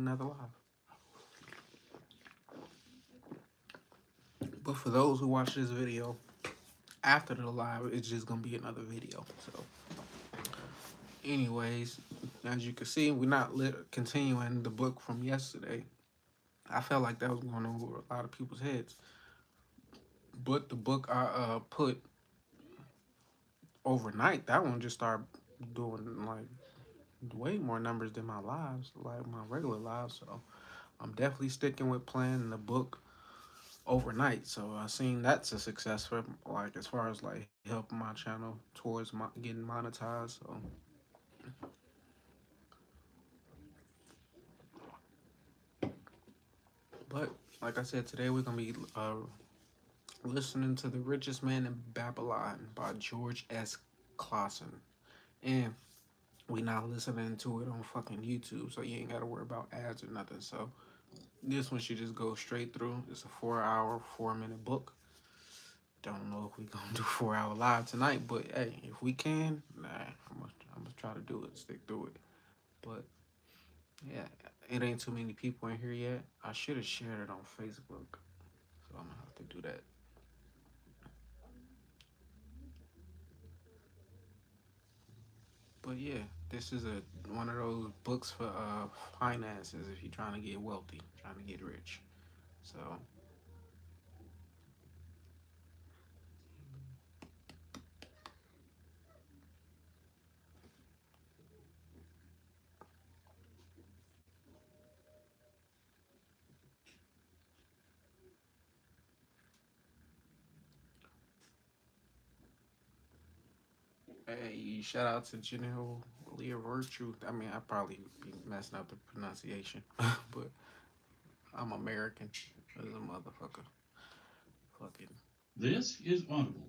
another live. But for those who watch this video after the live, it's just gonna be another video. So, anyways, as you can see, we're not lit continuing the book from yesterday. I felt like that was going over a lot of people's heads. But the book I uh, put overnight, that one just started doing like way more numbers than my lives, like my regular lives. So I'm definitely sticking with playing the book overnight. So I've seen that's a success for like as far as like helping my channel towards my getting monetized. So but like I said, today we're gonna be uh, listening to The Richest Man in Babylon by George S. Clason, And we not listening to it on fucking YouTube, so you ain't gotta worry about ads or nothing. So this one should just go straight through. It's a four hour, four minute book. Don't know if we gonna do four hour live tonight, but hey, if we can, nah, I'm gonna, I'm gonna try to do it, stick through it. But yeah, it ain't too many people in here yet. I should have shared it on Facebook, so I'm gonna have to do that. But yeah, this is a one of those books for uh, finances if you're trying to get wealthy, trying to get rich. So Hey, shout out to Janelle Leah Virtue. I mean, I probably be messing up the pronunciation, but I'm American as a motherfucker. Fucking. This is Audible.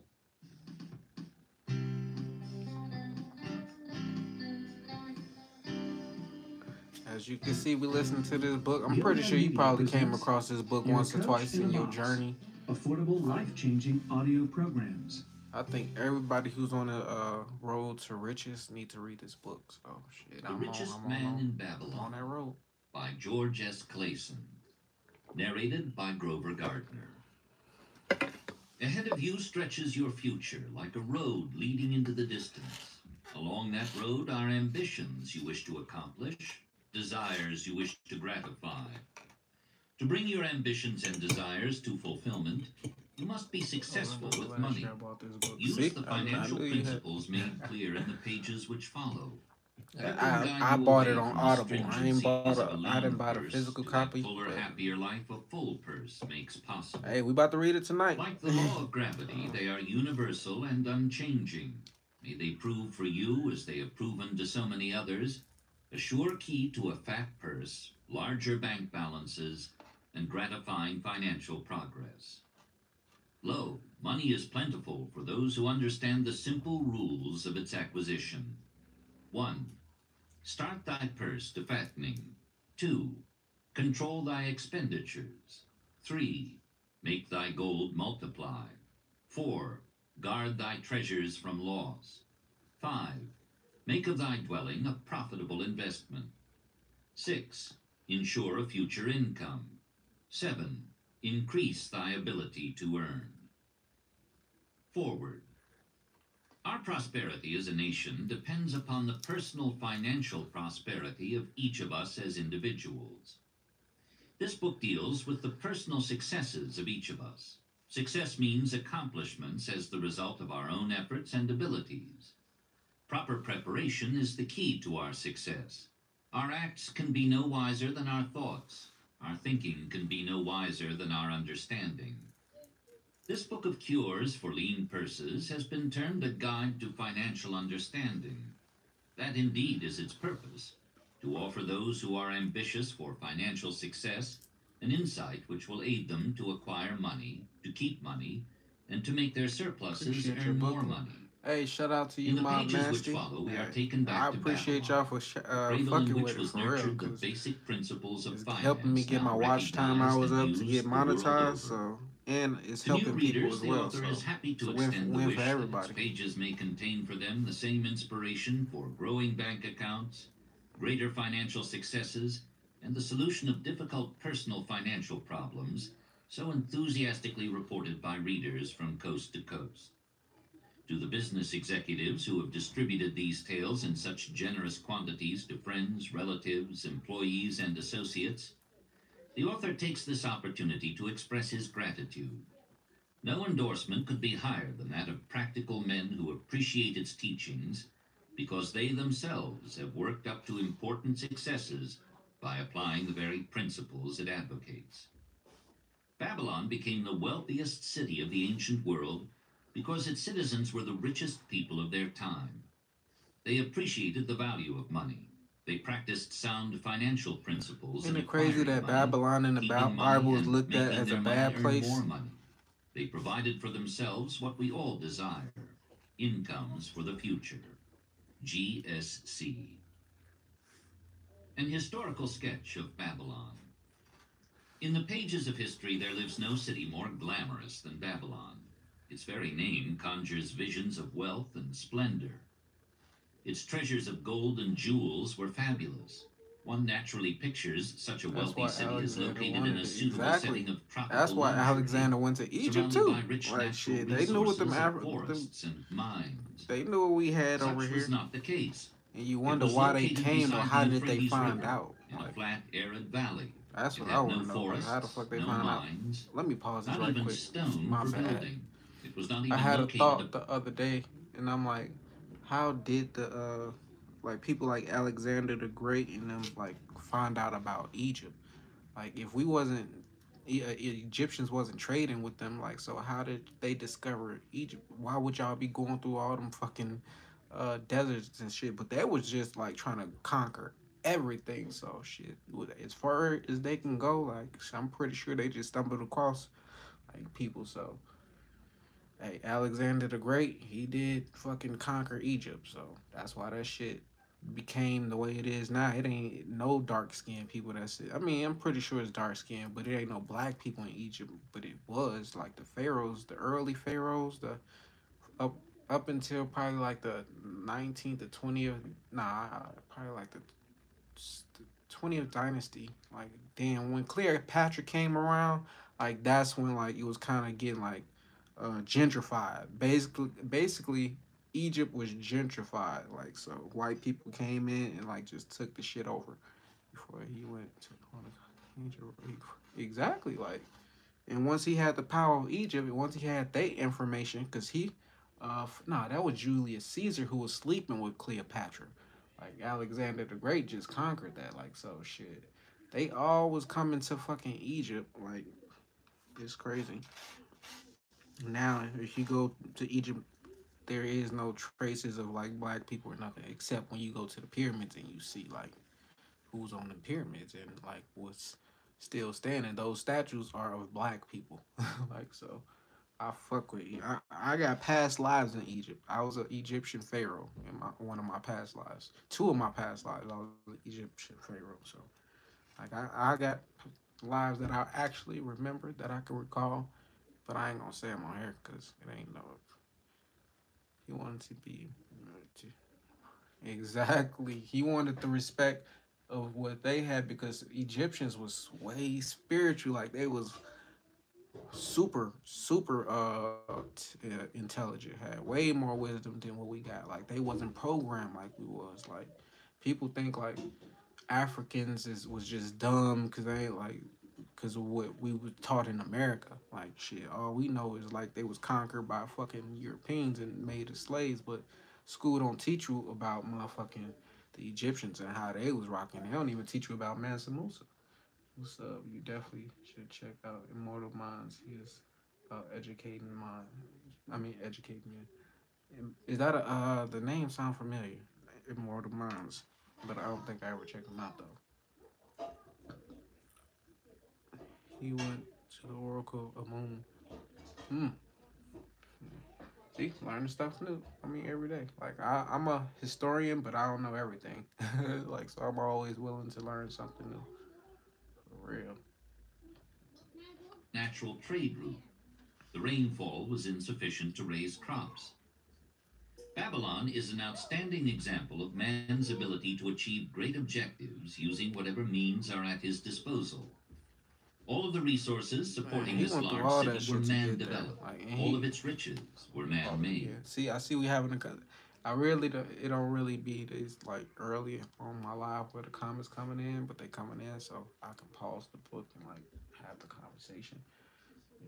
As you can see, we listen to this book. I'm pretty sure you probably came across this book once or twice in your journey. Affordable, life-changing audio programs. I think everybody who's on the uh, road to riches need to read this book. So shit, The I'm Richest on, I'm Man on, in I'm on Babylon that road. by George S. Clason. Narrated by Grover Gardner. Ahead of you stretches your future like a road leading into the distance. Along that road are ambitions you wish to accomplish, desires you wish to gratify. To bring your ambitions and desires to fulfillment, you must be successful Oh, with money. I bought this book. Use See? the I- I financial knew you had- principles made clear in the pages which follow. I, I, I bought it on Audible. I ain't stringencies bought of a, a I didn't buy the physical copy. That fuller, happier life a full purse makes possible. Hey, we about to read it tonight. Like the law of gravity, they are universal and unchanging. May they prove for you, as they have proven to so many others, a sure key to a fat purse, larger bank balances, and gratifying financial progress. Lo, money is plentiful for those who understand the simple rules of its acquisition. 1. Start thy purse to fattening. 2. Control thy expenditures. 3. Make thy gold multiply. 4. Guard thy treasures from loss. 5. Make of thy dwelling a profitable investment. 6. Ensure a future income. 7. Increase thy ability to earn. Forward. Our prosperity as a nation depends upon the personal financial prosperity of each of us as individuals. This book deals with the personal successes of each of us. Success means accomplishments as the result of our own efforts and abilities. Proper preparation is the key to our success. Our acts can be no wiser than our thoughts. Our thinking can be no wiser than our understanding. This book of cures for lean purses has been termed a guide to financial understanding. That indeed is its purpose to offer those who are ambitious for financial success an insight which will aid them to acquire money, to keep money, and to make their surpluses earn more money. Hey, shout out to you, In my nasty. follow, we are Hey, taken back I appreciate y'all for uh, fucking which with it was for real. the basic principles of finance. helping me get my watch time hours up to get monetized. So and it's To helping people readers, as the well. author So is happy to win, extend the win wish for everybody. pages may contain for them the same inspiration for growing bank accounts, greater financial successes, and the solution of difficult personal financial problems so enthusiastically reported by readers from coast to coast. To the business executives who have distributed these tales in such generous quantities to friends, relatives, employees, and associates, the author takes this opportunity to express his gratitude. No endorsement could be higher than that of practical men who appreciate its teachings because they themselves have worked up to important successes by applying the very principles it advocates. Babylon became the wealthiest city of the ancient world because its citizens were the richest people of their time. They appreciated the value of money. They practiced sound financial principles. Isn't it crazy that money, Babylon in the Bible is looked at as a bad place? More money. They provided for themselves what we all desire incomes for the future. GSC. An historical sketch of Babylon. In the pages of history, there lives no city more glamorous than Babylon. Its very name conjures visions of wealth and splendor. Its treasures of gold and jewels were fabulous. One naturally pictures such a wealthy city is located in a suitable Exactly. setting of tropical That's why luxury, Alexander went to Egypt too. by rich Like natural shit, they knew what them, resources of Afri- them forests and mines. they knew what we had Such over here, was not the case. and you wonder why they came or how did they find River, out. in a Like, flat, arid valley. that's what I want no to know. Forests, how the fuck they no out? mines, Let me pause this right quick. stone My bad. building. It was not even I had a thought the other day, and I'm like, how did the uh, like people like Alexander the Great and them like find out about Egypt? Like, if we wasn't uh, Egyptians wasn't trading with them, like, so how did they discover Egypt? Why would y'all be going through all them fucking uh, deserts and shit? But they was just like trying to conquer everything. So shit, as far as they can go, like, I'm pretty sure they just stumbled across like people. So. Hey, Alexander the Great, he did fucking conquer Egypt, so that's why that shit became the way it is now. It ain't no dark skinned people that's it. I mean, I'm pretty sure it's dark skinned, but it ain't no black people in Egypt. But it was like the pharaohs, the early pharaohs, the up up until probably like the 19th to 20th, nah, probably like the the 20th dynasty. Like, damn, when Cleopatra came around, like that's when like it was kind of getting like uh, gentrified. Basically, basically, Egypt was gentrified. Like, so white people came in and like just took the shit over before he went to exactly like. And once he had the power of Egypt, and once he had that information, because he, uh, nah, that was Julius Caesar who was sleeping with Cleopatra. Like Alexander the Great just conquered that. Like, so shit. They all was coming to fucking Egypt. Like, it's crazy. Now, if you go to Egypt, there is no traces of like black people or nothing, except when you go to the pyramids and you see like who's on the pyramids and like what's still standing. Those statues are of black people. like so, I fuck with you. I, I got past lives in Egypt. I was an Egyptian pharaoh in my one of my past lives. Two of my past lives, I was an Egyptian pharaoh. So, like I, I got lives that I actually remember that I can recall but I ain't gonna say them on here because it ain't no. He wanted to be exactly. He wanted the respect of what they had because Egyptians was way spiritual. Like they was super, super uh uh, intelligent. Had way more wisdom than what we got. Like they wasn't programmed like we was. Like people think like Africans is was just dumb because they ain't like because of what we were taught in America. Like shit, all we know is like they was conquered by fucking Europeans and made as slaves, but school don't teach you about motherfucking the Egyptians and how they was rocking. They don't even teach you about Mansa Musa. What's up? You definitely should check out Immortal Minds. He is about educating mind. I mean, educating you. Is that a, uh the name sound familiar? Immortal Minds, but I don't think I ever checked him out though. He went to the Oracle of Amun. Hmm. See, learning stuff new. I mean, every day. Like I, I'm a historian, but I don't know everything. like so, I'm always willing to learn something new. For real. natural trade route. The rainfall was insufficient to raise crops. Babylon is an outstanding example of man's ability to achieve great objectives using whatever means are at his disposal. All of the resources supporting Man, this large city were man-developed. Like, All of its riches were man made. Yeah. See, I see we having a. I really don't. It don't really be this like early on my live where the comments coming in, but they coming in, so I can pause the book and like have the conversation. But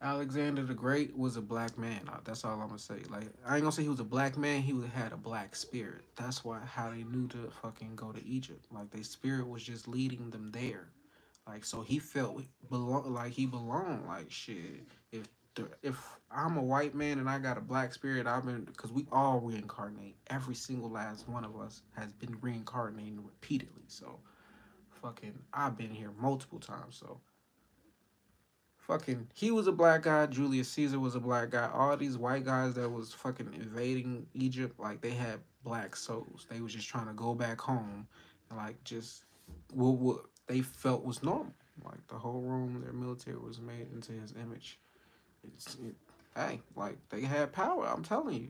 Alexander the Great was a black man. That's all I'm gonna say. Like I ain't gonna say he was a black man. He had a black spirit. That's why how they knew to fucking go to Egypt. Like their spirit was just leading them there. Like so he felt belong like he belonged. Like shit. If the, if I'm a white man and I got a black spirit, I've been because we all reincarnate. Every single last one of us has been reincarnating repeatedly. So fucking I've been here multiple times. So fucking he was a black guy. Julius Caesar was a black guy. All these white guys that was fucking invading Egypt, like they had black souls. They was just trying to go back home and like just what what they felt was normal. Like the whole room their military was made into his image. It's it, hey, like they had power. I'm telling you,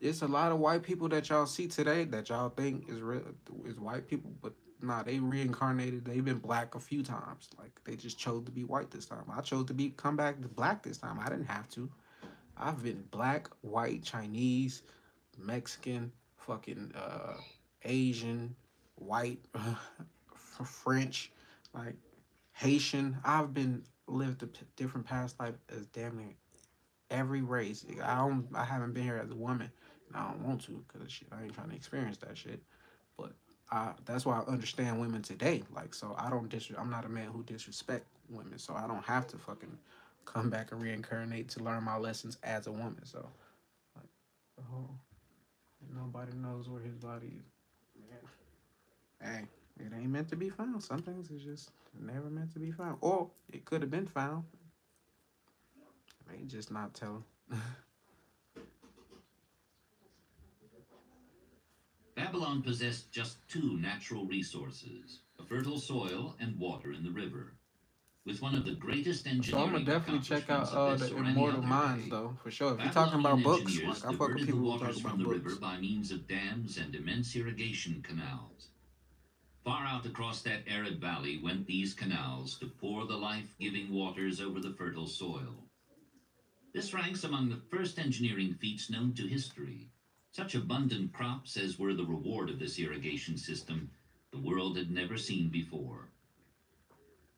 it's a lot of white people that y'all see today that y'all think is real is white people, but nah, they reincarnated. They've been black a few times. Like they just chose to be white this time. I chose to be come back to black this time. I didn't have to. I've been black, white, Chinese, Mexican, fucking uh, Asian, white, French, like Haitian. I've been lived a different past life as damn near every race. I don't. I haven't been here as a woman. I don't want to because. I ain't trying to experience that shit. But I. That's why I understand women today. Like so, I don't dis. I'm not a man who disrespect women. So I don't have to fucking come back and reincarnate to learn my lessons as a woman. So, like, oh, nobody knows where his body is. Man. Hey. It ain't meant to be found. Some things is just never meant to be found. Or it could have been found. They just not telling. Babylon possessed just two natural resources a fertile soil and water in the river. With one of the greatest so I'm engineering gonna definitely check out uh, the Immortal Minds day, though, for sure. If you're talking about books, like I fuck with people the who talk from about the books. river by means of dams and immense irrigation canals. Far out across that arid valley went these canals to pour the life-giving waters over the fertile soil. This ranks among the first engineering feats known to history. Such abundant crops as were the reward of this irrigation system, the world had never seen before.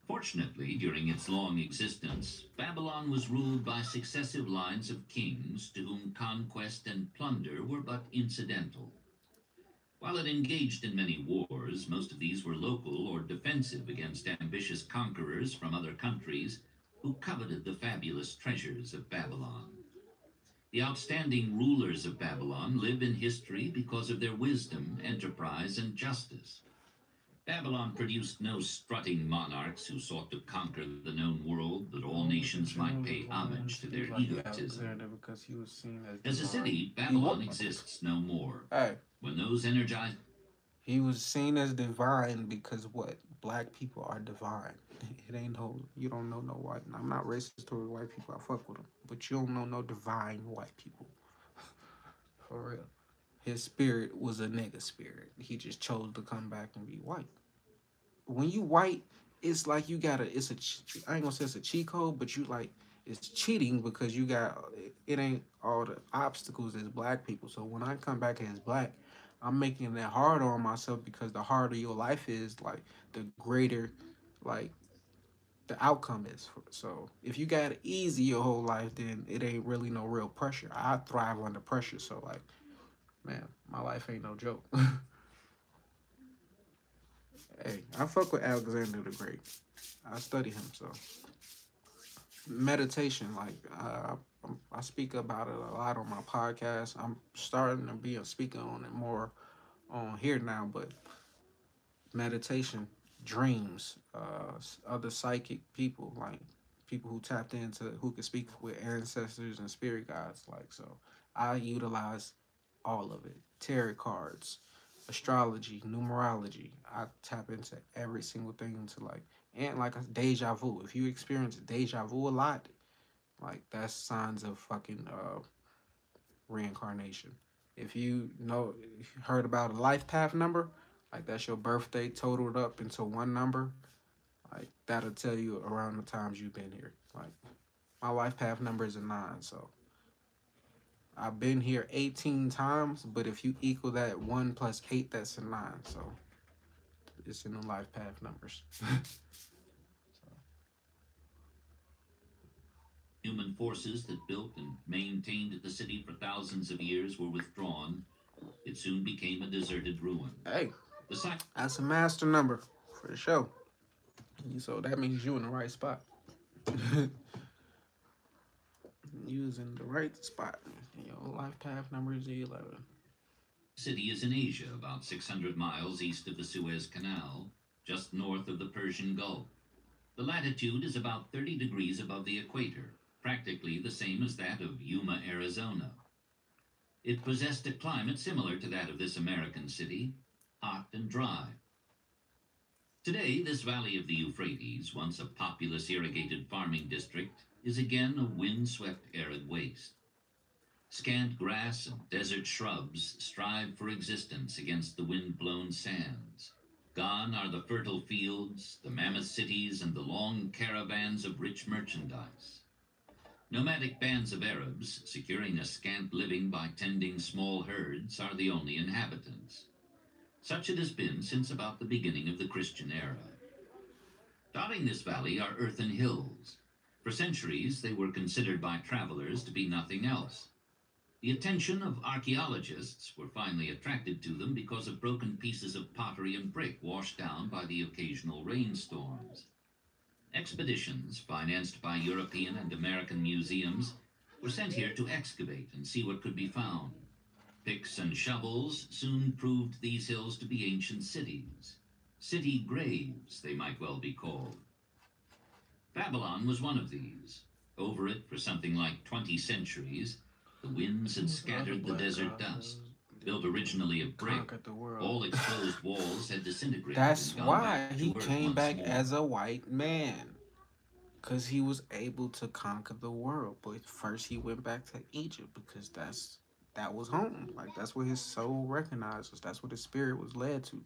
Fortunately, during its long existence, Babylon was ruled by successive lines of kings to whom conquest and plunder were but incidental. While it engaged in many wars, most of these were local or defensive against ambitious conquerors from other countries who coveted the fabulous treasures of Babylon. The outstanding rulers of Babylon live in history because of their wisdom, enterprise, and justice. Babylon produced no strutting monarchs who sought to conquer the known world that all oh, nations might pay homage to their egotism. because he was seen as As a city, Babylon exists no more. When those energized he was seen as divine because what? Black people are divine. It ain't no. You don't know no white. I'm not racist toward white people. I fuck with them, but you don't know no divine white people. For real. His spirit was a nigga spirit. He just chose to come back and be white. When you white, it's like you gotta. It's a, I ain't gonna say it's a cheat code, but you like it's cheating because you got. It ain't all the obstacles as black people. So when I come back as black, I'm making it harder on myself because the harder your life is, like the greater, like the outcome is. So if you got it easy your whole life, then it ain't really no real pressure. I thrive under pressure, so like, man, my life ain't no joke. hey, I fuck with Alexander the Great. I study him, so meditation, like uh, I speak about it a lot on my podcast. I'm starting to be a speaker on it more on here now, but meditation, dreams, uh, other psychic people, like people who tapped into, who could speak with ancestors and spirit guides, like so. I utilize all of it: tarot cards, astrology, numerology. I tap into every single thing to like, and like a deja vu. If you experience deja vu a lot, Like that's signs of fucking uh reincarnation. If you know heard about a life path number, like that's your birthday totaled up into one number, like that'll tell you around the times you've been here. Like my life path number is a nine, so I've been here 18 times, but if you equal that one plus eight, that's a nine. So it's in the life path numbers. Human forces that built and maintained the city for thousands of years were withdrawn. It soon became a deserted ruin. hey, that's a master number for the show. So that means you in the right spot. in the right spot. Your life path number is 11. city is in Asia, about 600 miles east of the Suez Canal, just north of the Persian Gulf. The latitude is about 30 degrees above the equator, practically the same as that of Yuma, Arizona. It possessed a climate similar to that of this American city, hot and dry. Today, this valley of the Euphrates, once a populous irrigated farming district, is again a wind-swept arid waste. Scant grass and desert shrubs strive for existence against the wind-blown sands. Gone are the fertile fields, the mammoth cities, and the long caravans of rich merchandise. Nomadic bands of Arabs, securing a scant living by tending small herds, are the only inhabitants. Such it has been since about the beginning of the Christian era. Dotting this valley are earthen hills. For centuries, they were considered by travelers to be nothing else. The attention of archaeologists were finally attracted to them because of broken pieces of pottery and brick washed down by the occasional rainstorms. Expeditions, financed by European and American museums, were sent here to excavate and see what could be found. Picks and shovels soon proved these hills to be ancient cities. City graves, they might well be called. Babylon was one of these. Over it for something like 20 centuries, the winds had scattered the desert dust. Built originally of brick, the world. all exposed walls had disintegrated. That's why he came back more. as a white man. Because he was able to conquer the world. But first he went back to Egypt because that's that was home. Like that's where his soul recognizes. That's what his spirit was led to.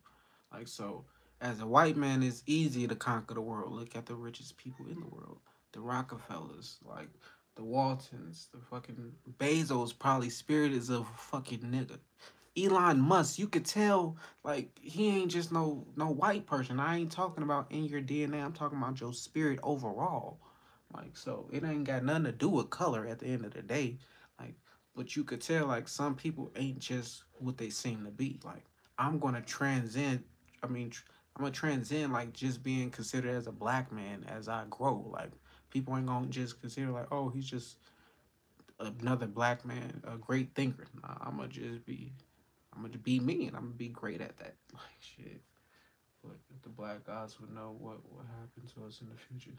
Like so as a white man it's easy to conquer the world. Look at the richest people in the world. The Rockefellers, like the Waltons, the fucking Bezos probably spirit is a fucking nigga. Elon Musk, you could tell like he ain't just no no white person. I ain't talking about in your DNA. I'm talking about your spirit overall. Like so, it ain't got nothing to do with color at the end of the day. Like, but you could tell like some people ain't just what they seem to be. Like, I'm gonna transcend. I mean, tr- I'm gonna transcend like just being considered as a black man as I grow. Like, people ain't gonna just consider like, oh, he's just another black man, a great thinker. Nah, I'm gonna just be I'm gonna be me and I'm gonna be great at that. Like shit. But the black gods would know what what happened to us in the future.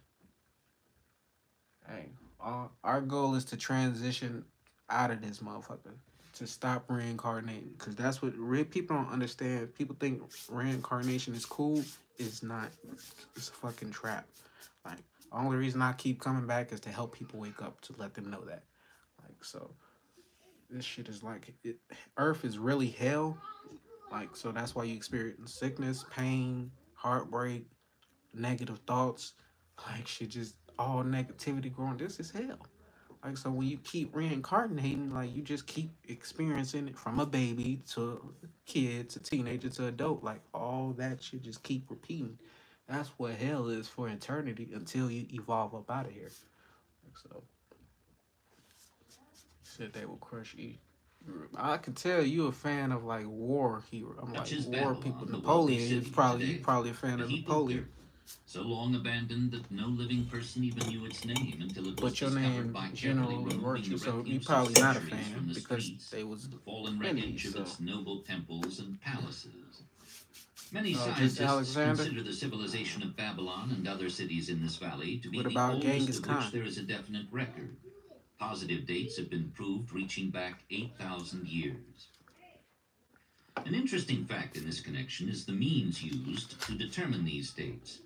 Hey, our, our goal is to transition out of this motherfucker. To stop reincarnating. Cause that's what real people don't understand. People think reincarnation is cool. It's not. It's a fucking trap. Like only reason I keep coming back is to help people wake up to let them know that. Like so this shit is like it, earth is really hell. Like so that's why you experience sickness pain heartbreak negative thoughts. Like shit just all negativity growing. This is hell. Like so when you keep reincarnating like you just keep experiencing it from a baby to kid to teenager to adult. Like all that shit just keep repeating that's what hell is for eternity until you evolve up out of here like so said they will crush you. I can tell you a fan of like war hero. I'm like war Babylon, people. Napoleon is probably today. you probably a fan of Napoleon. So long abandoned that no living person even knew its name until it was But your name by General Virtue, so you refuse of probably not a fan the because streets. they was the fallen wreckage of so. its noble temples and palaces. Many just scientists Alexander? consider the civilization of Babylon and other cities in this valley to be What the oldest Genghis of Khan? which there is a definite record. Positive dates have been proved reaching back 8,000 years. An interesting fact in this connection is the means used to determine these dates.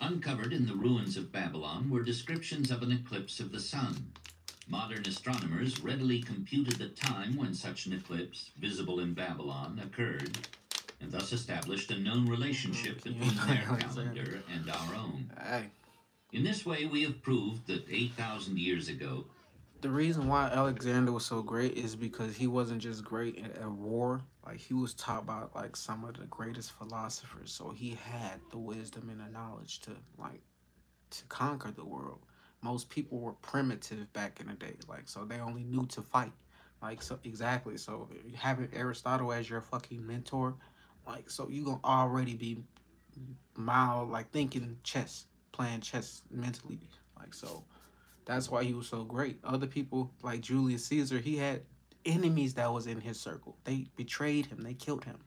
Uncovered in the ruins of Babylon were descriptions of an eclipse of the sun. Modern astronomers readily computed the time when such an eclipse, visible in Babylon, occurred, and thus established a known relationship Mhm. between their calendar and our own. In this way, we have proved that 8,000 years ago, the reason why Alexander was so great is because he wasn't just great at, at war. Like he was taught by like some of the greatest philosophers, so he had the wisdom and the knowledge to like to conquer the world. Most people were primitive back in the day, like so they only knew to fight. Like so exactly. So having Aristotle as your fucking mentor, like so you gonna already be mild like thinking chess, playing chess mentally. Like so that's why he was so great. Other people like Julius Caesar, he had enemies that was in his circle. They betrayed him. They killed him.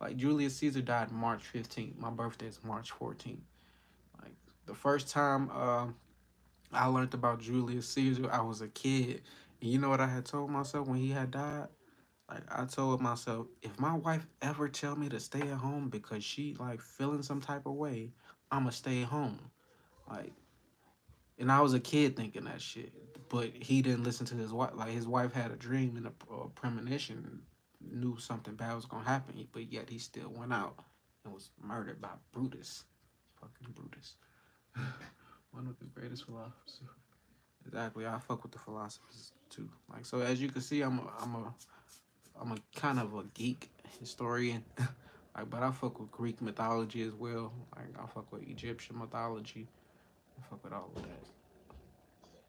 Like Julius Caesar died March 15th. My birthday is March 14th. Like the first time um I learned about Julius Caesar, I was a kid. And you know what I had told myself when he had died? Like I told myself, if my wife ever tell me to stay at home because she like feeling some type of way, I'ma stay home. Like and I was a kid thinking that shit, but he didn't listen to his wife. Like his wife had a dream and a, a premonition, knew something bad was gonna happen, but yet he still went out and was murdered by Brutus, fucking Brutus, one of the greatest philosophers. Exactly, I fuck with the philosophers too. Like so, as you can see, I'm a, I'm a, I'm a kind of a geek historian. like, but I fuck with Greek mythology as well. Like I fuck with Egyptian mythology. I fuck with all of that.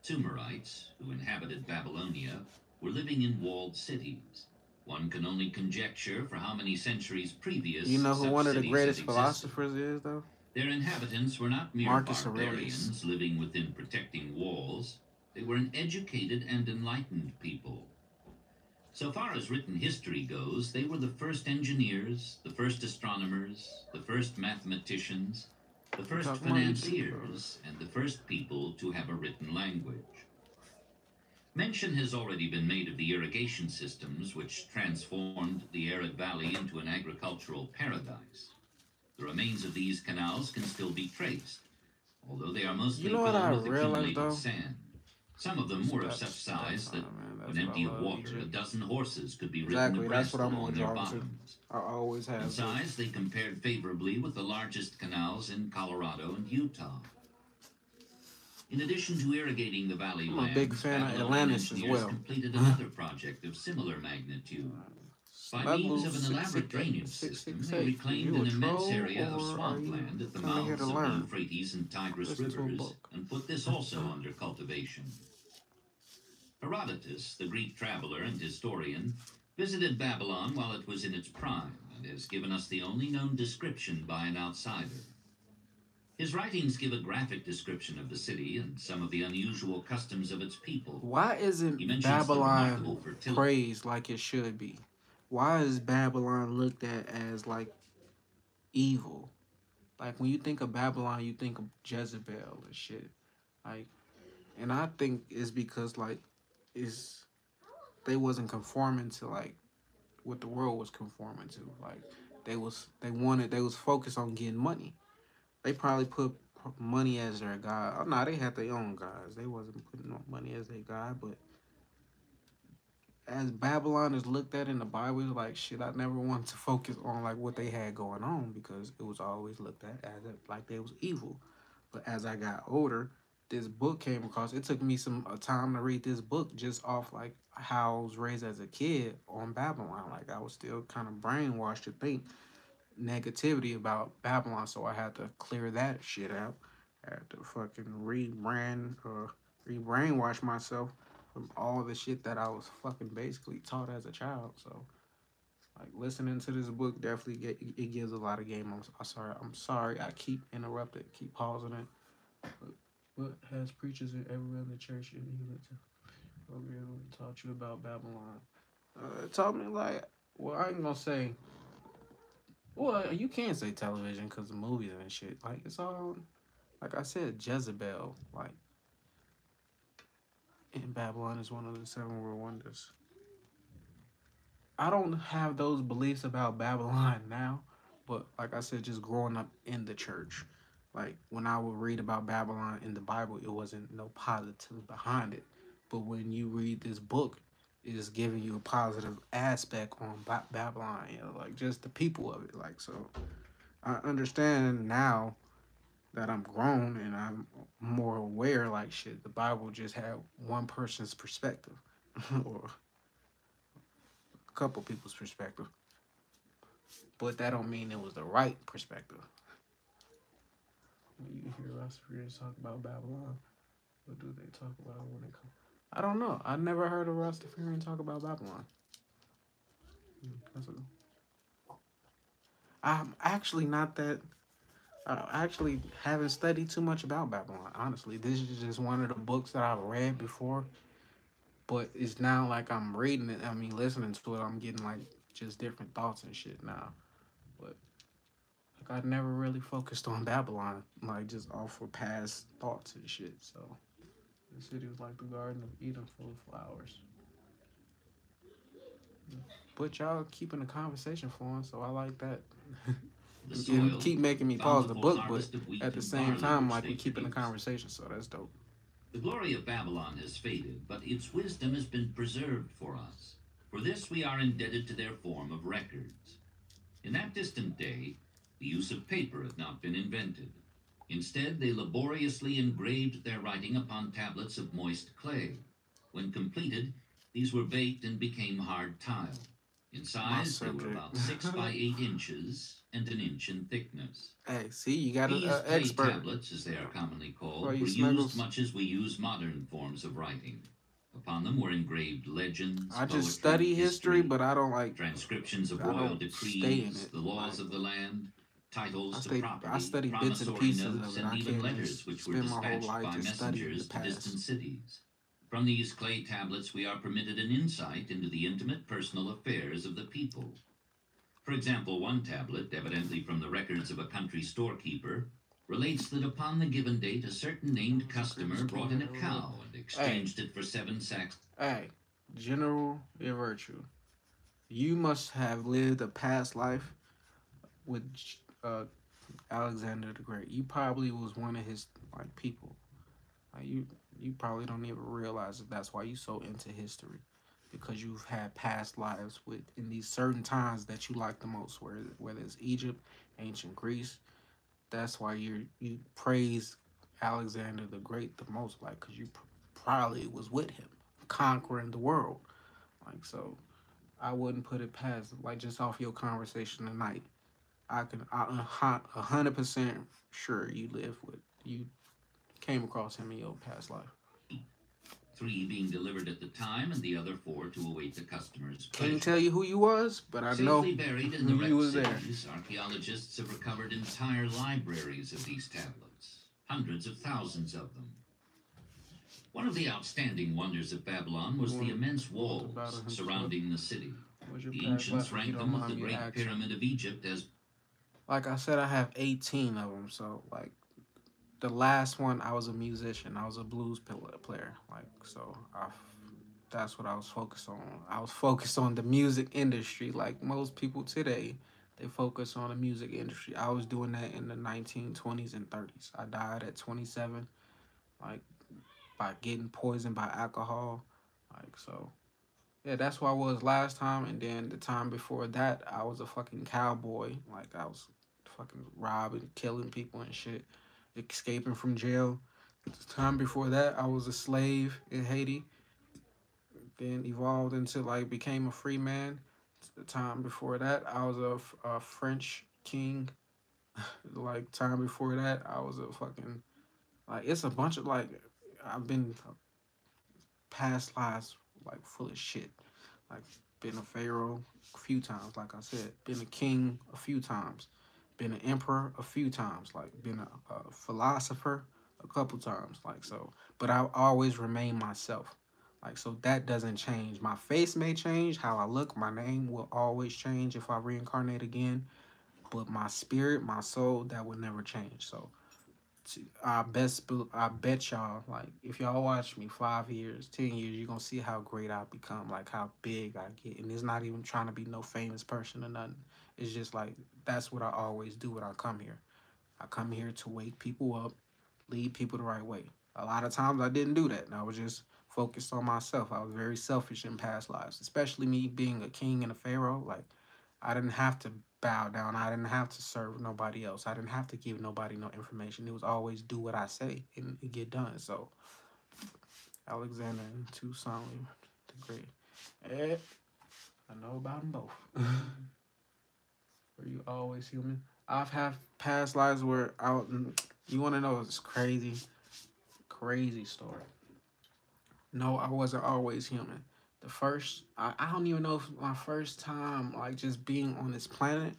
Sumerites, who inhabited Babylonia, were living in walled cities. One can only conjecture for how many centuries previous You know who one of the greatest philosophers is, though? Their inhabitants were not mere Marcus barbarians Aurelius. living within protecting walls. They were an educated and enlightened people. So far as written history goes, they were the first engineers, the first astronomers, the first mathematicians, the first talking about YouTube, financiers, and the first people to have a written language. Mention has already been made of the irrigation systems which transformed the arid valley into an agricultural paradise. The remains of these canals can still be traced, although they are mostly You know filled with accumulated sand. Some of them were of such size that, when empty of water, a dozen horses could be ridden Exactly, that's abreast along their to. bottoms. I always In have. size, they compared favorably with the largest canals in Colorado and Utah. In addition to irrigating the valley I'm a big fan of Atlantis as well. completed another project of similar magnitude. By means of an elaborate drainage system, they reclaimed an immense area of or are you swampland at the mouths of the? Euphrates and Tigris rivers and put this also under cultivation. Herodotus, the Greek traveler and historian, visited Babylon while it was in its prime and has given us the only known description by an outsider. His writings give a graphic description of the city and some of the unusual customs of its people. Why isn't He mentions the Babylon praised like it should be? Why is Babylon looked at as like evil? Like when you think of Babylon, you think of Jezebel and shit. Like, and I think it's because like it's they wasn't conforming to like what the world was conforming to. Like they was they wanted they was focused on getting money. They probably put money as their god. Oh, no, they had their own gods. They wasn't putting money as their god, but as Babylon is looked at in the Bible, like shit. I never wanted to focus on like what they had going on because it was always looked at as if, like they was evil. But as I got older, this book came across. It took me some uh, time to read this book just off like how I was raised as a kid on Babylon. Like I was still kind of brainwashed to think negativity about Babylon, so I had to clear that shit out. I had to fucking rebrand or re-brainwash myself from all the shit that I was fucking basically taught as a child. So, like listening to this book definitely get it gives a lot of game. I'm, I'm sorry. I'm sorry. I keep interrupting, keep pausing it. But has preachers in everywhere in the church in England program taught you about Babylon? Uh, taught me like, well, I ain't gonna say. Well, you can't say television because of movies and shit. Like it's all, like I said, Jezebel. Like in Babylon is one of the seven world wonders. I don't have those beliefs about Babylon now, but like I said, just growing up in the church, like when I would read about Babylon in the Bible, it wasn't no positive behind it. but when you read this book, it's giving you a positive aspect on ba- Babylon, you know, like just the people of it. Like so, I understand now that I'm grown and I'm more aware. Like shit, the Bible just had one person's perspective, or a couple people's perspective, but that don't mean it was the right perspective. When you hear Rastafarians talk about Babylon, what do they talk about when it comes? I don't know. I never heard a Rastafarian talk about Babylon. Hmm, That's a... I'm actually not that. I actually haven't studied too much about Babylon. Honestly, this is just one of the books that I've read before, but it's now like I'm reading it. I mean, listening to it, I'm getting like just different thoughts and shit now. But like I never really focused on Babylon, like just off of past thoughts and shit. So the city was like the Garden of Eden full of flowers. But y'all keeping the conversation flowing, so I like that. The soil, keep making me pause the book, but harvest of wheat at the same time, like we keeping the conversation, so that's dope. The glory of Babylon has faded, but its wisdom has been preserved for us. For this we are indebted to their form of records. In that distant day, the use of paper had not been invented. Instead, they laboriously engraved their writing upon tablets of moist clay. When completed, these were baked and became hard tile. In size, they were about six by eight inches and an inch in thickness. Hey, see, you got an uh, expert. tablets, as they are commonly called, were used much as we use modern forms of writing. Upon them were engraved legends, I just poetry, study history, but I don't like. transcriptions of royal don't stay in decrees, the laws Like- of the land, titles to stay- I property, study bits and pieces notes, of it. and I even can't letters just which were spend my whole dispatched by messengers to distant cities. From these clay tablets, we are permitted an insight into the intimate personal affairs of the people. For example, one tablet, evidently from the records of a country storekeeper, relates that upon the given date a certain named customer brought in a cow and exchanged it for seven sacks Hey, General virtue. You must have lived a past life with uh, Alexander the Great. You probably was one of his like people. Like you, you probably don't even realize that that's why you're so into history, because you've had past lives with in these certain times that you like the most. Whether whether it's Egypt, ancient Greece, that's why you you praise Alexander the Great the most, like because you pr- probably was with him conquering the world. Like so, I wouldn't put it past like just off your conversation tonight. I can I a hun- a hundred percent sure you live with you came across him in your past life. three being delivered at the time and the other four to await the customer's Can't tell you who you was, but I know Safely buried in the you was there. cities, archaeologists have recovered entire libraries of these tablets, hundreds of thousands of them. One of the outstanding wonders of Babylon was the immense walls about it himself. surrounding the city. The ancients life, if you ranked them with the Great. Pyramid of Egypt as Like I said, I have 18 of them. So like the last one, I was a musician. I was a blues player. Like so, I, that's what I was focused on. I was focused on the music industry. Like most people today, they focus on the music industry. I was doing that in the 1920s and 30s. I died at 27, like by getting poisoned by alcohol. Like so. Yeah, that's where I was last time, and then the time before that, I was a fucking cowboy. Like I was fucking robbing, killing people and shit, escaping from jail. The time before that, I was a slave in Haiti. Then evolved into like became a free man. The time before that, I was a French king. like time before that, I was a fucking like it's a bunch of like I've been past lives like full of shit. Like been a pharaoh a few times, like I said, been a king a few times, been an emperor a few times, like been a, a philosopher a couple times, like so. But I always remain myself. Like so that doesn't change. My face may change, how I look, my name will always change if I reincarnate again. But my spirit, my soul, that will never change. So I best I bet y'all like if y'all watch me five years, ten years, you're gonna see how great I become, like how big I get. And it's not even trying to be no famous person or nothing. It's just like that's what I always do when I come here. I come here to wake people up, lead people the right way. A lot of times I didn't do that. And I was just focused on myself. I was very selfish in past lives, especially me being a king and a pharaoh. Like I didn't have to bow down. I didn't have to serve nobody else. I didn't have to give nobody no information. It was always do what I say and get done. So Alexander and Toussaint the Great. Eh, I know about them both. Were you always human? I've had past lives where I. Mm, you want to know? this crazy, crazy story. No, I wasn't always human. The first, I, I don't even know if my first time, like just being on this planet,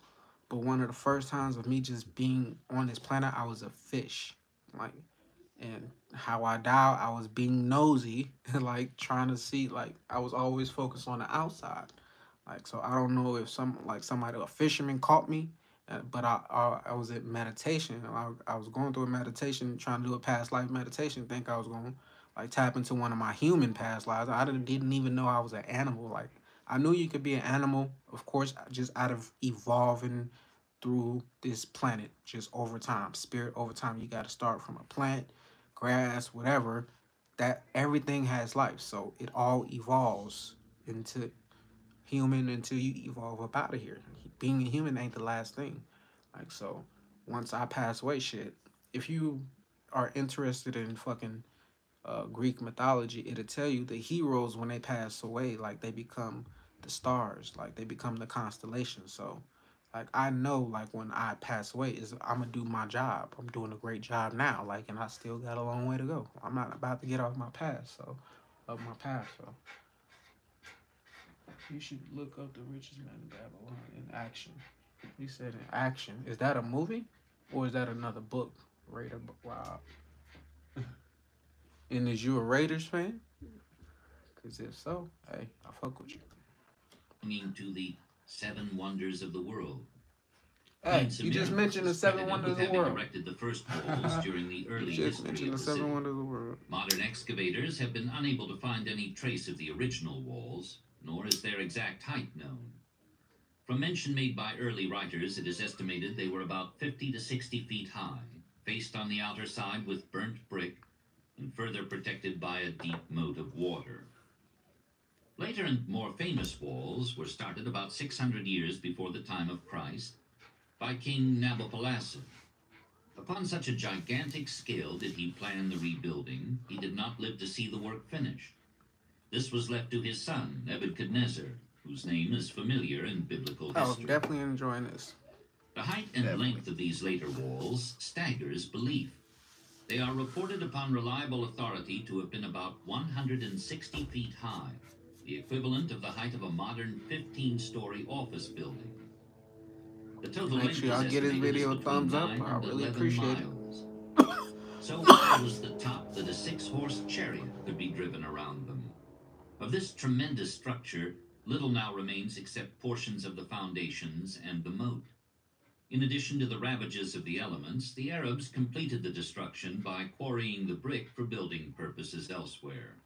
but one of the first times of me just being on this planet, I was a fish. Like, and how I died, I was being nosy, like trying to see, like I was always focused on the outside. Like, so I don't know if some, like somebody, a fisherman caught me, uh, but I, I, I was at meditation. I, I was going through a meditation, trying to do a past life meditation. Think I was going to like tap into one of my human past lives. I didn't, didn't even know I was an animal. Like I knew you could be an animal, of course, just out of evolving through this planet, just over time, spirit over time. You got to start from a plant, grass, whatever. That everything has life, so it all evolves into human until you evolve up out of here. Being a human ain't the last thing. Like so, once I pass away, shit. If you are interested in fucking uh, Greek mythology, it'll tell you the heroes when they pass away, like they become the stars, like they become the constellations. So, like I know, like when I pass away, is I'm gonna do my job. I'm doing a great job now, like, and I still got a long way to go. I'm not about to get off my path, so of my path. So, you should look up the richest man in Babylon in action. He said in action. Is that a movie, or is that another book? Raider. Wow. And is you a Raiders fan? Because if so, hey, I fuck with you. Belonging to the seven wonders of the world. Hey, you just mentioned the seven wonders of the world. erected the first walls during the early You just history mentioned of the the seven city. wonders of the world. Modern excavators have been unable to find any trace of the original walls, nor is their exact height known. From mention made by early writers, it is estimated they were about 50 to 60 feet high, faced on the outer side with burnt brick, and further protected by a deep moat of water. Later and more famous walls were started about 600 years before the time of Christ by King Nabopolassar. Upon such a gigantic scale did he plan the rebuilding, he did not live to see the work finished. This was left to his son, Nebuchadnezzar, whose name is familiar in biblical I was history. definitely enjoying this. The height and Definitely. length of these later walls staggers belief. They are reported upon reliable authority to have been about 160 feet high, the equivalent of the height of a modern 15 story office building. The total Make length sure y'all get his video a thumbs up. I really 11 appreciate it. So high was the top that a six horse chariot could be driven around them. Of this tremendous structure, little now remains except portions of the foundations and the moat. In addition to the ravages of the elements, the Arabs completed the destruction by quarrying the brick for building purposes elsewhere.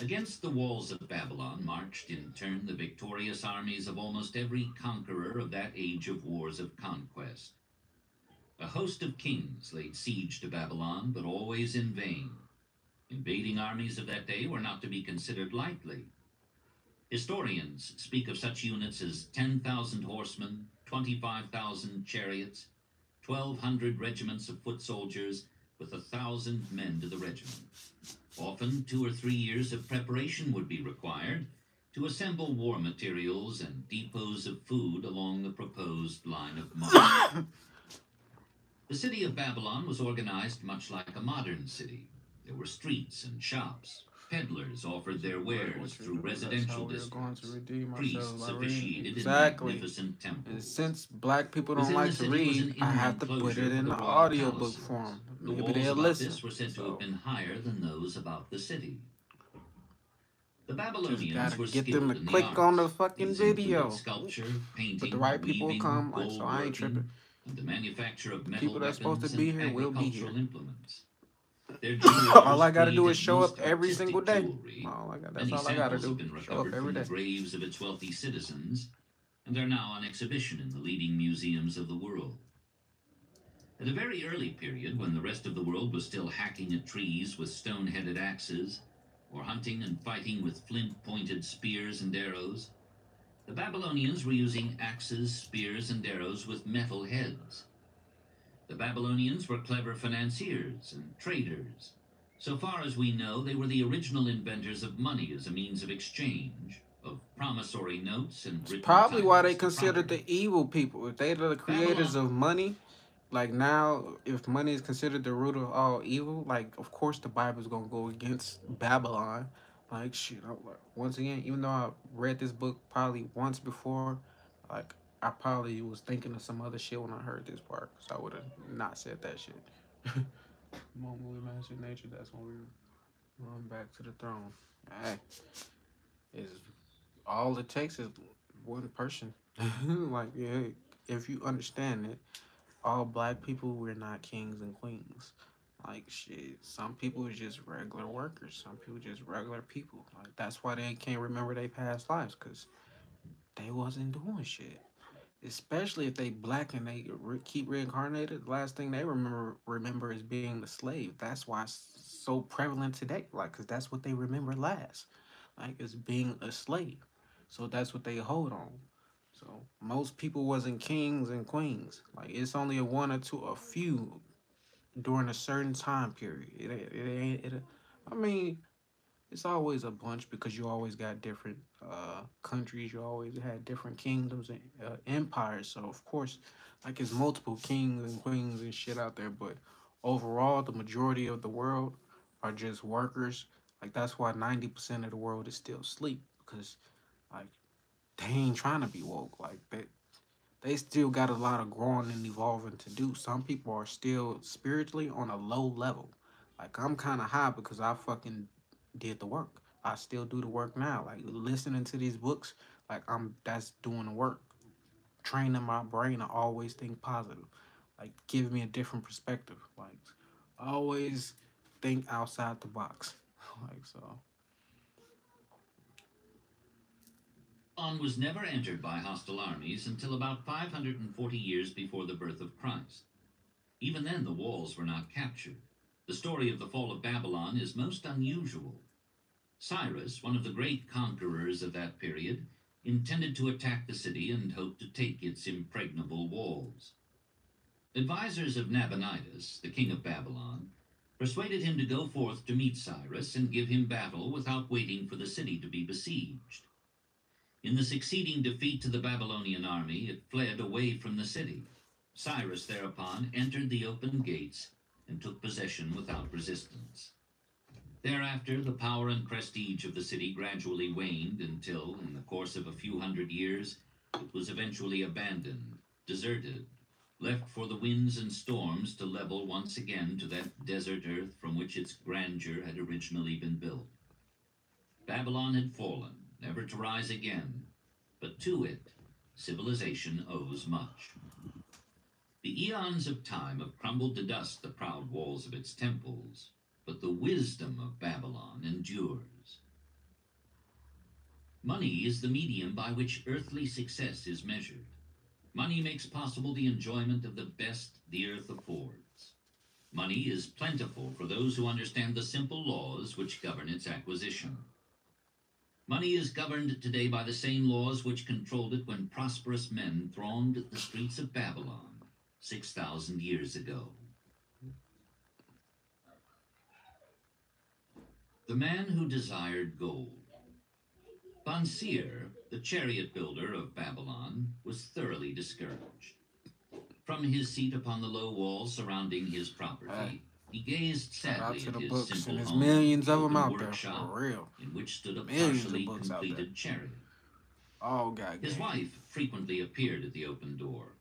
Against the walls of Babylon marched in turn the victorious armies of almost every conqueror of that age of wars of conquest. A host of kings laid siege to Babylon, but always in vain. Invading armies of that day were not to be considered lightly. Historians speak of such units as 10,000 horsemen, 25,000 chariots, 1,200 regiments of foot soldiers, with a thousand men to the regiment. Often, two or three years of preparation would be required to assemble war materials and depots of food along the proposed line of march. the city of Babylon was organized much like a modern city. There were streets and shops. Peddlers offered their wares through residential districts. to Priests ourselves by reading. officiated in Exactly. magnificent And temples. since black people don't like to read, I have to put it in for the the royal audiobook form. The Maybe walls about listen. this were said to So, have been higher than those about the city. The Babylonians were get skilled them to in the click on the arts. fucking These video. Sculpture, painting, But the right people weaving, come, like, so I ain't tripping. And the manufacture of metal People that's supposed to be and here will be here. implements. All I gotta do is show up every single day. jewelry. All I got, that's Many all I gotta do. Show up from the graves of its wealthy citizens, and they're now on exhibition in the leading museums of the world. At a very early period, when the rest of the world was still hacking at trees with stone-headed axes, or hunting and fighting with flint pointed spears and arrows, the Babylonians were using axes, spears, and arrows with metal heads. The Babylonians were clever financiers and traders. So far as we know, they were the original inventors of money as a means of exchange, of promissory notes and written Probably why they considered the evil people. If they're the creators of money, like now, if money is considered the root of all evil, like of course the Bible's gonna go against Babylon. Like shit. I'm like, once again, even though I read this book probably once before, like I probably was thinking of some other shit when I heard this part, because I would have not said that shit. Moment we master nature. That's when we run back to the throne. Hey, is all it takes is one person. like, yeah, if you understand it, all black people, we're not kings and queens. Like, shit, some people is just regular workers. Some people just regular people. Like, that's why they can't remember their past lives, because they wasn't doing shit. Especially if they black and they re- keep reincarnated, the last thing they remember remember is being the slave. That's why it's so prevalent today. Like, because that's what they remember last. Like, is being a slave. So that's what they hold on. So most people wasn't kings and queens. Like it's only a one or two, a few during a certain time period. It. It ain't. It, I mean, it's always a bunch because you always got different uh countries. You always had different kingdoms and uh, empires. So of course, like it's multiple kings and queens and shit out there. But overall, the majority of the world are just workers. Like that's why ninety percent of the world is still asleep because like they ain't trying to be woke. Like they they still got a lot of growing and evolving to do. Some people are still spiritually on a low level. Like I'm kind of high because I fucking did the work. I still do the work now. Like listening to these books, like I'm that's doing the work. Training my brain to always think positive. Like give me a different perspective. Like always think outside the box. Like so. On was never entered by hostile armies until about 540 years before the birth of Christ. Even then, the walls were not captured. The story of the fall of Babylon is most unusual. Cyrus, one of the great conquerors of that period, intended to attack the city and hoped to take its impregnable walls. Advisors of Nabonidus, the king of Babylon, persuaded him to go forth to meet Cyrus and give him battle without waiting for the city to be besieged. In the succeeding defeat to the Babylonian army, it fled away from the city. Cyrus thereupon entered the open gates and took possession without resistance. Thereafter, the power and prestige of the city gradually waned until, in the course of a few hundred years, it was eventually abandoned, deserted, left for the winds and storms to level once again to that desert earth from which its grandeur had originally been built. Babylon had fallen, never to rise again, but to it, civilization owes much. The eons of time have crumbled to dust the proud walls of its temples, but the wisdom of Babylon endures. Money is the medium by which earthly success is measured. Money makes possible the enjoyment of the best the earth affords. Money is plentiful for those who understand the simple laws which govern its acquisition. Money is governed today by the same laws which controlled it when prosperous men thronged the streets of Babylon 6,000 years ago. The man who desired gold. Bansir, the chariot builder of Babylon, was thoroughly discouraged. From his seat upon the low wall surrounding his property, he gazed sadly at the his books, simple home, millions of them out there workshop, for real. in which stood a Millions partially there. completed chariot. All got His wife frequently appeared at the open door.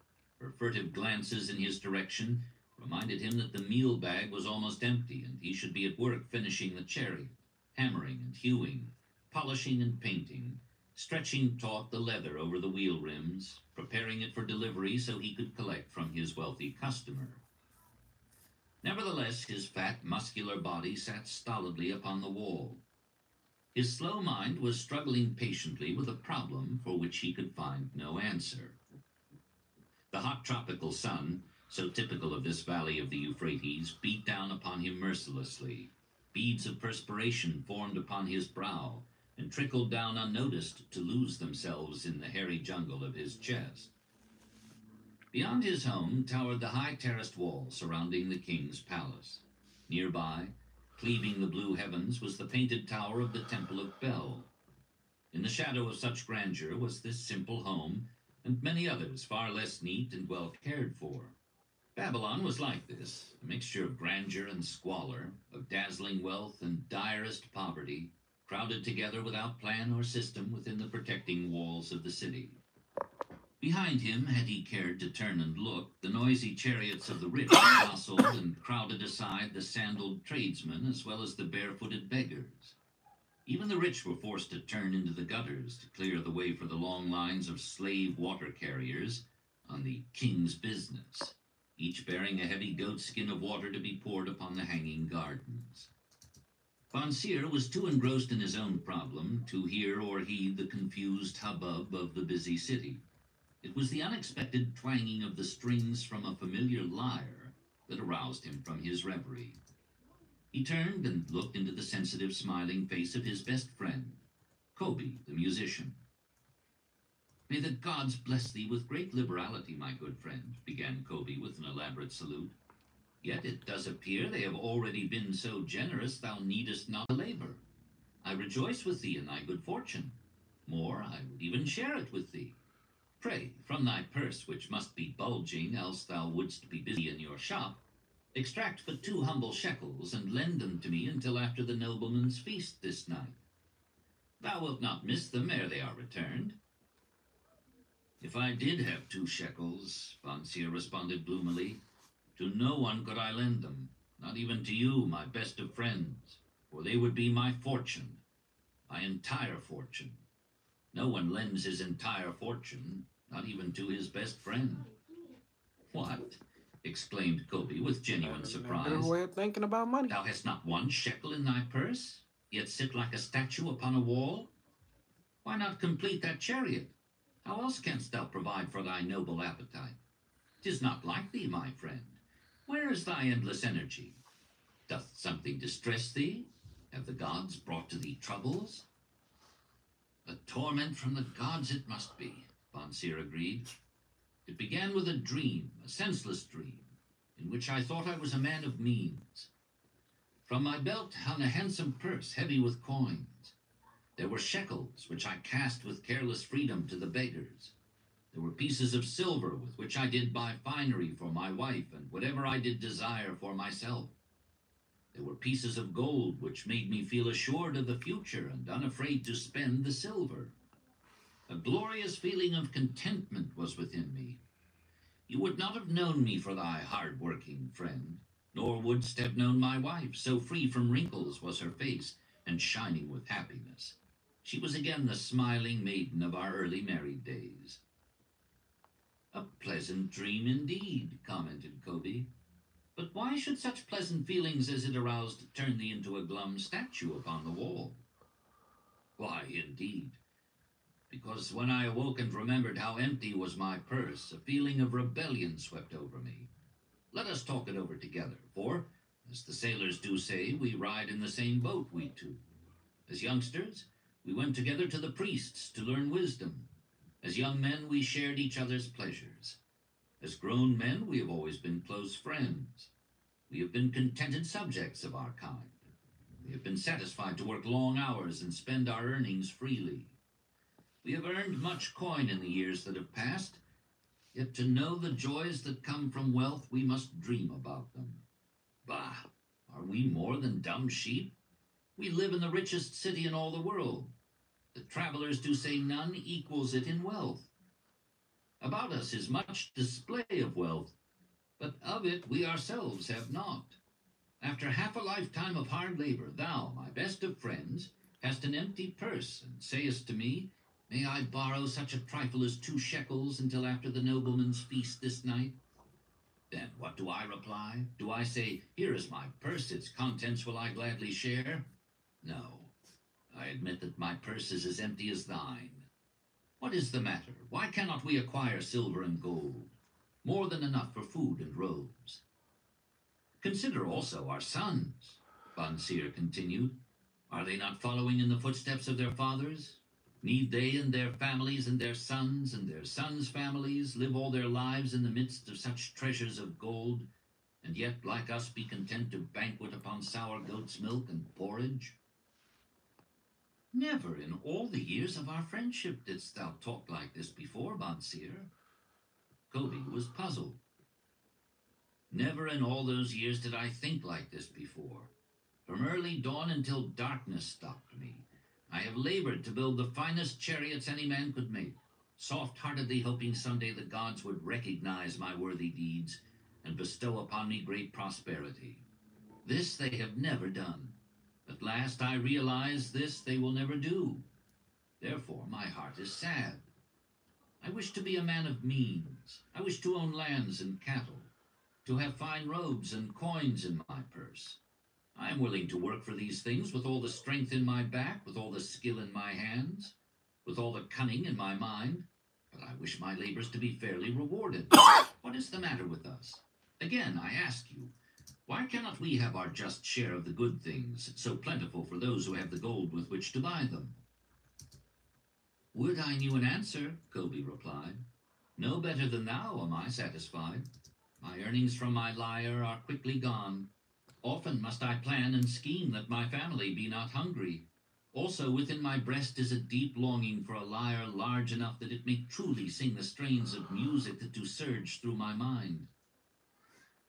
Her furtive glances in his direction reminded him that the meal bag was almost empty and he should be at work finishing the cherry, hammering and hewing, polishing and painting, stretching taut the leather over the wheel rims, preparing it for delivery so he could collect from his wealthy customer. Nevertheless, his fat, muscular body sat stolidly upon the wall. His slow mind was struggling patiently with a problem for which he could find no answer. The hot tropical sun, so typical of this valley of the Euphrates, beat down upon him mercilessly. Beads of perspiration formed upon his brow and trickled down unnoticed to lose themselves in the hairy jungle of his chest. Beyond his home towered the high terraced wall surrounding the king's palace. Nearby, cleaving the blue heavens, was the painted tower of the Temple of Bel. In the shadow of such grandeur was this simple home, and many others far less neat and well cared for. Babylon was like this, a mixture of grandeur and squalor, of dazzling wealth and direst poverty, crowded together without plan or system within the protecting walls of the city. Behind him, had he cared to turn and look, the noisy chariots of the rich jostled and crowded aside the sandaled tradesmen as well as the barefooted beggars. Even the rich were forced to turn into the gutters to clear the way for the long lines of slave water carriers on the king's business, each bearing a heavy goatskin of water to be poured upon the hanging gardens. Bansir was too engrossed in his own problem to hear or heed the confused hubbub of the busy city. It was the unexpected twanging of the strings from a familiar lyre that aroused him from his reverie. He turned and looked into the sensitive, smiling face of his best friend, Kobbi, the musician. May the gods bless thee with great liberality, my good friend, began Kobbi with an elaborate salute. Yet it does appear they have already been so generous thou needest not labor. I rejoice with thee in thy good fortune. More, I would even share it with thee. Pray, from thy purse, which must be bulging, else thou wouldst be busy in your shop, extract but two humble shekels, and lend them to me until after the nobleman's feast this night. Thou wilt not miss them ere they are returned. If I did have two shekels, Von responded gloomily, to no one could I lend them, not even to you, my best of friends, for they would be my fortune, my entire fortune. No one lends his entire fortune, not even to his best friend. What? exclaimed Kobbi with genuine surprise. way of thinking about money. Thou hast not one shekel in thy purse, yet sit like a statue upon a wall? Why not complete that chariot? How else canst thou provide for thy noble appetite? Tis not like thee, my friend. Where is thy endless energy? Doth something distress thee? Have the gods brought to thee troubles? A torment from the gods it must be, Bansir agreed. It began with a dream, a senseless dream, in which I thought I was a man of means. From my belt hung a handsome purse heavy with coins. There were shekels, which I cast with careless freedom to the beggars. There were pieces of silver with which I did buy finery for my wife and whatever I did desire for myself. There were pieces of gold which made me feel assured of the future and unafraid to spend the silver. A glorious feeling of contentment was within me. You would not have known me for thy hard-working friend, nor wouldst have known my wife, so free from wrinkles was her face and shining with happiness. She was again the smiling maiden of our early married days. A pleasant dream indeed, commented Kobbi. But why should such pleasant feelings as it aroused turn thee into a glum statue upon the wall? Why, indeed. Because when I awoke and remembered how empty was my purse, a feeling of rebellion swept over me. Let us talk it over together, for, as the sailors do say, we ride in the same boat, we two. As youngsters, we went together to the priests to learn wisdom. As young men, we shared each other's pleasures. As grown men, we have always been close friends. We have been contented subjects of our kind. We have been satisfied to work long hours and spend our earnings freely. We have earned much coin in the years that have passed, yet to know the joys that come from wealth, we must dream about them. Bah! Are we more than dumb sheep? We live in the richest city in all the world. The travelers do say none equals it in wealth. About us is much display of wealth, but of it we ourselves have not. After half a lifetime of hard labor, thou, my best of friends, hast an empty purse, and sayest to me, May I borrow such a trifle as two shekels until after the nobleman's feast this night? Then what do I reply? Do I say, Here is my purse, its contents will I gladly share? No. I admit that my purse is as empty as thine. What is the matter? Why cannot we acquire silver and gold? More than enough for food and robes. Consider also our sons. Bansir continued. Are they not following in the footsteps of their fathers? Need they and their families and their sons and their sons' families live all their lives in the midst of such treasures of gold, and yet, like us, be content to banquet upon sour goat's milk and porridge? Never in all the years of our friendship didst thou talk like this before, Bansir. Kobbi was puzzled. Never in all those years did I think like this before. From early dawn until darkness stopped me, I have labored to build the finest chariots any man could make, soft-heartedly hoping someday the gods would recognize my worthy deeds and bestow upon me great prosperity. This they have never done. At last I realize this they will never do. Therefore my heart is sad. I wish to be a man of means. I wish to own lands and cattle, to have fine robes and coins in my purse. I am willing to work for these things with all the strength in my back, with all the skill in my hands, with all the cunning in my mind, but I wish my labors to be fairly rewarded. what is the matter with us? Again, I ask you, why cannot we have our just share of the good things, so plentiful for those who have the gold with which to buy them? Would I knew an answer, Kobbi replied. No better than thou am I satisfied. My earnings from my lyre are quickly gone. Often must I plan and scheme that my family be not hungry. Also within my breast is a deep longing for a lyre large enough that it may truly sing the strains of music that do surge through my mind.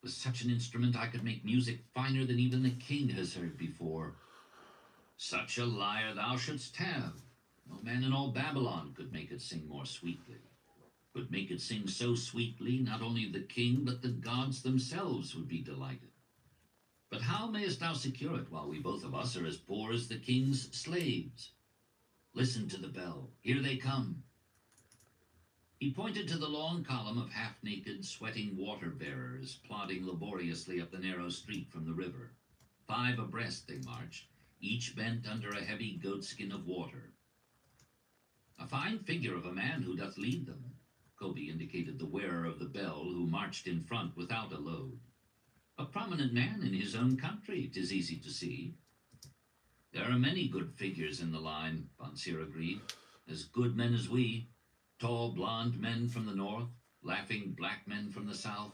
With such an instrument I could make music finer than even the king has heard before. Such a lyre thou shouldst have. No man in all Babylon could make it sing more sweetly. Could make it sing so sweetly, not only the king, but the gods themselves would be delighted. But how mayest thou secure it while we both of us are as poor as the king's slaves? Listen to the bell. Here they come. He pointed to the long column of half-naked, sweating water-bearers plodding laboriously up the narrow street from the river. Five abreast they marched, each bent under a heavy goatskin of water. A fine figure of a man who doth lead them. Kobbi indicated the wearer of the bell who marched in front without a load. A prominent man in his own country, 'tis easy to see. There are many good figures in the line, Bansir agreed. As good men as we. Tall blond men from the north, laughing black men from the south,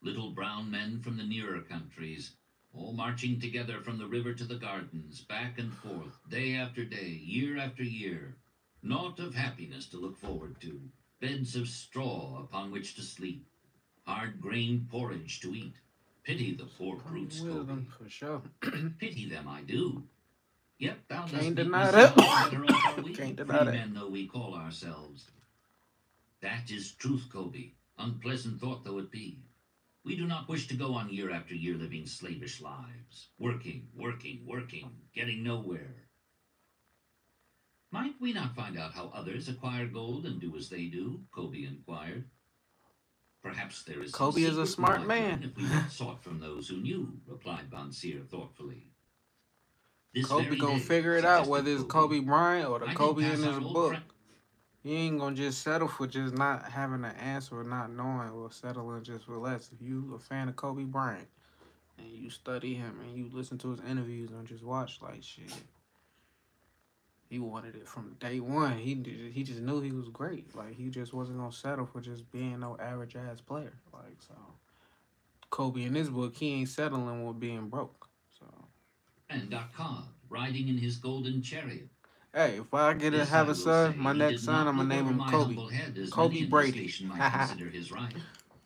little brown men from the nearer countries, all marching together from the river to the gardens, back and forth, day after day, year after year. Naught of happiness to look forward to, beds of straw upon which to sleep, hard grain porridge to eat. Pity the poor brutes, Kobbi. them for sure. Pity them, I do. Yet thou dost Can't deny me that. say, "How better off are we, Can't deny that. men though we call ourselves. That is truth, Kobbi, unpleasant thought though it be. We do not wish to go on year after year living slavish lives, working, working, working, getting nowhere. Might we not find out how others acquire gold and do as they do? Kobbi inquired. Perhaps there is Kobe is a smart we might learn man. If we had sought from those who knew, replied Bansir thoughtfully. This Kobe gonna day, figure it out whether it's Kobe Bryant or the I Kobe in his book. He ain't gonna just settle for just not having an answer or not knowing or settling just for less. If you a fan of Kobe Bryant and you study him and you listen to his interviews and just watch like shit, he wanted it from day one. He he just knew he was great. Like he just wasn't gonna settle for just being no average ass player. Like so, Kobe in his book, he ain't settling with being broke. So and got caught riding in his golden chariot. Hey, if I get to This have a son, my next son, I'm gonna name him Kobe. humble head as Kobe many in the Brady. station might consider his right.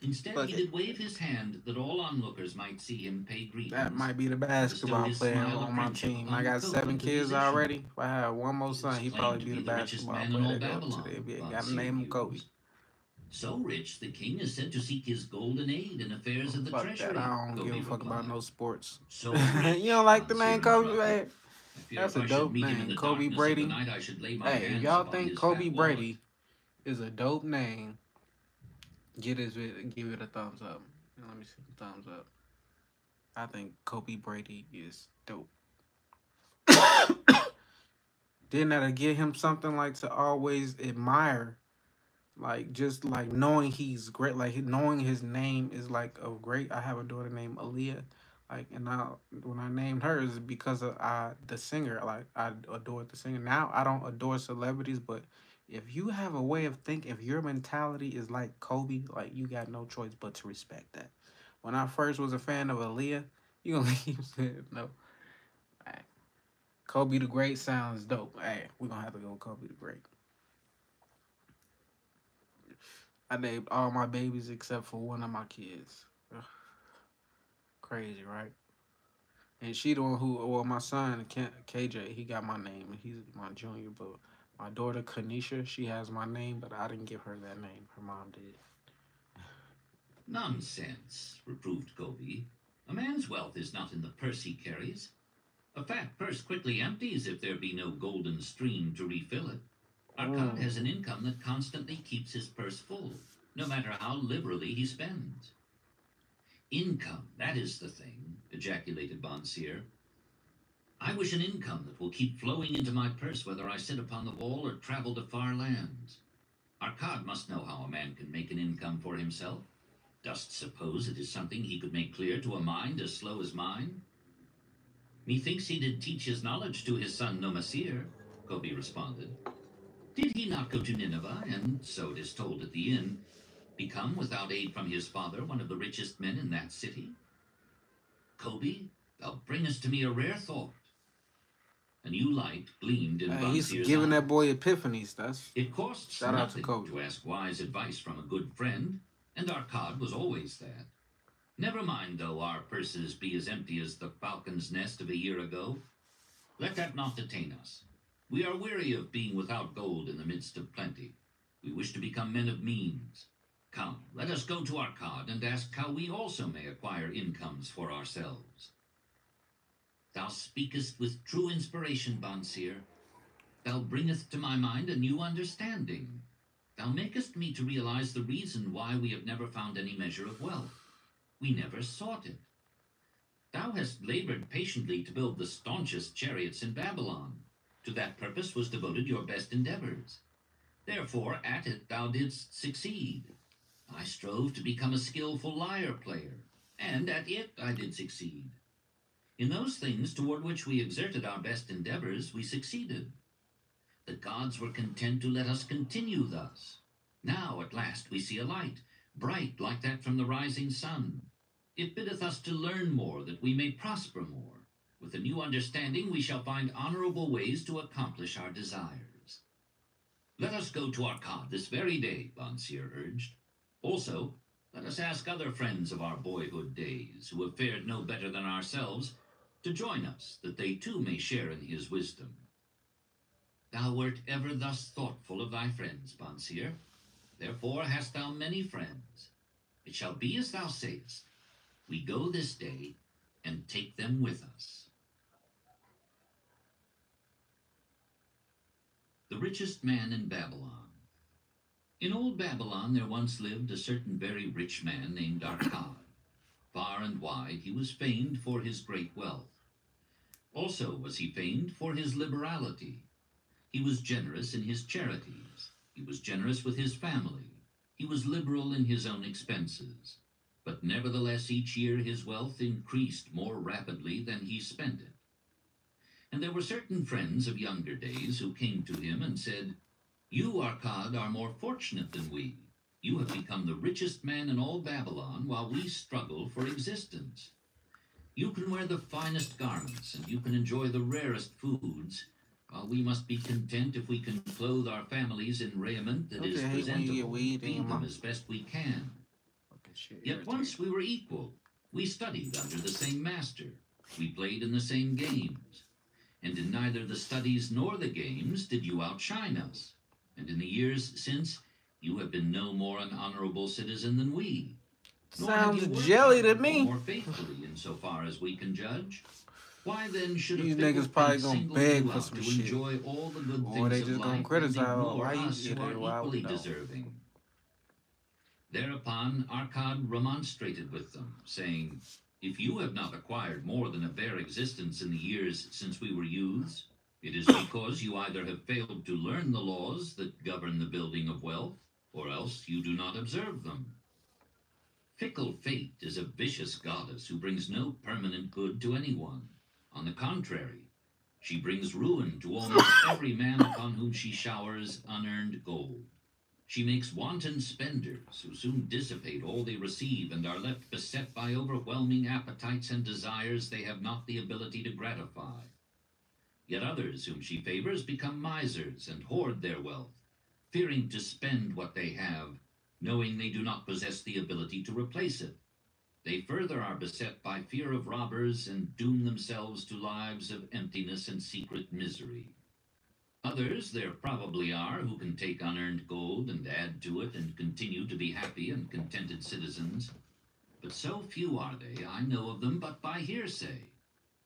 Instead, Fuck he did wave his hand that all onlookers might see him pay greetings. That might be the basketball player on my team. I got seven kids already. If I had one more son, he'd probably be the the basketball player that go to the NBA. Gotta name him Kobe. So rich, the king is said to seek his golden aid in affairs oh, of the Fuck treasury. that. I don't Kobe give a fuck about no sports. So you don't like the name Kobe, man? That's a dope meet him in name, Kobe darkness of the Brady. night, I should lay my Hey, y'all think Kobe. Brady is a dope name, get his give it a thumbs up. Let me see the thumbs up. I think Kobe Brady is dope. Didn't that give him something like to always admire, like just like knowing he's great, like knowing his name is like of great. I have a daughter named Aaliyah. Like, and now when I named her is because of I the singer. Like, I adored the singer. Now I don't adore celebrities, but if you have a way of thinking, if your mentality is like Kobe, like you got no choice but to respect that. When I first was a fan of Aaliyah, you gonna keep saying no. Kobe the Great sounds dope. Hey, we're gonna have to go Kobe the Great. I named all my babies except for one of my kids. Crazy, right? And she the one who, well, my son KJ, he got my name, and he's my junior. But my daughter Kanisha, she has my name, but I didn't give her that name. Her mom did. Nonsense, reproved Kobbi. A man's wealth is not in the purse he carries. A fat purse quickly empties if there be no golden stream to refill it. Arkad Mm. has an income that constantly keeps his purse full, no matter how liberally he spends. Income, that is the thing, ejaculated Bansir. I wish an income that will keep flowing into my purse whether I sit upon the wall or travel to far lands. Arkad must know how a man can make an income for himself. Dost suppose it is something he could make clear to a mind as slow as mine? Methinks he did teach his knowledge to his son Nomasir, Kobbi responded. Did he not go to Nineveh, and, so it is told at the inn, become, without aid from his father, one of the richest men in that city? Kobbi, thou bringest to me a rare thought. A new light gleamed in Hey, he's giving eye. that boy epiphanies. That's It costs Shout out to nothing to ask wise advice from a good friend, and Arkad was always that. Never mind, though our purses be as empty as the falcon's nest of a year ago. Let that not detain us. We are weary of being without gold in the midst of plenty. We wish to become men of means. Come, let us go to Arkad and ask how we also may acquire incomes for ourselves. Thou speakest with true inspiration, Bansir. Thou bringest to my mind a new understanding. Thou makest me to realize the reason why we have never found any measure of wealth. We never sought it. Thou hast labored patiently to build the staunchest chariots in Babylon. To that purpose was devoted your best endeavors. Therefore, at it thou didst succeed. I strove to become a skillful lyre player, and at it I did succeed. In those things toward which we exerted our best endeavors, we succeeded. The gods were content to let us continue thus. Now at last we see a light, bright like that from the rising sun. It biddeth us to learn more, that we may prosper more. With a new understanding, we shall find honorable ways to accomplish our desires. Let us go to Arkad this very day, Bansir urged. Also, let us ask other friends of our boyhood days, who have fared no better than ourselves, to join us, that they too may share in his wisdom. Thou wert ever thus thoughtful of thy friends, Bansir. Therefore hast thou many friends. It shall be as thou sayest. We go this day and take them with us. The richest man in Babylon. In old Babylon there once lived a certain very rich man named Arkad. Far and wide he was famed for his great wealth. Also was he famed for his liberality. He was generous in his charities. He was generous with his family. He was liberal in his own expenses. But nevertheless, each year his wealth increased more rapidly than he spent it. And there were certain friends of younger days who came to him and said, You, Arkad, are more fortunate than we. You have become the richest man in all Babylon while we struggle for existence. You can wear the finest garments and you can enjoy the rarest foods, while we must be content if we can clothe our families in raiment that Don't is you hate when you presentable, feed them as best we can. shit. Yet once we were equal. We studied under the same master. We played in the same games. And in neither the studies nor the games did you outshine us. And in the years since, you have been no more an honorable citizen than we. Sounds jelly to me. More faithfully, insofar as we can judge. Why then should These niggas probably gonna beg for some to shit. enjoy all the good Or they just gonna criticize, why you who it, why we deserving. Thereupon Arkad remonstrated with them, saying, If you have not acquired more than a bare existence in the years since we were youths, it is because you either have failed to learn the laws that govern the building of wealth, or else you do not observe them. Fickle fate is a vicious goddess who brings no permanent good to anyone. On the contrary, she brings ruin to almost every man upon whom she showers unearned gold. She makes wanton spenders who soon dissipate all they receive and are left beset by overwhelming appetites and desires they have not the ability to gratify. Yet others whom she favors become misers and hoard their wealth, fearing to spend what they have, knowing they do not possess the ability to replace it. They further are beset by fear of robbers and doom themselves to lives of emptiness and secret misery. Others there probably are who can take unearned gold and add to it and continue to be happy and contented citizens. But so few are they, I know of them but by hearsay.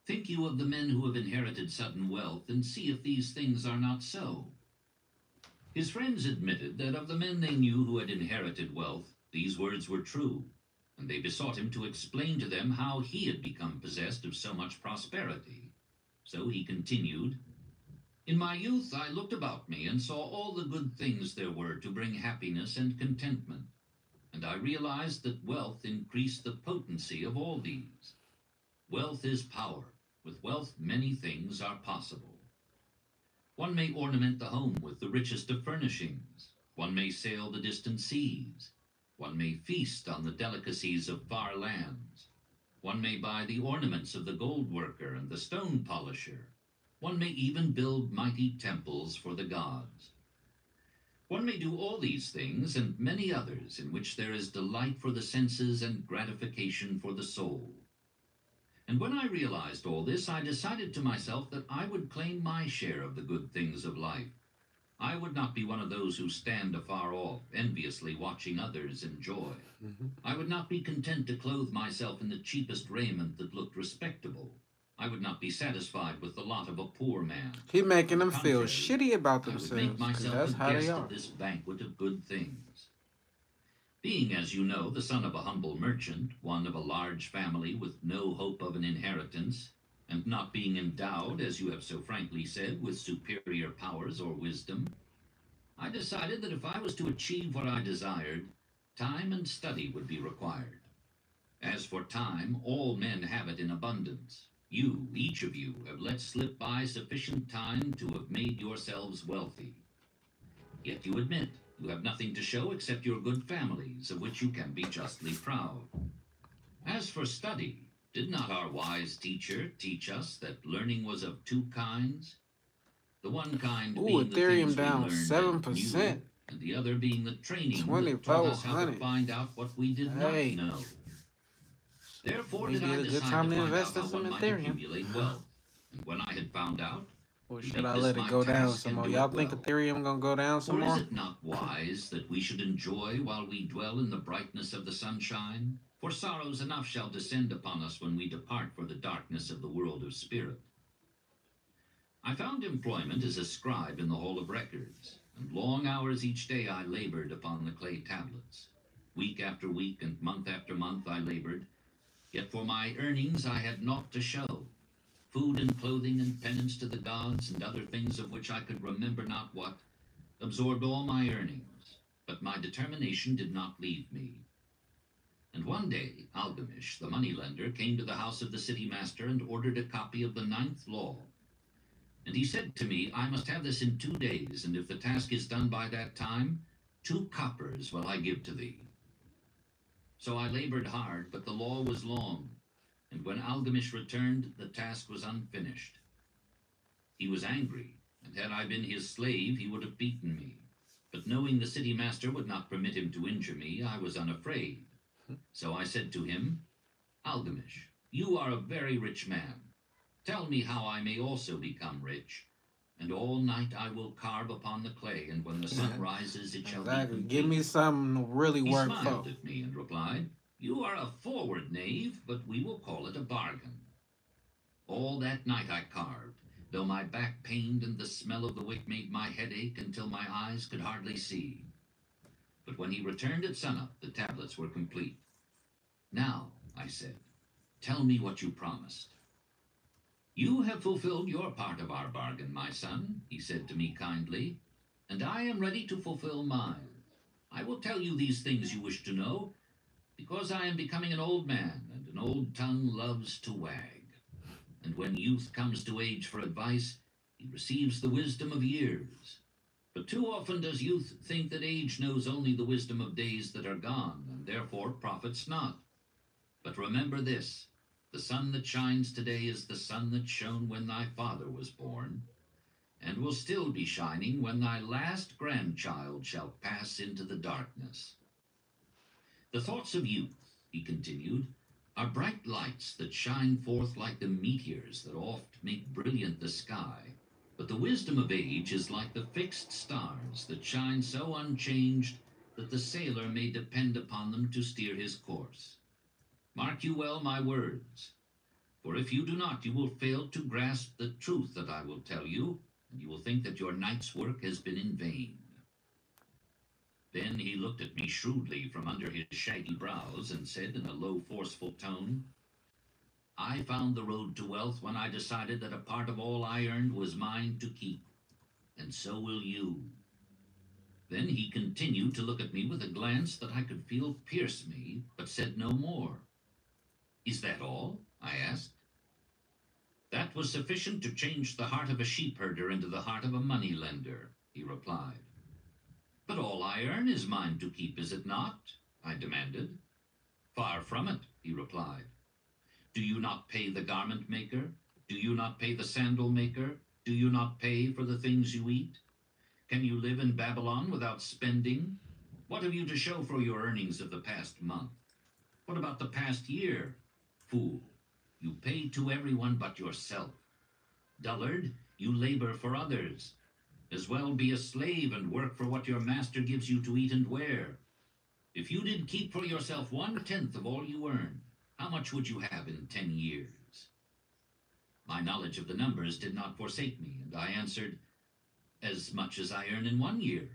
Think you of the men who have inherited sudden wealth and see if these things are not so. His friends admitted that of the men they knew who had inherited wealth, these words were true, and they besought him to explain to them how he had become possessed of so much prosperity. So he continued, In my youth I looked about me and saw all the good things there were to bring happiness and contentment, and I realized that wealth increased the potency of all these. Wealth is power. With wealth many things are possible. One may ornament the home with the richest of furnishings. One may sail the distant seas. One may feast on the delicacies of far lands. One may buy the ornaments of the gold worker and the stone polisher. One may even build mighty temples for the gods. One may do all these things and many others in which there is delight for the senses and gratification for the soul. And when I realized all this, I decided to myself that I would claim my share of the good things of life. I would not be one of those who stand afar off, enviously watching others enjoy. Mhm. I would not be content to clothe myself in the cheapest raiment that looked respectable. I would not be satisfied with the lot of a poor man. He making them On feel shitty about themselves. I would themselves. make 'cause myself that's a guest are. of this banquet of good things. Being, as you know, the son of a humble merchant, one of a large family with no hope of an inheritance, and not being endowed, as you have so frankly said, with superior powers or wisdom, I decided that if I was to achieve what I desired, time and study would be required. As for time, all men have it in abundance. You, each of you, have let slip by sufficient time to have made yourselves wealthy. Yet you admit you have nothing to show except your good families, of which you can be justly proud. As for study, did not our wise teacher teach us that learning was of two kinds? The one kind Ooh, being the Ethereum things we down 7%. knew, and the other being the training that taught us how to find out what we did Hey. not know. Therefore Maybe did I a good decide time to to find invest out in how one might Ethereum. accumulate wealth. And when I had found out, Or should I let it go down some more? Y'all think well. Ethereum gonna go down some or is more? it not wise that we should enjoy while we dwell in the brightness of the sunshine? For sorrows enough shall descend upon us when we depart for the darkness of the world of spirit. I found employment as a scribe in the Hall of Records, and long hours each day I labored upon the clay tablets. Week after week and month after month I labored, yet for my earnings I had naught to show. Food and clothing and penance to the gods and other things of which I could remember not what, absorbed all my earnings, but my determination did not leave me. And one day, Algamish, the moneylender, came to the house of the city master and ordered a copy of the ninth law. And he said to me, I must have this in two days, and if the task is done by that time, two coppers will I give to thee. So I labored hard, but the law was long, and when Algamish returned, the task was unfinished. He was angry, and had I been his slave, he would have beaten me. But knowing the city master would not permit him to injure me, I was unafraid. So I said to him, Algamish, you are a very rich man. Tell me how I may also become rich. And all night I will carve upon the clay, and when the sun rises, it shall Exactly. be Give me something to really He work smiled for. at me and replied, You are a forward knave, but we will call it a bargain. All that night I carved, though my back pained and the smell of the wick made my head ache until my eyes could hardly see. But when he returned at sunup, the tablets were complete. Now, I said, tell me what you promised. You have fulfilled your part of our bargain, my son, he said to me kindly, and I am ready to fulfill mine. I will tell you these things you wish to know, Because I am becoming an old man, and an old tongue loves to wag. And when youth comes to age for advice, he receives the wisdom of years. But too often does youth think that age knows only the wisdom of days that are gone, and therefore profits not. But remember this the sun that shines today is the sun that shone when thy father was born, and will still be shining when thy last grandchild shall pass into the darkness. The thoughts of youth, he continued, are bright lights that shine forth like the meteors that oft make brilliant the sky. But the wisdom of age is like the fixed stars that shine so unchanged that the sailor may depend upon them to steer his course. Mark you well my words, for if you do not, you will fail to grasp the truth that I will tell you, and you will think that your night's work has been in vain. Then he looked at me shrewdly from under his shaggy brows and said in a low, forceful tone, I found the road to wealth when I decided that a part of all I earned was mine to keep, and so will you. Then he continued to look at me with a glance that I could feel pierce me, but said no more. Is that all? I asked. That was sufficient to change the heart of a sheepherder into the heart of a money lender, he replied. But all I earn is mine to keep, is it not? I demanded. Far from it, he replied. Do you not pay the garment maker? Do you not pay the sandal maker? Do you not pay for the things you eat? Can you live in Babylon without spending? What have you to show for your earnings of the past month? What about the past year? Fool, you pay to everyone but yourself. Dullard, you labor for others. As well be a slave and work for what your master gives you to eat and wear. If you did keep for yourself one tenth of all you earn, how much would you have in ten years? My knowledge of the numbers did not forsake me, and I answered, As much as I earn in one year.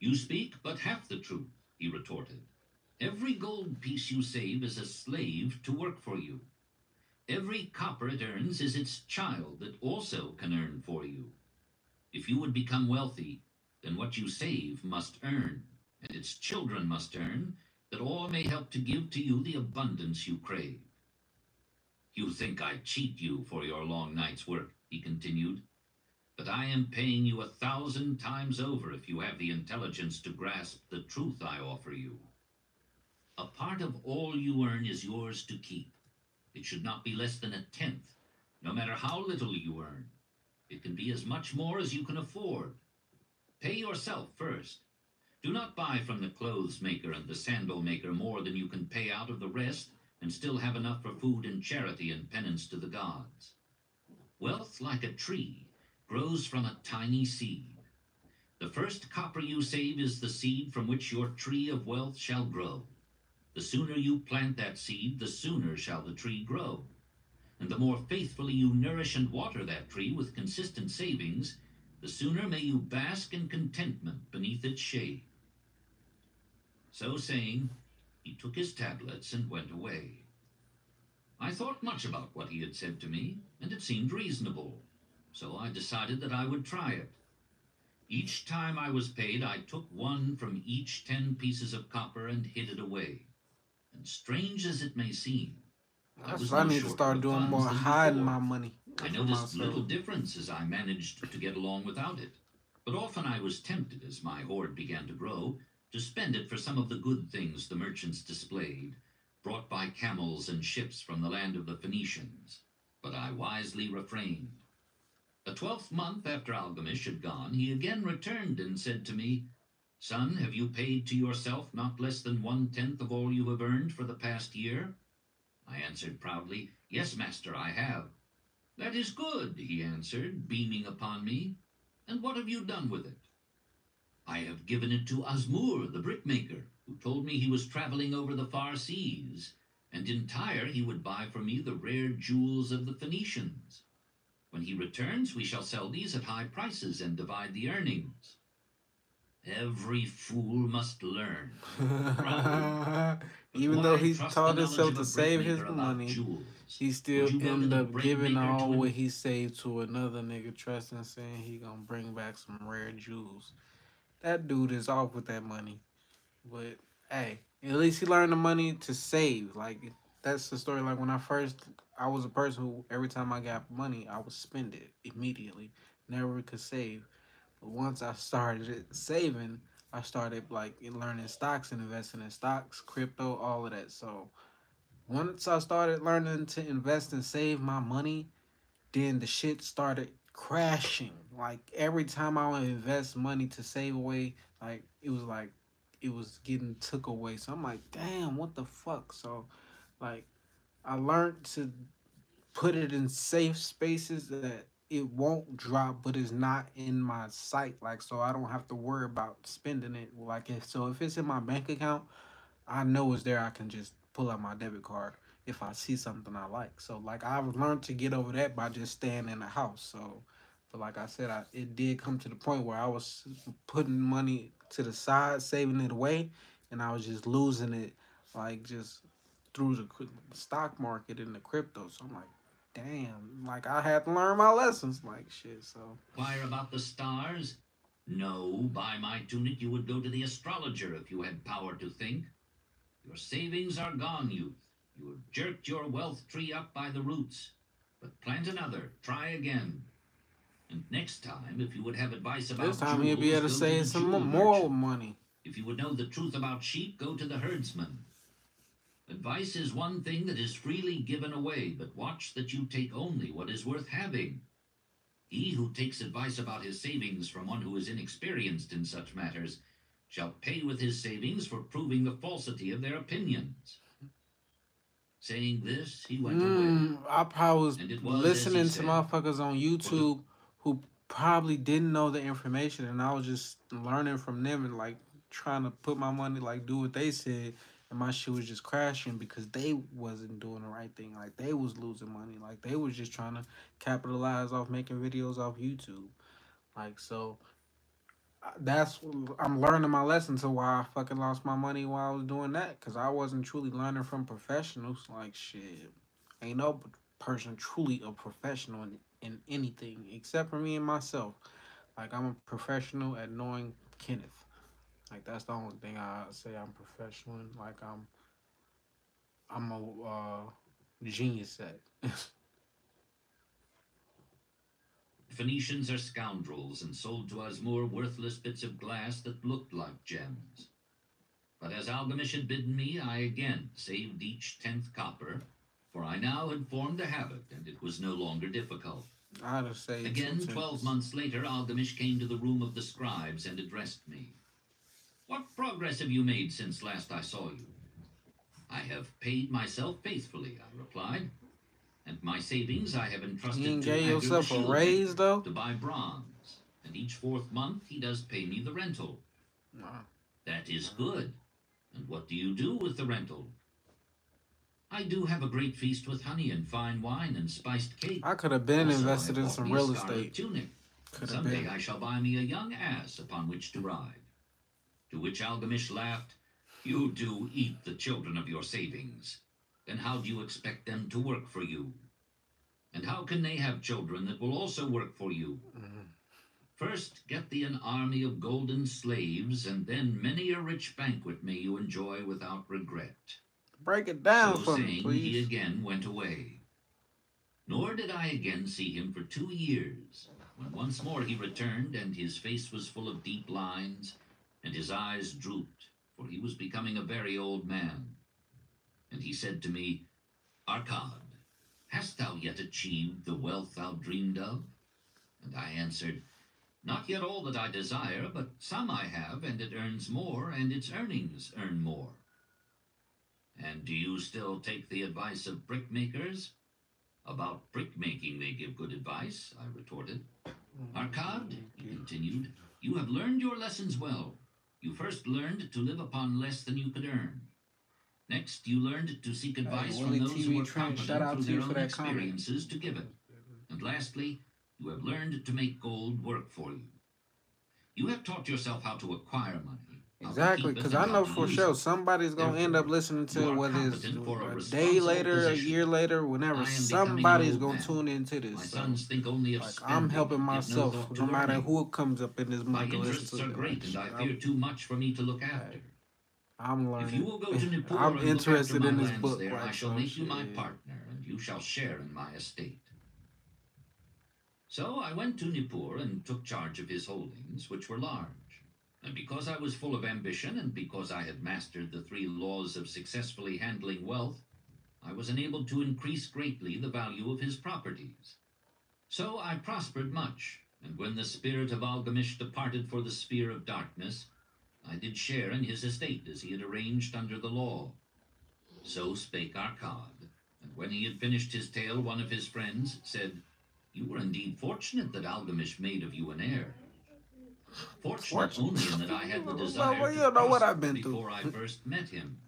You speak but half the truth, he retorted. Every gold piece you save is a slave to work for you. Every copper it earns is its child that also can earn for you. If you would become wealthy, then what you save must earn, and its children must earn, that all may help to give to you the abundance you crave. You think I cheat you for your long night's work, he continued, but I am paying you a thousand times over if you have the intelligence to grasp the truth I offer you. A part of all you earn is yours to keep. It should not be less than a tenth, no matter how little you earn. It can be as much more as you can afford. Pay yourself first. Do not buy from the clothes maker and the sandal maker more than you can pay out of the rest and still have enough for food and charity and penance to the gods. Wealth, like a tree, grows from a tiny seed. The first copper you save is the seed from which your tree of wealth shall grow. The sooner you plant that seed, the sooner shall the tree grow. And the more faithfully you nourish and water that tree with consistent savings, the sooner may you bask in contentment beneath its shade. So saying, he took his tablets and went away. I thought much about what he had said to me, and it seemed reasonable, so I decided that I would try it. Each time I was paid, I took one from each ten pieces of copper and hid it away. And strange as it may seem, That's I need to start doing more than hiding before. my money. I noticed myself. little difference as I managed to get along without it, but often I was tempted as my hoard began to grow to spend it for some of the good things the merchants displayed, brought by camels and ships from the land of the Phoenicians. But I wisely refrained. The twelfth month after Algamish had gone, he again returned and said to me, Son, have you paid to yourself not less than one tenth of all you have earned for the past year? I answered proudly, Yes, master, I have. That is good, he answered, beaming upon me. And what have you done with it? I have given it to Azmur, the brickmaker, who told me he was traveling over the far seas, and in Tyre he would buy for me the rare jewels of the Phoenicians. When he returns, we shall sell these at high prices and divide the earnings. Every fool must learn. Even though he trust taught himself to save his money, jewels? he still Would you go to ended up giving all what he saved to another nigga, trusting, saying he gonna bring back some rare jewels. That dude is off with that money. But hey, At least he learned the money to save. Like that's the story. Like when I first, I was a person who every time I got money, I would spend it immediately. Never could save. But once I started saving, I started like learning stocks and investing in stocks, crypto, all of that. So once I started learning to invest and save my money, then the shit started crashing. Like every time I would invest money to save away, like it was like it was getting took away. So I'm like, damn, what the fuck? So like I learned to put it in safe spaces that it won't drop, but it's not in my sight. Like so I don't have to worry about spending it. Like if so if it's in my bank account, I know it's there. I can just pull out my debit card if I see something I like. So like I've learned to get over that by just staying in the house. So but like I said, I, it did come to the point where I was putting money to the side, saving it away, and I was just losing it like just through the stock market and the crypto. So I'm like, damn, like I had to learn my lessons, like shit. So Inquire about the stars? No, by my tunic, you would go to the astrologer if you had power to think. Your savings are gone, youth. You have jerked your wealth tree up by the roots. But plant another, try again. And next time, if you would have advice about this time he'll be able to save some more money. If you would know the truth about sheep, go to the herdsman. Advice is one thing that is freely given away, but watch that you take only what is worth having. He who takes advice about his savings from one who is inexperienced in such matters shall pay with his savings for proving the falsity of their opinions. Saying this, he went away. Mm, I probably was And it was listening to said. motherfuckers on YouTube who probably didn't know the information, and I was just learning from them and like trying to put my money like do what they said, and my shit was just crashing because they wasn't doing the right thing. Like they was losing money. Like they was just trying to capitalize off making videos off YouTube. Like so. That's I'm learning my lesson to why I fucking lost my money while I was doing that because I wasn't truly learning from professionals. Like shit, ain't no person truly a professional in, in anything except for me and myself. Like I'm a professional at knowing Kenneth. Like that's the only thing I say I'm professional in. Like I'm I'm a uh, genius at. Phoenicians are scoundrels and sold to us more worthless bits of glass that looked like gems. But as Algamish had bidden me, I again saved each tenth copper, for I now had formed a habit, and it was no longer difficult. I'd have saved Again, twelve months later, Algamish came to the room of the scribes and addressed me. What progress have you made since last I saw you? I have paid myself faithfully, I replied, and my savings I have entrusted You to gave yourself a raise though. to buy bronze, and each fourth month he does pay me the rental. That is good. And what do you do with the rental? I do have a great feast with honey and fine wine and spiced cake. I could have been Also, invested in some real estate. Tunic. Could have Someday been. I shall buy me a young ass upon which to ride. To which Algamish laughed, You do eat the children of your savings. Then how do you expect them to work for you? And how can they have children that will also work for you? First, get thee an army of golden slaves, and then many a rich banquet may you enjoy without regret. Break it down so for me, saying, he again went away. Nor did I again see him for two years, when once more he returned, and his face was full of deep lines, and his eyes drooped, for he was becoming a very old man. And he said to me, Arkad, hast thou yet achieved the wealth thou dreamed of? And I answered, Not yet all that I desire, but some I have, and it earns more, and its earnings earn more. And do you still take the advice of brickmakers? About brickmaking they give good advice, I retorted. Mm-hmm. Arkad, he continued, you have learned your lessons well. You first learned to live upon less than you could earn. Next, you learned to seek advice Willie from those TV who were competent through to their own that comment. experiences to give it. And lastly, you have learned to make gold work for you. You have taught yourself how to acquire money. Exactly, because I know for sure somebody's gonna end up listening to are whether it's a day later, a year later, whenever. am becoming an Somebody's gonna tune into this. So, sons think only of like I'm helping myself, no matter who comes up in this My month to interests are great, and I Like, fear I'm- too much for me to look after. I'm learning. If you will go to Nippur I'm and interested in this book. there, I shall make you my partner, and you shall share in my estate. So I went to Nippur and took charge of his holdings, which were large. And because I was full of ambition, and because I had mastered the three laws of successfully handling wealth, I was enabled to increase greatly the value of his properties. So I prospered much, and when the spirit of Algamish departed for the sphere of darkness, I did share in his estate as he had arranged under the law. So spake Arkad, and when he had finished his tale, one of his friends said, You were indeed fortunate that Algamish made of you an heir. Fortunate Fortunate. only in that I had the desire well, to you know what I've been through. before I first met him.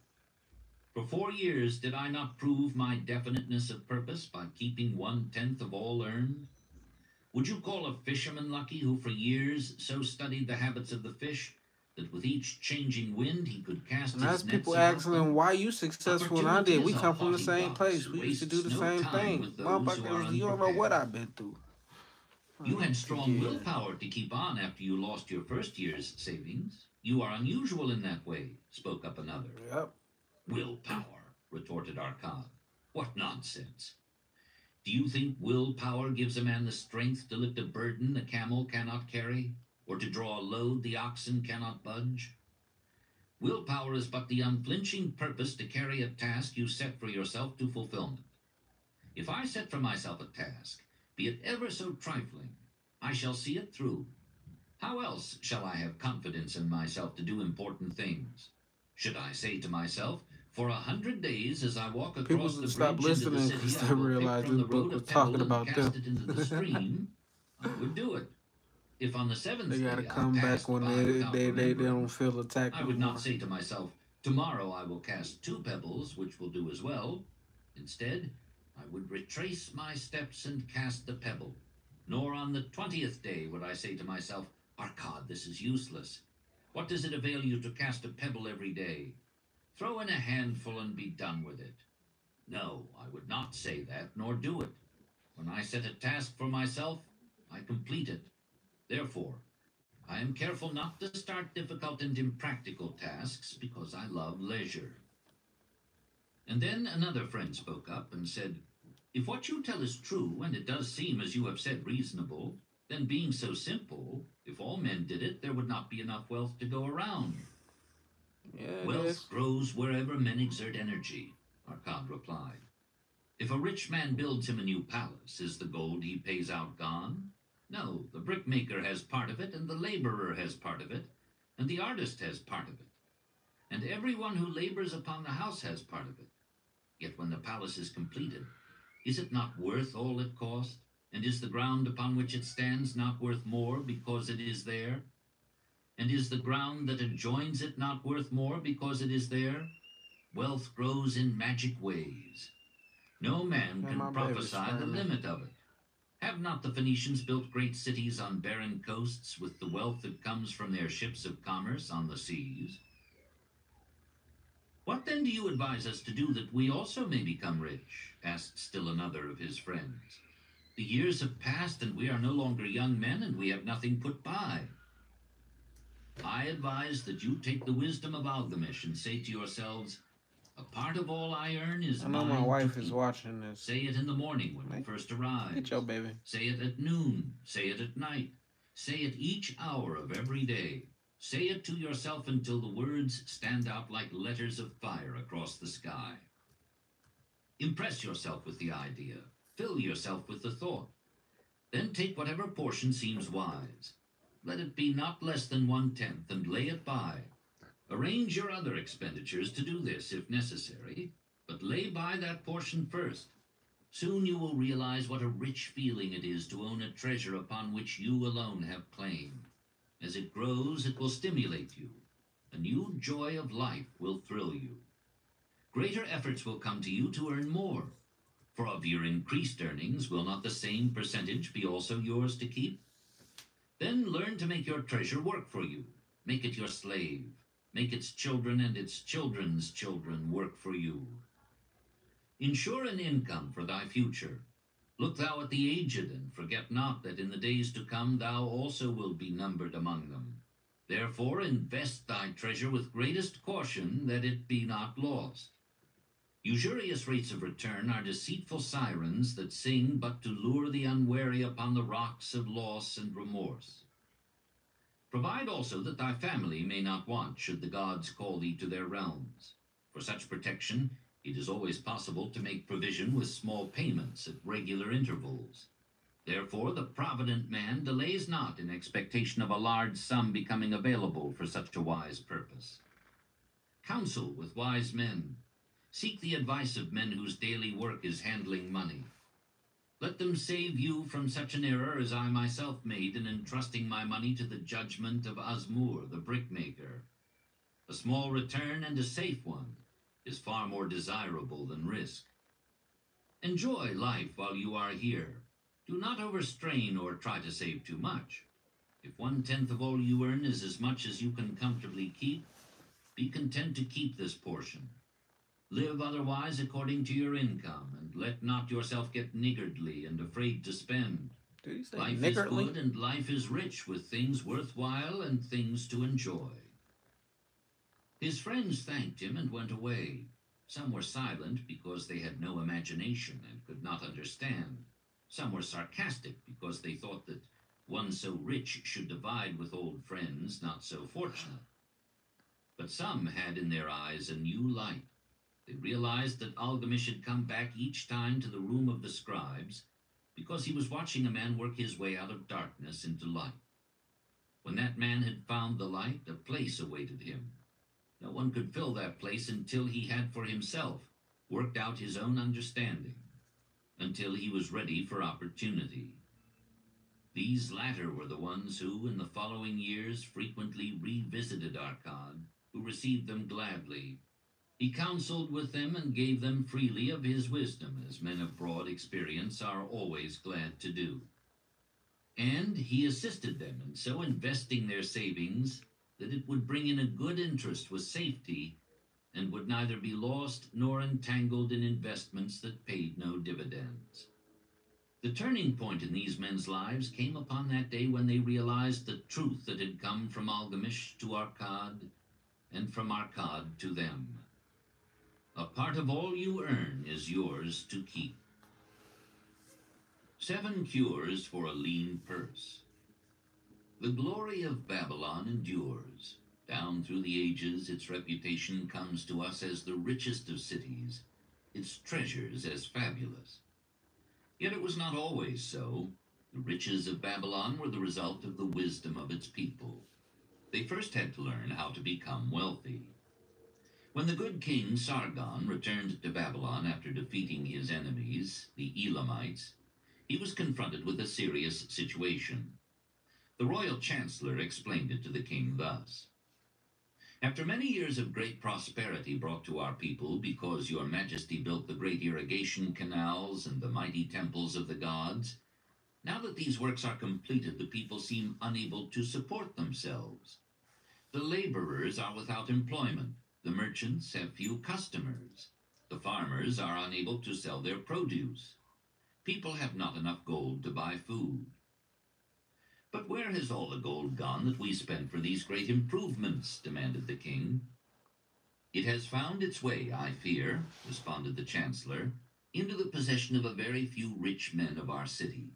For four years did I not prove my definiteness of purpose by keeping one tenth of all earned? Would you call a fisherman lucky who for years so studied the habits of the fish that with each changing wind he could cast And his that's nets people asking him why you successful and I did. We Opportunity is a come from the same place. We used to do the same thing. with those who are Motherfuckers, you don't know what. I've been through. You had hmm, strong Yeah. willpower to keep on after you lost your first year's savings. You are unusual in that way, spoke up another. Yep. Willpower, retorted Arkad. What nonsense. Do you think willpower gives a man the strength to lift a burden a camel cannot carry, or to draw a load the oxen cannot budge? Willpower is but the unflinching purpose to carry a task you set for yourself to fulfillment. If I set for myself a task, be it ever so trifling, I shall see it through. How else shall I have confidence in myself to do important things? Should I say to myself, for a hundred days as I walk across should the stop bridge into the listening city, I will pick from the road a talking about and cast them. it into the stream, I would do it. If on the seventh They gotta day I come back when they they, they, they don't feel attacked. I would anymore. not say to myself, Tomorrow I will cast two pebbles, which will do as well. Instead, I would retrace my steps and cast the pebble. Nor on the twentieth day would I say to myself, Arkad, this is useless. What does it avail you to cast a pebble every day? Throw in a handful and be done with it. No, I would not say that, nor do it. When I set a task for myself, I complete it. Therefore, I am careful not to start difficult and impractical tasks because I love leisure. And then another friend spoke up and said, If what you tell is true, and it does seem as you have said reasonable, then being so simple, if all men did it, there would not be enough wealth to go around. Yeah, Wealth grows wherever men exert energy, Arkad replied. If a rich man builds him a new palace, is the gold he pays out gone? No, the brickmaker has part of it, and the laborer has part of it, and the artist has part of it. And everyone who labors upon the house has part of it. Yet when the palace is completed, is it not worth all it cost? And is the ground upon which it stands not worth more because it is there? And is the ground that adjoins it not worth more because it is there? Wealth grows in magic ways. No man can prophesy the limit of it. Have not the Phoenicians built great cities on barren coasts with the wealth that comes from their ships of commerce on the seas? What then do you advise us to do that we also may become rich? asked still another of his friends. The years have passed, and we are no longer young men, and we have nothing put by. I advise that you take the wisdom of Algamish and say to yourselves, A part of all I earn is I know mine my wife is keep." watching this. Say it in the morning when you Mate, first arrive. Get your baby. Say it at noon. Say it at night. Say it each hour of every day. Say it to yourself until the words stand out like letters of fire across the sky. Impress yourself with the idea. Fill yourself with the thought. Then take whatever portion seems wise. Let it be not less than one tenth and lay it by. Arrange your other expenditures to do this if necessary, but lay by that portion first. Soon you will realize what a rich feeling it is to own a treasure upon which you alone have claim. As it grows, it will stimulate you. A new joy of life will thrill you. Greater efforts will come to you to earn more. For of your increased earnings, will not the same percentage be also yours to keep? Then learn to make your treasure work for you. Make it your slave. Make its children and its children's children work for you. Ensure an income for thy future. Look thou at the aged, and forget not that in the days to come thou also will be numbered among them. Therefore invest thy treasure with greatest caution that it be not lost. Usurious rates of return are deceitful sirens that sing but to lure the unwary upon the rocks of loss and remorse. Provide also that thy family may not want should the gods call thee to their realms. For such protection, it is always possible to make provision with small payments at regular intervals. Therefore, the provident man delays not in expectation of a large sum becoming available for such a wise purpose. Counsel with wise men. Seek the advice of men whose daily work is handling money. Let them save you from such an error as I myself made in entrusting my money to the judgment of Azmur, the brickmaker. A small return and a safe one is far more desirable than risk. Enjoy life while you are here. Do not overstrain or try to save too much. If one tenth of all you earn is as much as you can comfortably keep, be content to keep this portion. Live otherwise according to your income, and let not yourself get niggardly and afraid to spend. Life niggardly? is good and life is rich with things worthwhile and things to enjoy. His friends thanked him and went away. Some were silent because they had no imagination and could not understand. Some were sarcastic because they thought that one so rich should divide with old friends not so fortunate. But some had in their eyes a new light. They realized that Algamish had come back each time to the room of the scribes because he was watching a man work his way out of darkness into light. When that man had found the light, a place awaited him. No one could fill that place until he had for himself worked out his own understanding, until he was ready for opportunity. These latter were the ones who, in the following years, frequently revisited Arkad, who received them gladly. He counseled with them and gave them freely of his wisdom, as men of broad experience are always glad to do. And he assisted them in so investing their savings that it would bring in a good interest with safety and would neither be lost nor entangled in investments that paid no dividends. The turning point in these men's lives came upon that day when they realized the truth that had come from Algamish to Arkad and from Arkad to them. A part of all you earn is yours to keep. Seven cures for a lean purse. The glory of Babylon endures. Down through the ages, its reputation comes to us as the richest of cities, its treasures as fabulous. Yet it was not always so. The riches of Babylon were the result of the wisdom of its people. They first had to learn how to become wealthy. When the good king Sargon returned to Babylon after defeating his enemies, the Elamites, he was confronted with a serious situation. The royal chancellor explained it to the king thus. After many years of great prosperity brought to our people because your majesty built the great irrigation canals and the mighty temples of the gods, now that these works are completed, the people seem unable to support themselves. The laborers are without employment, the merchants have few customers, the farmers are unable to sell their produce. People have not enough gold to buy food. But where has all the gold gone that we spent for these great improvements? demanded the king. It has found its way, I fear, responded the chancellor, into the possession of a very few rich men of our city.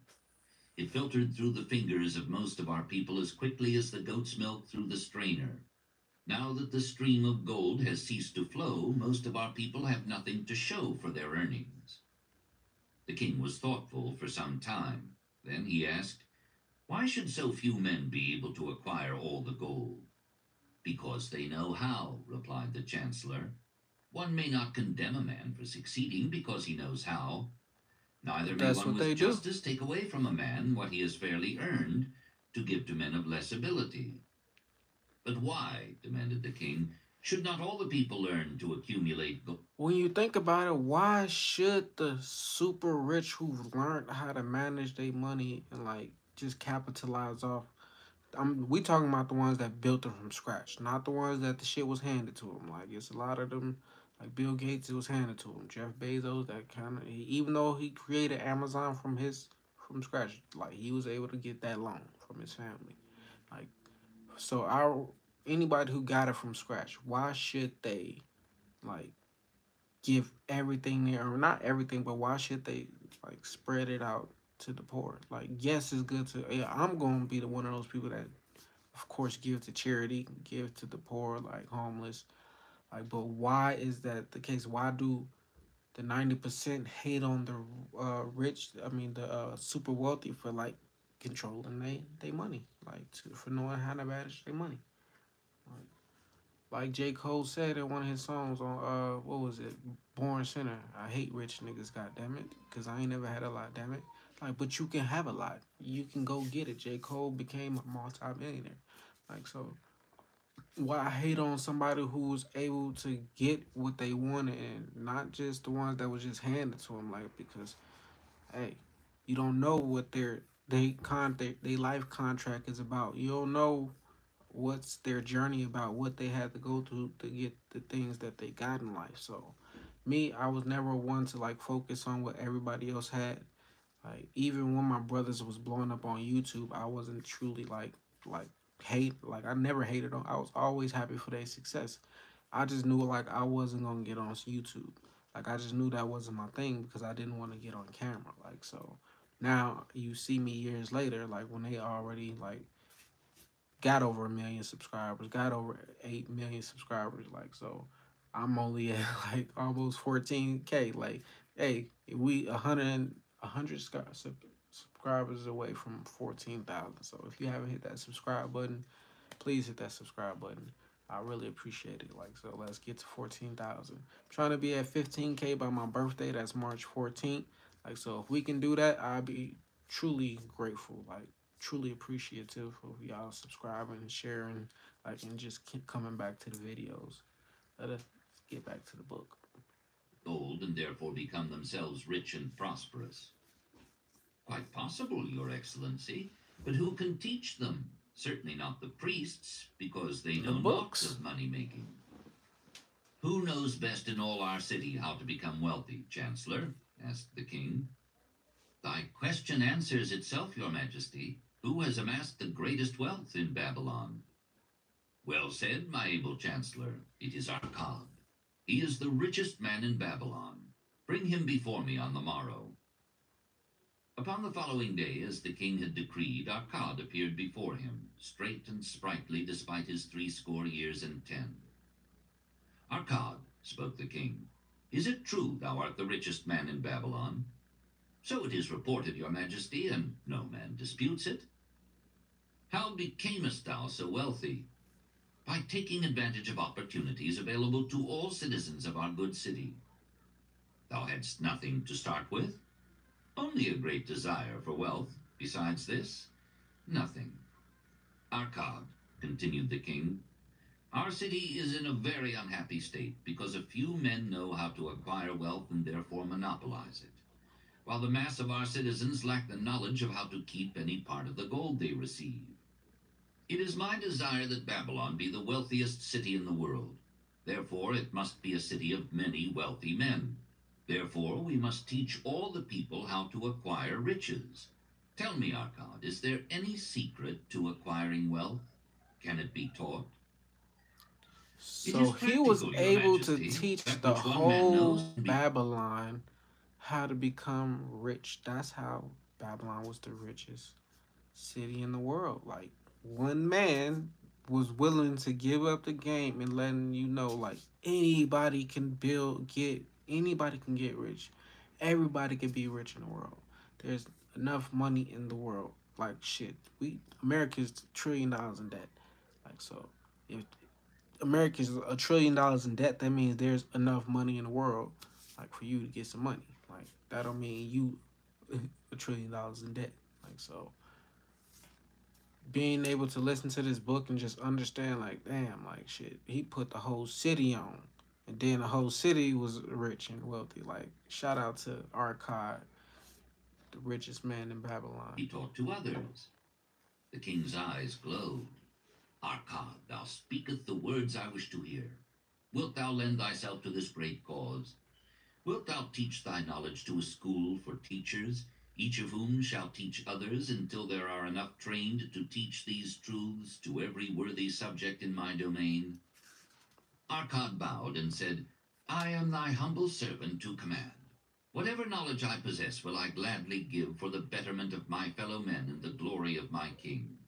It filtered through the fingers of most of our people as quickly as the goat's milk through the strainer. Now that the stream of gold has ceased to flow, most of our people have nothing to show for their earnings. The king was thoughtful for some time. Then he asked, Why should so few men be able to acquire all the gold? Because they know how, replied the chancellor. One may not condemn a man for succeeding because he knows how. Neither may one with do. justice take away from a man what he has fairly earned to give to men of less ability. But why, demanded the king, should not all the people learn to accumulate gold? When you think about it, why should the super rich who've learned how to manage their money and like just capitalize off? I'm we talking about the ones that built them from scratch, not the ones that the shit was handed to them. Like it's a lot of them, like Bill Gates, it was handed to him. Jeff Bezos, that kind of even though he created Amazon from his from scratch, like he was able to get that loan from his family. Like So our anybody who got it from scratch, why should they like give everything there or not everything, but why should they like spread it out to the poor? Like yes, it's good to yeah, I'm gonna be the one of those people that of course give to charity, give to the poor, like homeless. Like but why is that the case? Why do the 90% hate on the uh, rich, I mean the uh, super wealthy for like controlling they, they money, like to, for knowing how to manage their money. Like, like J. Cole said in one of his songs on uh what was it, Born Sinner. I hate rich niggas, goddamn it, cause I ain't never had a lot, damn it. Like, but you can have a lot. You can go get it. J. Cole became a multi-millionaire. Like so why I hate on somebody who's able to get what they wanted and not just the ones that was just handed to them. Like because, hey, you don't know what their they con their, their life contract is about. You don't know what's their journey about, what they had to go through to get the things that they got in life. So, me, I was never one to like focus on what everybody else had. Like even when my brothers was blowing up on YouTube, I wasn't truly like like hate like I never hated on I was always happy for their success. I just knew like I wasn't gonna get on YouTube. Like I just knew that wasn't my thing because I didn't want to get on camera. Like so now you see me years later, like when they already like got over a million subscribers, got over eight million subscribers, like so I'm only at like almost 14k. Like, hey, we a hundred a hundred subscribers away from 14,000. So if you haven't hit that subscribe button, please hit that subscribe button. I really appreciate it. Like, so let's get to 14,000. trying to be at 15K by my birthday. That's March 14th. Like, so if we can do that, I'll be truly grateful. Like, truly appreciative of y'all subscribing and sharing. Like, and just keep coming back to the videos. Let us get back to the book. Old and therefore become themselves rich and prosperous. Quite possible, Your Excellency, but who can teach them? Certainly not the priests, because they know naught of money making. Who knows best in all our city how to become wealthy, Chancellor? asked the king. Thy question answers itself, Your Majesty. Who has amassed the greatest wealth in Babylon? Well said, my able Chancellor. It is Arkad. He is the richest man in Babylon. Bring him before me on the morrow. Upon the following day, as the king had decreed, Arkad appeared before him, straight and sprightly despite his threescore years and ten. Arkad, spoke the king, is it true thou art the richest man in Babylon? So it is reported, your majesty, and no man disputes it. How becamest thou so wealthy? By taking advantage of opportunities available to all citizens of our good city. Thou hadst nothing to start with, only a great desire for wealth. Besides this, nothing. Arkad, continued the king, our city is in a very unhappy state because a few men know how to acquire wealth and therefore monopolize it, while the mass of our citizens lack the knowledge of how to keep any part of the gold they receive. It is my desire that Babylon be the wealthiest city in the world. Therefore, it must be a city of many wealthy men. Therefore, we must teach all the people how to acquire riches. Tell me, Arkad, is there any secret to acquiring wealth? Can it be taught? So he was able to teach the whole Babylon how to become rich. That's how Babylon was the richest city in the world. Like one man was willing to give up the game and letting you know like anybody can build get Anybody can get rich. Everybody can be rich in the world. There's enough money in the world. Like shit, we America's trillion dollars in debt. Like so, if America's a trillion dollars in debt, that means there's enough money in the world, like for you to get some money. Like that don't mean you a trillion dollars in debt. Like so, being able to listen to this book and just understand, like, damn, like shit, he put the whole city on. And then the whole city was rich and wealthy. Like, shout out to Arkad, the richest man in Babylon. He talked to others. The king's eyes glowed. Arkad, thou speakest the words I wish to hear. Wilt thou lend thyself to this great cause? Wilt thou teach thy knowledge to a school for teachers, each of whom shall teach others until there are enough trained to teach these truths to every worthy subject in my domain? Arkad bowed and said, I am thy humble servant to command. Whatever knowledge I possess will I gladly give for the betterment of my fellow men and the glory of my king.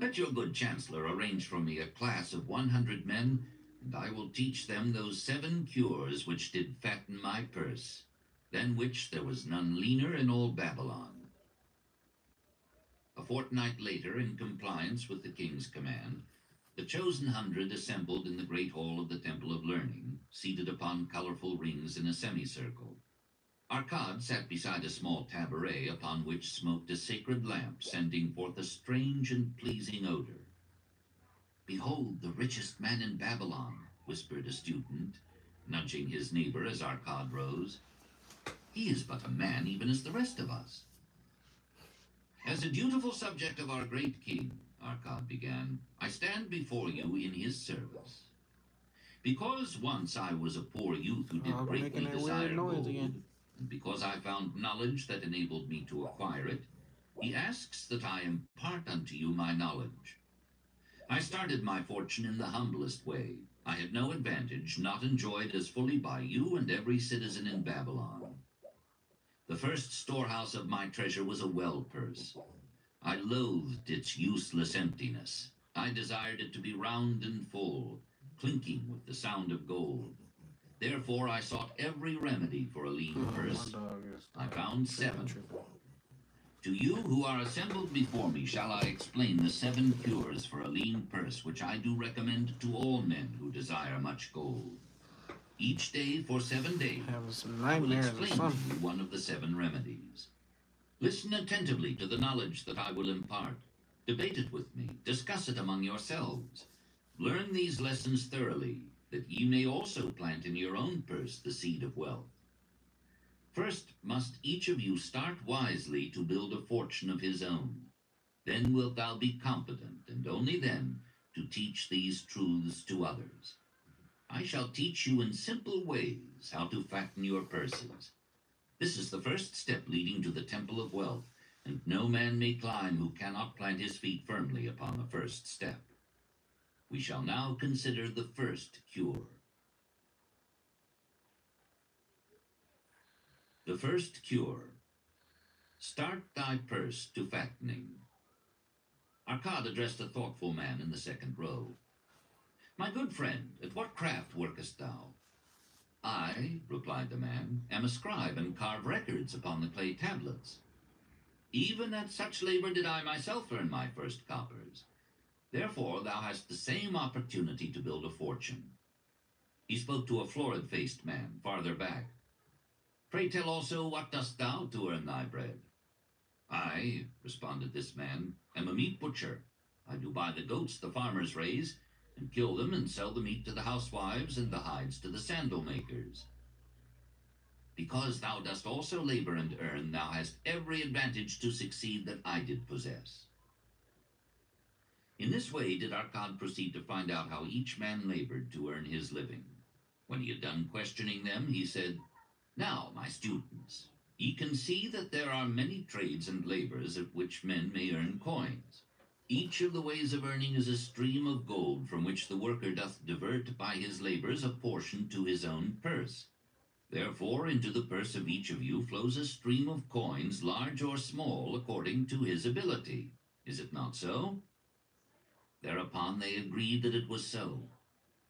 Let your good chancellor arrange for me a class of one hundred men, and I will teach them those seven cures which did fatten my purse, than which there was none leaner in all Babylon. A fortnight later, in compliance with the king's command, the chosen hundred assembled in the great hall of the Temple of Learning, seated upon colorful rings in a semicircle. Arkad sat beside a small taboret upon which smoked a sacred lamp, sending forth a strange and pleasing odor. Behold the richest man in Babylon, whispered a student, nudging his neighbor as Arkad rose. He is but a man, even as the rest of us. As a dutiful subject of our great king, Arkad began, I stand before you in his service. Because once I was a poor youth who did Oh, greatly desire gold, again. and because I found knowledge that enabled me to acquire it, he asks that I impart unto you my knowledge. I started my fortune in the humblest way. I had no advantage not enjoyed as fully by you and every citizen in Babylon. The first storehouse of my treasure was a well purse. I loathed its useless emptiness. I desired it to be round and full, clinking with the sound of gold. Therefore I sought every remedy for a lean Oh, purse. I found seven. To you who are assembled before me shall I explain the seven cures for a lean purse which I do recommend to all men who desire much gold. Each day for seven days I will explain to you one of the seven remedies. Listen attentively to the knowledge that I will impart. Debate it with me. Discuss it among yourselves. Learn these lessons thoroughly, that ye may also plant in your own purse the seed of wealth. First must each of you start wisely to build a fortune of his own. Then wilt thou be competent, and only then, to teach these truths to others. I shall teach you in simple ways how to fatten your purses. This is the first step leading to the Temple of Wealth, and no man may climb who cannot plant his feet firmly upon the first step. We shall now consider the first cure. The first cure. Start thy purse to fattening. Arkad addressed a thoughtful man in the second row. My good friend, at what craft workest thou? I, replied the man, am a scribe and carve records upon the clay tablets. Even at such labor did I myself earn my first coppers. Therefore thou hast the same opportunity to build a fortune. He spoke to a florid-faced man farther back. Pray tell also what dost thou to earn thy bread? I, responded this man, am a meat butcher. I do buy the goats the farmers raise, and kill them and sell the meat to the housewives and the hides to the sandal makers. Because thou dost also labor and earn, thou hast every advantage to succeed that I did possess. In this way did Arkad proceed to find out how each man labored to earn his living. When he had done questioning them, he said, Now, my students, ye can see that there are many trades and labors at which men may earn coins. Each of the ways of earning is a stream of gold from which the worker doth divert by his labors a portion to his own purse. Therefore into the purse of each of you flows a stream of coins, large or small, according to his ability. Is it not so? Thereupon they agreed that it was so.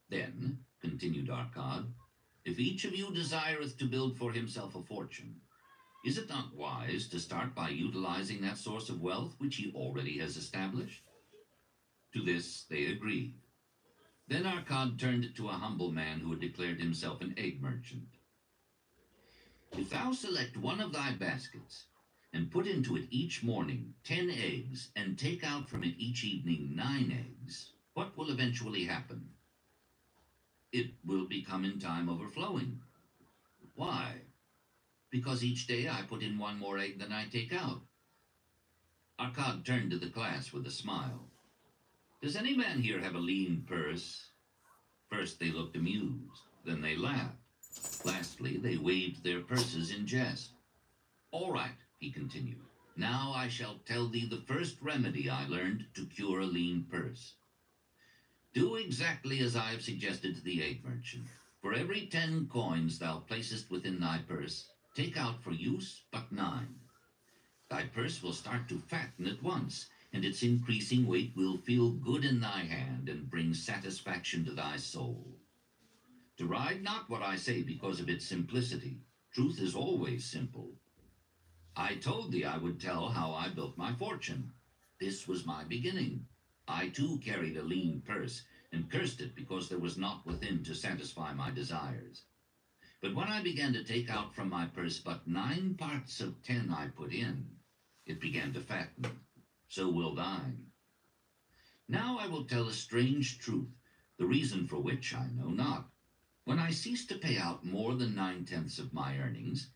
Then, continued Arkad, if each of you desireth to build for himself a fortune, is it not wise to start by utilizing that source of wealth which he already has established? To this they agreed. Then Arkad turned to a humble man who had declared himself an egg merchant. If thou select one of thy baskets, and put into it each morning ten eggs, and take out from it each evening nine eggs, what will eventually happen? It will become in time overflowing. Why? Because each day I put in one more egg than I take out. Arkad turned to the class with a smile. Does any man here have a lean purse? First they looked amused, then they laughed. Lastly, they waved their purses in jest. All right, he continued. Now I shall tell thee the first remedy I learned to cure a lean purse. Do exactly as I have suggested to the egg merchant. For every ten coins thou placest within thy purse, take out for use but nine. Thy purse will start to fatten at once, and its increasing weight will feel good in thy hand and bring satisfaction to thy soul. Deride not what I say because of its simplicity. Truth is always simple. I told thee I would tell how I built my fortune. This was my beginning. I too carried a lean purse, and cursed it because there was naught within to satisfy my desires. But when I began to take out from my purse but nine parts of ten I put in, it began to fatten. So will thine. Now I will tell a strange truth, the reason for which I know not. When I ceased to pay out more than nine-tenths of my earnings,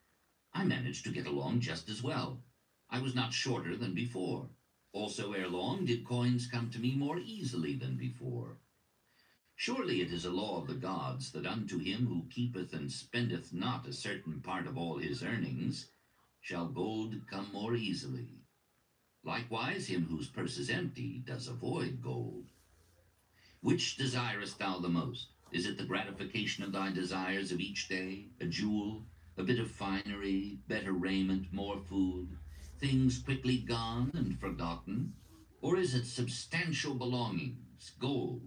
I managed to get along just as well. I was not shorter than before. Also, ere long, did coins come to me more easily than before. Surely it is a law of the gods that unto him who keepeth and spendeth not a certain part of all his earnings shall gold come more easily. Likewise, him whose purse is empty does avoid gold. Which desirest thou the most? Is it the gratification of thy desires of each day, a jewel, a bit of finery, better raiment, more food, things quickly gone and forgotten? Or is it substantial belongings, gold,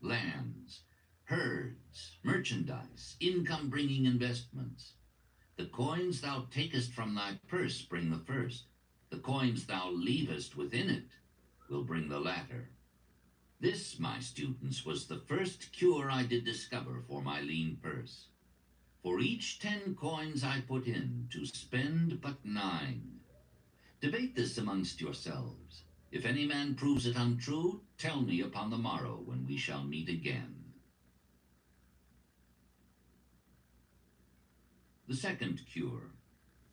lands, herds, merchandise, income-bringing investments? The coins thou takest from thy purse bring the first. The coins thou leavest within it will bring the latter. This, my students, was the first cure I did discover for my lean purse. For each ten coins I put in, to spend but nine. Debate this amongst yourselves. If any man proves it untrue, tell me upon the morrow when we shall meet again. The second cure.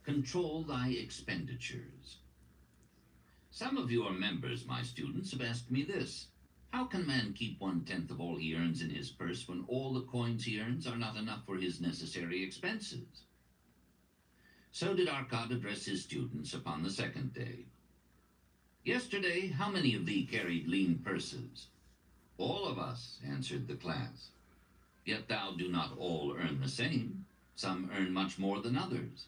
Control thy expenditures. Some of your members, my students, have asked me this. How can man keep one-tenth of all he earns in his purse when all the coins he earns are not enough for his necessary expenses? So did Arkad address his students upon the second day. Yesterday, how many of thee carried lean purses? All of us, answered the class. Yet thou do not all earn the same. Some earn much more than others.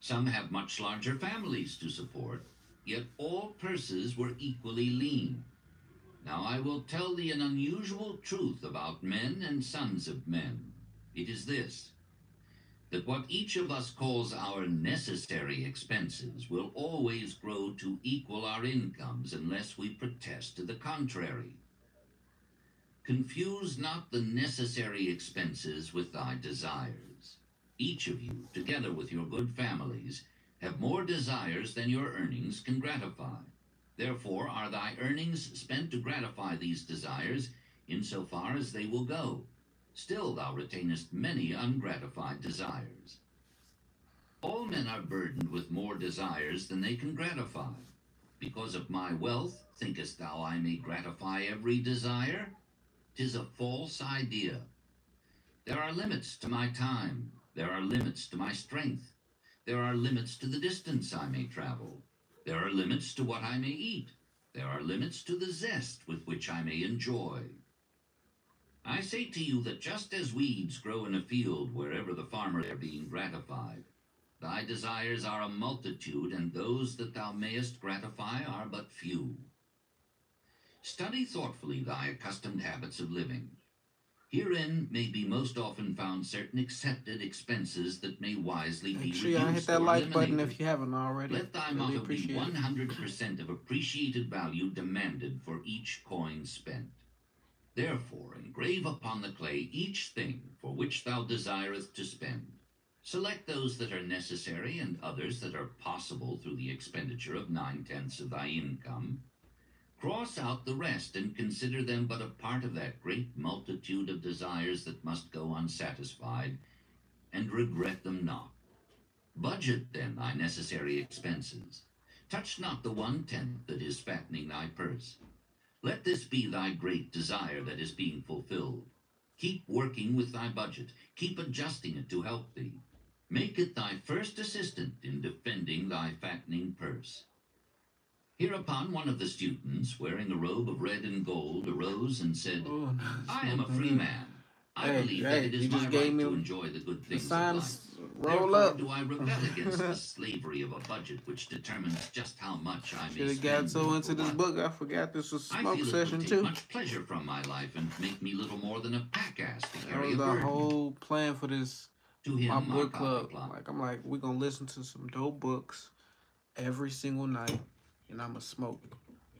Some have much larger families to support, yet all purses were equally lean. Now I will tell thee an unusual truth about men and sons of men. It is this, that what each of us calls our necessary expenses will always grow to equal our incomes unless we protest to the contrary. Confuse not the necessary expenses with thy desires. Each of you, together with your good families, have more desires than your earnings can gratify. Therefore are thy earnings spent to gratify these desires, insofar as they will go. Still thou retainest many ungratified desires. All men are burdened with more desires than they can gratify. Because of my wealth, thinkest thou I may gratify every desire? Tis a false idea. There are limits to my time. There are limits to my strength. There are limits to the distance I may travel. There are limits to what I may eat. There are limits to the zest with which I may enjoy. I say to you that just as weeds grow in a field wherever the farmer are being gratified, thy desires are a multitude, and those that thou mayest gratify are but few. Study thoughtfully thy accustomed habits of living. Herein may be most often found certain accepted expenses that may wisely be Make sure y'all hit that like button if you haven't already. Let thy really motto be 100% of appreciated value demanded for each coin spent. Therefore, engrave upon the clay each thing for which thou desirest to spend. Select those that are necessary and others that are possible through the expenditure of nine-tenths of thy income. Cross out the rest and consider them but a part of that great multitude of desires that must go unsatisfied, and regret them not. Budget then thy necessary expenses. Touch not the one-tenth that is fattening thy purse. Let this be thy great desire that is being fulfilled. Keep working with thy budget. Keep adjusting it to help thee. Make it thy first assistant in defending thy fattening purse. Hereupon one of the students, wearing a robe of red and gold, arose and said, Oh, no, I am a free man. I Hey, believe hey, that it is just my right me to enjoy the good The things of life. Roll Therefore up. do I rebel against the slavery of a budget which determines just how much I may Should have spend. got so into for this what. book, I forgot this was I smoke feel it session would take too. much pleasure from my life and make me little more than a pack-ass to That carry was a the burden. whole plan for this to him, my our book club. Like I'm like, we're gonna listen to some dope books every single night, and I'ma smoke,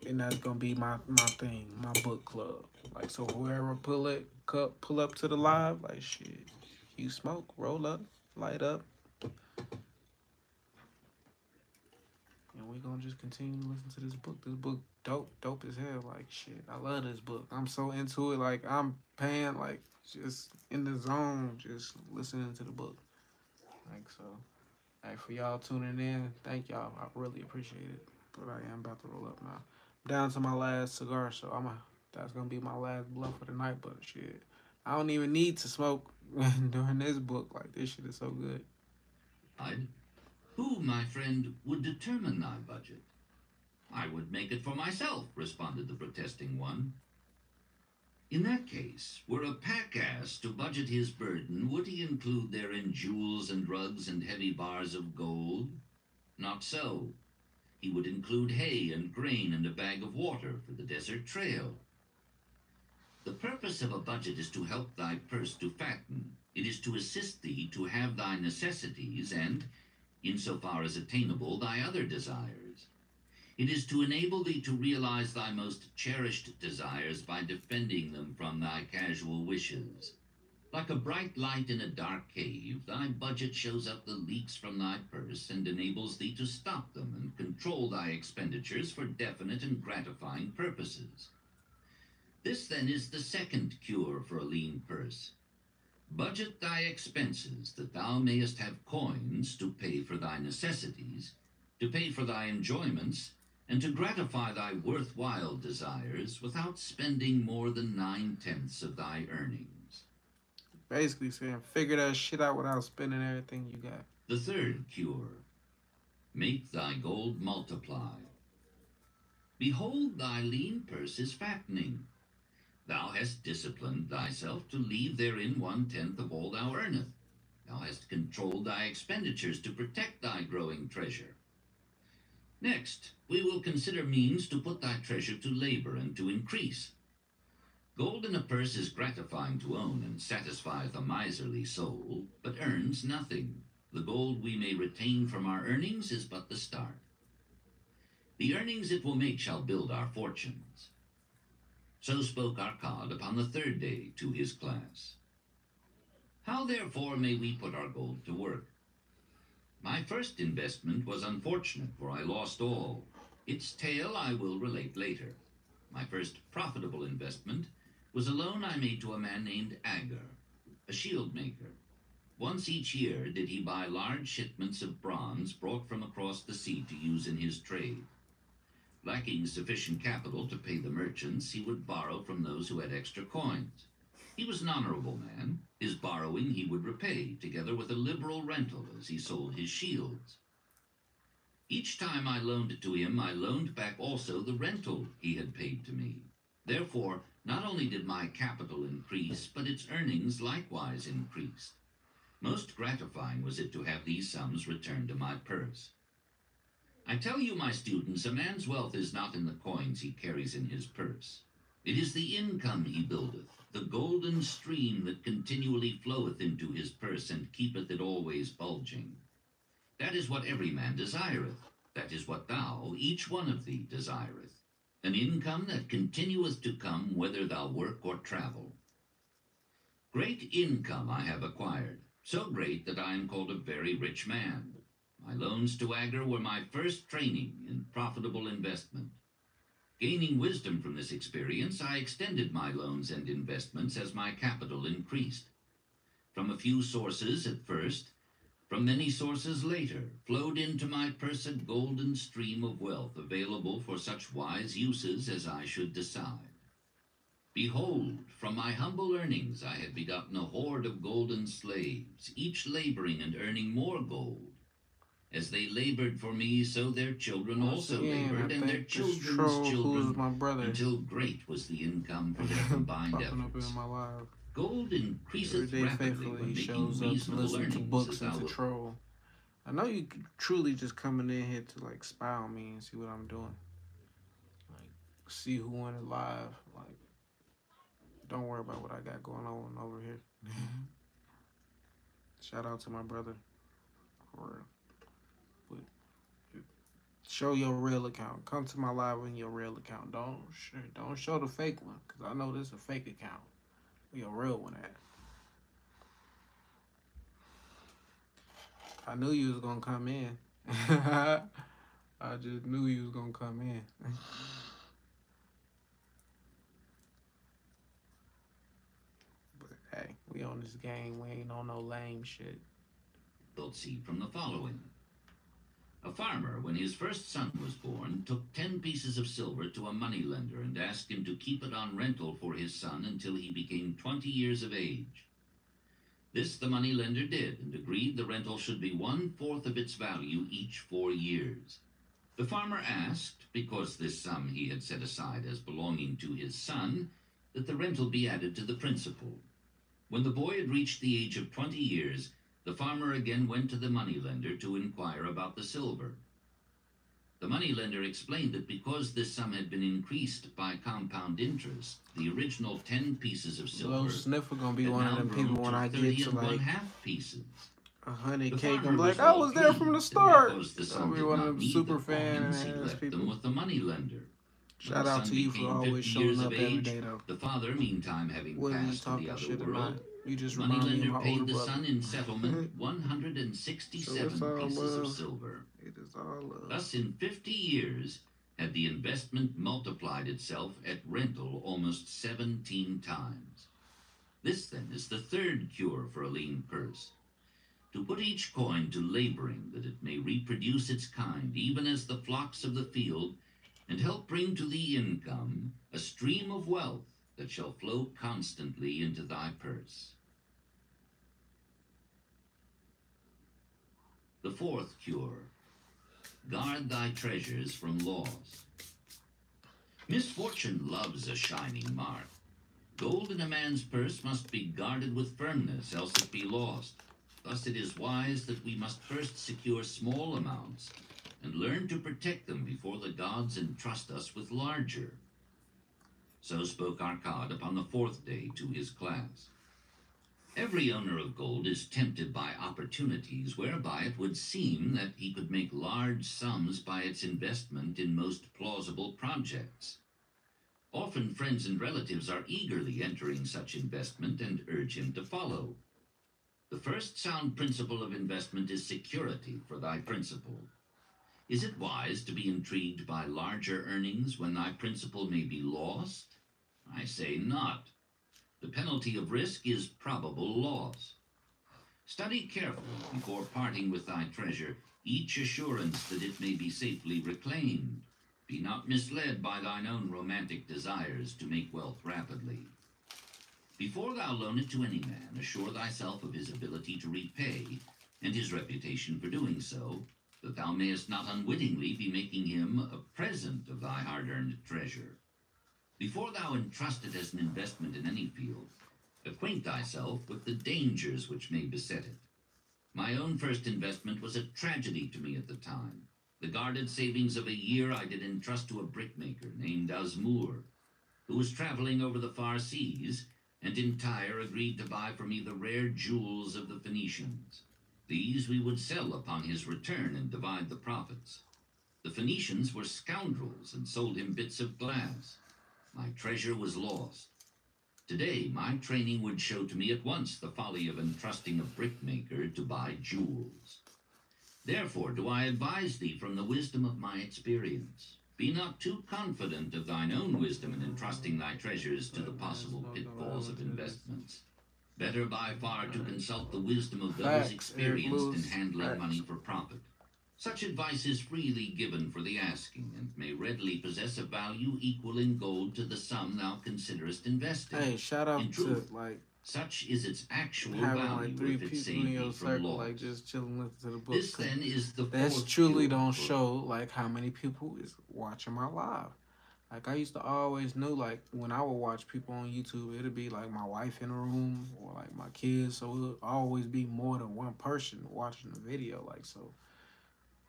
and that's gonna be my my thing, my book club. Like so, whoever pull it, cup pull up to the live, like shit, you smoke, roll up, light up, and we're gonna just continue to listen to this book. This book dope, dope as hell. Like shit, I love this book. I'm so into it. Like I'm paying like just in the zone, just listening to the book. Like so. Hey, for y'all tuning in, thank y'all. I really appreciate it. But I am about to roll up now. Down to my last cigar, so I'm a that's gonna be my last blunt for the night. But shit, I don't even need to smoke during this book. Like this shit is so good. I'd- Who, my friend, would determine thy budget? I would make it for myself, responded the protesting one. In that case, were a pack-ass to budget his burden, would he include therein jewels and rugs and heavy bars of gold? Not so. He would include hay and grain and a bag of water for the desert trail. The purpose of a budget is to help thy purse to fatten. It is to assist thee to have thy necessities and, insofar as attainable, thy other desires. It is to enable thee to realize thy most cherished desires by defending them from thy casual wishes. Like a bright light in a dark cave, thy budget shows up the leaks from thy purse and enables thee to stop them and control thy expenditures for definite and gratifying purposes. This then is the second cure for a lean purse. Budget thy expenses that thou mayest have coins to pay for thy necessities, to pay for thy enjoyments, and to gratify thy worthwhile desires without spending more than nine tenths of thy earnings. Basically saying, figure that shit out without spending everything you got. The third cure make thy gold multiply. Behold, thy lean purse is fattening. Thou hast disciplined thyself to leave therein one tenth of all thou earnest. Thou hast controlled thy expenditures to protect thy growing treasure. Next, we will consider means to put thy treasure to labor and to increase. Gold in a purse is gratifying to own and satisfies the miserly soul, but earns nothing. The gold we may retain from our earnings is but the start. The earnings it will make shall build our fortunes. So spoke Arkad upon the third day to his class. How therefore may we put our gold to work? My first investment was unfortunate, for I lost all. Its tale I will relate later. My first profitable investment was a loan I made to a man named Aggar, a shield maker. Once each year did he buy large shipments of bronze brought from across the sea to use in his trade. Lacking sufficient capital to pay the merchants, he would borrow from those who had extra coins. He was an honorable man. His borrowing he would repay, together with a liberal rental as he sold his shields. Each time I loaned to him, I loaned back also the rental he had paid to me. Therefore, not only did my capital increase, but its earnings likewise increased. Most gratifying was it to have these sums returned to my purse. I tell you, my students, a man's wealth is not in the coins he carries in his purse. It is the income he buildeth, the golden stream that continually floweth into his purse and keepeth it always bulging. That is what every man desireth. That is what thou, each one of thee, desireth. An income that continueth to come whether thou work or travel. Great income I have acquired, so great that I am called a very rich man. My loans to Aggar were my first training in profitable investment. Gaining wisdom from this experience, I extended my loans and investments as my capital increased. From a few sources at first, from many sources later, flowed into my purse a golden stream of wealth available for such wise uses as I should decide. Behold, from my humble earnings I had begotten a horde of golden slaves, each laboring and earning more gold. As they labored for me, so their children Once also again, labored, and their children's children, my brother until great was the income for their combined efforts. in my live. Gold day rapidly when shows up to listen to books as and to troll. I know you truly just coming in here to like spy on me and see what I'm doing. Like see who went it live. Like don't worry about what I got going on over here. Shout out to my brother. For real. Show your real account. Come to my live in your real account. Don't sh- don't show the fake one because I know this is a fake account. Where your real one at? I knew you was gonna come in. I just knew you was gonna come in. but hey, we on this game. We ain't on no lame shit. wilt see from the following. A farmer, when his first son was born, took ten pieces of silver to a moneylender and asked him to keep it on rental for his son until he became twenty years of age. This the moneylender did, and agreed the rental should be one fourth of its value each four years. The farmer asked, because this sum he had set aside as belonging to his son, that the rental be added to the principal. When the boy had reached the age of twenty years, the farmer again went to the moneylender to inquire about the silver. The moneylender explained that because this sum had been increased by compound interest, the original ten pieces of Little silver sniffer gonna be one of them people when I get to like half pieces. a hundred The K. farmer I'm like, I was there from the start. and because the I'll be one of them super the fan funds, he left them people. with the moneylender. Shout out to you for always 50 years showing up every age, day though. The father, meantime, having passed to the other world, you just remind me of moneylender my paid older the brother. son in settlement 167 So sixty-seven it's all pieces of silver. It is all love. Thus, in fifty years, had the investment multiplied itself at rental almost seventeen times. This, then, is the third cure for a lean purse. To put each coin to laboring that it may reproduce its kind, even as the flocks of the field, and help bring to the income, a stream of wealth that shall flow constantly into thy purse. The fourth cure guard thy treasures from loss. Misfortune loves a shining mark. Gold in a man's purse must be guarded with firmness, else it be lost. Thus it is wise that we must first secure small amounts and learn to protect them before the gods entrust us with larger. So spoke Arkad upon the fourth day to his class. Every owner of gold is tempted by opportunities whereby it would seem that he could make large sums by its investment in most plausible projects. Often friends and relatives are eagerly entering such investment and urge him to follow. The first sound principle of investment is security for thy principal. Is it wise to be intrigued by larger earnings when thy principal may be lost? I say not. The penalty of risk is probable loss. Study carefully before parting with thy treasure each assurance that it may be safely reclaimed. Be not misled by thine own romantic desires to make wealth rapidly. Before thou loan it to any man, assure thyself of his ability to repay, and his reputation for doing so, that thou mayest not unwittingly be making him a present of thy hard-earned treasure. Before thou entrust it as an investment in any field, acquaint thyself with the dangers which may beset it. My own first investment was a tragedy to me at the time. The guarded savings of a year I did entrust to a brickmaker named Azmur, who was traveling over the far seas, and in Tyre agreed to buy for me the rare jewels of the Phoenicians. These we would sell upon his return and divide the profits. The Phoenicians were scoundrels and sold him bits of glass. My treasure was lost. Today, my training would show to me at once the folly of entrusting a brickmaker to buy jewels. Therefore do I advise thee from the wisdom of my experience. Be not too confident of thine own wisdom in entrusting thy treasures to the possible pitfalls of investments. Better by far to consult the wisdom of those Facts, experienced in handling Facts. money for profit. Such advice is freely given for the asking, and may readily possess a value equal in gold to the sum thou considerest investing. Hey, shout out In to like Such is its actual Having value like three people in your circle, like just chilling, listening to the book. this then is the That's truly don't show like how many people is watching my live. Like I used to always know like when I would watch people on YouTube, it'd be like my wife in a room or like my kids. So it'd always be more than one person watching the video. Like so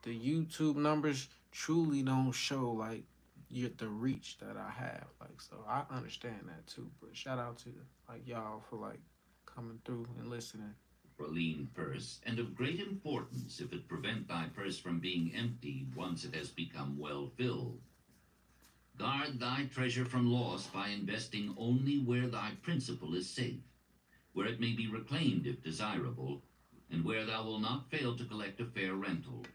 the YouTube numbers truly don't show like you the reach that I have. Like so I understand that too. But shout out to like y'all for like coming through and listening. lean purse, and of great importance if it prevent thy purse from being empty once it has become well filled. Guard thy treasure from loss by investing only where thy principal is safe, where it may be reclaimed if desirable, and where thou wilt not fail to collect a fair rental.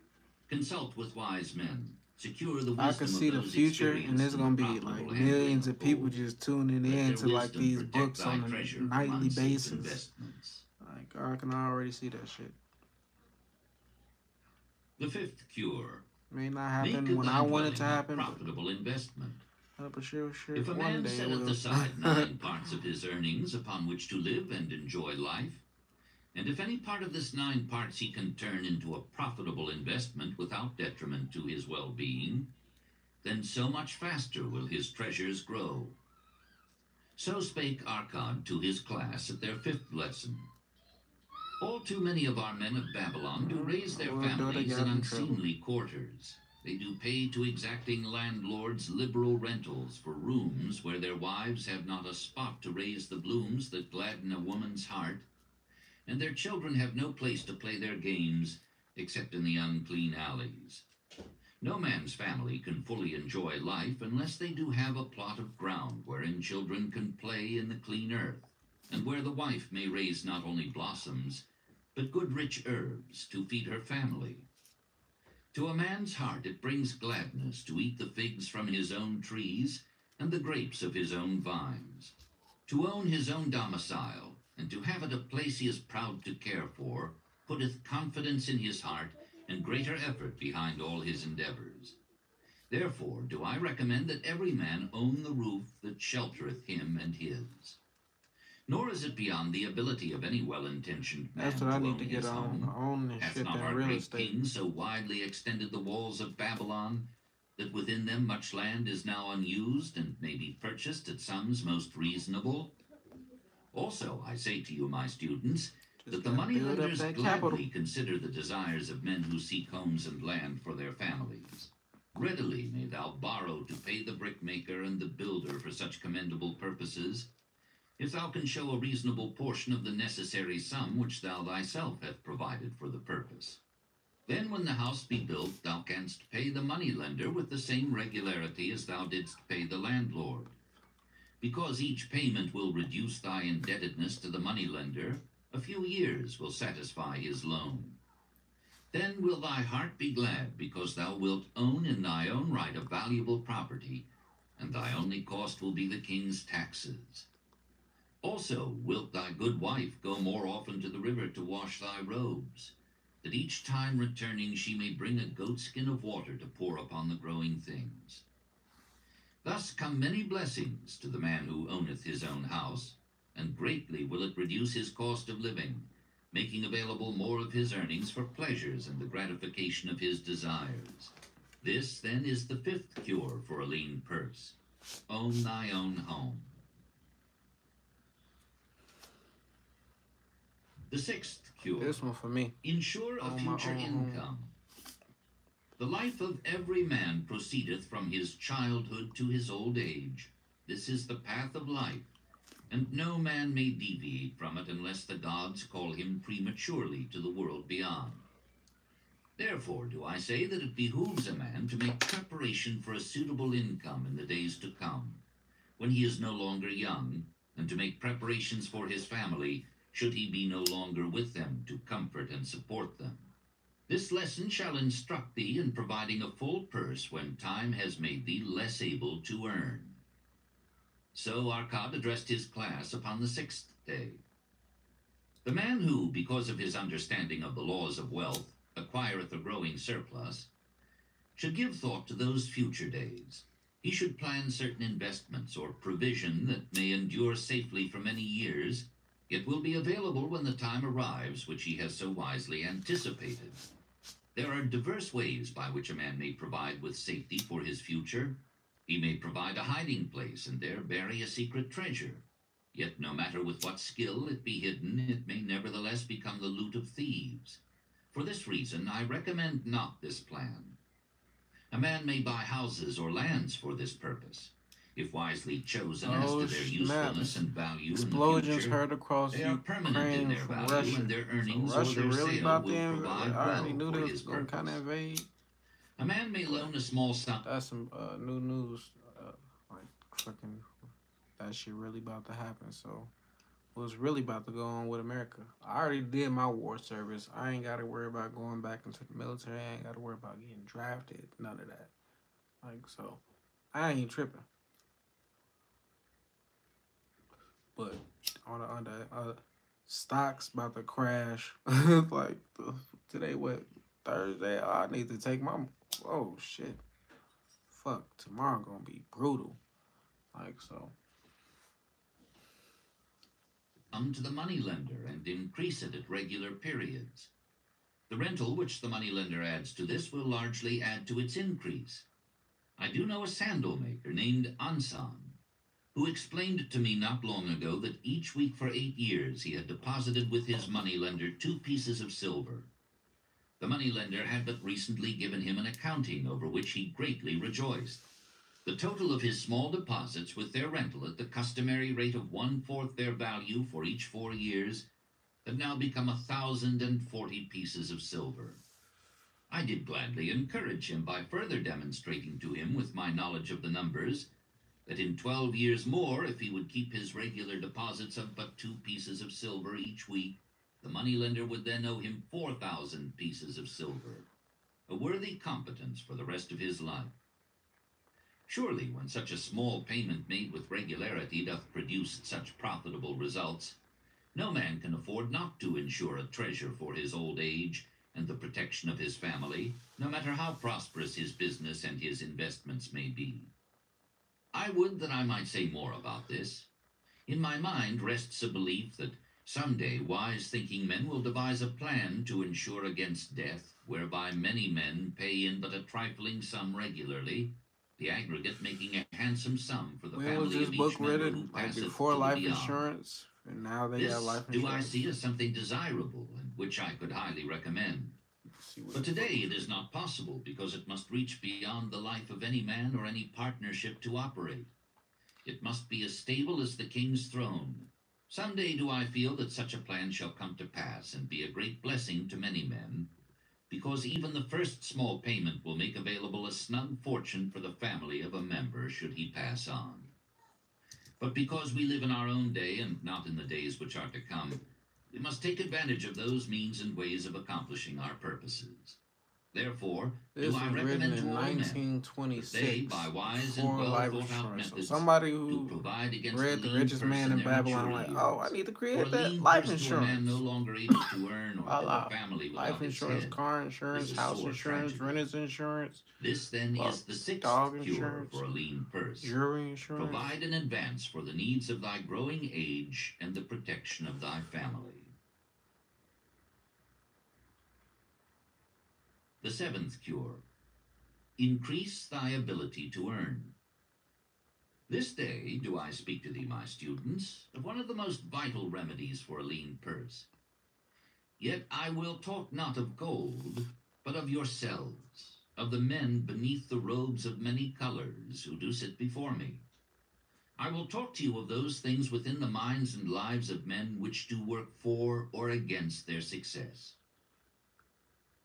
Consult with wise men. Secure the wisdom I can see of the future, and there's gonna be like millions of people just tuning in to like these books on a nightly basis. Like I can already see that shit. The fifth cure May not happen when I want it to happen, profitable investment. uh, but sure, sure, If a man day it setteth will. aside nine parts of his earnings upon which to live and enjoy life, and if any part of this nine parts he can turn into a profitable investment without detriment to his well-being, then so much faster will his treasures grow. So spake Arkad to his class at their fifth lesson. All too many of our men of Babylon do raise their families in unseemly quarters. They do pay to exacting landlords liberal rentals for rooms where their wives have not a spot to raise the blooms that gladden a woman's heart, and their children have no place to play their games except in the unclean alleys. No man's family can fully enjoy life unless they do have a plot of ground wherein children can play in the clean earth, and where the wife may raise not only blossoms, but good rich herbs to feed her family. To a man's heart it brings gladness to eat the figs from his own trees and the grapes of his own vines. To own his own domicile, and to have it a place he is proud to care for, putteth confidence in his heart and greater effort behind all his endeavors. Therefore do I recommend that every man own the roof that sheltereth him and his. Nor is it beyond the ability of any well-intentioned man That's what I to need to get his on. On this Hath shit not our real great estate. king so widely extended the walls of Babylon that within them much land is now unused and may be purchased at sums most reasonable? Also, I say to you, my students, Just that the gotta build up moneylenders that gladly capital. consider the desires of men who seek homes and land for their families. Readily may thou borrow to pay the brickmaker and the builder for such commendable purposes, if thou can show a reasonable portion of the necessary sum which thou thyself hast provided for the purpose. Then when the house be built, thou canst pay the money lender with the same regularity as thou didst pay the landlord. Because each payment will reduce thy indebtedness to the money lender, a few years will satisfy his loan. Then will thy heart be glad, because thou wilt own in thy own right a valuable property, and thy only cost will be the king's taxes. Also wilt thy good wife go more often to the river to wash thy robes, that each time returning she may bring a goatskin of water to pour upon the growing things. Thus come many blessings to the man who owneth his own house, and greatly will it reduce his cost of living, making available more of his earnings for pleasures and the gratification of his desires. This, then, is the fifth cure for a lean purse. Own thy own home. The sixth cure. This one for me. Ensure a future income. The life of every man proceedeth from his childhood to his old age. This is the path of life, and no man may deviate from it unless the gods call him prematurely to the world beyond. Therefore do I say that it behooves a man to make preparation for a suitable income in the days to come, when he is no longer young, and to make preparations for his family should he be no longer with them to comfort and support them. This lesson shall instruct thee in providing a full purse when time has made thee less able to earn. So Arkad addressed his class upon the sixth day. The man who, because of his understanding of the laws of wealth, acquireth a growing surplus, should give thought to those future days. He should plan certain investments or provision that may endure safely for many years, It will be available when the time arrives which he has so wisely anticipated. There are diverse ways by which a man may provide with safety for his future. He may provide a hiding place and there bury a secret treasure. Yet no matter with what skill it be hidden, it may nevertheless become the loot of thieves. For this reason, I recommend not this plan. A man may buy houses or lands for this purpose. If wisely chosen as Oh, to their snap. usefulness and value Explosions future, heard across they are permanent in their value Russia. and their So earnings or Russia their really sale about will provide I already knew they was kind of invade. A man may loan a small sum That's some uh, new news. Uh, like fucking, that shit really about to happen. So, what's really about to go on with America? I already did my war service. I ain't got to worry about going back into the military. I ain't got to worry about getting drafted. None of that. Like so, I ain't tripping. But on the on the uh, stocks about to crash. like the, today, what Thursday? I need to take my. Oh shit! Fuck, tomorrow gonna be brutal. Like so. come to the moneylender and increase it at regular periods. The rental which the moneylender adds to this will largely add to its increase. I do know a sandal maker named Ansan, who explained to me not long ago that each week for eight years he had deposited with his moneylender two pieces of silver. The moneylender had but recently given him an accounting over which he greatly rejoiced. The total of his small deposits with their rental at the customary rate of one-fourth their value for each four years had now become a thousand and forty pieces of silver. I did gladly encourage him by further demonstrating to him with my knowledge of the numbers that in twelve years more, if he would keep his regular deposits of but two pieces of silver each week, the moneylender would then owe him four thousand pieces of silver, a worthy competence for the rest of his life. Surely, when such a small payment made with regularity doth produce such profitable results, no man can afford not to insure a treasure for his old age and the protection of his family, no matter how prosperous his business and his investments may be. I would that I might say more about this. In my mind rests a belief that some day wise thinking men will devise a plan to insure against death, whereby many men pay in but a trifling sum regularly, the aggregate making a handsome sum for the When family of book each member written? Like before life insurance, and now they This got life do I see as something desirable and which I could highly recommend. But today it is not possible because it must reach beyond the life of any man or any partnership to operate. It must be as stable as the king's throne. Some day do I feel that such a plan shall come to pass and be a great blessing to many men, because even the first small payment will make available a snug fortune for the family of a member should he pass on. But because we live in our own day and not in the days which are to come, we must take advantage of those means and ways of accomplishing our purposes. Therefore, This do I recommend in to all men 1926. that they, by wise and well thought out insurance. So methods, somebody who provide against read the The Richest Man in Babylon, like, oh, I need to create that life a man insurance. no longer able to earn or a family Life insurance, head. car insurance, house insurance, renter's insurance, This then Well, is the sixth dog cure insurance, for a lean purse. jury insurance. Provide in advance for the needs of thy growing age and the protection of thy family. The seventh cure increase thy ability to earn. This day do I speak to thee, my students, of one of the most vital remedies for a lean purse. Yet I will talk not of gold, but of yourselves, of the men beneath the robes of many colors who do sit before me. I will talk to you of those things within the minds and lives of men which do work for or against their success.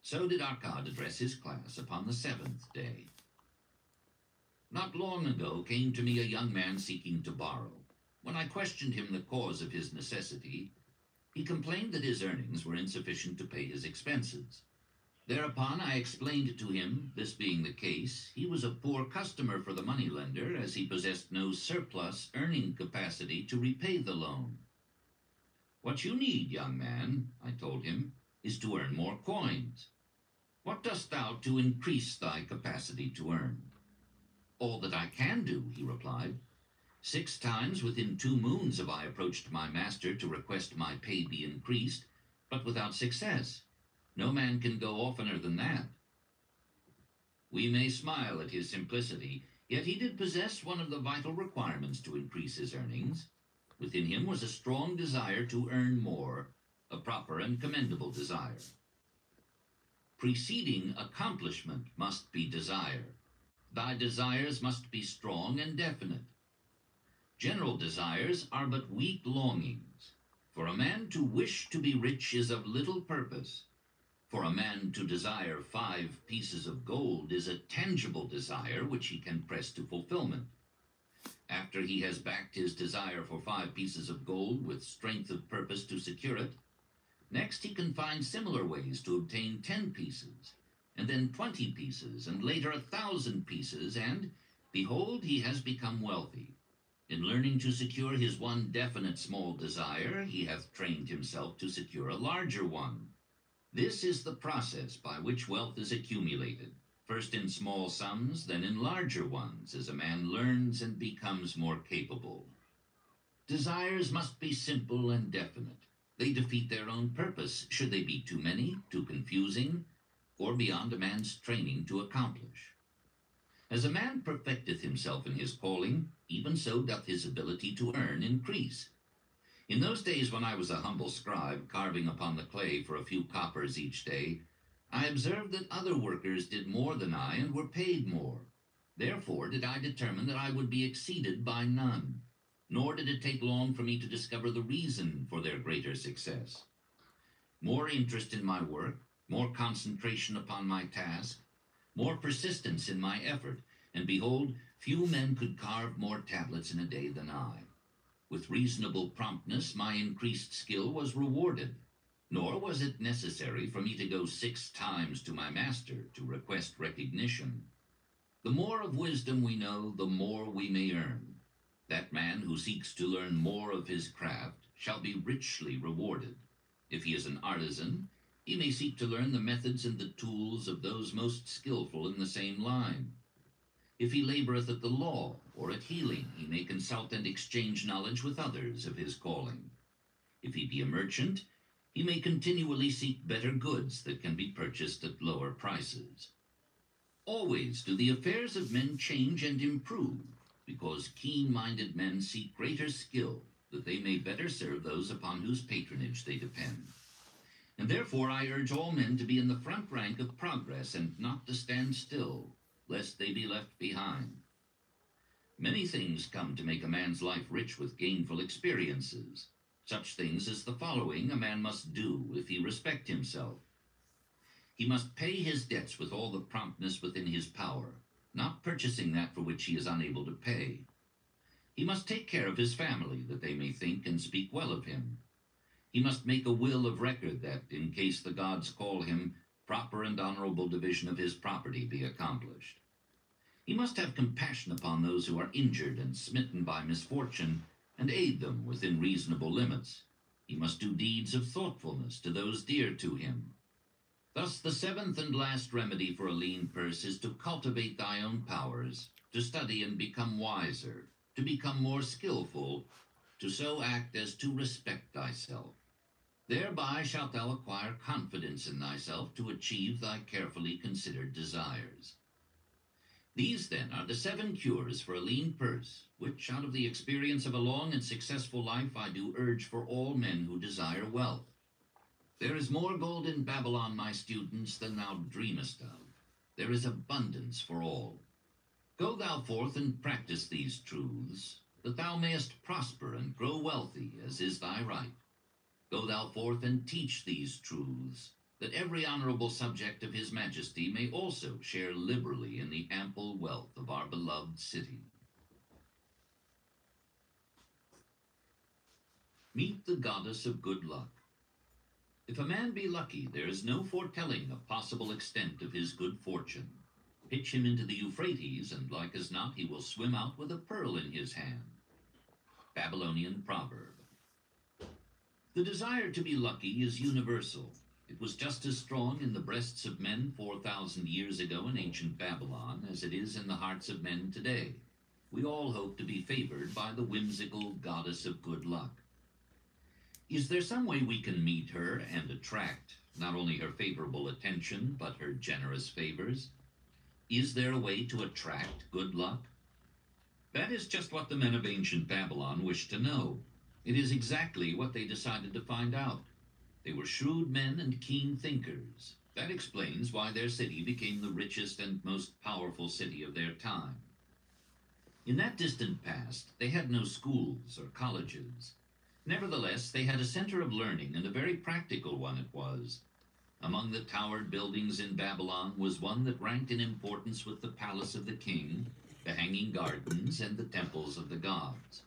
So did Arkad address his class upon the seventh day. Not long ago came to me a young man seeking to borrow. When I questioned him the cause of his necessity, he complained that his earnings were insufficient to pay his expenses. Thereupon I explained to him, this being the case, he was a poor customer for the moneylender as he possessed no surplus earning capacity to repay the loan. What you need, young man, I told him, is to earn more coins. What dost thou to increase thy capacity to earn? All that I can do, he replied. Six times within two moons have I approached my master to request my pay be increased, but without success. No man can go oftener than that. We may smile at his simplicity, yet he did possess one of the vital requirements to increase his earnings. Within him was a strong desire to earn more, a proper and commendable desire. Preceding accomplishment must be desire. Thy desires must be strong and definite. General desires are but weak longings. For a man to wish to be rich is of little purpose. For a man to desire five pieces of gold is a tangible desire which he can press to fulfillment. After he has backed his desire for five pieces of gold with strength of purpose to secure it, next he can find similar ways to obtain ten pieces, and then twenty pieces, and later a thousand pieces, and, behold, he has become wealthy. In learning to secure his one definite small desire, he hath trained himself to secure a larger one. This is the process by which wealth is accumulated, first in small sums, then in larger ones, as a man learns and becomes more capable. Desires must be simple and definite. They defeat their own purpose, should they be too many, too confusing, or beyond a man's training to accomplish. As a man perfecteth himself in his calling, even so doth his ability to earn increase. In those days when I was a humble scribe, carving upon the clay for a few coppers each day, I observed that other workers did more than I and were paid more. Therefore did I determine that I would be exceeded by none, nor did it take long for me to discover the reason for their greater success. More interest in my work, more concentration upon my task, more persistence in my effort, and behold, few men could carve more tablets in a day than I. With reasonable promptness, my increased skill was rewarded, nor was it necessary for me to go six times to my master to request recognition. The more of wisdom we know, the more we may earn. That man who seeks to learn more of his craft shall be richly rewarded. If he is an artisan, he may seek to learn the methods and the tools of those most skilful in the same line. If he laboreth at the law or at healing, he may consult and exchange knowledge with others of his calling. If he be a merchant, he may continually seek better goods that can be purchased at lower prices. Always do the affairs of men change and improve, because keen-minded men seek greater skill, that they may better serve those upon whose patronage they depend. And therefore I urge all men to be in the front rank of progress and not to stand still, lest they be left behind. Many things come to make a man's life rich with gainful experiences. Such things as the following a man must do if he respect himself. He must pay his debts with all the promptness within his power, not purchasing that for which he is unable to pay. He must take care of his family, that they may think and speak well of him. He must make a will of record that, in case the gods call him, proper and honorable division of his property be accomplished. He must have compassion upon those who are injured and smitten by misfortune, and aid them within reasonable limits. He must do deeds of thoughtfulness to those dear to him. Thus, the seventh and last remedy for a lean purse is to cultivate thy own powers, to study and become wiser, to become more skillful, to so act as to respect thyself. Thereby shalt thou acquire confidence in thyself to achieve thy carefully considered desires. These, then, are the seven cures for a lean purse, which, out of the experience of a long and successful life, I do urge for all men who desire wealth. There is more gold in Babylon, my students, than thou dreamest of. There is abundance for all. Go thou forth and practice these truths, that thou mayest prosper and grow wealthy, as is thy right. Go thou forth and teach these truths, that every honorable subject of his majesty may also share liberally in the ample wealth of our beloved city. Meet the goddess of good luck. If a man be lucky, there is no foretelling the possible extent of his good fortune. Pitch him into the Euphrates, and like as not he will swim out with a pearl in his hand. Babylonian proverb. The desire to be lucky is universal. It was just as strong in the breasts of men 4,000 years ago in ancient Babylon as it is in the hearts of men today. we all hope to be favored by the whimsical goddess of good luck. Is there some way we can meet her and attract not only her favorable attention, but her generous favors? Is there a way to attract good luck? That is just what the men of ancient Babylon wished to know. It is exactly what they decided to find out. They were shrewd men and keen thinkers. That explains why their city became the richest and most powerful city of their time. In that distant past, they had no schools or colleges. Nevertheless, they had a center of learning, and a very practical one it was. Among the towered buildings in Babylon was one that ranked in importance with the palace of the king, the hanging gardens, and the temples of the gods.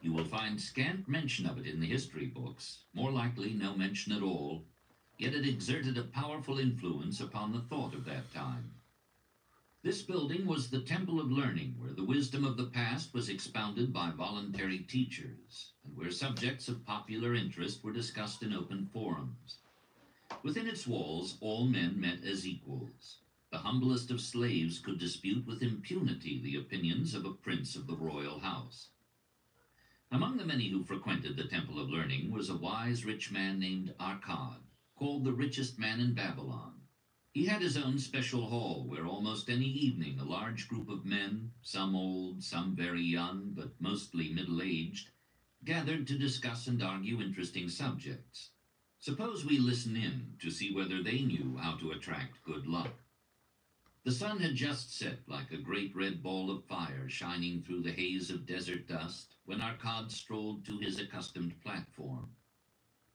You will find scant mention of it in the history books, more likely no mention at all, yet it exerted a powerful influence upon the thought of that time. This building was the Temple of Learning, where the wisdom of the past was expounded by voluntary teachers, and where subjects of popular interest were discussed in open forums. Within its walls, all men met as equals. The humblest of slaves could dispute with impunity the opinions of a prince of the royal house. Among the many who frequented the Temple of Learning was a wise rich man named Arkad, called the richest man in Babylon. He had his own special hall where almost any evening a large group of men, some old, some very young, but mostly middle-aged, gathered to discuss and argue interesting subjects. Suppose we listen in to see whether they knew how to attract good luck. The sun had just set like a great red ball of fire shining through the haze of desert dust when Arkad strolled to his accustomed platform.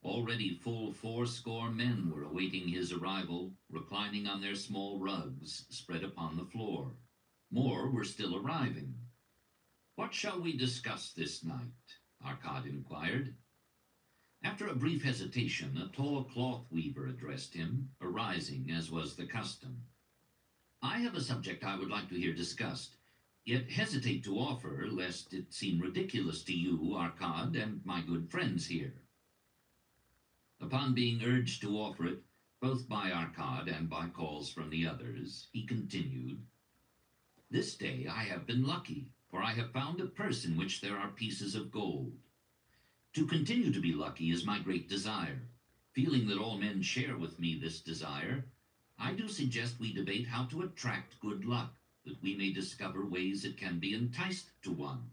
Already full fourscore men were awaiting his arrival, reclining on their small rugs spread upon the floor. More were still arriving. What shall we discuss this night? Arkad inquired. After a brief hesitation, a tall cloth weaver addressed him, arising as was the custom. I have a subject I would like to hear discussed, yet hesitate to offer, lest it seem ridiculous to you, Arkad, and my good friends here. Upon being urged to offer it, both by Arkad and by calls from the others, he continued, This day I have been lucky, for I have found a purse in which there are pieces of gold. To continue to be lucky is my great desire. Feeling that all men share with me this desire, I do suggest we debate how to attract good luck, that we may discover ways it can be enticed to one.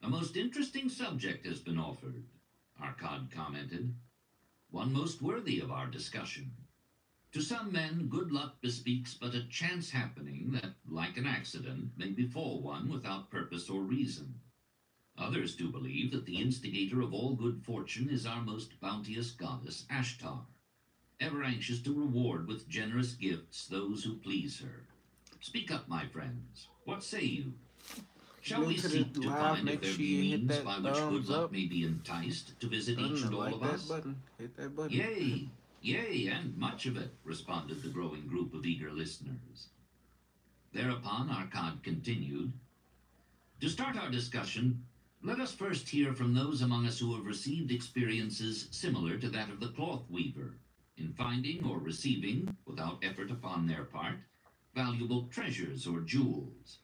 A most interesting subject has been offered, Arkad commented. One most worthy of our discussion. To some men, good luck bespeaks but a chance happening that, like an accident, may befall one without purpose or reason. Others do believe that the instigator of all good fortune is our most bounteous goddess, Ashtar, ever anxious to reward with generous gifts those who please her. Speak up, my friends. What say you? Shall we seek to find if there be means that by which good luck up. may be enticed to visit each and all like of us? button. Hit that button. Yea, yea, and much of it, responded the growing group of eager listeners. Thereupon Arkad continued, To start our discussion, let us first hear from those among us who have received experiences similar to that of the cloth weaver, in finding or receiving, without effort upon their part, valuable treasures or jewels.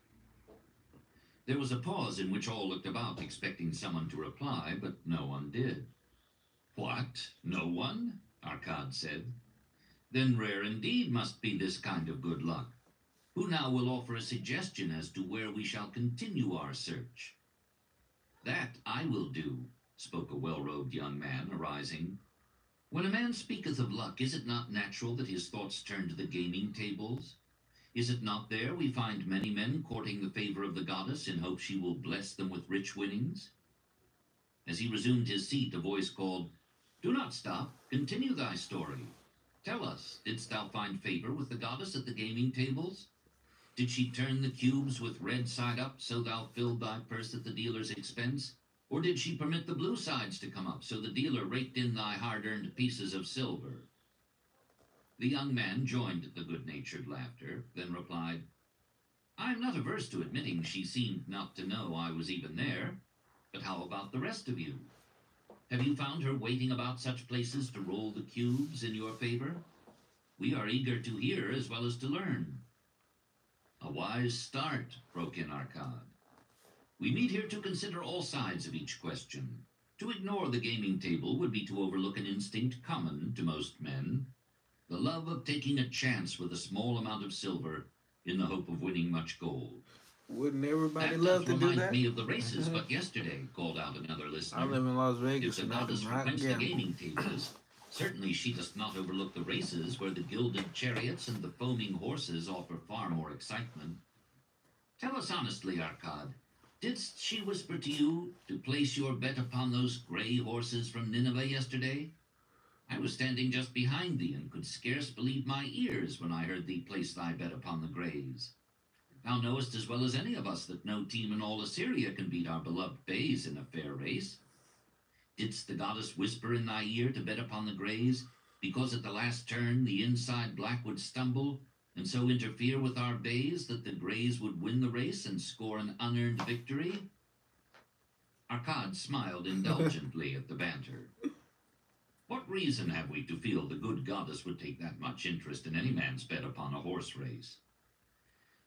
There was a pause in which all looked about, expecting someone to reply, but no one did. What? No one? Arkad said. Then rare indeed must be this kind of good luck. Who now will offer a suggestion as to where we shall continue our search? That I will do, spoke a well-robed young man, arising. When a man speaketh of luck, is it not natural that his thoughts turn to the gaming tables? Is it not there we find many men courting the favor of the goddess in hope she will bless them with rich winnings? As he resumed his seat, a voice called, Do not stop. Continue thy story. Tell us, didst thou find favor with the goddess at the gaming tables? Did she turn the cubes with red side up so thou filled thy purse at the dealer's expense? Or did she permit the blue sides to come up so the dealer raked in thy hard-earned pieces of silver? The young man joined the good-natured laughter, then replied, I am not averse to admitting she seemed not to know I was even there, but how about the rest of you? Have you found her waiting about such places to roll the cubes in your favor? We are eager to hear as well as to learn. A wise start, broke in Arkad. We meet here to consider all sides of each question. To ignore the gaming table would be to overlook an instinct common to most men the love of taking a chance with a small amount of silver in the hope of winning much gold. Wouldn't everybody that love to do remind that? me of the races but yesterday, called out another listener. I live in Las If Vegas the and I do goddess frequents the gaming tables, certainly she does not overlook the races where the gilded chariots and the foaming horses offer far more excitement. Tell us honestly, Arkad, did she whisper to you to place your bet upon those gray horses from Nineveh yesterday? I was standing just behind thee and could scarce believe my ears when I heard thee place thy bet upon the grays. Thou knowest as well as any of us that no team in all Assyria can beat our beloved bays in a fair race. Didst the goddess whisper in thy ear to bet upon the grays, because at the last turn the inside black would stumble, and so interfere with our bays that the grays would win the race and score an unearned victory? Arkad smiled indulgently at the banter. What reason have we to feel the good goddess would take that much interest in any man's bet upon a horse race?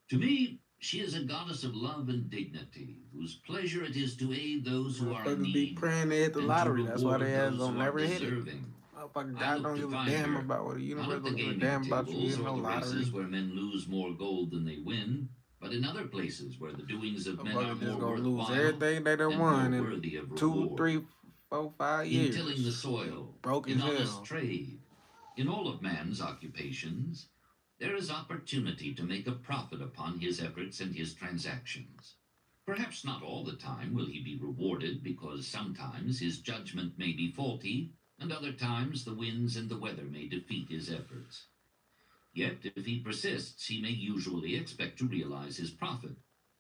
To me, she is a goddess of love and dignity, whose pleasure it is to aid those who are in Motherfuckers be need. praying they hit the lottery. That's why they ass those don't never hit it. I God don't give a damn her about what the universe don't give a damn about you hitting no the lottery. where men lose more gold than they win, but in other places where the doings of men are more gonna lose everything they done won more worthy of two, reward. three, four, five in tilling the soil, Broke in honest trade, in all of man's occupations, there is opportunity to make a profit upon his efforts and his transactions. Perhaps not all the time will he be rewarded, because sometimes his judgment may be faulty, and other times the winds and the weather may defeat his efforts. Yet, if he persists, he may usually expect to realize his profit.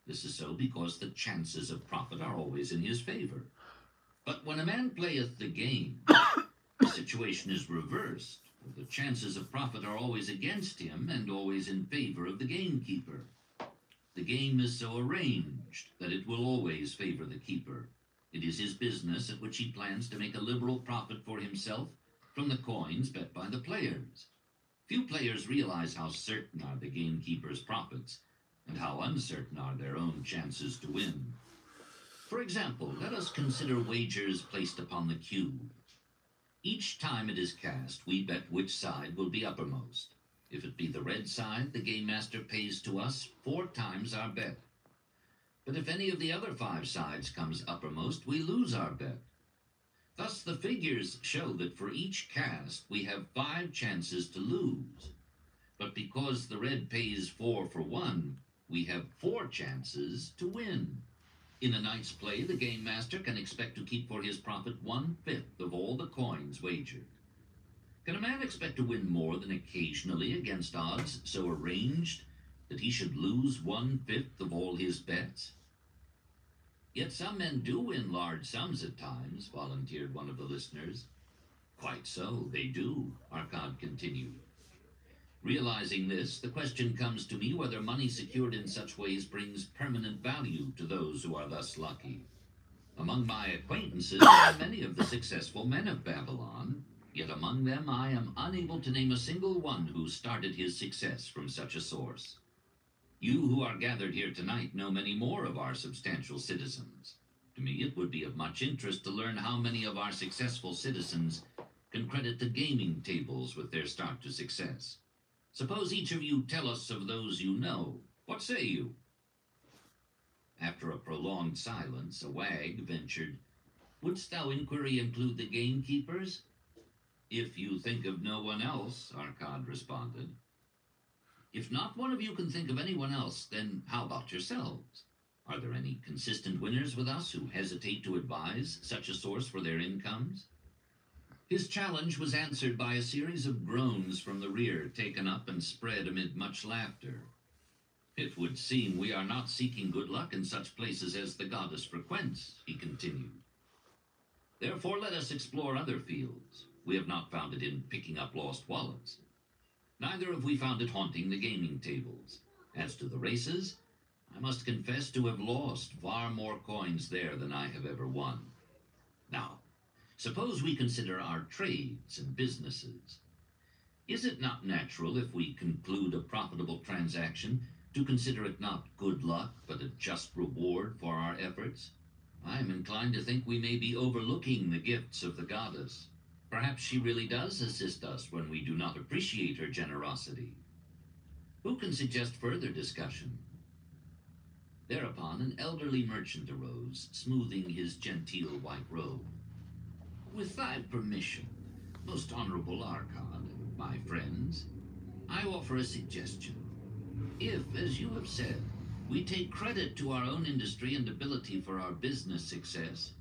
This is so because the chances of profit are always in his favor. But when a man playeth the game, the situation is reversed. for The chances of profit are always against him and always in favor of the gamekeeper. The game is so arranged that it will always favor the keeper. It is his business at which he plans to make a liberal profit for himself from the coins bet by the players. Few players realize how certain are the gamekeeper's profits and how uncertain are their own chances to win. For example, let us consider wagers placed upon the cube. Each time it is cast, we bet which side will be uppermost. If it be the red side, the game master pays to us four times our bet. But if any of the other five sides comes uppermost, we lose our bet. Thus, the figures show that for each cast, we have five chances to lose. But because the red pays four for one, we have four chances to win. In a night's play, the game master can expect to keep for his profit one fifth of all the coins wagered. Can a man expect to win more than occasionally against odds so arranged that he should lose one fifth of all his bets? Yet some men do win large sums at times, volunteered one of the listeners. Quite so, they do, Arkad continued. Realizing this, the question comes to me whether money secured in such ways brings permanent value to those who are thus lucky. Among my acquaintances are many of the successful men of Babylon, yet among them I am unable to name a single one who started his success from such a source. You who are gathered here tonight know many more of our substantial citizens. To me, it would be of much interest to learn how many of our successful citizens can credit the gaming tables with their start to success. Suppose each of you tell us of those you know. What say you? After a prolonged silence, a wag ventured, Wouldst thou inquiry include the gamekeepers? If you think of no one else, Arkad responded. If not one of you can think of anyone else, then how about yourselves? Are there any consistent winners with us who hesitate to advise such a source for their incomes? His challenge was answered by a series of groans from the rear, taken up and spread amid much laughter. It would seem we are not seeking good luck in such places as the goddess frequents, he continued. Therefore, let us explore other fields. We have not found it in picking up lost wallets. Neither have we found it haunting the gaming tables. As to the races, I must confess to have lost far more coins there than I have ever won. Now, suppose we consider our trades and businesses. Is it not natural, if we conclude a profitable transaction, To consider it not good luck, but a just reward for our efforts? I am inclined to think we may be overlooking the gifts of the goddess. Perhaps she really does assist us when we do not appreciate her generosity. Who can suggest further discussion? Thereupon an elderly merchant arose, smoothing his genteel white robe. With thy permission, most honorable Arkad, and my friends, I offer a suggestion. If, as you have said, we take credit to our own industry and ability for our business success,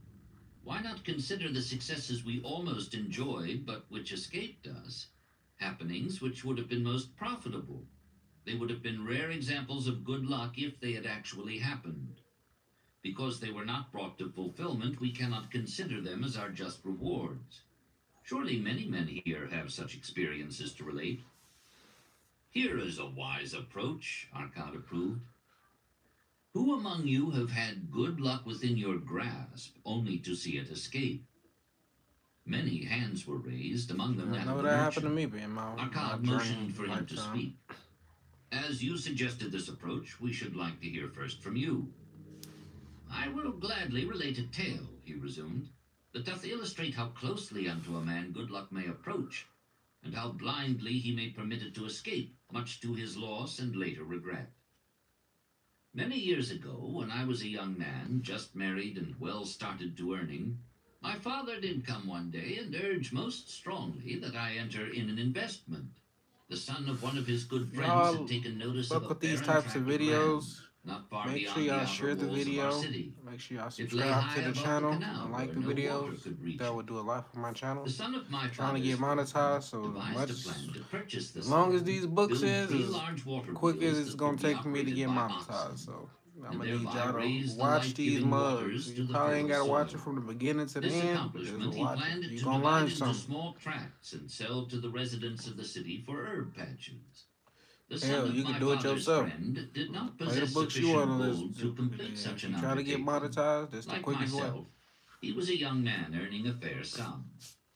why not consider the successes we almost enjoyed but which escaped us, happenings which would have been most profitable? They would have been rare examples of good luck if they had actually happened. Because they were not brought to fulfillment, we cannot consider them as our just rewards. Surely many men here have such experiences to relate. Here is a wise approach, Arkad approved. Who among you have had good luck within your grasp, only to see it escape? Many hands were raised, among them that of the happened to me, man. My, my Arkad motioned for him to speak. As you suggested this approach, we should like to hear first from you. I will gladly relate a tale, he resumed, that doth illustrate how closely unto a man good luck may approach, and how blindly he may permit it to escape, much to his loss and later regret. Many years ago, when I was a young man, just married and well started to earning, my father did come one day and urge most strongly that I enter in an investment. The son of one of his good friends had taken notice of a with these types of videos. land, not far Make sure y'all share the video. Make sure y'all subscribe to the the channel and like the no videos. That would do a lot for my channel. The my Trying to get monetized, so much a plan to purchase as long as these books is as quick as it's gonna take for me to get monetized. oxen. So I'm gonna need y'all to the watch these mugs. You the probably ain't gotta fertile watch it from the beginning to the This end. accomplishment Just watch it. to You gonna learn into something. small tracts and sell to the residents of the city for herb patches. Hell, you can do it yourself. did not Play the books you want to gold listen to complete such an try to get monetized, that's the Like quickest way. he was a young man earning a fair sum.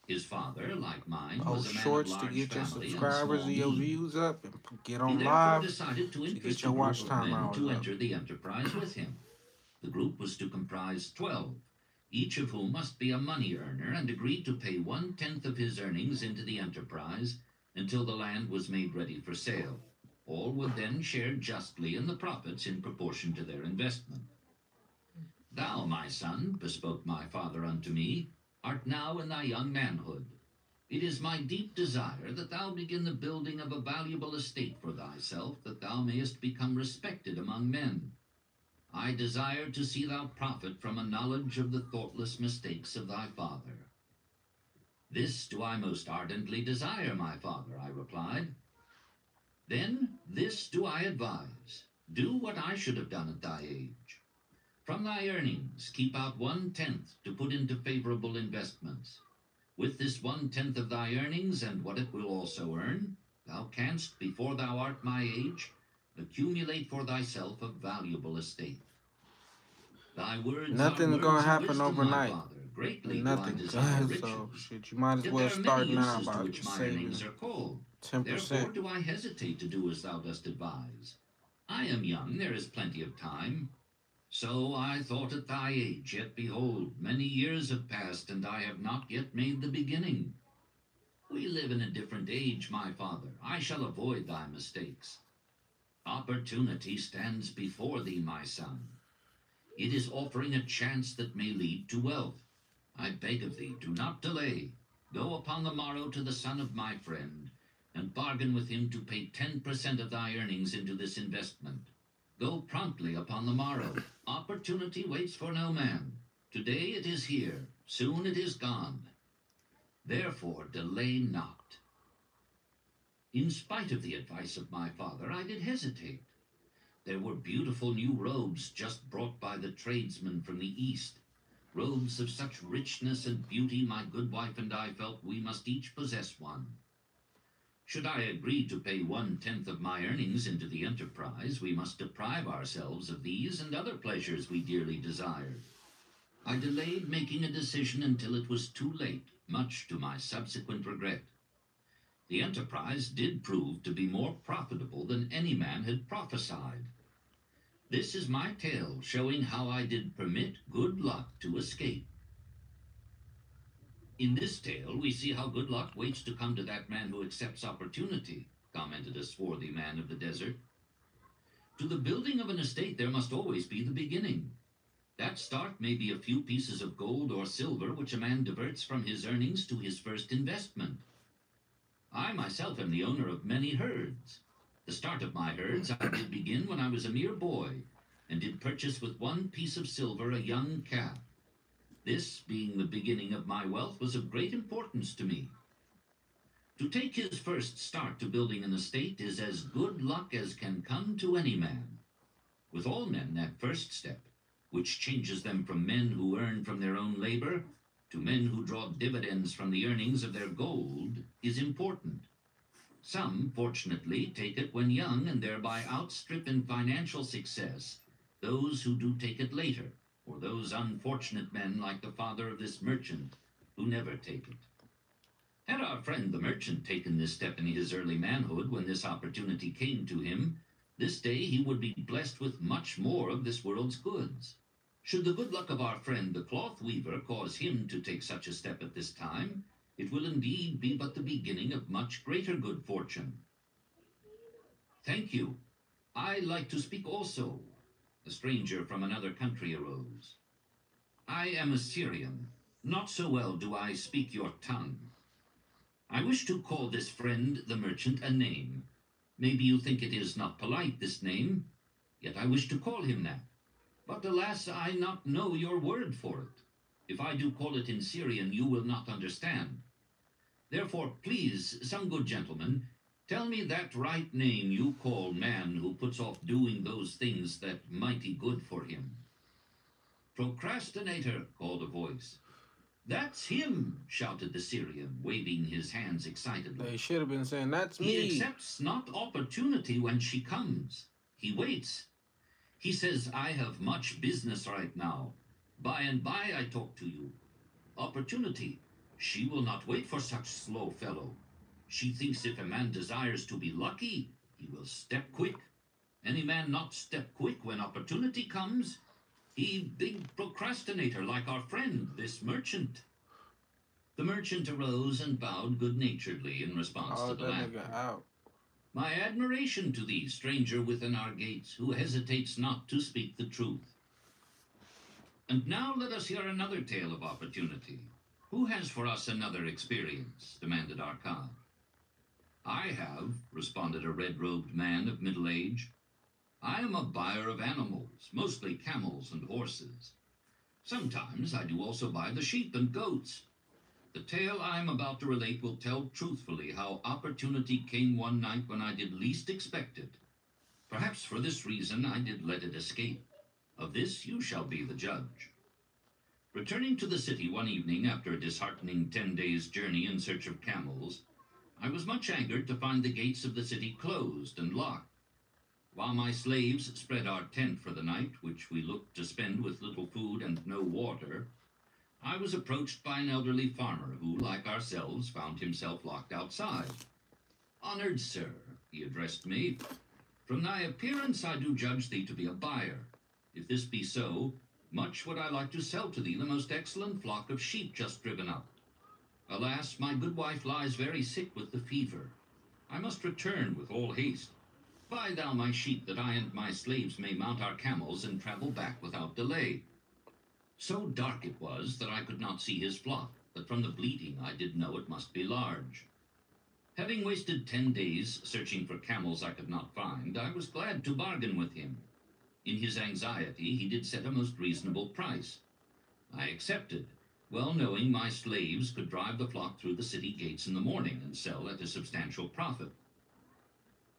His father, like mine, oh, was a man shorts of to large get your and subscribers small and your views up and get on live. decided to get interest your watch time hours to up. enter the enterprise with him. The group was to comprise twelve, each of whom must be a money earner and agreed to pay one tenth of his earnings into the enterprise until the land was made ready for sale. All would then share justly in the profits in proportion to their investment. Thou, my son, bespoke my father unto me, art now in thy young manhood. It is my deep desire that thou begin the building of a valuable estate for thyself, that thou mayest become respected among men. I desire to see thou profit from a knowledge of the thoughtless mistakes of thy father. This do I most ardently desire, my father, I replied. Then this do I advise. Do what I should have done at thy age. From thy earnings, keep out one tenth to put into favorable investments. With this one tenth of thy earnings and what it will also earn, thou canst, before thou art my age, accumulate for thyself a valuable estate. Thy words Nothing's gonna happen wisdom, overnight. father. Greatly do I Nothing. desire so shit, you might as well start now by saving are called. Ten Therefore do I hesitate to do as thou dost advise. I am young, there is plenty of time. So I thought at thy age, yet behold, many years have passed, and I have not yet made the beginning. We live in a different age, my father. I shall avoid thy mistakes. Opportunity stands before thee, my son. It is offering a chance that may lead to wealth. I beg of thee, do not delay. Go upon the morrow to the son of my friend, and bargain with him to pay ten percent of thy earnings into this investment. Go promptly upon the morrow. Opportunity waits for no man. Today it is here, soon it is gone. Therefore delay not. In spite of the advice of my father, I did hesitate. There were beautiful new robes just brought by the tradesmen from the east. Robes of such richness and beauty, my good wife and I felt we must each possess one. Should I agree to pay one tenth of my earnings into the enterprise, we must deprive ourselves of these and other pleasures we dearly desired. I delayed making a decision until it was too late, much to my subsequent regret. The enterprise did prove to be more profitable than any man had prophesied. This is my tale showing how I did permit good luck to escape. In this tale, we see how good luck waits to come to that man who accepts opportunity, commented a swarthy man of the desert. To the building of an estate, there must always be the beginning. That start may be a few pieces of gold or silver which a man diverts from his earnings to his first investment. I myself am the owner of many herds. The start of my herds I did begin when I was a mere boy, and did purchase with one piece of silver a young calf. This, being the beginning of my wealth, was of great importance to me. To take his first start to building an estate is as good luck as can come to any man. With all men, that first step, which changes them from men who earn from their own labor to men who draw dividends from the earnings of their gold, is important. Some, fortunately, take it when young and thereby outstrip in financial success those who do take it later, or those unfortunate men like the father of this merchant who never take it. Had our friend the merchant taken this step in his early manhood when this opportunity came to him, this day he would be blessed with much more of this world's goods. Should the good luck of our friend the cloth weaver cause him to take such a step at this time, it will indeed be but the beginning of much greater good fortune. Thank you. I like to speak also. A stranger from another country arose. I am a Syrian. Not so well do I speak your tongue. I wish to call this friend the merchant a name. Maybe you think it is not polite, this name, yet I wish to call him that. But alas, I not know your word for it. If I do call it in Syrian, you will not understand. Therefore, please, some good gentleman, tell me that right name you call man who puts off doing those things that mighty good for him. Procrastinator, called a voice. That's him, shouted the Syrian, waving his hands excitedly. They should have been saying, That's me. He accepts not opportunity when she comes. He waits. He says, I have much business right now. By and by I talk to you. Opportunity. She will not wait for such slow fellow. She thinks if a man desires to be lucky, he will step quick. Any man not step quick when opportunity comes, he big procrastinator like our friend, this merchant. The merchant arose and bowed good-naturedly in response Oh, to the out. My admiration to thee, stranger within our gates, who hesitates not to speak the truth. And now let us hear another tale of opportunity. Who has for us another experience? demanded Arkad. I have, responded a red-robed man of middle age. I am a buyer of animals, mostly camels and horses. Sometimes I do also buy the sheep and goats. The tale I am about to relate will tell truthfully how opportunity came one night when I did least expect it. Perhaps for this reason I did let it escape. Of this you shall be the judge. Returning to the city one evening after a disheartening ten days' journey in search of camels, I was much angered to find the gates of the city closed and locked. While my slaves spread our tent for the night, which we looked to spend with little food and no water, I was approached by an elderly farmer who, like ourselves, found himself locked outside. Honored sir, he addressed me, from thy appearance I do judge thee to be a buyer. If this be so, much would I like to sell to thee the most excellent flock of sheep just driven up. Alas, my good wife lies very sick with the fever. I must return with all haste. Buy thou my sheep that I and my slaves may mount our camels and travel back without delay. So dark it was that I could not see his flock, but from the bleating I did know it must be large. Having wasted ten days searching for camels I could not find, I was glad to bargain with him. In his anxiety, he did set a most reasonable price. I accepted, well knowing my slaves could drive the flock through the city gates in the morning and sell at a substantial profit.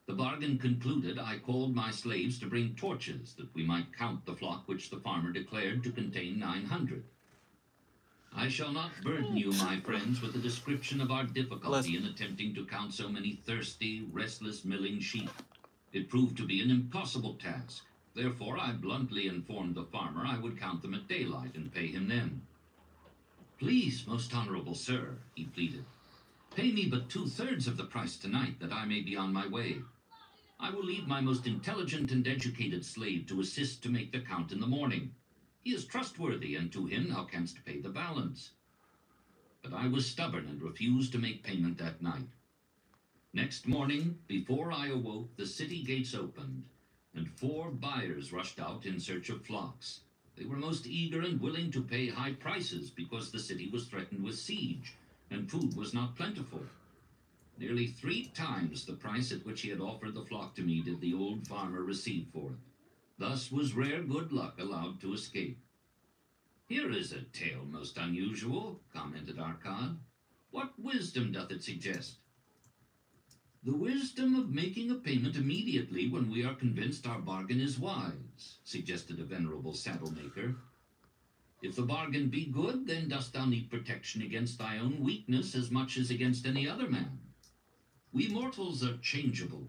The bargain concluded, I called my slaves to bring torches that we might count the flock which the farmer declared to contain 900. I shall not burden you, my friends, with a description of our difficulty in attempting to count so many thirsty, restless, milling sheep. It proved to be an impossible task. Therefore, I bluntly informed the farmer I would count them at daylight and pay him then. Please, most honorable sir, he pleaded, Pay me but two thirds of the price tonight, that I may be on my way. I will leave my most intelligent and educated slave to assist to make the count in the morning. He is trustworthy, and to him thou canst pay the balance. But I was stubborn and refused to make payment that night. Next morning, before I awoke, the city gates opened, and four buyers rushed out in search of flocks. They were most eager and willing to pay high prices because the city was threatened with siege, and food was not plentiful. Nearly three times the price at which he had offered the flock to me did the old farmer receive for it. Thus was rare good luck allowed to escape. Here is a tale most unusual, commented Arkad. What wisdom doth it suggest? The wisdom of making a payment immediately when we are convinced our bargain is wise, suggested a venerable saddle maker. If the bargain be good, then dost thou need protection against thy own weakness as much as against any other man. We mortals are changeable.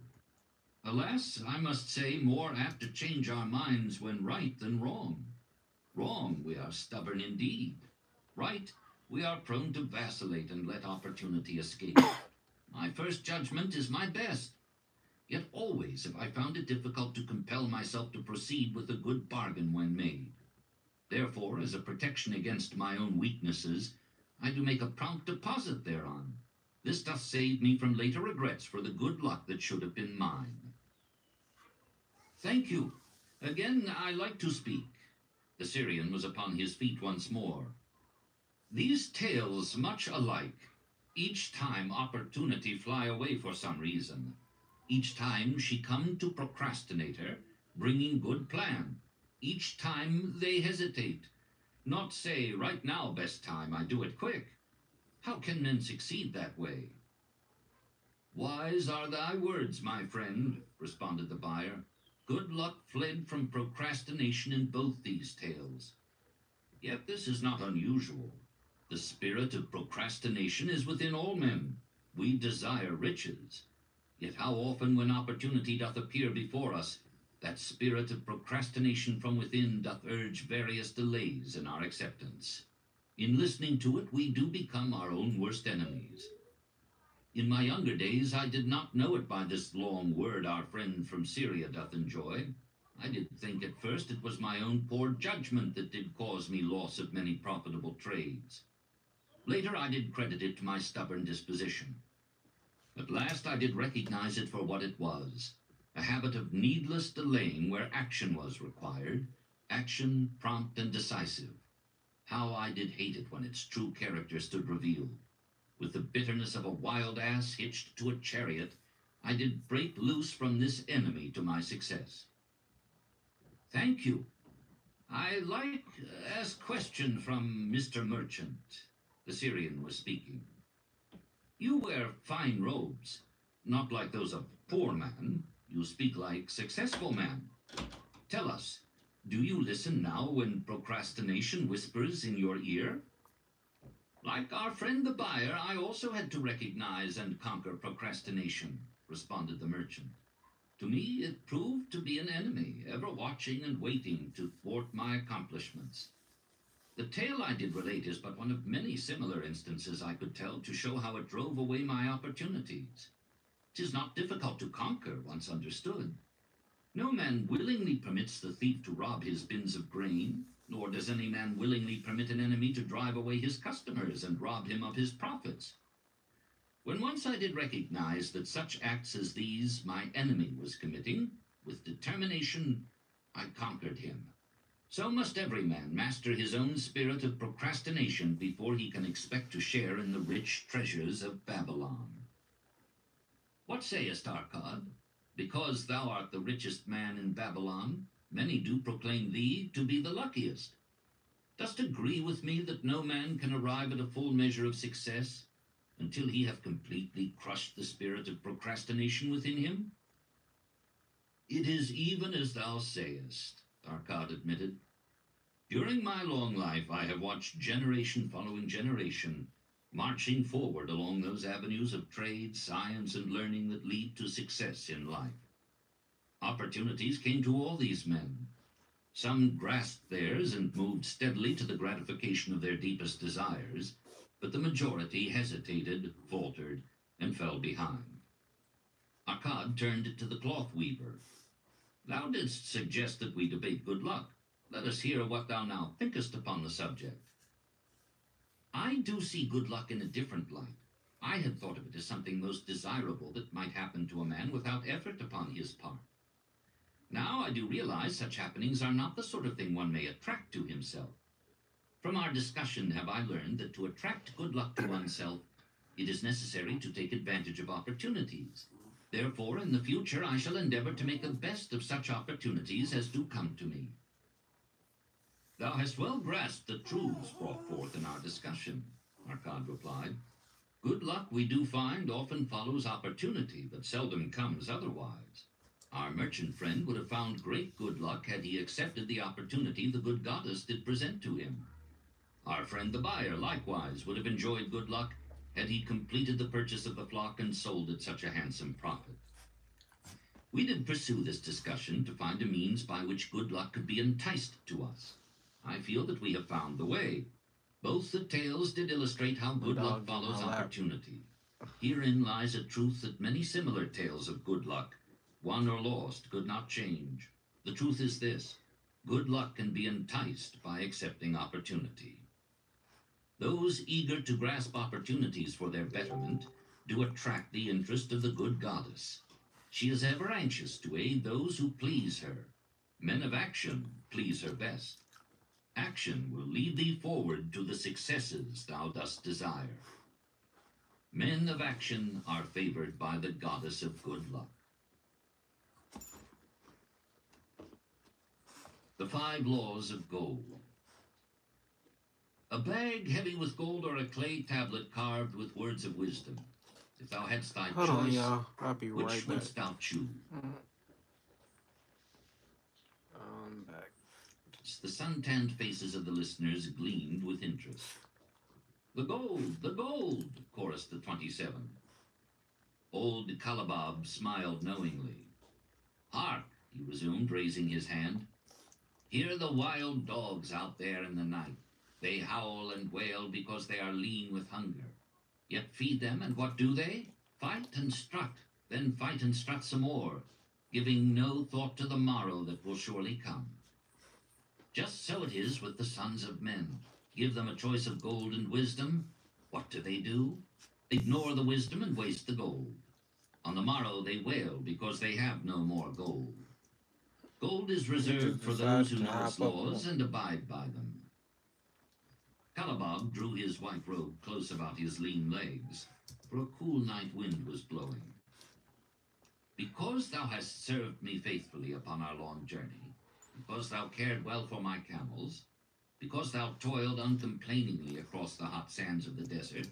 Alas, I must say, more apt to change our minds when right than wrong. Wrong, we are stubborn indeed. Right, we are prone to vacillate and let opportunity escape. My first judgment is my best. Yet always have I found it difficult to compel myself to proceed with a good bargain when made. Therefore, as a protection against my own weaknesses, I do make a prompt deposit thereon. This doth save me from later regrets for the good luck that should have been mine. Thank you. Again, I like to speak. The Syrian was upon his feet once more. These tales much alike. Each time opportunity fly away for some reason. Each time she come to procrastinator, bringing good plan. Each time they hesitate. Not say, right now, best time, I do it quick. How can men succeed that way? Wise are thy words, my friend, responded the buyer. Good luck fled from procrastination in both these tales. Yet this is not unusual. The spirit of procrastination is within all men. We desire riches. Yet how often when opportunity doth appear before us, that spirit of procrastination from within doth urge various delays in our acceptance. In listening to it, we do become our own worst enemies. In my younger days, I did not know it by this long word our friend from Syria doth enjoy. I did think at first it was my own poor judgment that did cause me loss of many profitable trades. Later I did credit it to my stubborn disposition. At last I did recognize it for what it was, a habit of needless delaying where action was required, action prompt and decisive. How I did hate it when its true character stood revealed. With the bitterness of a wild ass hitched to a chariot, I did break loose from this enemy to my success. Thank you. I like uh, ask question from Mr. Merchant. The Syrian was speaking. You wear fine robes, not like those of poor man. You speak like successful man. Tell us, do you listen now when procrastination whispers in your ear? Like our friend the buyer, I also had to recognize and conquer procrastination, responded the merchant. To me, it proved to be an enemy, ever watching and waiting to thwart my accomplishments. The tale I did relate is but one of many similar instances I could tell to show how it drove away my opportunities. 'Tis not difficult to conquer once understood. No man willingly permits the thief to rob his bins of grain, nor does any man willingly permit an enemy to drive away his customers and rob him of his profits. When once I did recognize that such acts as these my enemy was committing, with determination I conquered him. So must every man master his own spirit of procrastination before he can expect to share in the rich treasures of Babylon. What sayest, Arkad? Because thou art the richest man in Babylon, many do proclaim thee to be the luckiest. Dost agree with me that no man can arrive at a full measure of success until he have completely crushed the spirit of procrastination within him? It is even as thou sayest, Arkad admitted. During my long life, I have watched generation following generation marching forward along those avenues of trade, science, and learning that lead to success in life. Opportunities came to all these men. Some grasped theirs and moved steadily to the gratification of their deepest desires. but the majority hesitated, faltered, and fell behind. Arkad turned to the cloth weaver. Thou didst suggest that we debate good luck. Let us hear what thou now thinkest upon the subject. I do see good luck in a different light. I had thought of it as something most desirable that might happen to a man without effort upon his part. Now I do realize such happenings are not the sort of thing one may attract to himself. From our discussion have I learned that to attract good luck to oneself, it is necessary to take advantage of opportunities. Therefore, in the future, I shall endeavor to make the best of such opportunities as do come to me. Thou hast well grasped the truths brought forth in our discussion, Arkad replied. Good luck, we do find, often follows opportunity, but seldom comes otherwise. Our merchant friend would have found great good luck had he accepted the opportunity the good goddess did present to him. Our friend the buyer, likewise, would have enjoyed good luck had he completed the purchase of the flock and sold at such a handsome profit. We did pursue this discussion to find a means by which good luck could be enticed to us. I feel that we have found the way. Both the tales did illustrate how good luck follows opportunity. Herein lies a truth that many similar tales of good luck, won or lost, could not change. The truth is this good luck can be enticed by accepting opportunity. Those eager to grasp opportunities for their betterment do attract the interest of the good goddess. She is ever anxious to aid those who please her. Men of action please her best. Action will lead thee forward to the successes thou dost desire. Men of action are favored by the goddess of good luck. The Five Laws of Gold. A bag heavy with gold or a clay tablet carved with words of wisdom. If thou hadst thy Hold on, choice, y'all. I'll be which right back. wouldst thou choose? I'm back. The sun-tanned faces of the listeners gleamed with interest. The gold, the gold, chorused the twenty-seven. Old Kalabab smiled knowingly. Hark, he resumed, raising his hand. Hear the wild dogs out there in the night. They howl and wail because they are lean with hunger. Yet feed them, and what do they? Fight and strut, then fight and strut some more, giving no thought to the morrow that will surely come. Just so it is with the sons of men. Give them a choice of gold and wisdom. What do they do? Ignore the wisdom and waste the gold. On the morrow they wail because they have no more gold. Gold is reserved for those who know its laws and abide by them. Kalabab drew his white robe close about his lean legs, for a cool night wind was blowing. Because thou hast served me faithfully upon our long journey, because thou cared well for my camels, because thou toiled uncomplainingly across the hot sands of the desert,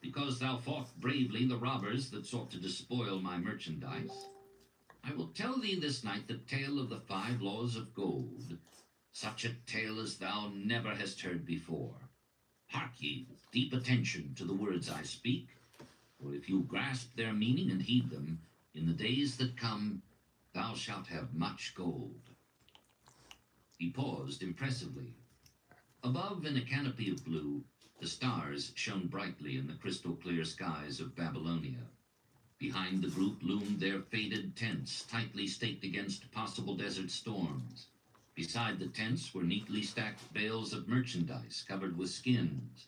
because thou fought bravely the robbers that sought to despoil my merchandise, I will tell thee this night the tale of the five laws of gold, such a tale as thou never hast heard before. Hark ye with deep attention to the words I speak, for if you grasp their meaning and heed them, in the days that come thou shalt have much gold. He paused impressively. Above, in a canopy of blue, the stars shone brightly in the crystal clear skies of Babylonia. Behind the group loomed their faded tents, tightly staked against possible desert storms. Beside the tents were neatly stacked bales of merchandise covered with skins.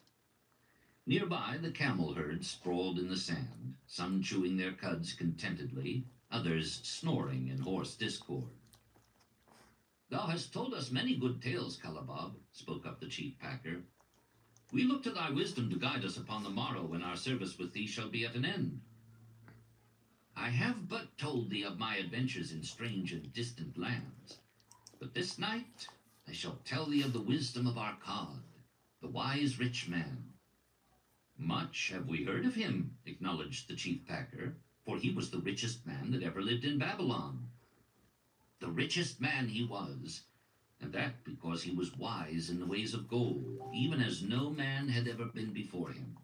Nearby, the camel herd sprawled in the sand, some chewing their cuds contentedly, others snoring in hoarse discord. Thou hast told us many good tales, Kalabab, spoke up the chief packer. We look to thy wisdom to guide us upon the morrow when our service with thee shall be at an end. I have but told thee of my adventures in strange and distant lands, but this night I shall tell thee of the wisdom of Arkad, the wise rich man. Much have we heard of him, acknowledged the chief packer, for he was the richest man that ever lived in Babylon. The richest man he was, and that because he was wise in the ways of gold, even as no man had ever been before him.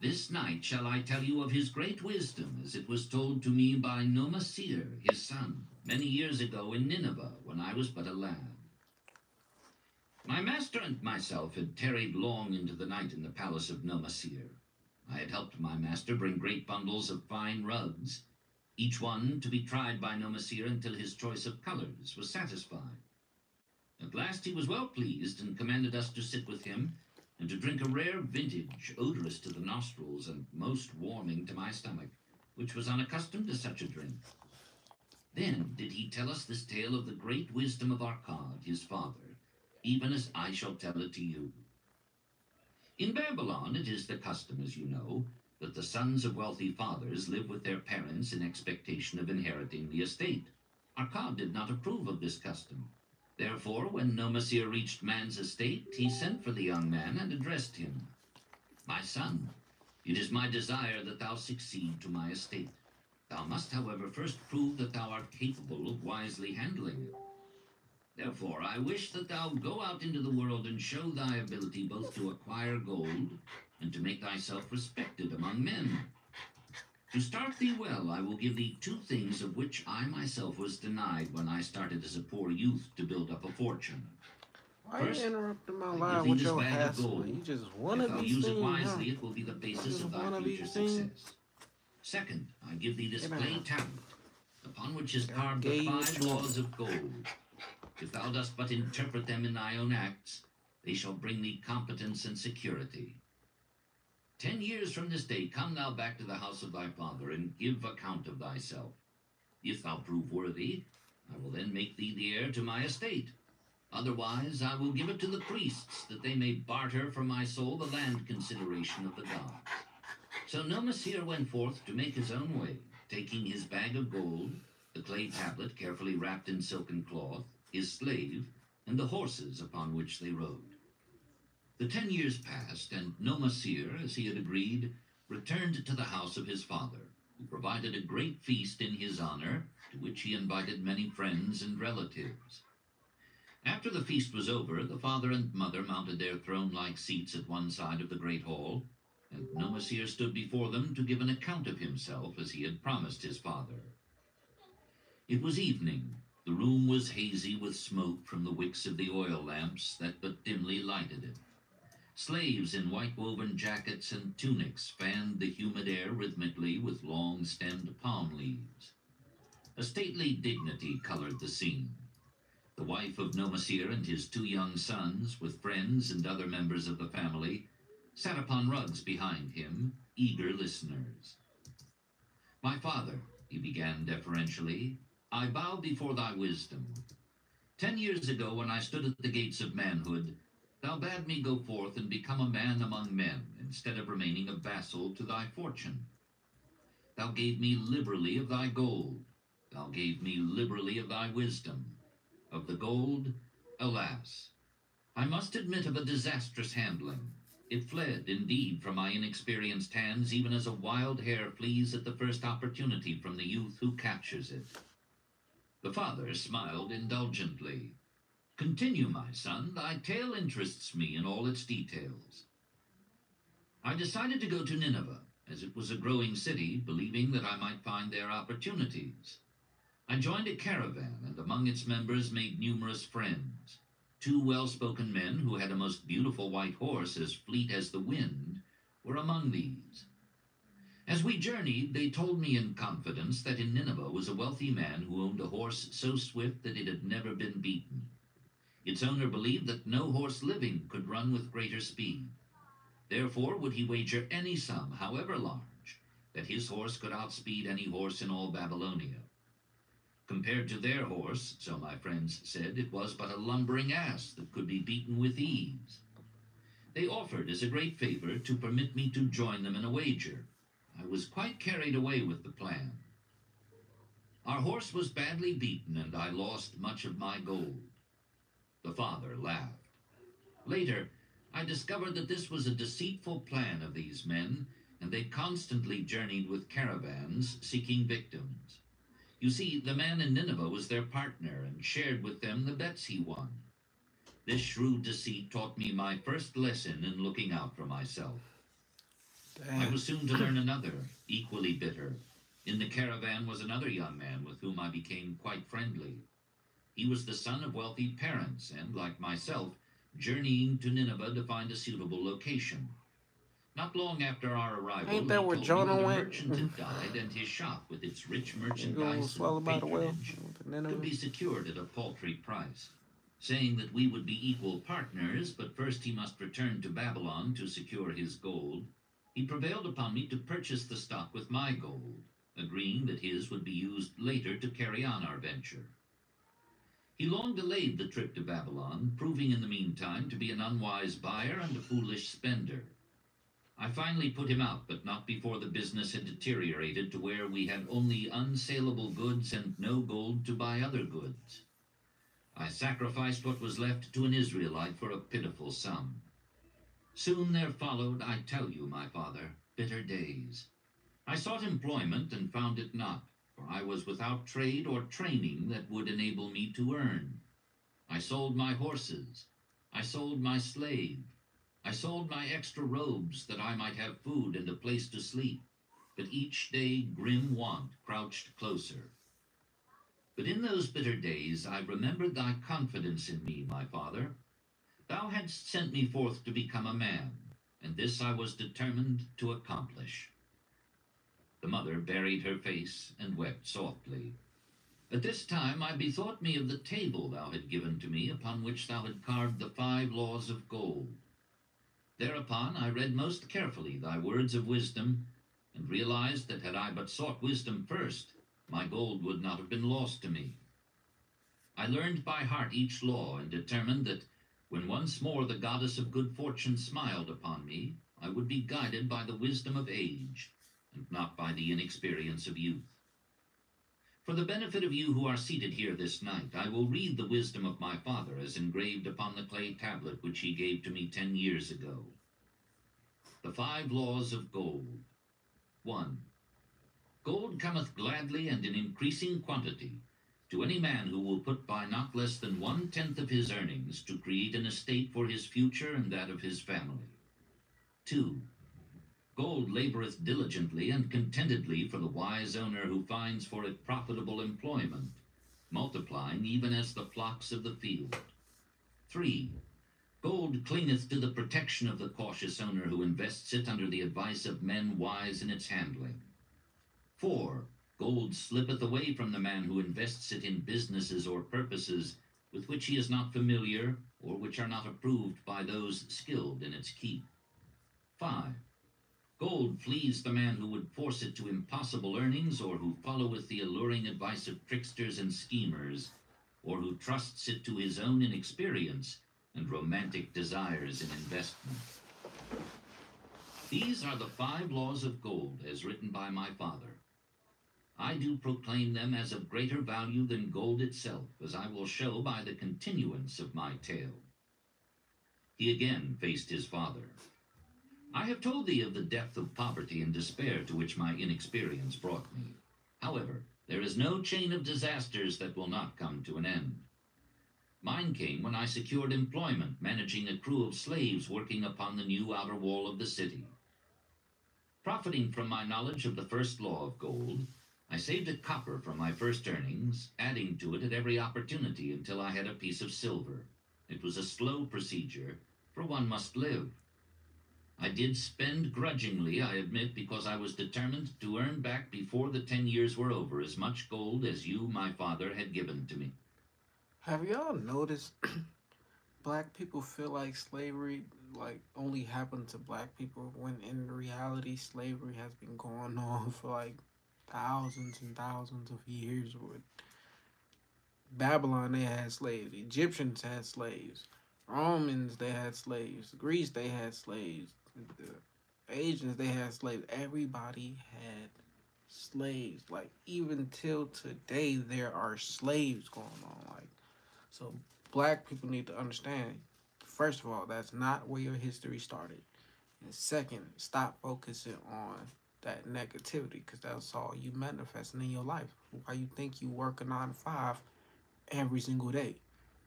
This night shall I tell you of his great wisdom, as it was told to me by Nomasir, his son, many years ago in Nineveh, when I was but a lad. My master and myself had tarried long into the night in the palace of Nomasir. I had helped my master bring great bundles of fine rugs, each one to be tried by Nomasir until his choice of colors was satisfied. At last he was well pleased and commanded us to sit with him and to drink a rare vintage, odorous to the nostrils and most warming to my stomach, which was unaccustomed to such a drink. Then did he tell us this tale of the great wisdom of Arkad, his father, even as I shall tell it to you. In Babylon, it is the custom, as you know, that the sons of wealthy fathers live with their parents in expectation of inheriting the estate. Arkad did not approve of this custom. Therefore, when Nomasir reached man's estate, he sent for the young man and addressed him. My son, it is my desire that thou succeed to my estate. Thou must, however, first prove that thou art capable of wisely handling it. Therefore, I wish that thou go out into the world and show thy ability both to acquire gold and to make thyself respected among men. To start thee well, I will give thee two things of which I myself was denied when I started as a poor youth to build up a fortune. Why First, you interrupting my I live give thee with your ass? You just wanna if thou use it wisely, huh? it will be the basis of thy future success. Second, I give thee this clay tablet, upon which is carved the gave you what five laws of gold. If thou dost but interpret them in thy own acts, they shall bring thee competence and security. Ten years from this day come thou back to the house of thy father, and give account of thyself. If thou prove worthy, I will then make thee the heir to my estate. Otherwise, I will give it to the priests, that they may barter for my soul the land consideration of the gods. So Nomasir went forth to make his own way, taking his bag of gold, the clay tablet carefully wrapped in silken cloth, his slave, and the horses upon which they rode. The ten years passed, and Nomasir, as he had agreed, returned to the house of his father, who provided a great feast in his honor, to which he invited many friends and relatives. After the feast was over, the father and mother mounted their throne-like seats at one side of the great hall, and stood before them to give an account of himself as he had promised his father. It was evening. The room was hazy with smoke from the wicks of the oil lamps that but dimly lighted it. Slaves in white-woven jackets and tunics fanned the humid air rhythmically with long-stemmed palm leaves. A stately dignity colored the scene. The wife of Nomasir and his two young sons, with friends and other members of the family, sat upon rugs behind him, eager listeners. My father, he began deferentially, I bow before thy wisdom. Ten years ago, when I stood at the gates of manhood, thou bade me go forth and become a man among men, instead of remaining a vassal to thy fortune. Thou gave me liberally of thy gold. Thou gave me liberally of thy wisdom. Of the gold, alas, I must admit of a disastrous handling. It fled, indeed, from my inexperienced hands, even as a wild hare flees at the first opportunity from the youth who captures it. The father smiled indulgently. Continue, my son. Thy tale interests me in all its details. I decided to go to Nineveh, as it was a growing city, believing that I might find there opportunities. I joined a caravan, and among its members made numerous friends. Two well-spoken men who had a most beautiful white horse as fleet as the wind were among these. As we journeyed, they told me in confidence that in Nineveh was a wealthy man who owned a horse so swift that it had never been beaten. Its owner believed that no horse living could run with greater speed. Therefore would he wager any sum, however large, that his horse could outspeed any horse in all Babylonia. Compared to their horse, so my friends said, it was but a lumbering ass that could be beaten with ease. They offered as a great favor to permit me to join them in a wager. I was quite carried away with the plan. Our horse was badly beaten, and I lost much of my gold. The father laughed. Later, I discovered that this was a deceitful plan of these men, and they constantly journeyed with caravans seeking victims. You see, the man in Nineveh was their partner and shared with them the bets he won. This shrewd deceit taught me my first lesson in looking out for myself. I was soon to learn another, equally bitter. In the caravan was another young man with whom I became quite friendly. He was the son of wealthy parents, and, like myself, journeying to Nineveh to find a suitable location. Not long after our arrival, Ain't that where Jonah went? merchant had died and his shop with its rich merchandise and by the whale. patronage The Nineveh. could be secured at a paltry price, saying that we would be equal partners, but first he must return to Babylon to secure his gold. He prevailed upon me to purchase the stock with my gold, agreeing that his would be used later to carry on our venture. He long delayed the trip to Babylon, proving in the meantime to be an unwise buyer and a foolish spender. I finally put him out, but not before the business had deteriorated to where we had only unsaleable goods and no gold to buy other goods. I sacrificed what was left to an Israelite for a pitiful sum. Soon there followed, I tell you, my father, bitter days. I sought employment and found it not, for I was without trade or training that would enable me to earn. I sold my horses. I sold my slave. I sold my extra robes that I might have food and a place to sleep. But each day grim want crouched closer. But in those bitter days I remembered thy confidence in me, my father. Thou hadst sent me forth to become a man, and this I was determined to accomplish. The mother buried her face and wept softly. At this time I bethought me of the table thou had given to me, upon which thou had carved the five laws of gold. Thereupon I read most carefully thy words of wisdom, and realized that had I but sought wisdom first, my gold would not have been lost to me. I learned by heart each law, and determined that when once more the goddess of good fortune smiled upon me, I would be guided by the wisdom of age, and not by the inexperience of youth. For the benefit of you who are seated here this night, I will read the wisdom of my father as engraved upon the clay tablet which he gave to me ten years ago. The five laws of gold. 1. Gold cometh gladly and in increasing quantity to any man who will put by not less than one tenth of his earnings to create an estate for his future and that of his family. 2. Gold laboreth diligently and contentedly for the wise owner who finds for it profitable employment, multiplying even as the flocks of the field. 3. Gold clingeth to the protection of the cautious owner who invests it under the advice of men wise in its handling. 4. Gold slippeth away from the man who invests it in businesses or purposes with which he is not familiar or which are not approved by those skilled in its keep. 5. Gold flees the man who would force it to impossible earnings or who followeth the alluring advice of tricksters and schemers, or who trusts it to his own inexperience and romantic desires in investment. These are the five laws of gold as written by my father. I do proclaim them as of greater value than gold itself, as I will show by the continuance of my tale. He again faced his father. I have told thee of the depth of poverty and despair to which my inexperience brought me. However, there is no chain of disasters that will not come to an end. Mine came when I secured employment managing a crew of slaves working upon the new outer wall of the city. Profiting from my knowledge of the first law of gold, I saved a copper from my first earnings, adding to it at every opportunity until I had a piece of silver. It was a slow procedure, for one must live. I did spend grudgingly, I admit, because I was determined to earn back before the ten years were over as much gold as you, my father, had given to me. Have y'all noticed black people feel like slavery like only happened to black people when in reality slavery has been going on for like thousands and thousands of years with Babylon they had slaves, Egyptians had slaves, Romans they had slaves, Greece they had slaves, the Asians they had slaves. Everybody had slaves. Like even till today there are slaves going on. Like so black people need to understand first of all that's not where your history started. And second, stop focusing on that negativity because that's all you manifesting in your life. Why you think you work a nine to five every single day?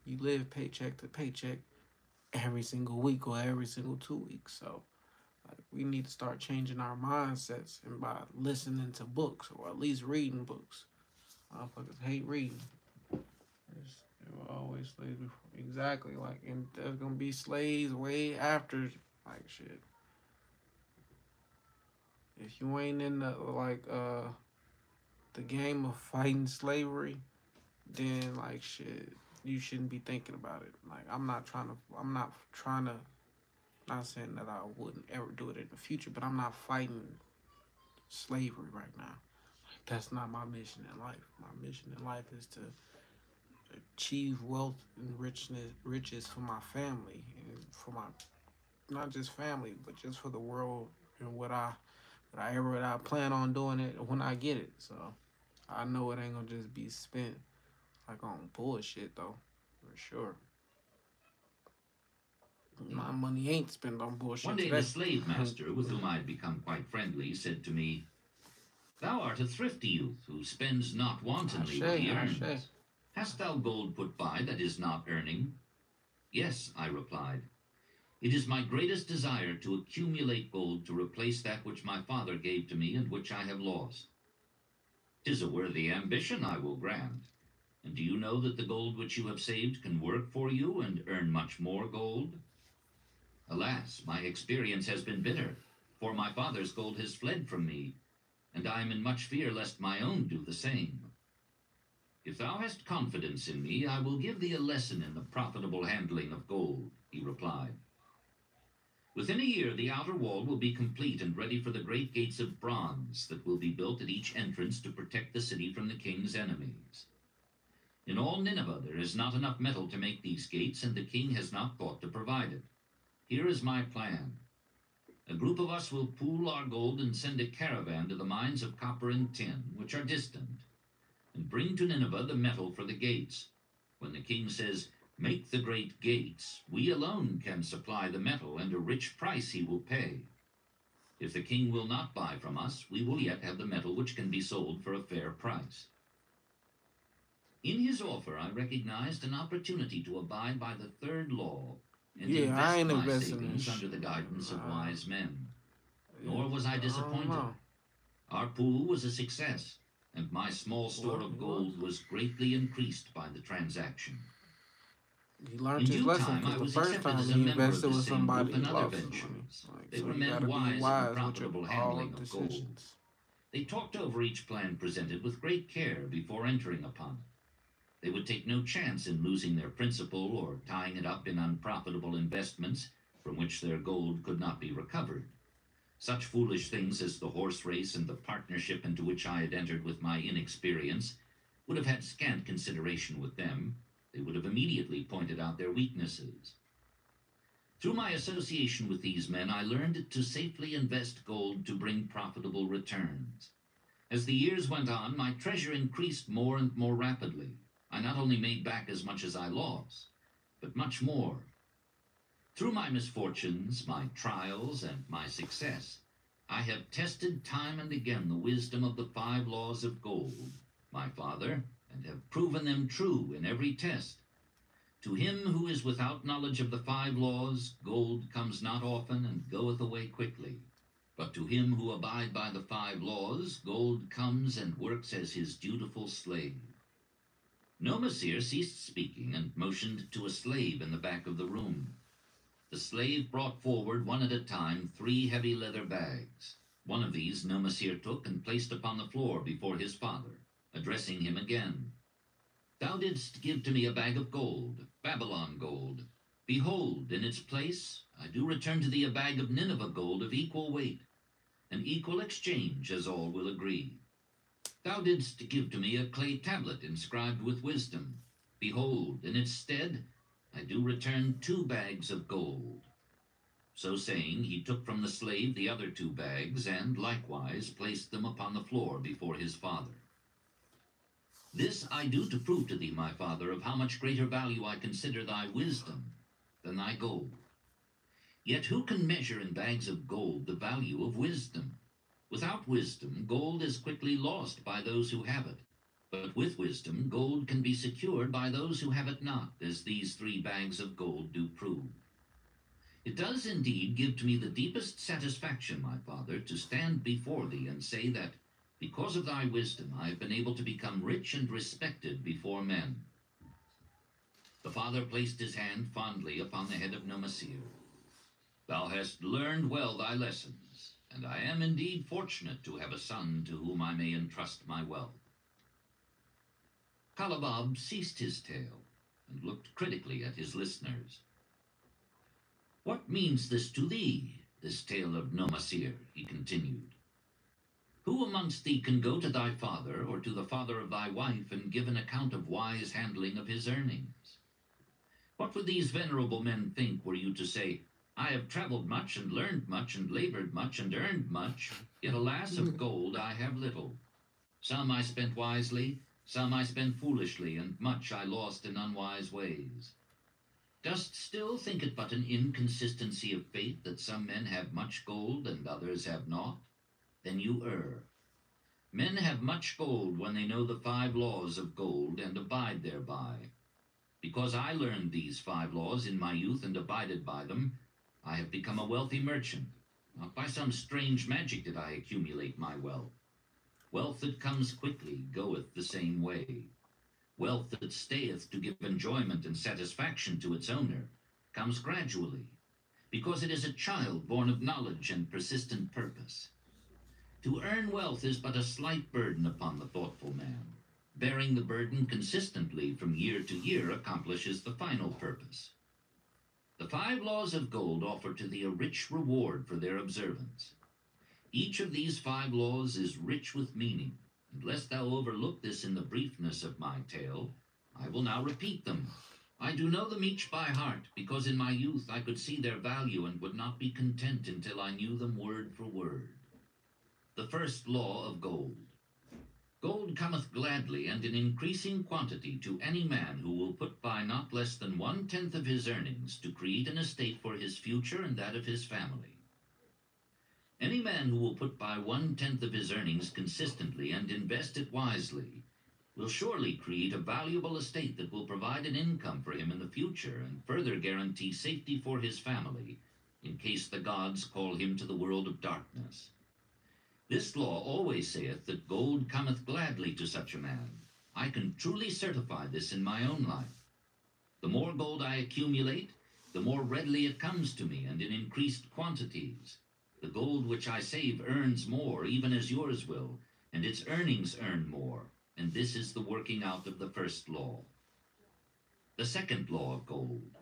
You live paycheck to paycheck every single week or every single two weeks. So like we need to start changing our mindsets and by listening to books or at least reading books. Motherfuckers hate reading. There were always slaves before. Exactly. Like, and there's gonna be slaves way after. Like shit. If you ain't in the like uh the game of fighting slavery, then like shit, you shouldn't be thinking about it. Like I'm not trying to. I'm not trying to. Not saying that I wouldn't ever do it in the future, but I'm not fighting slavery right now. That's not my mission in life. My mission in life is to achieve wealth and richness, riches for my family and for my not just family, but just for the world and what I, what I ever what I plan on doing it when I get it. So I know it ain't gonna just be spent like on bullshit though, for sure. My money ain't spent on bullshit. One day today. the slave master, with whom I had become quite friendly, said to me, Thou art a thrifty youth who spends not wantonly what he earns. ashe. Hast thou gold put by that is not earning? Yes, I replied. It is my greatest desire to accumulate gold to replace that which my father gave to me and which I have lost. Tis a worthy ambition, I will grant. And do you know that the gold which you have saved can work for you and earn much more gold? Alas, my experience has been bitter, for my father's gold has fled from me, and I am in much fear lest my own do the same. If thou hast confidence in me, I will give thee a lesson in the profitable handling of gold, he replied. Within a year, the outer wall will be complete and ready for the great gates of bronze that will be built at each entrance to protect the city from the king's enemies. In all Nineveh, there is not enough metal to make these gates, and the king has not thought to provide it. Here is my plan. A group of us will pool our gold and send a caravan to the mines of copper and tin, which are distant, and bring to Nineveh the metal for the gates. When the king says, Make the great gates, we alone can supply the metal, and a rich price he will pay. If the king will not buy from us, we will yet have the metal which can be sold for a fair price. In his offer, I recognized an opportunity to abide by the third law and Yeah, invest I ain't my investing in savings shit. under the guidance of Nah. wise men. Nor was I disappointed. know. Our pool was a success, and my small store Well, of well. gold was greatly increased by the transaction. He learned In his due lesson time, I because was the first accepted time as a he member of invested the with somebody, in he other lost some money. ventures. Like, They so were men gotta wise in wise with profitable handling of gold. They talked over each plan presented with great care before entering upon it. They would take no chance in losing their principal or tying it up in unprofitable investments from which their gold could not be recovered. Such foolish things as the horse race and the partnership into which I had entered with my inexperience would have had scant consideration with them. They would have immediately pointed out their weaknesses. Through my association with these men, I learned to safely invest gold to bring profitable returns. As the years went on, my treasure increased more and more rapidly. I not only made back as much as I lost, but much more. Through my misfortunes, my trials, and my success, I have tested time and again the wisdom of the five laws of gold, my father, and have proven them true in every test. To him who is without knowledge of the five laws, gold comes not often and goeth away quickly. But to him who abide by the five laws, gold comes and works as his dutiful slave. Nomasir ceased speaking and motioned to a slave in the back of the room. The slave brought forward one at a time three heavy leather bags. One of these Nomasir took and placed upon the floor before his father, addressing him again. Thou didst give to me a bag of gold, Babylon gold. Behold, in its place, I do return to thee a bag of Nineveh gold of equal weight, an equal exchange, as all will agree. Thou didst give to me a clay tablet inscribed with wisdom. Behold, in its stead, I do return two bags of gold. So saying, he took from the slave the other two bags, and likewise placed them upon the floor before his father. This I do to prove to thee, my father, of how much greater value I consider thy wisdom than thy gold. Yet who can measure in bags of gold the value of wisdom? Without wisdom, gold is quickly lost by those who have it. But with wisdom, gold can be secured by those who have it not, as these three bags of gold do prove. It does indeed give to me the deepest satisfaction, my father, to stand before thee and say that, because of thy wisdom, I have been able to become rich and respected before men. The father placed his hand fondly upon the head of Nomasir. Thou hast learned well thy lessons, and I am indeed fortunate to have a son to whom I may entrust my wealth. Kalabab ceased his tale and looked critically at his listeners. What means this to thee, this tale of Nomasir? he continued. Who amongst thee can go to thy father or to the father of thy wife and give an account of wise handling of his earnings? What would these venerable men think were you to say, I have traveled much and learned much and labored much and earned much, yet alas of hmm. gold I have little. Some I spent wisely, some I spent foolishly, and much I lost in unwise ways. Dost still think it but an inconsistency of fate that some men have much gold and others have naught? Then you err. Men have much gold when they know the five laws of gold and abide thereby. Because I learned these five laws in my youth and abided by them, I have become a wealthy merchant. Not by some strange magic did I accumulate my wealth. Wealth that comes quickly goeth the same way. Wealth that stayeth to give enjoyment and satisfaction to its owner comes gradually, because it is a child born of knowledge and persistent purpose. To earn wealth is but a slight burden upon the thoughtful man. Bearing the burden consistently from year to year accomplishes the final purpose. The five laws of gold offer to thee a rich reward for their observance. Each of these five laws is rich with meaning, and lest thou overlook this in the briefness of my tale, I will now repeat them. I do know them each by heart, because in my youth I could see their value and would not be content until I knew them word for word. The first law of gold. Gold cometh gladly and in increasing quantity to any man who will put by not less than one tenth of his earnings to create an estate for his future and that of his family. Any man who will put by one tenth of his earnings consistently and invest it wisely will surely create a valuable estate that will provide an income for him in the future and further guarantee safety for his family in case the gods call him to the world of darkness. This law always saith that gold cometh gladly to such a man. I can truly certify this in my own life. The more gold I accumulate, the more readily it comes to me and in increased quantities. The gold which I save earns more, even as yours will, and its earnings earn more, and this is the working out of the first law. The second law of gold.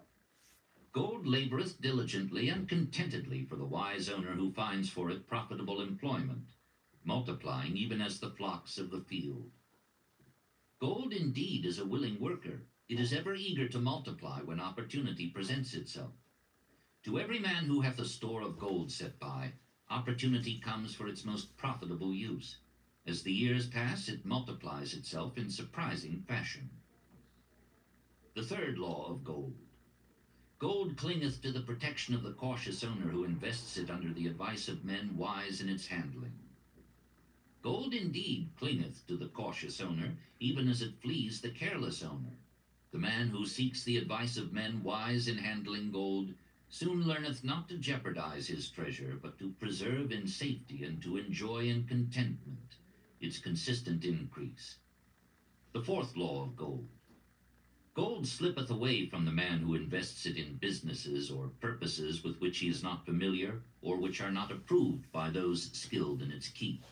Gold laboreth diligently and contentedly for the wise owner who finds for it profitable employment, multiplying even as the flocks of the field. Gold indeed is a willing worker. It is ever eager to multiply when opportunity presents itself. To every man who hath a store of gold set by, opportunity comes for its most profitable use. As the years pass, it multiplies itself in surprising fashion. The third law of gold. Gold clingeth to the protection of the cautious owner who invests it under the advice of men wise in its handling. Gold indeed clingeth to the cautious owner, even as it flees the careless owner. The man who seeks the advice of men wise in handling gold soon learneth not to jeopardize his treasure, but to preserve in safety and to enjoy in contentment its consistent increase. The fourth law of gold. Gold slippeth away from the man who invests it in businesses or purposes with which he is not familiar or which are not approved by those skilled in its keep.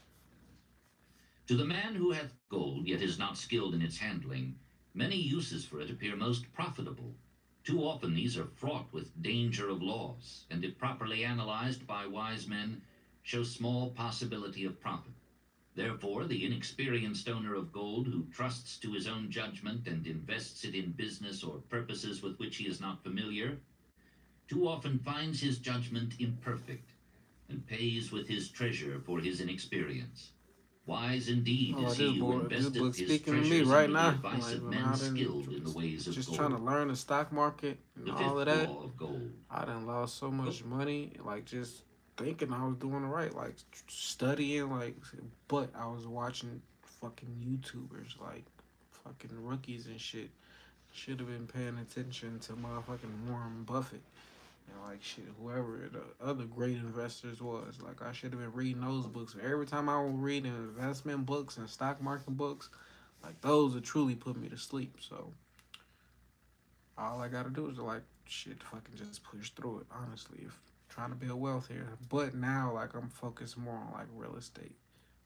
To the man who hath gold yet is not skilled in its handling, many uses for it appear most profitable. Too often these are fraught with danger of loss, and if properly analyzed by wise men, show small possibility of profit. Therefore, the inexperienced owner of gold who trusts to his own judgment and invests it in business or purposes with which he is not familiar, too often finds his judgment imperfect and pays with his treasure for his inexperience. Wise indeed Oh, is he who boy, this investeth his speaking to me right now. the advice Like, of men skilled in the ways of just gold. trying to learn the stock market and the all of that. of. I done lost so much oh. money, like just thinking I was doing it right, like studying, like, but I was watching fucking YouTubers, like fucking rookies and shit. Should have been paying attention to motherfucking Warren Buffett and like shit, whoever the other great investors was. Like I should have been reading those books. Every time I would read investment books and stock market books, like those would truly put me to sleep. So all I gotta do is like shit, fucking just push through it. Honestly, if trying to build wealth here, but now like I'm focused more on like real estate.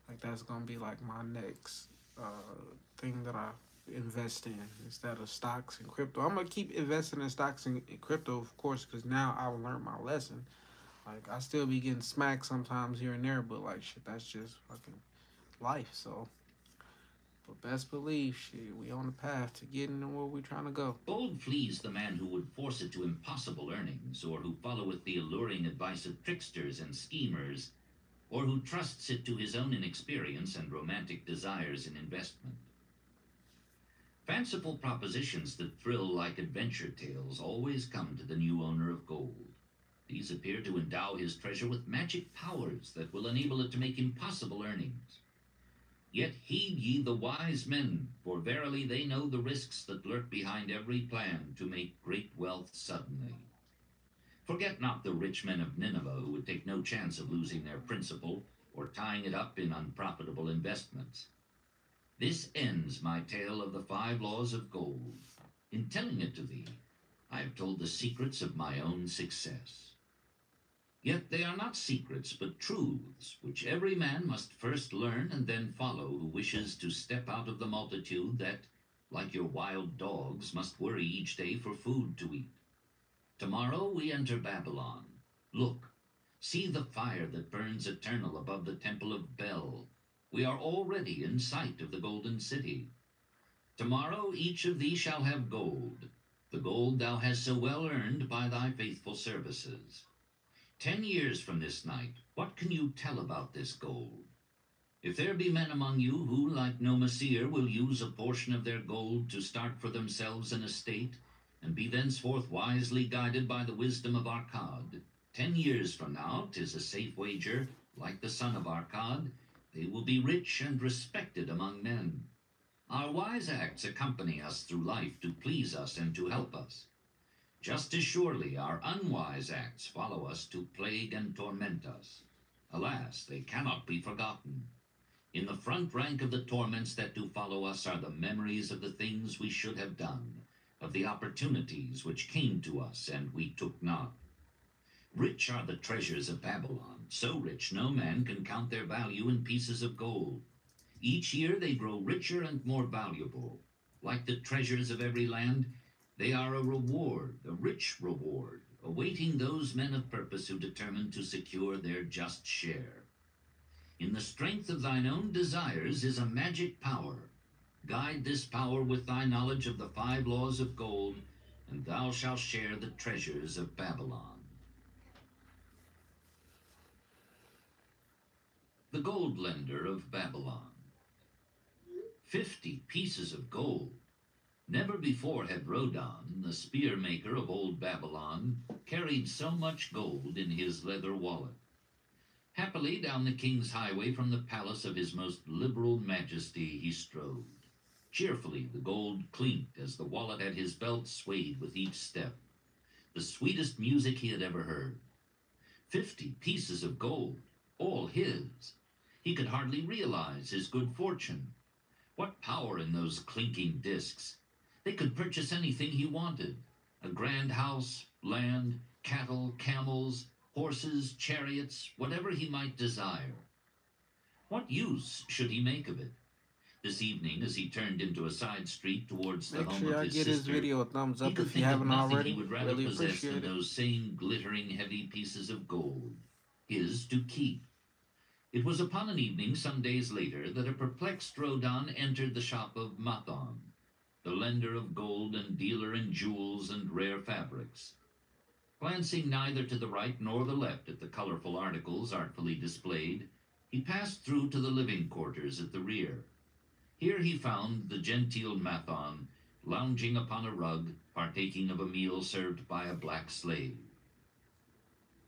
Like that's gonna be like my next uh thing that I invest in instead of stocks and crypto. I'm gonna keep investing in stocks and crypto, of course, because now I've learned my lesson. Like I still be getting smacked sometimes here and there, but like shit, that's just fucking life. So, but best believe, shit, we on the path to getting to where we trying to go. Gold flees the man who would force it to impossible earnings, or who followeth the alluring advice of tricksters and schemers, or who trusts it to his own inexperience and romantic desires in investment. Fanciful propositions that thrill like adventure tales always come to the new owner of gold. These appear to endow his treasure with magic powers that will enable it to make impossible earnings. Yet heed ye the wise men, for verily they know the risks that lurk behind every plan to make great wealth suddenly. Forget not the rich men of Nineveh who would take no chance of losing their principal or tying it up in unprofitable investments. This ends my tale of the five laws of gold. In telling it to thee, I have told the secrets of my own success. Yet they are not secrets, but truths, which every man must first learn and then follow who wishes to step out of the multitude that, like your wild dogs, must worry each day for food to eat. Tomorrow we enter Babylon. Look, see the fire that burns eternal above the temple of Bel. We are already in sight of the golden city. Tomorrow each of thee shall have gold, the gold thou hast so well earned by thy faithful services. Ten years from this night, what can you tell about this gold? If there be men among you who, like Nomasir, will use a portion of their gold to start for themselves an estate, and be thenceforth wisely guided by the wisdom of Arkad, ten years from now, 'tis a safe wager, like the son of Arkad, they will be rich and respected among men. Our wise acts accompany us through life to please us and to help us. Just as surely our unwise acts follow us to plague and torment us. Alas, they cannot be forgotten. In the front rank of the torments that do follow us are the memories of the things we should have done, of the opportunities which came to us and we took not. Rich are the treasures of Babylon, so rich no man can count their value in pieces of gold. Each year they grow richer and more valuable. Like the treasures of every land, they are a reward, a rich reward, awaiting those men of purpose who determine to secure their just share. In the strength of thine own desires is a magic power. Guide this power with thy knowledge of the five laws of gold, and thou shalt share the treasures of Babylon. The Gold Lender of Babylon. Fifty pieces of gold. Never before had Rodan, the spear maker of old Babylon, carried so much gold in his leather wallet. Happily down the king's highway from the palace of his most liberal majesty he strode. Cheerfully the gold clinked as the wallet at his belt swayed with each step. The sweetest music he had ever heard. Fifty pieces of gold, all his. He could hardly realize his good fortune. What power in those clinking discs! They could purchase anything he wanted a grand house, land, cattle, camels, horses, chariots, whatever he might desire. What use should he make of it? This evening, as he turned into a side street towards the Make home sure of his get his sister, video a thumbs he up could if you think of haven't nothing already. he would rather Really possess than it. those same glittering heavy pieces of gold, his to keep. It was upon an evening some days later that a perplexed Rodan entered the shop of Mathon, the lender of gold and dealer in jewels and rare fabrics. Glancing neither to the right nor the left at the colorful articles artfully displayed, he passed through to the living quarters at the rear. Here he found the genteel Mathon lounging upon a rug, partaking of a meal served by a black slave.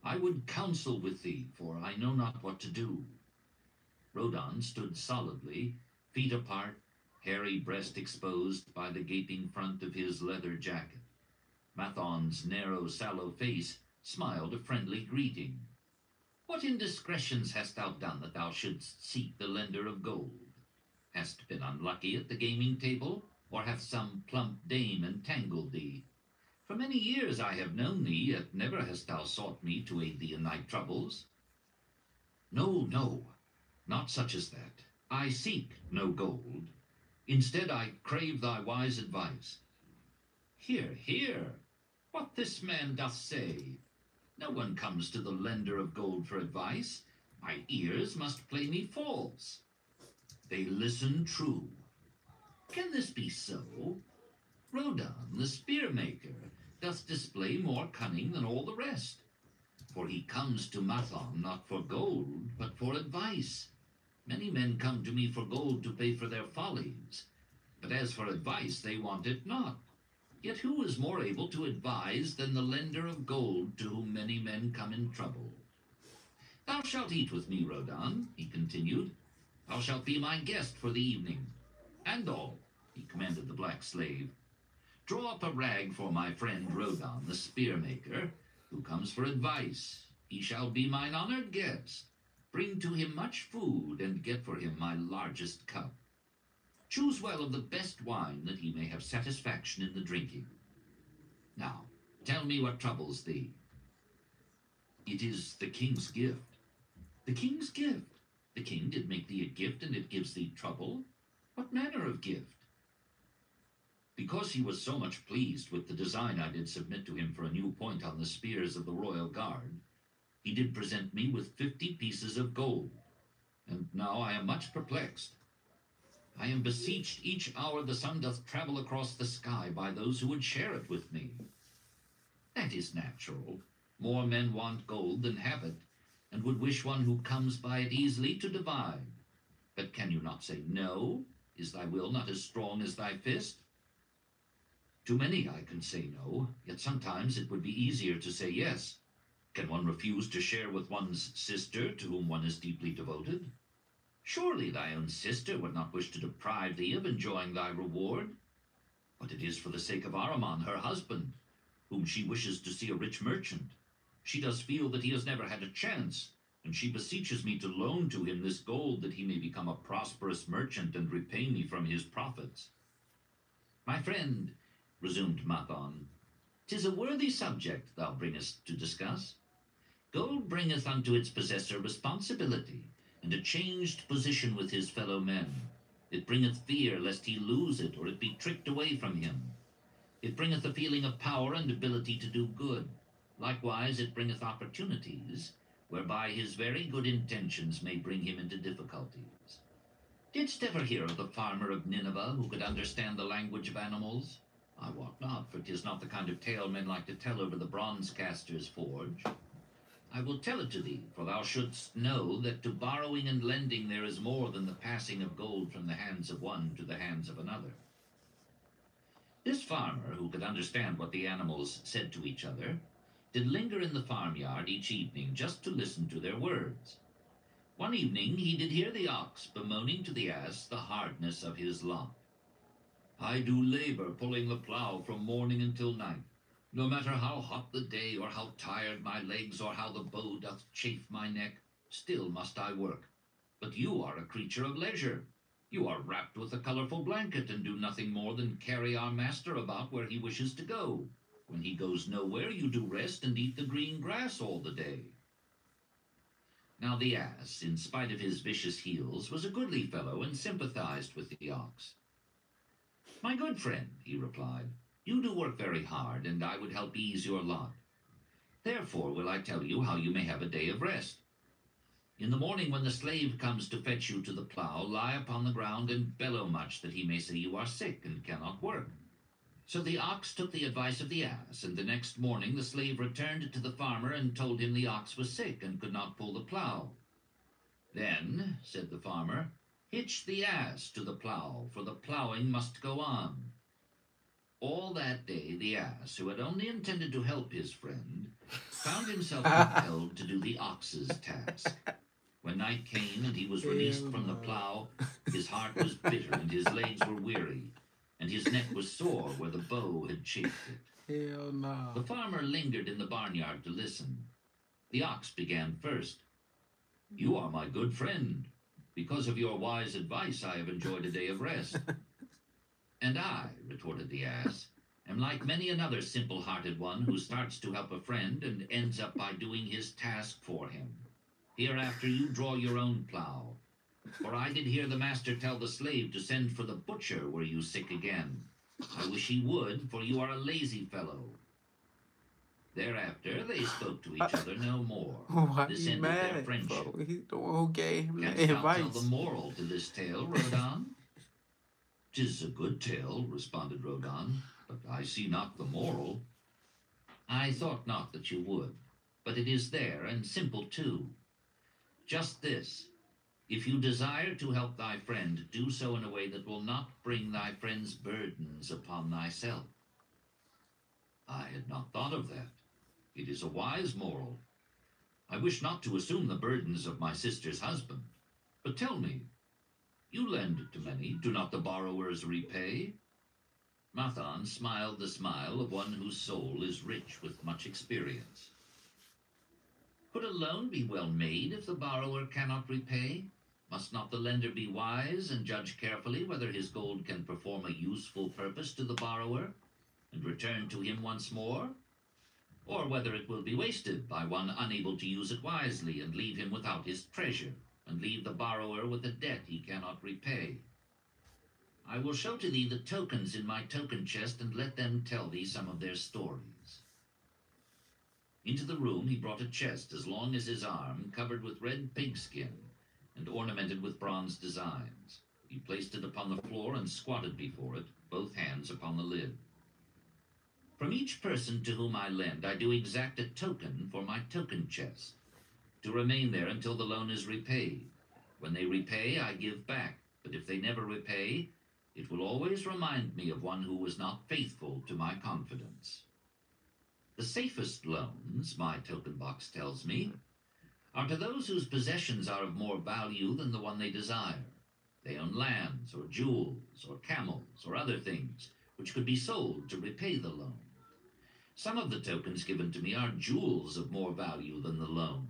I would counsel with thee, for I know not what to do. Rodan stood solidly, feet apart, hairy breast exposed by the gaping front of his leather jacket. Mathon's narrow, sallow face smiled a friendly greeting. What indiscretions hast thou done that thou shouldst seek the lender of gold? Hast been unlucky at the gaming table, or hath some plump dame entangled thee? For many years I have known thee, yet never hast thou sought me to aid thee in thy troubles. No, no, not such as that. I seek no gold. Instead, I crave thy wise advice. Hear, hear, what this man doth say. No one comes to the lender of gold for advice. My ears must play me false. They listen true. Can this be so? Rodan, the spear-maker, doth display more cunning than all the rest. For he comes to Mathon not for gold, but for advice. Many men come to me for gold to pay for their follies, but as for advice, they want it not. Yet who is more able to advise than the lender of gold to whom many men come in trouble? Thou shalt eat with me, Rodan, he continued. Thou shalt be my guest for the evening. Andoa, he commanded the black slave, draw up a rag for my friend Rodan, the spear-maker, who comes for advice. He shall be mine honored guest. Bring to him much food, and get for him my largest cup. Choose well of the best wine, that he may have satisfaction in the drinking. Now, tell me what troubles thee. It is the king's gift. The king's gift? The king did make thee a gift, and it gives thee trouble? What manner of gift? Because he was so much pleased with the design I did submit to him for a new point on the spears of the royal guard, he did present me with fifty pieces of gold. And now I am much perplexed. I am beseeched each hour the sun doth travel across the sky by those who would share it with me. That is natural. More men want gold than have it, and would wish one who comes by it easily to divide. But can you not say no? Is thy will not as strong as thy fist? To many I can say no, yet sometimes it would be easier to say yes. Can one refuse to share with one's sister to whom one is deeply devoted? Surely thy own sister would not wish to deprive thee of enjoying thy reward. But it is for the sake of Araman, her husband, whom she wishes to see a rich merchant. She does feel that he has never had a chance, and she beseeches me to loan to him this gold that he may become a prosperous merchant and repay me from his profits. My friend, resumed Mathon, tis a worthy subject thou bringest to discuss. Gold bringeth unto its possessor responsibility, and a changed position with his fellow men. It bringeth fear lest he lose it, or it be tricked away from him. It bringeth a feeling of power and ability to do good. Likewise, it bringeth opportunities, whereby his very good intentions may bring him into difficulties. Didst ever hear of the farmer of Nineveh who could understand the language of animals? I wot not, for 'tis not the kind of tale men like to tell over the bronze caster's forge. I will tell it to thee, for thou shouldst know that to borrowing and lending there is more than the passing of gold from the hands of one to the hands of another. This farmer, who could understand what the animals said to each other, did linger in the farmyard each evening just to listen to their words. One evening he did hear the ox bemoaning to the ass the hardness of his lot. I do labor pulling the plow from morning until night. No matter how hot the day, or how tired my legs, or how the bow doth chafe my neck, still must I work. But you are a creature of leisure. You are wrapped with a colorful blanket, and do nothing more than carry our master about where he wishes to go. When he goes nowhere, you do rest and eat the green grass all the day. Now the ass, in spite of his vicious heels, was a goodly fellow, and sympathized with the ox. My good friend, he replied, you do work very hard, and I would help ease your lot. Therefore will I tell you how you may have a day of rest. In the morning, when the slave comes to fetch you to the plough, lie upon the ground and bellow much, that he may say you are sick and cannot work. So the ox took the advice of the ass, and the next morning the slave returned to the farmer and told him the ox was sick and could not pull the plough. Then, said the farmer, hitch the ass to the plough, for the ploughing must go on. All that day the ass, who had only intended to help his friend, found himself compelled to do the ox's task. When night came and he was released from the plough, his heart was bitter and his legs were weary, and his neck was sore where the bow had chafed it. Hell no. The farmer lingered in the barnyard to listen. The ox began first. You are my good friend. Because of your wise advice, I have enjoyed a day of rest. And I, retorted the ass, am like many another simple hearted one who starts to help a friend and ends up by doing his task for him. Hereafter you draw your own plough. For I did hear the master tell the slave to send for the butcher were you sick again. I wish he would, for you are a lazy fellow. Thereafter they spoke to each other no more. Why This ended their friendship. bro? He's the one who gave him Canst thou tell the moral to this tale, Rodan? Tis a good tale, responded Rodan, but I see not the moral. I thought not that you would, but it is there, and simple too. Just this. If you desire to help thy friend, do so in a way that will not bring thy friend's burdens upon thyself. I had not thought of that. It is a wise moral. I wish not to assume the burdens of my sister's husband. But tell me, you lend to many, do not the borrowers repay? Mathon smiled the smile of one whose soul is rich with much experience. Could a loan be well made if the borrower cannot repay? Must not the lender be wise and judge carefully whether his gold can perform a useful purpose to the borrower and return to him once more? Or whether it will be wasted by one unable to use it wisely and leave him without his treasure and leave the borrower with a debt he cannot repay? I will show to thee the tokens in my token chest and let them tell thee some of their stories. Into the room he brought a chest as long as his arm, covered with red pigskin and ornamented with bronze designs. He placed it upon the floor and squatted before it, both hands upon the lid. From each person to whom I lend, I do exact a token for my token chest, to remain there until the loan is repaid. When they repay, I give back, but if they never repay, it will always remind me of one who was not faithful to my confidence. The safest loans, my token box tells me, are to those whose possessions are of more value than the one they desire. They own lands, or jewels, or camels, or other things which could be sold to repay the loan. Some of the tokens given to me are jewels of more value than the loan.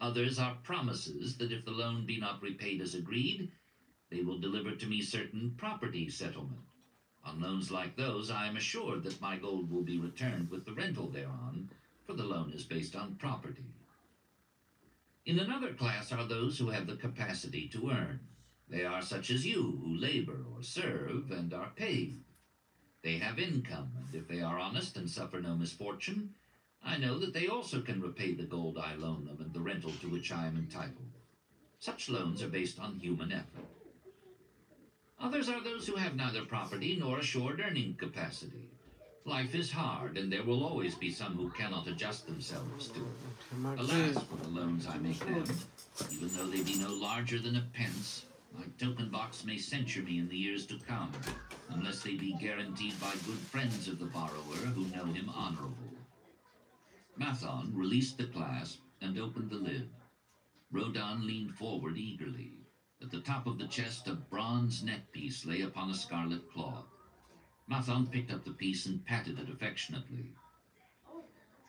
Others are promises that if the loan be not repaid as agreed, they will deliver to me certain property settlement. On loans like those, I am assured that my gold will be returned with the rental thereon, for the loan is based on property. In another class are those who have the capacity to earn. They are such as you, who labor or serve and are paid. They have income, and if they are honest and suffer no misfortune, I know that they also can repay the gold I loan them and the rental to which I am entitled. Such loans are based on human effort. Others are those who have neither property nor assured earning capacity. Life is hard, and there will always be some who cannot adjust themselves to it. Alas for the loans I make them, even though they be no larger than a pence. My token box may censure me in the years to come, unless they be guaranteed by good friends of the borrower who know him honorable. Mathon released the clasp and opened the lid. Rodan leaned forward eagerly. At the top of the chest, a bronze neck piece lay upon a scarlet cloth. Mathon picked up the piece and patted it affectionately.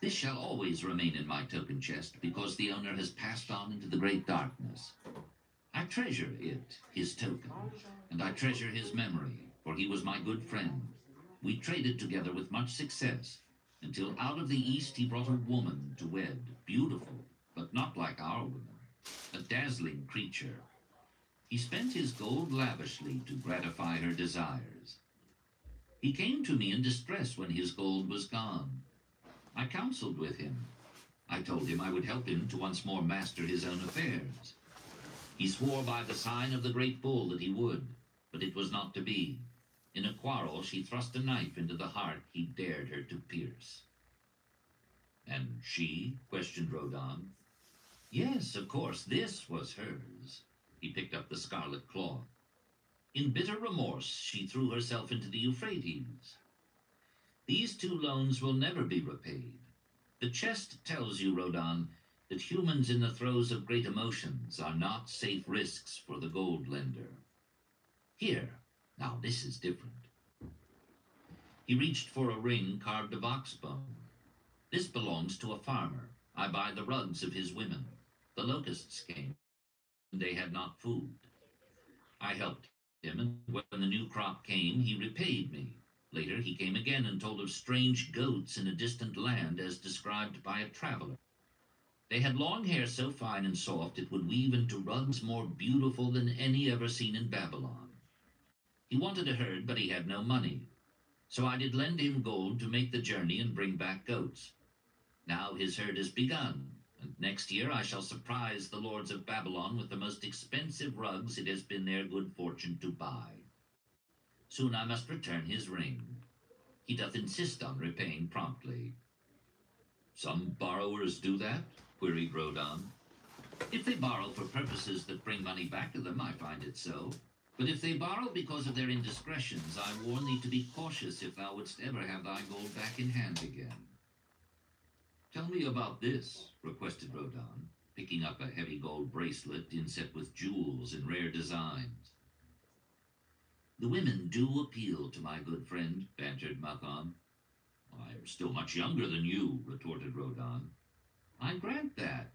This shall always remain in my token chest because the owner has passed on into the great darkness. I treasure it, his token, and I treasure his memory, for he was my good friend. We traded together with much success, until out of the east he brought a woman to wed, beautiful, but not like our women, a dazzling creature. He spent his gold lavishly to gratify her desires. He came to me in distress when his gold was gone. I counseled with him. I told him I would help him to once more master his own affairs. He swore by the sign of the great bull that he would, but it was not to be. In a quarrel, she thrust a knife into the heart he dared her to pierce. And she? questioned Rodan. Yes, of course, this was hers. He picked up the scarlet cloth. In bitter remorse, she threw herself into the Euphrates. These two loans will never be repaid. The chest tells you, Rodan, that humans in the throes of great emotions are not safe risks for the gold lender. Here, now this is different. He reached for a ring carved of ox bone. This belongs to a farmer. I buy the rugs of his women. The locusts came, and they had not food. I helped him, and when the new crop came, he repaid me. Later, he came again and told of strange goats in a distant land as described by a traveler. They had long hair so fine and soft it would weave into rugs more beautiful than any ever seen in Babylon. He wanted a herd, but he had no money. So I did lend him gold to make the journey and bring back goats. Now his herd has begun, and next year I shall surprise the lords of Babylon with the most expensive rugs it has been their good fortune to buy. Soon I must return his ring. He doth insist on repaying promptly. Some borrowers do that? queried Rodan. If they borrow for purposes that bring money back to them, I find it so. But if they borrow because of their indiscretions, I warn thee to be cautious if thou wouldst ever have thy gold back in hand again. Tell me about this, requested Rodan, picking up a heavy gold bracelet inset with jewels in rare designs. The women do appeal to my good friend, bantered Mathon. I am still much younger than you, retorted Rodan. I grant that,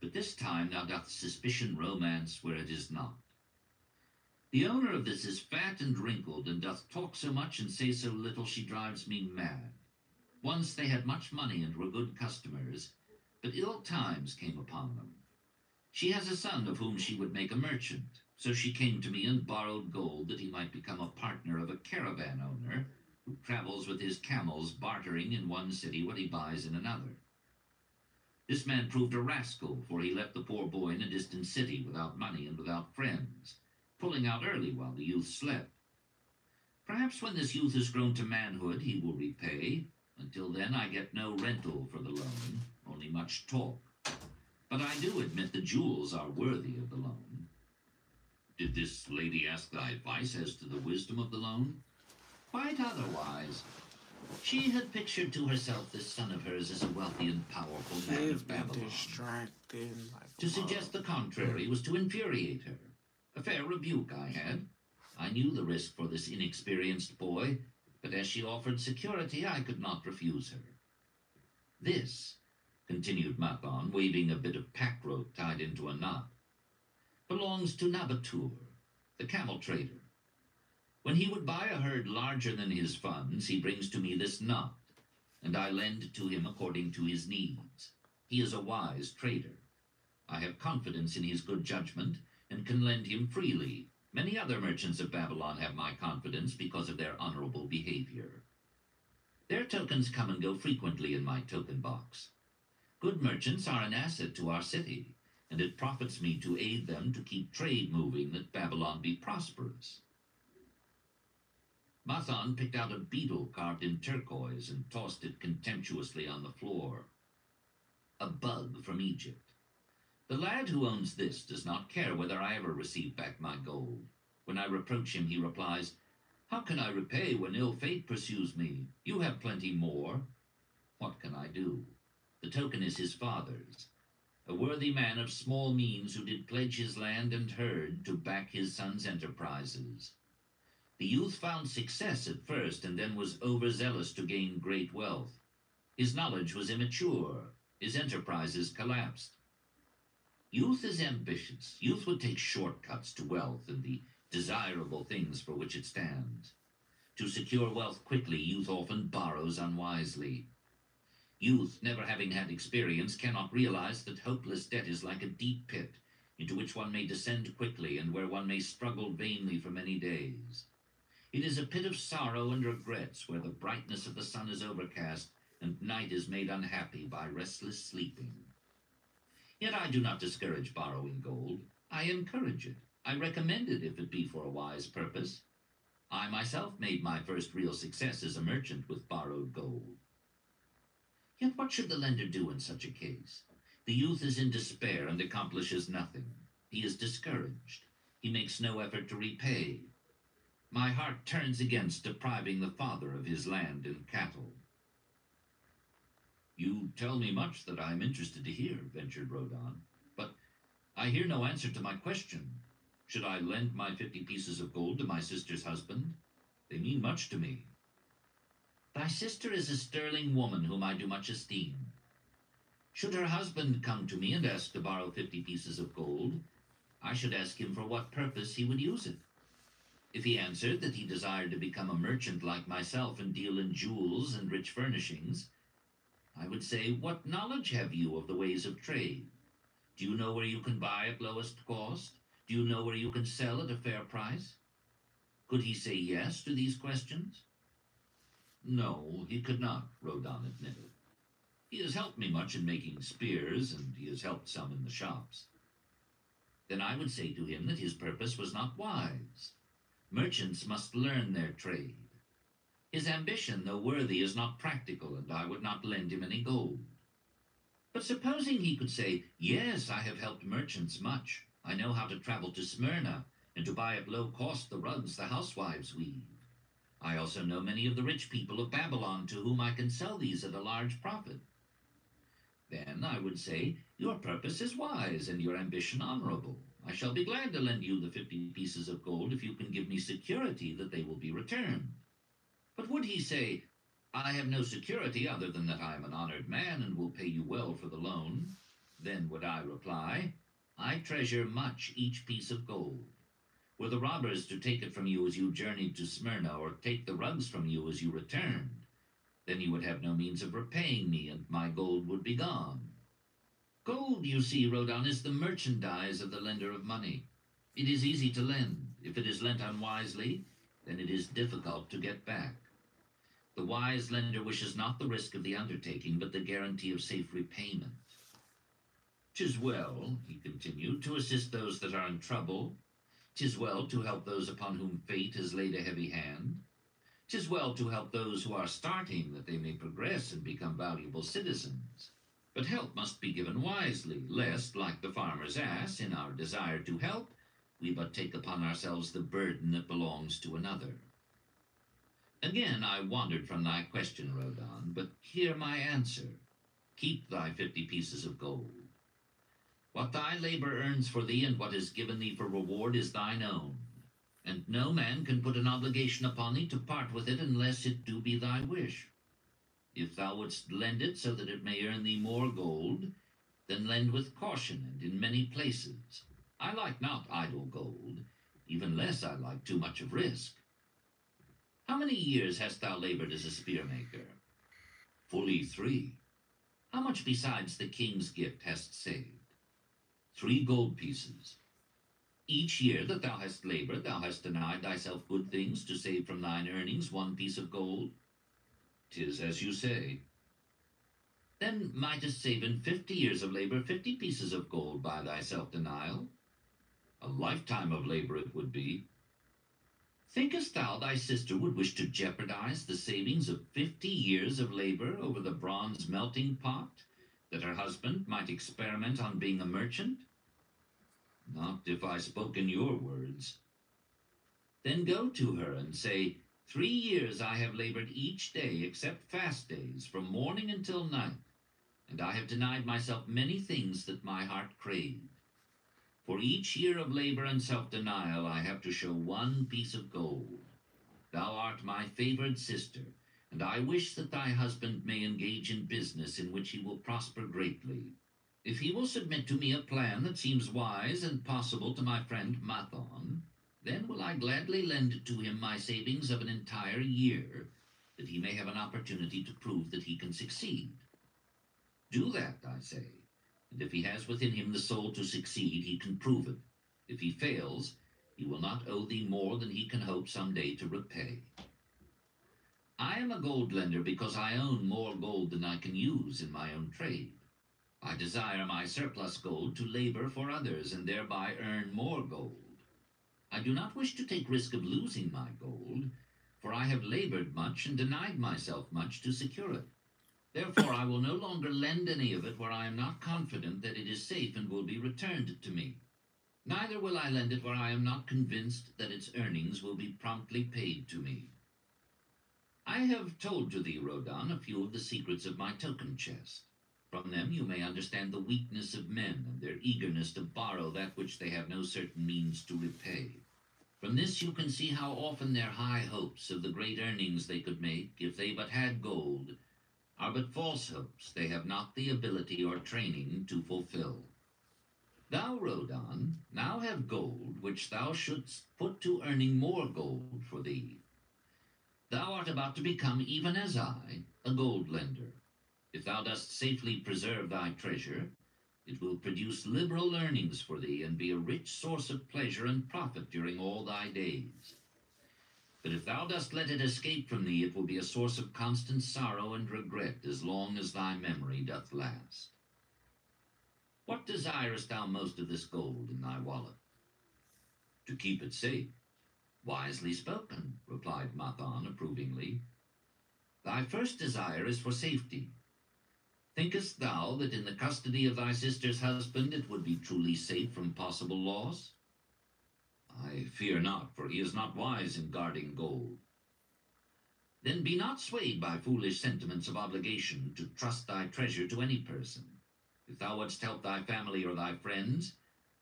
but this time thou doth suspicion romance where it is not. The owner of this is fat and wrinkled, and doth talk so much and say so little she drives me mad. Once they had much money and were good customers, but ill times came upon them. She has a son of whom she would make a merchant, so she came to me and borrowed gold that he might become a partner of a caravan owner who travels with his camels bartering in one city what he buys in another. This man proved a rascal, for he left the poor boy in a distant city without money and without friends, pulling out early while the youth slept. Perhaps when this youth has grown to manhood he will repay. Until then I get no rental for the loan, only much talk. But I do admit the jewels are worthy of the loan. Did this lady ask thy advice as to the wisdom of the loan? Quite otherwise. She had pictured to herself this son of hers as a wealthy and powerful man of Babylon. Like To suggest the contrary was to infuriate her. A fair rebuke I had. I knew the risk for this inexperienced boy, but as she offered security, I could not refuse her. This, continued Mathon, waving a bit of pack rope tied into a knot, belongs to Nabatur, the camel trader. When he would buy a herd larger than his funds, he brings to me this knot, and I lend to him according to his needs. He is a wise trader. I have confidence in his good judgment and can lend him freely. Many other merchants of Babylon have my confidence because of their honorable behavior. Their tokens come and go frequently in my token box. Good merchants are an asset to our city, and it profits me to aid them to keep trade moving that Babylon be prosperous. Mathon picked out a beetle carved in turquoise and tossed it contemptuously on the floor. A bug from Egypt. The lad who owns this does not care whether I ever receive back my gold. When I reproach him, he replies, How can I repay when ill fate pursues me? You have plenty more. What can I do? The token is his father's. A worthy man of small means who did pledge his land and herd to back his son's enterprises. The youth found success at first and then was overzealous to gain great wealth. His knowledge was immature. His enterprises collapsed. Youth is ambitious. Youth would take shortcuts to wealth and the desirable things for which it stands. To secure wealth quickly, youth often borrows unwisely. Youth, never having had experience, cannot realize that hopeless debt is like a deep pit into which one may descend quickly and where one may struggle vainly for many days. It is a pit of sorrow and regrets where the brightness of the sun is overcast and night is made unhappy by restless sleeping. Yet I do not discourage borrowing gold. I encourage it. I recommend it if it be for a wise purpose. I myself made my first real success as a merchant with borrowed gold. Yet what should the lender do in such a case? The youth is in despair and accomplishes nothing. He is discouraged. He makes no effort to repay. My heart turns against depriving the father of his land and cattle. You tell me much that I am interested to hear, ventured Rodan, but I hear no answer to my question. Should I lend my fifty pieces of gold to my sister's husband? They mean much to me. Thy sister is a sterling woman whom I do much esteem. Should her husband come to me and ask to borrow fifty pieces of gold, I should ask him for what purpose he would use it. If he answered that he desired to become a merchant like myself and deal in jewels and rich furnishings, I would say, What knowledge have you of the ways of trade? Do you know where you can buy at lowest cost? Do you know where you can sell at a fair price? Could he say yes to these questions? No, he could not, Rodan admitted. He has helped me much in making spears, and he has helped some in the shops. Then I would say to him that his purpose was not wise. Merchants must learn their trade. His ambition, though worthy, is not practical, and I would not lend him any gold. But supposing he could say, Yes, I have helped merchants much. I know how to travel to Smyrna, and to buy at low cost the rugs the housewives weave. I also know many of the rich people of Babylon to whom I can sell these at a large profit. Then I would say, Your purpose is wise, and your ambition honorable. I shall be glad to lend you the fifty pieces of gold if you can give me security that they will be returned. But would he say, I have no security other than that I am an honored man and will pay you well for the loan? Then would I reply, I treasure much each piece of gold. Were the robbers to take it from you as you journeyed to Smyrna, or take the rugs from you as you returned, then you would have no means of repaying me, and my gold would be gone. Gold, you see, Rodan, is the merchandise of the lender of money. It is easy to lend. If it is lent unwisely, then it is difficult to get back. The wise lender wishes not the risk of the undertaking, but the guarantee of safe repayment. Tis well, he continued, to assist those that are in trouble. Tis well to help those upon whom fate has laid a heavy hand. Tis well to help those who are starting, that they may progress and become valuable citizens. But help must be given wisely, lest, like the farmer's ass, in our desire to help, we but take upon ourselves the burden that belongs to another. Again I wandered from thy question, Rodan, but hear my answer. Keep thy fifty pieces of gold. What thy labor earns for thee and what is given thee for reward is thine own, and no man can put an obligation upon thee to part with it unless it do be thy wish. If thou wouldst lend it so that it may earn thee more gold, then lend with caution and in many places. I like not idle gold, even less I like too much of risk. How many years hast thou labored as a spearmaker? Fully three. How much besides the king's gift hast saved? Three gold pieces. Each year that thou hast labored, thou hast denied thyself good things to save from thine earnings one piece of gold. Tis as you say. Then mightest save in fifty years of labor fifty pieces of gold by thy self-denial. A lifetime of labor it would be. Thinkest thou thy sister would wish to jeopardize the savings of fifty years of labor over the bronze melting pot, that her husband might experiment on being a merchant? Not if I spoke in your words. Then go to her and say, Three years I have labored each day except fast days, from morning until night, and I have denied myself many things that my heart craved. For each year of labor and self-denial I have to show one piece of gold. Thou art my favored sister, and I wish that thy husband may engage in business in which he will prosper greatly. If he will submit to me a plan that seems wise and possible to my friend Mathon, then will I gladly lend to him my savings of an entire year, that he may have an opportunity to prove that he can succeed. Do that, I say, and if he has within him the soul to succeed, he can prove it. If he fails, he will not owe thee more than he can hope some day to repay. I am a gold lender because I own more gold than I can use in my own trade. I desire my surplus gold to labor for others and thereby earn more gold. I do not wish to take risk of losing my gold, for I have labored much and denied myself much to secure it. Therefore, I will no longer lend any of it where I am not confident that it is safe and will be returned to me. Neither will I lend it where I am not convinced that its earnings will be promptly paid to me. I have told to thee, Rodan, a few of the secrets of my token chest. From them you may understand the weakness of men and their eagerness to borrow that which they have no certain means to repay. From this you can see how often their high hopes of the great earnings they could make, if they but had gold, are but false hopes they have not the ability or training to fulfill. Thou, Rodan, now have gold, which thou shouldst put to earning more gold for thee. Thou art about to become, even as I, a gold lender. If thou dost safely preserve thy treasure, it will produce liberal earnings for thee, and be a rich source of pleasure and profit during all thy days. But if thou dost let it escape from thee, it will be a source of constant sorrow and regret as long as thy memory doth last. What desirest thou most of this gold in thy wallet? To keep it safe. Wisely spoken, replied Mathon approvingly. Thy first desire is for safety. Thinkest thou that in the custody of thy sister's husband it would be truly safe from possible loss? I fear not, for he is not wise in guarding gold. Then be not swayed by foolish sentiments of obligation to trust thy treasure to any person. If thou wouldst help thy family or thy friends,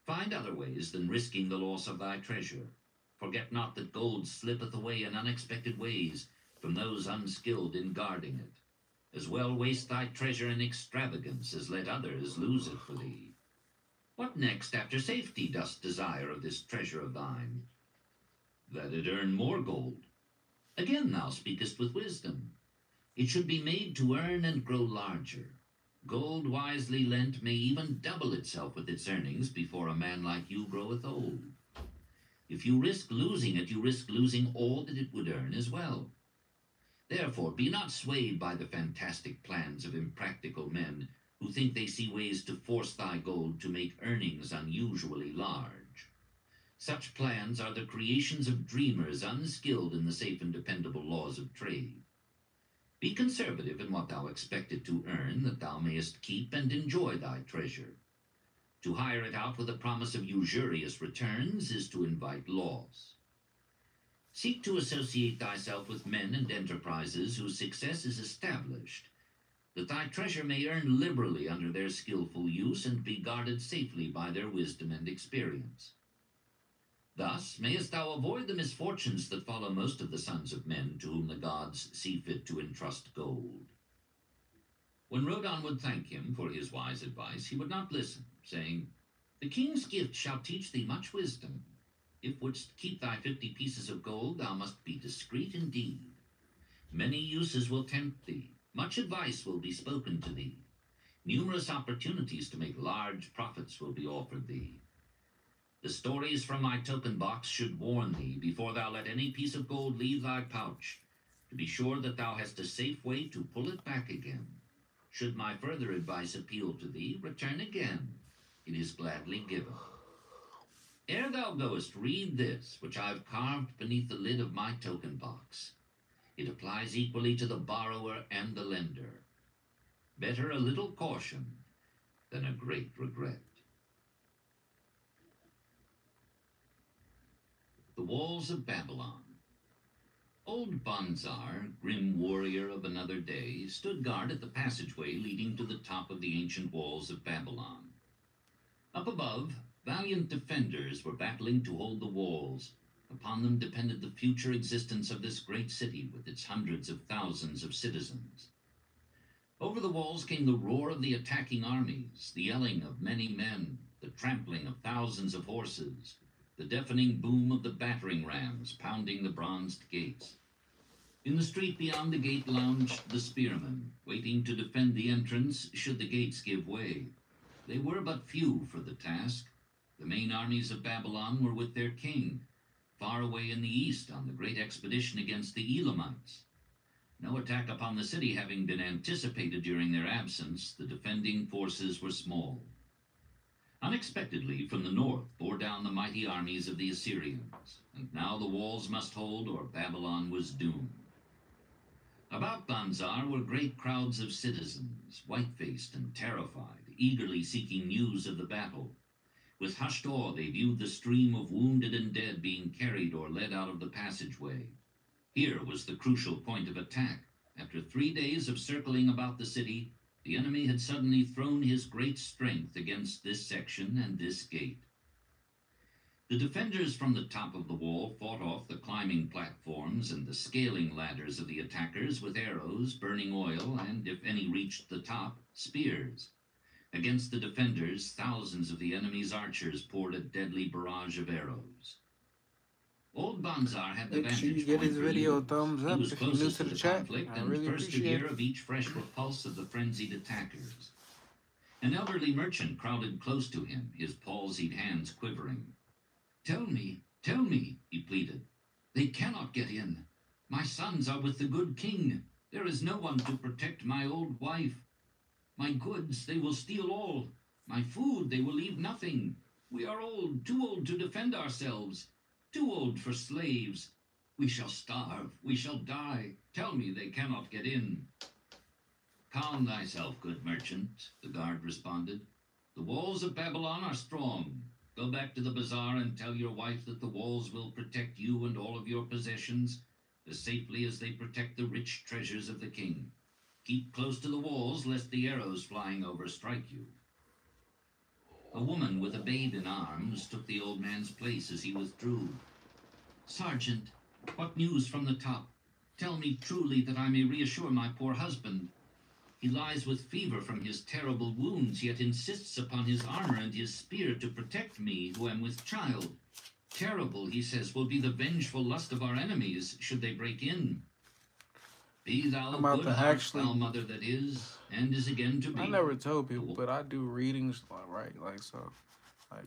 find other ways than risking the loss of thy treasure. Forget not that gold slippeth away in unexpected ways from those unskilled in guarding it. As well waste thy treasure in extravagance as let others lose it for thee. What next after safety dost desire of this treasure of thine? That it earn more gold. Again thou speakest with wisdom. It should be made to earn and grow larger. Gold wisely lent may even double itself with its earnings before a man like you groweth old. If you risk losing it, you risk losing all that it would earn as well. Therefore, be not swayed by the fantastic plans of impractical men who think they see ways to force thy gold to make earnings unusually large. Such plans are the creations of dreamers unskilled in the safe and dependable laws of trade. Be conservative in what thou expected to earn, that thou mayest keep and enjoy thy treasure. To hire it out with a promise of usurious returns is to invite loss. Seek to associate thyself with men and enterprises whose success is established, that thy treasure may earn liberally under their skillful use and be guarded safely by their wisdom and experience. Thus mayest thou avoid the misfortunes that follow most of the sons of men to whom the gods see fit to entrust gold. When Rodan would thank him for his wise advice, he would not listen, saying, The king's gift shall teach thee much wisdom. If wouldst keep thy fifty pieces of gold, thou must be discreet indeed. Many uses will tempt thee, much advice will be spoken to thee. Numerous opportunities to make large profits will be offered thee. The stories from my token box should warn thee before thou let any piece of gold leave thy pouch, to be sure that thou hast a safe way to pull it back again. Should my further advice appeal to thee, return again. It is gladly given. Ere thou goest, read this, which I have carved beneath the lid of my token box. It applies equally to the borrower and the lender. Better a little caution than a great regret. The Walls of Babylon. Old Banzar, grim warrior of another day, stood guard at the passageway leading to the top of the ancient walls of Babylon. Up above, valiant defenders were battling to hold the walls. Upon them depended the future existence of this great city with its hundreds of thousands of citizens. Over the walls came the roar of the attacking armies, the yelling of many men, the trampling of thousands of horses, the deafening boom of the battering rams pounding the bronzed gates. In the street beyond the gate lounged the spearmen, waiting to defend the entrance should the gates give way. They were but few for the task. The main armies of Babylon were with their king, far away in the east on the great expedition against the Elamites. No attack upon the city having been anticipated during their absence, the defending forces were small. Unexpectedly, from the north bore down the mighty armies of the Assyrians, and now the walls must hold or Babylon was doomed. About Banzar were great crowds of citizens, white-faced and terrified, eagerly seeking news of the battle. With hushed awe they viewed the stream of wounded and dead being carried or led out of the passageway. Here was the crucial point of attack. After three days of circling about the city, the enemy had suddenly thrown his great strength against this section and this gate. The defenders from the top of the wall fought off the climbing platforms and the scaling ladders of the attackers with arrows, burning oil, and, if any reached the top, spears. Against the defenders, thousands of the enemy's archers poured a deadly barrage of arrows. Old Banzar had the Make sure you vantage get point his video a thumbs He up was if you're new to the the chat. conflict I and really first to appreciate hear it. of each fresh repulse of the frenzied attackers. An elderly merchant crowded close to him, his palsied hands quivering. Tell me, tell me, he pleaded. They cannot get in. My sons are with the good king. There is no one to protect my old wife. My goods they will steal all. My food they will leave nothing. We are old, too old to defend ourselves, too old for slaves. We shall starve, we shall die. Tell me they cannot get in. Calm thyself, good merchant, the guard responded. The walls of Babylon are strong. Go back to the bazaar and tell your wife that the walls will protect you and all of your possessions as safely as they protect the rich treasures of the king. Keep close to the walls lest the arrows flying over strike you. A woman with a babe in arms took the old man's place as he withdrew. Sergeant, what news from the top? Tell me truly that I may reassure my poor husband. He lies with fever from his terrible wounds, yet insists upon his armor and his spear to protect me, who am with child. Terrible, he says, will be the vengeful lust of our enemies, should they break in. Be thou I'm about to actually- thou mother that is, and is again to be. I never told people, but I do readings, like, right? Like so, like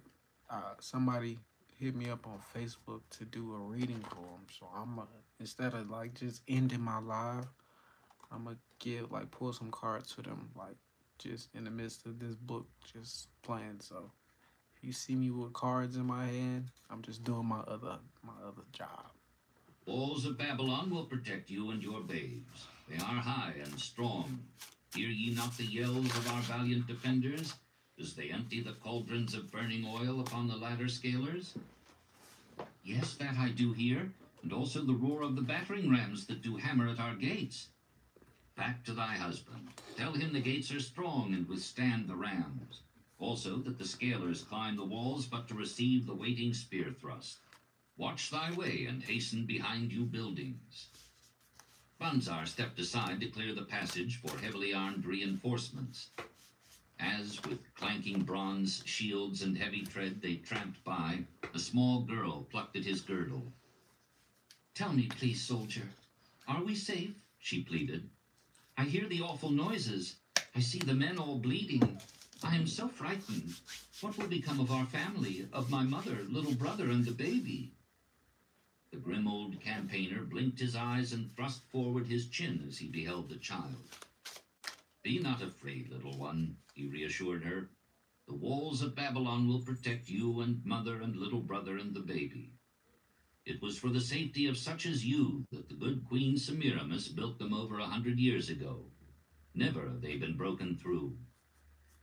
uh, somebody hit me up on Facebook to do a reading for them. So I'm uh, instead of like just ending my live, I'm gonna give like pull some cards for them, like just in the midst of this book, just playing. So if you see me with cards in my hand, I'm just doing my other my other job. Walls of Babylon will protect you and your babes. They are high and strong. Hear ye not the yells of our valiant defenders as they empty the cauldrons of burning oil upon the ladder scalers? Yes, that I do hear, and also the roar of the battering rams that do hammer at our gates. Back to thy husband. Tell him the gates are strong and withstand the rams. Also that the scalers climb the walls but to receive the waiting spear thrust. Watch thy way and hasten behind you buildings. Banzar stepped aside to clear the passage for heavily armed reinforcements. As, with clanking bronze shields and heavy tread, they tramped by, a small girl plucked at his girdle. Tell me, please, soldier, are we safe? she pleaded. I hear the awful noises. I see the men all bleeding. I am so frightened. What will become of our family, of my mother, little brother, and the baby? The grim old campaigner blinked his eyes and thrust forward his chin as he beheld the child. Be not afraid, little one, he reassured her. The walls of Babylon will protect you and mother and little brother and the baby. It was for the safety of such as you that the good Queen Semiramis built them over a hundred years ago. Never have they been broken through.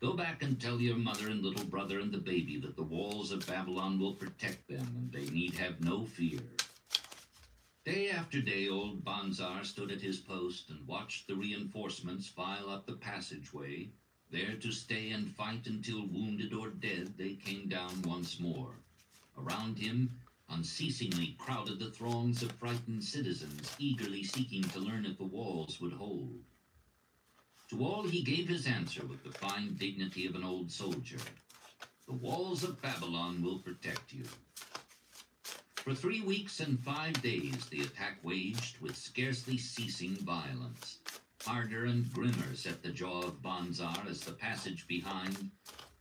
Go back and tell your mother and little brother and the baby that the walls of Babylon will protect them and they need have no fear. After day, old Banzar stood at his post and watched the reinforcements file up the passageway, there to stay and fight until wounded or dead they came down once more. Around him, unceasingly crowded the throngs of frightened citizens, eagerly seeking to learn if the walls would hold. To all he gave his answer with the fine dignity of an old soldier. The walls of Babylon will protect you. For three weeks and five days the attack waged with scarcely ceasing violence. Harder and grimmer set the jaw of Banzar as the passage behind,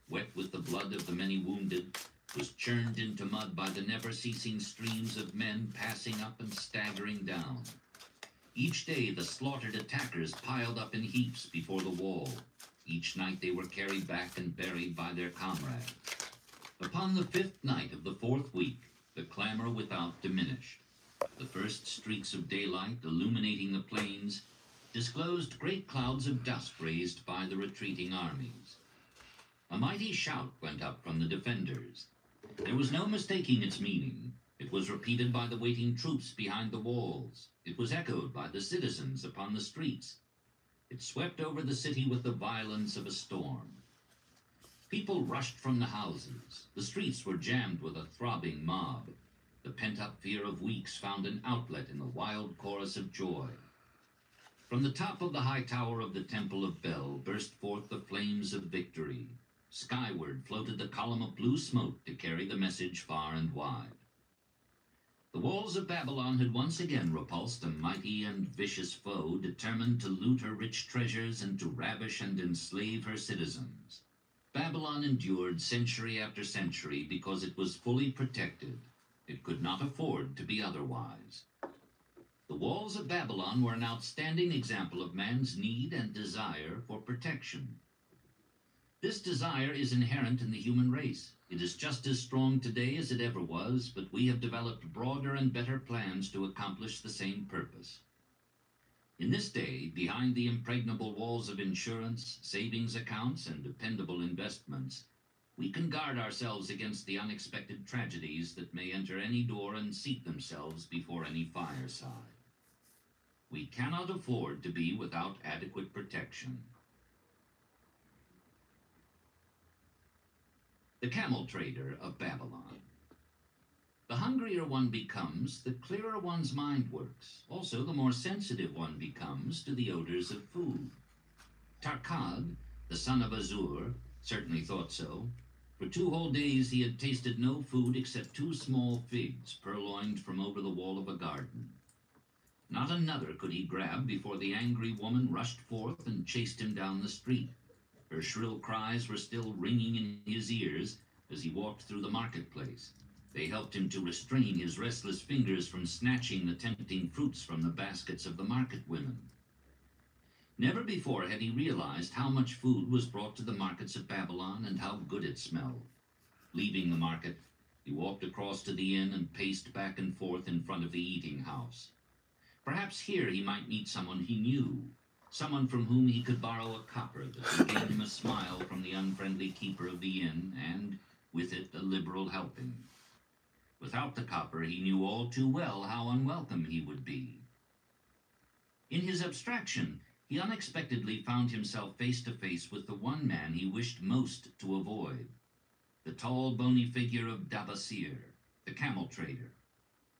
wet with the blood of the many wounded, was churned into mud by the never-ceasing streams of men passing up and staggering down. Each day the slaughtered attackers piled up in heaps before the wall. Each night they were carried back and buried by their comrades. Upon the fifth night of the fourth week, the clamor without diminished. The first streaks of daylight illuminating the plains disclosed great clouds of dust raised by the retreating armies. A mighty shout went up from the defenders. There was no mistaking its meaning. It was repeated by the waiting troops behind the walls. It was echoed by the citizens upon the streets. It swept over the city with the violence of a storm. People rushed from the houses. The streets were jammed with a throbbing mob. The pent-up fear of weeks found an outlet in the wild chorus of joy. From the top of the high tower of the Temple of Bel burst forth the flames of victory. Skyward floated the column of blue smoke to carry the message far and wide. The walls of Babylon had once again repulsed a mighty and vicious foe determined to loot her rich treasures and to ravish and enslave her citizens. Babylon endured century after century because it was fully protected. It could not afford to be otherwise. The walls of Babylon were an outstanding example of man's need and desire for protection. This desire is inherent in the human race. It is just as strong today as it ever was, but we have developed broader and better plans to accomplish the same purpose. In this day, behind the impregnable walls of insurance, savings accounts, and dependable investments, we can guard ourselves against the unexpected tragedies that may enter any door and seat themselves before any fireside. We cannot afford to be without adequate protection. The Camel Trader of Babylon. The hungrier one becomes, the clearer one's mind works. Also, the more sensitive one becomes to the odors of food. Tarkad, the son of Azur, certainly thought so. For two whole days he had tasted no food except two small figs purloined from over the wall of a garden. Not another could he grab before the angry woman rushed forth and chased him down the street. Her shrill cries were still ringing in his ears as he walked through the marketplace. They helped him to restrain his restless fingers from snatching the tempting fruits from the baskets of the market women. Never before had he realized how much food was brought to the markets of Babylon and how good it smelled. Leaving the market, he walked across to the inn and paced back and forth in front of the eating house. Perhaps here he might meet someone he knew, someone from whom he could borrow a copper that would gain him a smile from the unfriendly keeper of the inn, and, with it, a liberal helping. Without the copper, he knew all too well how unwelcome he would be. In his abstraction, he unexpectedly found himself face to face with the one man he wished most to avoid the tall, bony figure of Dabasir, the camel trader.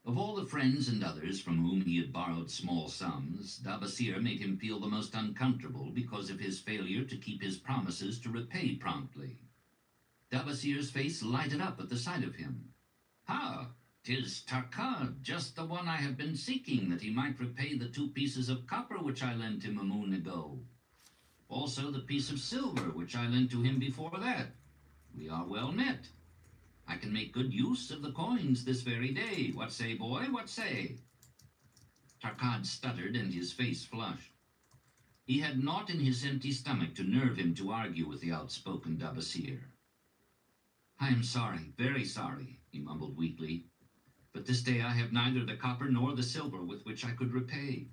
Of all the friends and others from whom he had borrowed small sums, Dabasir made him feel the most uncomfortable because of his failure to keep his promises to repay promptly. Dabasir's face lighted up at the sight of him. Ha! Tis Tarkad, just the one I have been seeking, that he might repay the two pieces of copper which I lent him a moon ago. Also the piece of silver which I lent to him before that. We are well met. I can make good use of the coins this very day. What say, boy? What say? Tarkad stuttered, and his face flushed. He had naught in his empty stomach to nerve him to argue with the outspoken Dabasir. I am sorry, very sorry, he mumbled weakly. But this day I have neither the copper nor the silver with which I could repay.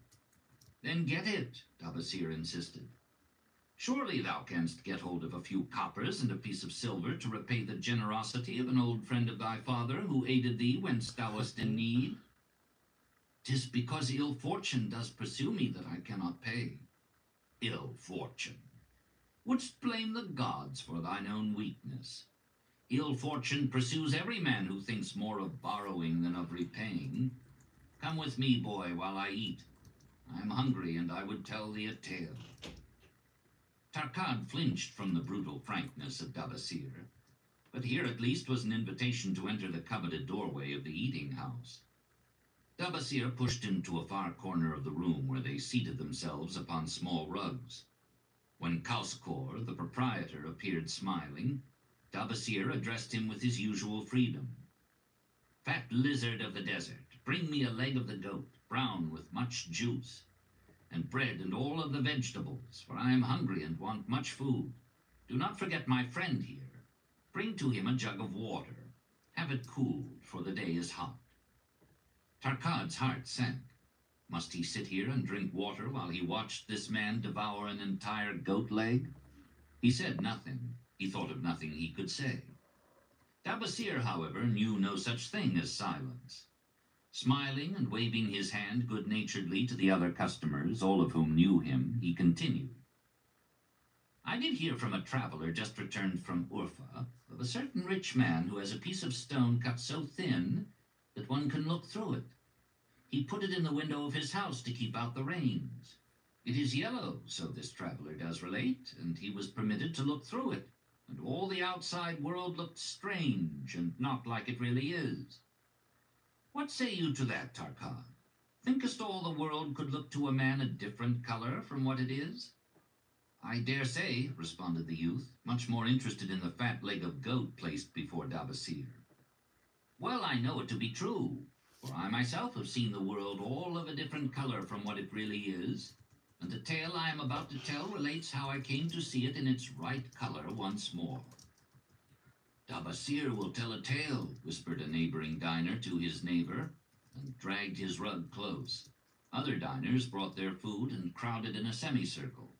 Then get it, Dabasir insisted. Surely thou canst get hold of a few coppers and a piece of silver to repay the generosity of an old friend of thy father who aided thee whence thou wast in need. Tis because ill fortune does pursue me that I cannot pay. Ill fortune. Wouldst blame the gods for thine own weakness? Ill fortune pursues every man who thinks more of borrowing than of repaying. Come with me, boy, while I eat. I am hungry, and I would tell thee a tale. Tarkad flinched from the brutal frankness of Dabasir, but here at least was an invitation to enter the coveted doorway of the eating house. Dabasir pushed him to a far corner of the room where they seated themselves upon small rugs. When Kauskor, the proprietor, appeared smiling, Dabasir addressed him with his usual freedom. Fat lizard of the desert, bring me a leg of the goat, brown with much juice, and bread and all of the vegetables, for I am hungry and want much food. Do not forget my friend here. Bring to him a jug of water. Have it cooled, for the day is hot. Tarkad's heart sank. Must he sit here and drink water while he watched this man devour an entire goat leg? He said nothing. He thought of nothing he could say. Dabasir, however, knew no such thing as silence. Smiling and waving his hand good-naturedly to the other customers, all of whom knew him, he continued. I did hear from a traveler just returned from Urfa of a certain rich man who has a piece of stone cut so thin that one can look through it. He put it in the window of his house to keep out the rains. It is yellow, so this traveler does relate, and he was permitted to look through it, and all the outside world looked strange and not like it really is. What say you to that, Tarkad? Thinkest all the world could look to a man a different color from what it is? I dare say, responded the youth, much more interested in the fat leg of goat placed before Dabasir. Well, I know it to be true, for I myself have seen the world all of a different color from what it really is, and the tale I am about to tell relates how I came to see it in its right color once more. Dabasir will tell a tale, whispered a neighboring diner to his neighbor, and dragged his rug close. Other diners brought their food and crowded in a semicircle.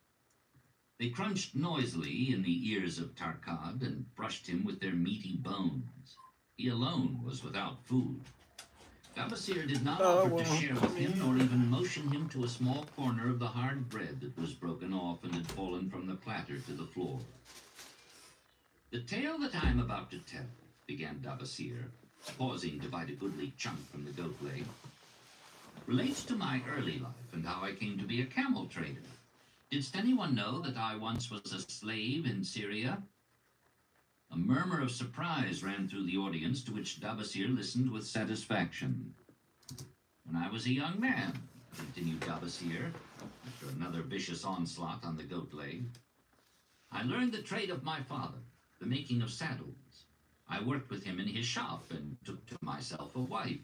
They crunched noisily in the ears of Tarkad and brushed him with their meaty bones. He alone was without food. Dabasir did not Oh, offer well, to share with him, nor even motion him to a small corner of the hard bread that was broken off and had fallen from the platter to the floor. The tale that I am about to tell, began Dabasir, pausing to bite a goodly chunk from the goat leg, relates to my early life and how I came to be a camel trader. Didst anyone know that I once was a slave in Syria? A murmur of surprise ran through the audience, to which Dabasir listened with satisfaction. When I was a young man, continued Dabasir, after another vicious onslaught on the goat leg, I learned the trade of my father, the making of saddles. I worked with him in his shop and took to myself a wife.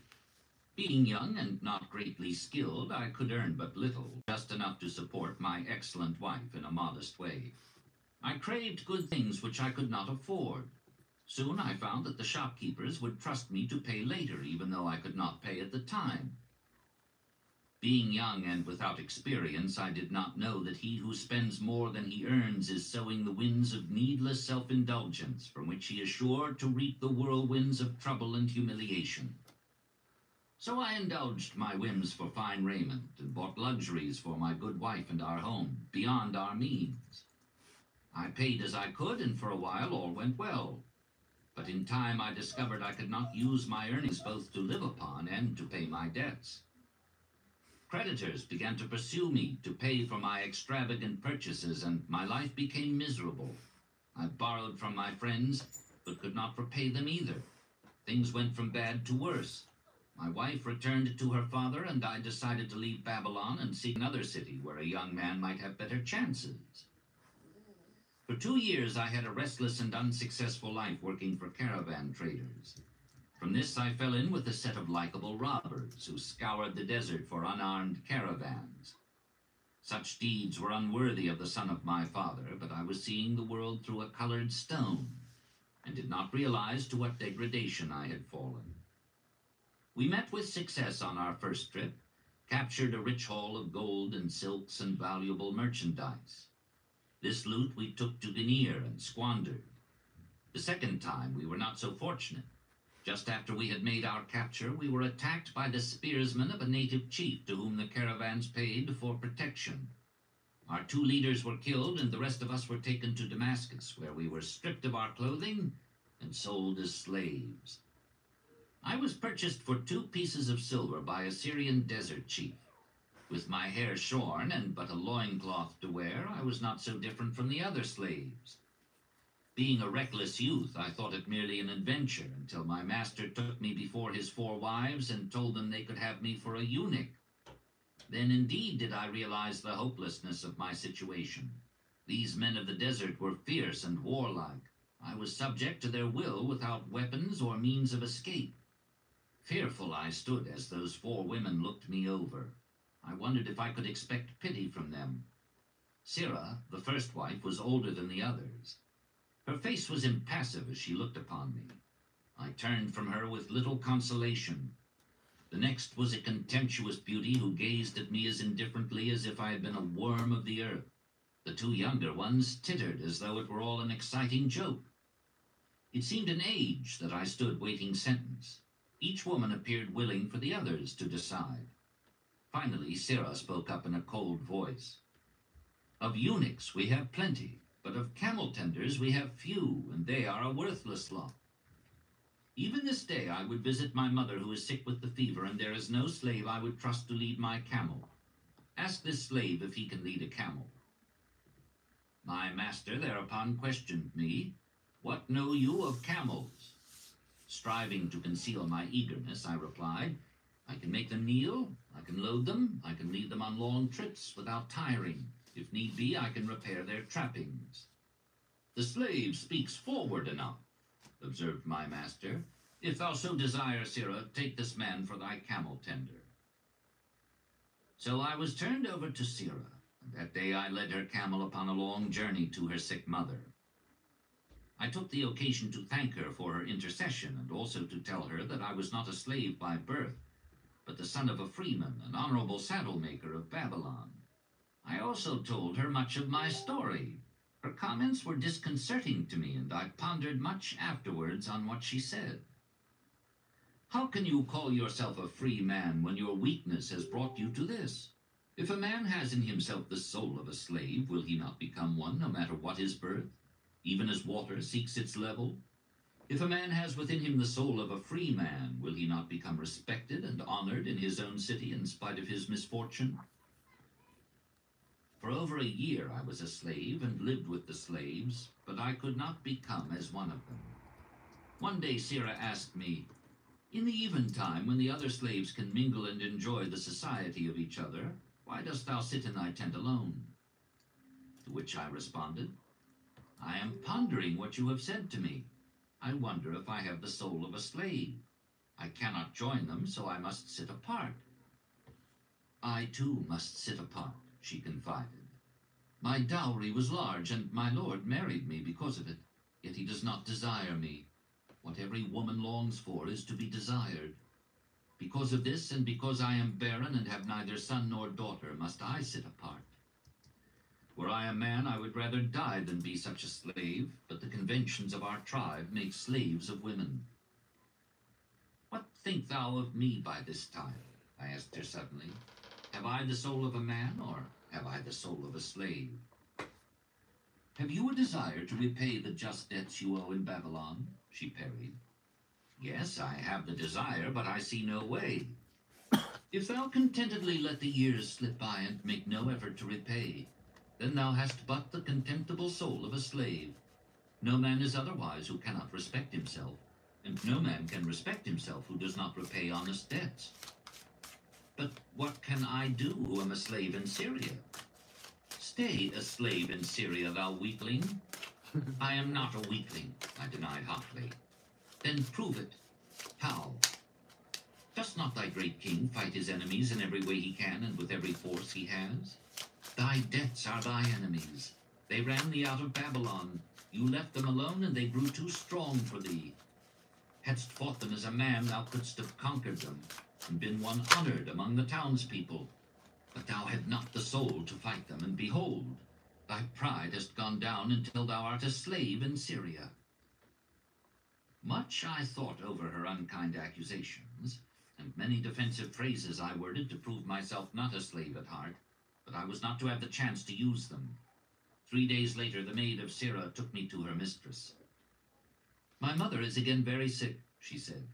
Being young and not greatly skilled, I could earn but little, just enough to support my excellent wife in a modest way. I craved good things which I could not afford. Soon I found that the shopkeepers would trust me to pay later, even though I could not pay at the time. Being young and without experience, I did not know that he who spends more than he earns is sowing the winds of needless self-indulgence, from which he is sure to reap the whirlwinds of trouble and humiliation. So I indulged my whims for fine raiment and bought luxuries for my good wife and our home, beyond our means. I paid as I could, and for a while all went well. But in time I discovered I could not use my earnings both to live upon and to pay my debts. Creditors began to pursue me to pay for my extravagant purchases, and my life became miserable. I borrowed from my friends, but could not repay them either. Things went from bad to worse. My wife returned to her father, and I decided to leave Babylon and seek another city where a young man might have better chances. For two years, I had a restless and unsuccessful life working for caravan traders. From this, I fell in with a set of likable robbers who scoured the desert for unarmed caravans. Such deeds were unworthy of the son of my father, but I was seeing the world through a colored stone and did not realize to what degradation I had fallen. We met with success on our first trip, captured a rich haul of gold and silks and valuable merchandise. This loot we took to Ganir and squandered. The second time we were not so fortunate. Just after we had made our capture, we were attacked by the spearsmen of a native chief to whom the caravans paid for protection. Our two leaders were killed, and the rest of us were taken to Damascus, where we were stripped of our clothing and sold as slaves. I was purchased for two pieces of silver by a Syrian desert chief. With my hair shorn and but a loincloth to wear, I was not so different from the other slaves. Being a reckless youth, I thought it merely an adventure until my master took me before his four wives and told them they could have me for a eunuch. Then indeed did I realize the hopelessness of my situation. These men of the desert were fierce and warlike. I was subject to their will without weapons or means of escape. Fearful I stood as those four women looked me over. I wondered if I could expect pity from them. Sirrah, the first wife, was older than the others. Her face was impassive as she looked upon me. I turned from her with little consolation. The next was a contemptuous beauty who gazed at me as indifferently as if I had been a worm of the earth. The two younger ones tittered as though it were all an exciting joke. It seemed an age that I stood waiting sentence. Each woman appeared willing for the others to decide. Finally, Sarah spoke up in a cold voice. Of eunuchs we have plenty, but of camel tenders we have few, and they are a worthless lot. Even this day I would visit my mother who is sick with the fever, and there is no slave I would trust to lead my camel. Ask this slave if he can lead a camel. My master thereupon questioned me, What know you of camels? Striving to conceal my eagerness, I replied, I can make them kneel, I can load them, I can lead them on long trips without tiring. If need be, I can repair their trappings. The slave speaks forward enough, observed my master. If thou so desire, Sirrah, take this man for thy camel tender. So I was turned over to Sirrah, that day I led her camel upon a long journey to her sick mother. I took the occasion to thank her for her intercession, and also to tell her that I was not a slave by birth, but the son of a freeman, an honorable saddle maker of Babylon. I also told her much of my story. Her comments were disconcerting to me, and I pondered much afterwards on what she said. How can you call yourself a free man when your weakness has brought you to this? If a man has in himself the soul of a slave, will he not become one no matter what his birth, even as water seeks its level? If a man has within him the soul of a free man, will he not become respected and honored in his own city in spite of his misfortune? For over a year I was a slave and lived with the slaves, but I could not become as one of them. One day Sirrah asked me, In the eventime, when the other slaves can mingle and enjoy the society of each other, why dost thou sit in thy tent alone? To which I responded, I am pondering what you have said to me. I wonder if I have the soul of a slave. I cannot join them, so I must sit apart. I too must sit apart, she confided. My dowry was large, and my lord married me because of it. Yet he does not desire me. What every woman longs for is to be desired. Because of this, and because I am barren and have neither son nor daughter, must I sit apart. Were I a man, I would rather die than be such a slave, but the conventions of our tribe make slaves of women. What think thou of me by this time? I asked her suddenly. Have I the soul of a man, or have I the soul of a slave? Have you a desire to repay the just debts you owe in Babylon? She parried. Yes, I have the desire, but I see no way. If thou contentedly let the years slip by and make no effort to repay, then thou hast but the contemptible soul of a slave. No man is otherwise who cannot respect himself, and no man can respect himself who does not repay honest debts. But what can I do who am a slave in Syria? Stay a slave in Syria, thou weakling. I am not a weakling, I denied hotly. Then prove it. How? Does not thy great king fight his enemies in every way he can and with every force he has? Thy debts are thy enemies. They ran thee out of Babylon. You left them alone, and they grew too strong for thee. Hadst fought them as a man, thou couldst have conquered them, and been one honored among the townspeople. But thou had not the soul to fight them, and behold, thy pride hast gone down until thou art a slave in Syria. Much I thought over her unkind accusations, and many defensive phrases I worded to prove myself not a slave at heart, but I was not to have the chance to use them. Three days later, the maid of Sirrah took me to her mistress. My mother is again very sick, she said.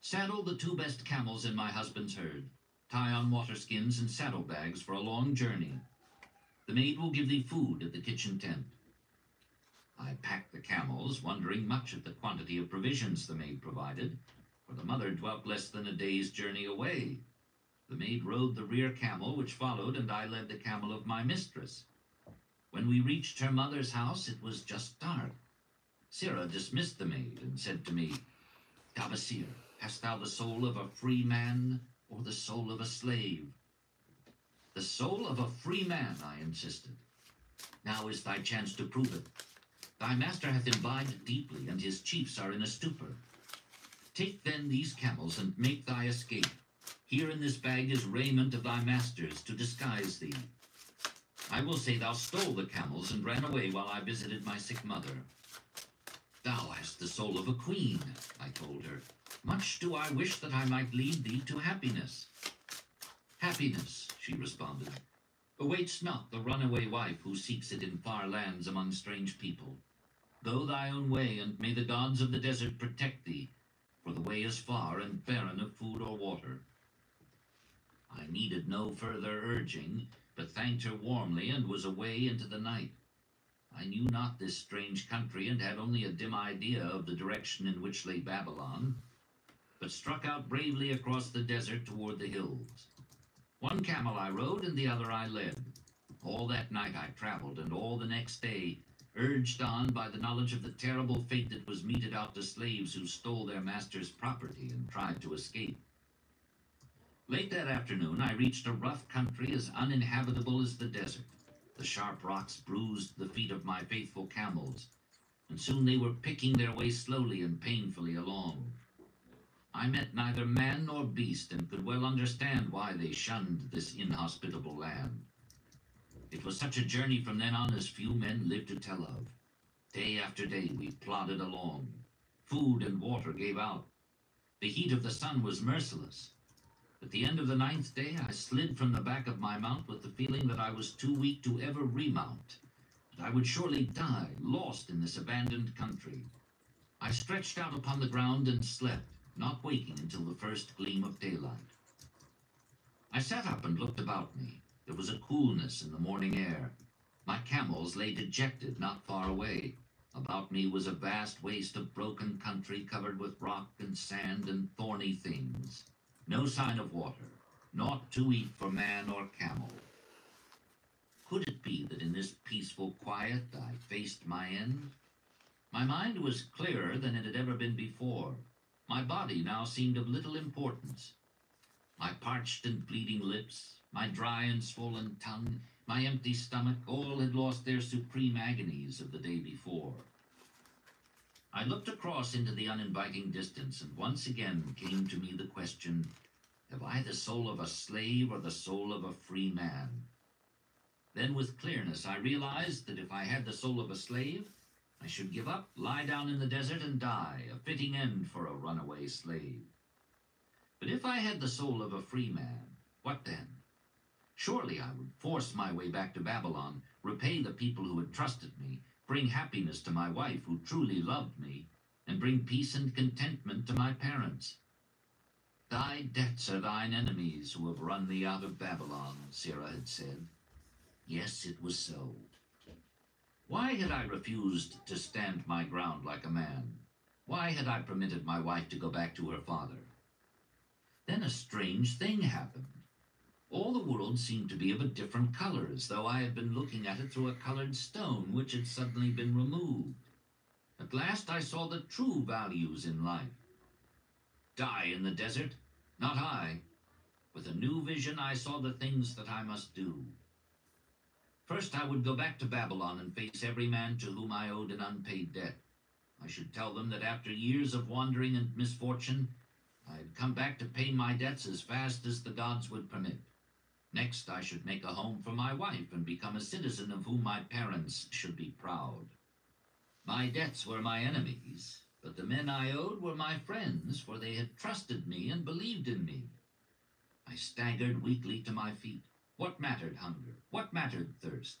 Saddle the two best camels in my husband's herd. Tie on water skins and saddlebags for a long journey. The maid will give thee food at the kitchen tent. I packed the camels, wondering much at the quantity of provisions the maid provided, for the mother dwelt less than a day's journey away. The maid rode the rear camel, which followed, and I led the camel of my mistress. When we reached her mother's house, it was just dark. Sirrah dismissed the maid and said to me, Dabasir, hast thou the soul of a free man or the soul of a slave? The soul of a free man, I insisted. Now is thy chance to prove it. Thy master hath imbibed deeply, and his chiefs are in a stupor. Take then these camels and make thy escape. Here in this bag is raiment of thy master's to disguise thee. I will say thou stole the camels and ran away while I visited my sick mother. Thou hast the soul of a queen, I told her. Much do I wish that I might lead thee to happiness. Happiness, she responded, awaits not the runaway wife who seeks it in far lands among strange people. Go thy own way, and may the gods of the desert protect thee, for the way is far and barren of food or water. I needed no further urging, but thanked her warmly and was away into the night. I knew not this strange country and had only a dim idea of the direction in which lay Babylon, but struck out bravely across the desert toward the hills. One camel I rode and the other I led. All that night I traveled, and all the next day, urged on by the knowledge of the terrible fate that was meted out to slaves who stole their master's property and tried to escape. Late that afternoon, I reached a rough country as uninhabitable as the desert. The sharp rocks bruised the feet of my faithful camels, and soon they were picking their way slowly and painfully along. I met neither man nor beast, and could well understand why they shunned this inhospitable land. It was such a journey from then on as few men live to tell of. Day after day we plodded along. Food and water gave out. The heat of the sun was merciless. At the end of the ninth day, I slid from the back of my mount with the feeling that I was too weak to ever remount, that I would surely die, lost in this abandoned country. I stretched out upon the ground and slept, not waking until the first gleam of daylight. I sat up and looked about me. There was a coolness in the morning air. My camels lay dejected not far away. About me was a vast waste of broken country covered with rock and sand and thorny things. No sign of water, naught to eat for man or camel. Could it be that in this peaceful quiet I faced my end? My mind was clearer than it had ever been before. My body now seemed of little importance. My parched and bleeding lips, my dry and swollen tongue, my empty stomach, all had lost their supreme agonies of the day before. I looked across into the uninviting distance, and once again came to me the question Have I the soul of a slave or the soul of a free man? Then, with clearness, I realized that if I had the soul of a slave, I should give up, lie down in the desert, and die, a fitting end for a runaway slave. But if I had the soul of a free man, what then? Surely I would force my way back to Babylon, repay the people who had trusted me, bring happiness to my wife who truly loved me, and bring peace and contentment to my parents. Thy debts are thine enemies who have run thee out of Babylon, Sarah had said. Yes, it was so. Why had I refused to stand my ground like a man? Why had I permitted my wife to go back to her father? Then a strange thing happened. All the world seemed to be of a different color, as though I had been looking at it through a colored stone which had suddenly been removed. At last I saw the true values in life. Die in the desert? Not I. With a new vision, I saw the things that I must do. First, I would go back to Babylon and face every man to whom I owed an unpaid debt. I should tell them that after years of wandering and misfortune, I had come back to pay my debts as fast as the gods would permit. Next, I should make a home for my wife and become a citizen of whom my parents should be proud. My debts were my enemies, but the men I owed were my friends, for they had trusted me and believed in me. I staggered weakly to my feet. What mattered hunger? What mattered thirst?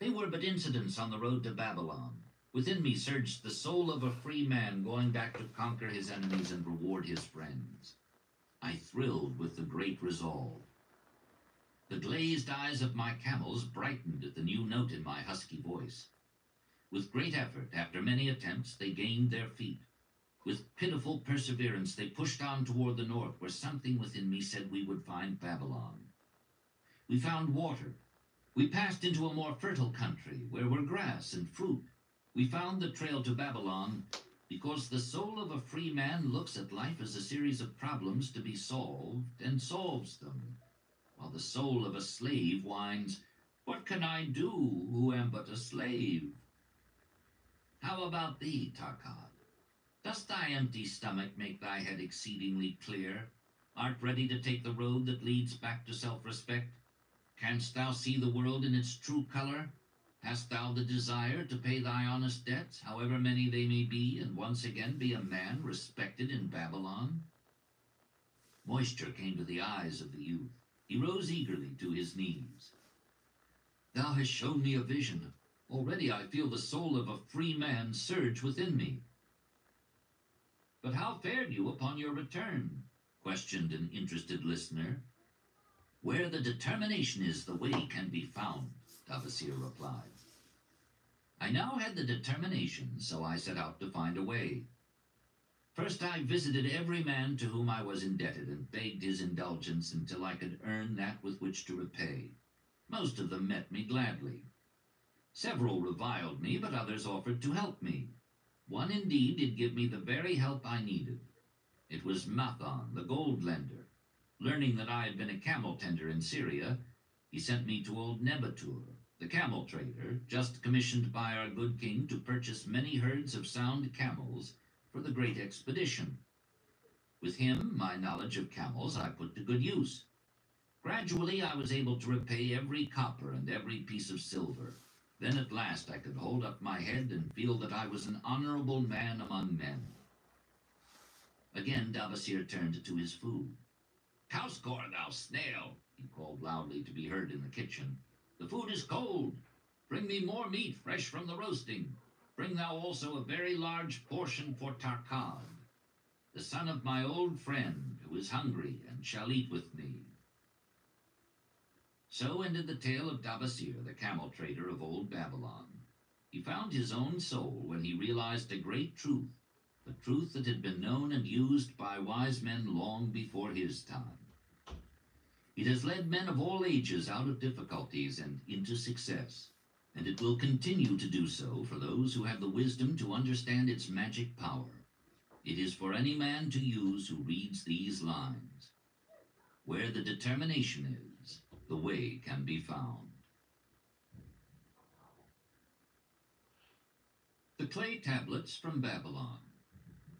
They were but incidents on the road to Babylon. Within me surged the soul of a free man going back to conquer his enemies and reward his friends. I thrilled with the great resolve. The glazed eyes of my camels brightened at the new note in my husky voice. With great effort, after many attempts, they gained their feet. With pitiful perseverance, they pushed on toward the north, where something within me said we would find Babylon. We found water. We passed into a more fertile country, where were grass and fruit. We found the trail to Babylon because the soul of a free man looks at life as a series of problems to be solved and solves them while the soul of a slave whines, What can I do who am but a slave? How about thee, Tarkad? Does thy empty stomach make thy head exceedingly clear? Art ready to take the road that leads back to self-respect? Canst thou see the world in its true color? Hast thou the desire to pay thy honest debts, however many they may be, and once again be a man respected in Babylon? Moisture came to the eyes of the youth. He rose eagerly to his knees. Thou hast shown me a vision. Already I feel the soul of a free man surge within me. But how fared you upon your return? questioned an interested listener. Where the determination is, the way can be found, Dabasir replied. I now had the determination, so I set out to find a way. First, I visited every man to whom I was indebted and begged his indulgence until I could earn that with which to repay. Most of them met me gladly. Several reviled me, but others offered to help me. One indeed did give me the very help I needed. It was Mathon, the gold lender. Learning that I had been a camel tender in Syria, he sent me to old Nebatur, the camel trader, just commissioned by our good king to purchase many herds of sound camels for the great expedition. With him, my knowledge of camels I put to good use. Gradually, I was able to repay every copper and every piece of silver. Then at last I could hold up my head and feel that I was an honorable man among men. Again Dabasir turned to his food. Kauskor, thou snail, he called loudly to be heard in the kitchen. The food is cold. Bring me more meat fresh from the roasting. Bring thou also a very large portion for Tarkad, the son of my old friend, who is hungry and shall eat with me. So ended the tale of Dabasir, the camel trader of old Babylon. He found his own soul when he realized a great truth, the truth that had been known and used by wise men long before his time. It has led men of all ages out of difficulties and into success, and it will continue to do so for those who have the wisdom to understand its magic power. It is for any man to use who reads these lines. Where the determination is, the way can be found. The clay tablets from Babylon.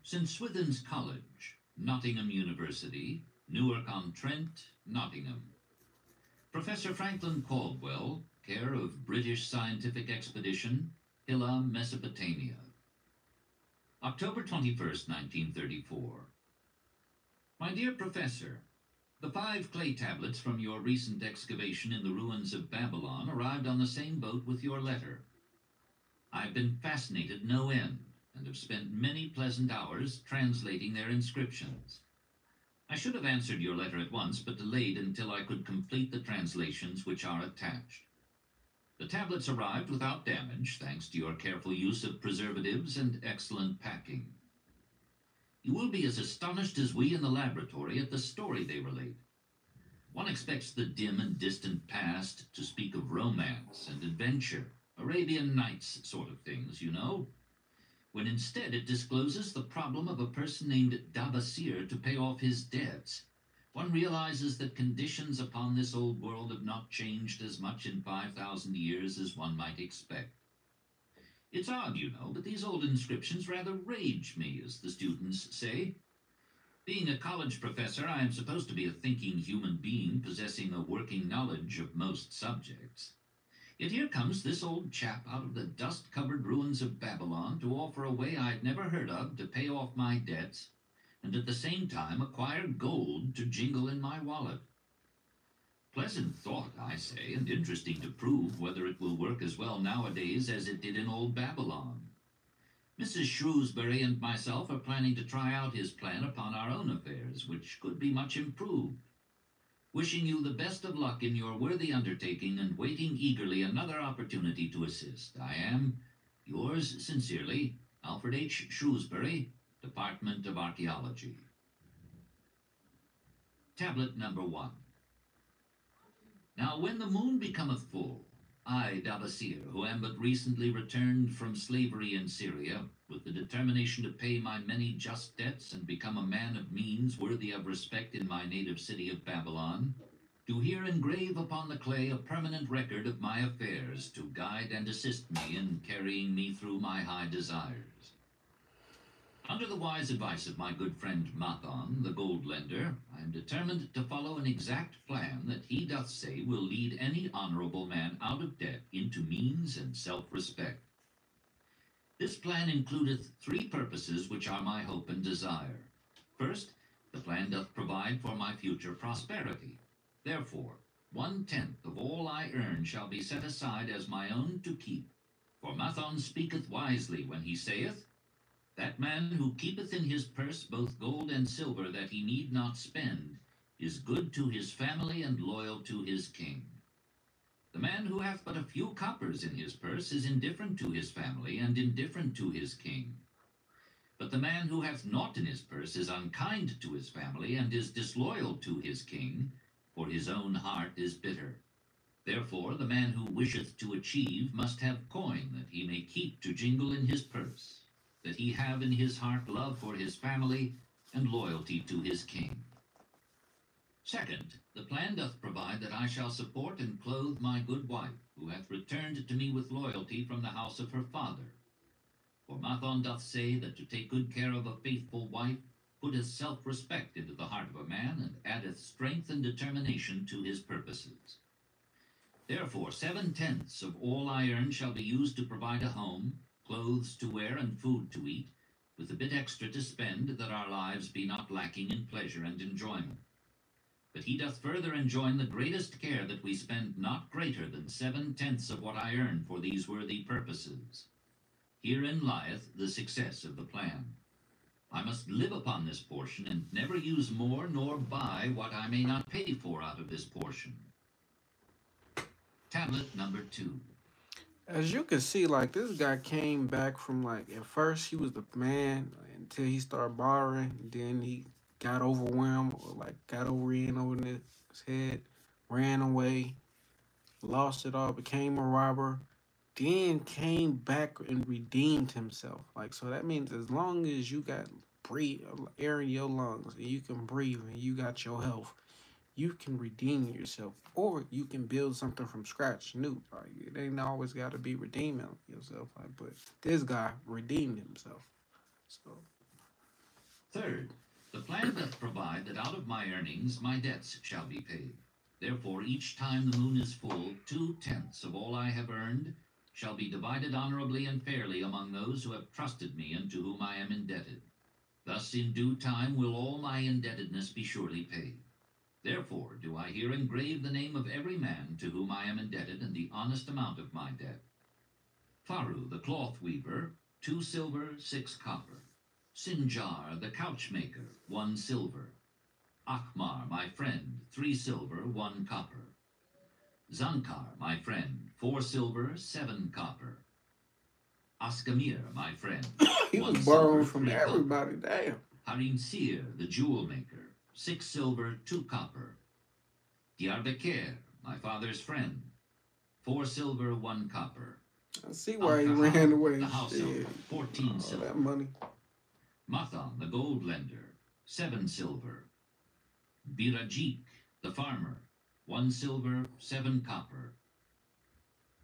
St. Swithin's College, Nottingham University, Newark-on-Trent, Nottingham. Professor Franklin Caldwell, care of British Scientific Expedition, Hilla, Mesopotamia. October 21st, 1934. My dear Professor, the five clay tablets from your recent excavation in the ruins of Babylon arrived on the same boat with your letter. I've been fascinated no end, and have spent many pleasant hours translating their inscriptions. I should have answered your letter at once, but delayed until I could complete the translations which are attached. The tablets arrived without damage, thanks to your careful use of preservatives and excellent packing. You will be as astonished as we in the laboratory at the story they relate. One expects the dim and distant past to speak of romance and adventure, Arabian Nights sort of things, you know, when instead it discloses the problem of a person named Dabasir to pay off his debts. One realizes that conditions upon this old world have not changed as much in 5,000 years as one might expect. It's odd, you know, but these old inscriptions rather rage me, as the students say. Being a college professor, I am supposed to be a thinking human being possessing a working knowledge of most subjects. Yet here comes this old chap out of the dust-covered ruins of Babylon to offer a way I'd never heard of to pay off my debts, and at the same time acquire gold to jingle in my wallet. Pleasant thought, I say, and interesting to prove whether it will work as well nowadays as it did in old Babylon. Mrs. Shrewsbury and myself are planning to try out his plan upon our own affairs, which could be much improved. Wishing you the best of luck in your worthy undertaking and waiting eagerly another opportunity to assist, I am, yours sincerely, Alfred H. Shrewsbury, Department of Archaeology. Tablet number one. Now, when the moon becometh full, I, Dabasir, who am but recently returned from slavery in Syria, with the determination to pay my many just debts and become a man of means worthy of respect in my native city of Babylon, do here engrave upon the clay a permanent record of my affairs to guide and assist me in carrying me through my high desires. Under the wise advice of my good friend Mathon, the gold lender, I am determined to follow an exact plan that he doth say will lead any honorable man out of debt into means and self-respect. This plan includeth three purposes which are my hope and desire. First, the plan doth provide for my future prosperity. Therefore, one-tenth of all I earn shall be set aside as my own to keep. For Mathon speaketh wisely when he saith, That man who keepeth in his purse both gold and silver that he need not spend, is good to his family and loyal to his king. The man who hath but a few coppers in his purse is indifferent to his family and indifferent to his king. But the man who hath naught in his purse is unkind to his family and is disloyal to his king, for his own heart is bitter. Therefore, the man who wisheth to achieve must have coin that he may keep to jingle in his purse, that he have in his heart love for his family and loyalty to his king. Second, the plan doth provide that I shall support and clothe my good wife, who hath returned to me with loyalty from the house of her father. For Mathon doth say that to take good care of a faithful wife putteth self-respect into the heart of a man, and addeth strength and determination to his purposes. Therefore, seven tenths of all I earn shall be used to provide a home, clothes to wear, and food to eat, with a bit extra to spend, that our lives be not lacking in pleasure and enjoyment. But he doth further enjoin the greatest care that we spend not greater than seven tenths of what I earn for these worthy purposes. Herein lieth the success of the plan. I must live upon this portion, and never use more nor buy what I may not pay for out of this portion. Tablet number two. As you can see, like this guy came back from like at first he was the man until he started borrowing, then he got overwhelmed or like got over in over his head, ran away, lost it all, became a robber, then came back and redeemed himself. Like so that means as long as you got breathe air in your lungs and you can breathe and you got your health, you can redeem yourself or you can build something from scratch new. Like it ain't always gotta be redeeming yourself. Like but this guy redeemed himself. So Third, the plan doth provide that out of my earnings my debts shall be paid. Therefore, each time the moon is full, two tenths of all I have earned shall be divided honorably and fairly among those who have trusted me and to whom I am indebted. Thus, in due time, will all my indebtedness be surely paid. Therefore, do I here engrave the name of every man to whom I am indebted and the honest amount of my debt. Faru, the cloth weaver, two silver, six copper. Sinjar, the couchmaker, one silver. Akmar, my friend, three silver, one copper. Zankar, my friend, four silver, seven copper. Askamir, my friend, he one was borrowing silver, from three copper. everybody. Damn. Harim Sir, the jewel maker, six silver, two copper. Diarbekir, my father's friend, four silver, one copper. I see why he ran away. The house owner, fourteen All silver. that money. Mathon, the gold lender, seven silver. Birajik, the farmer, one silver, seven copper.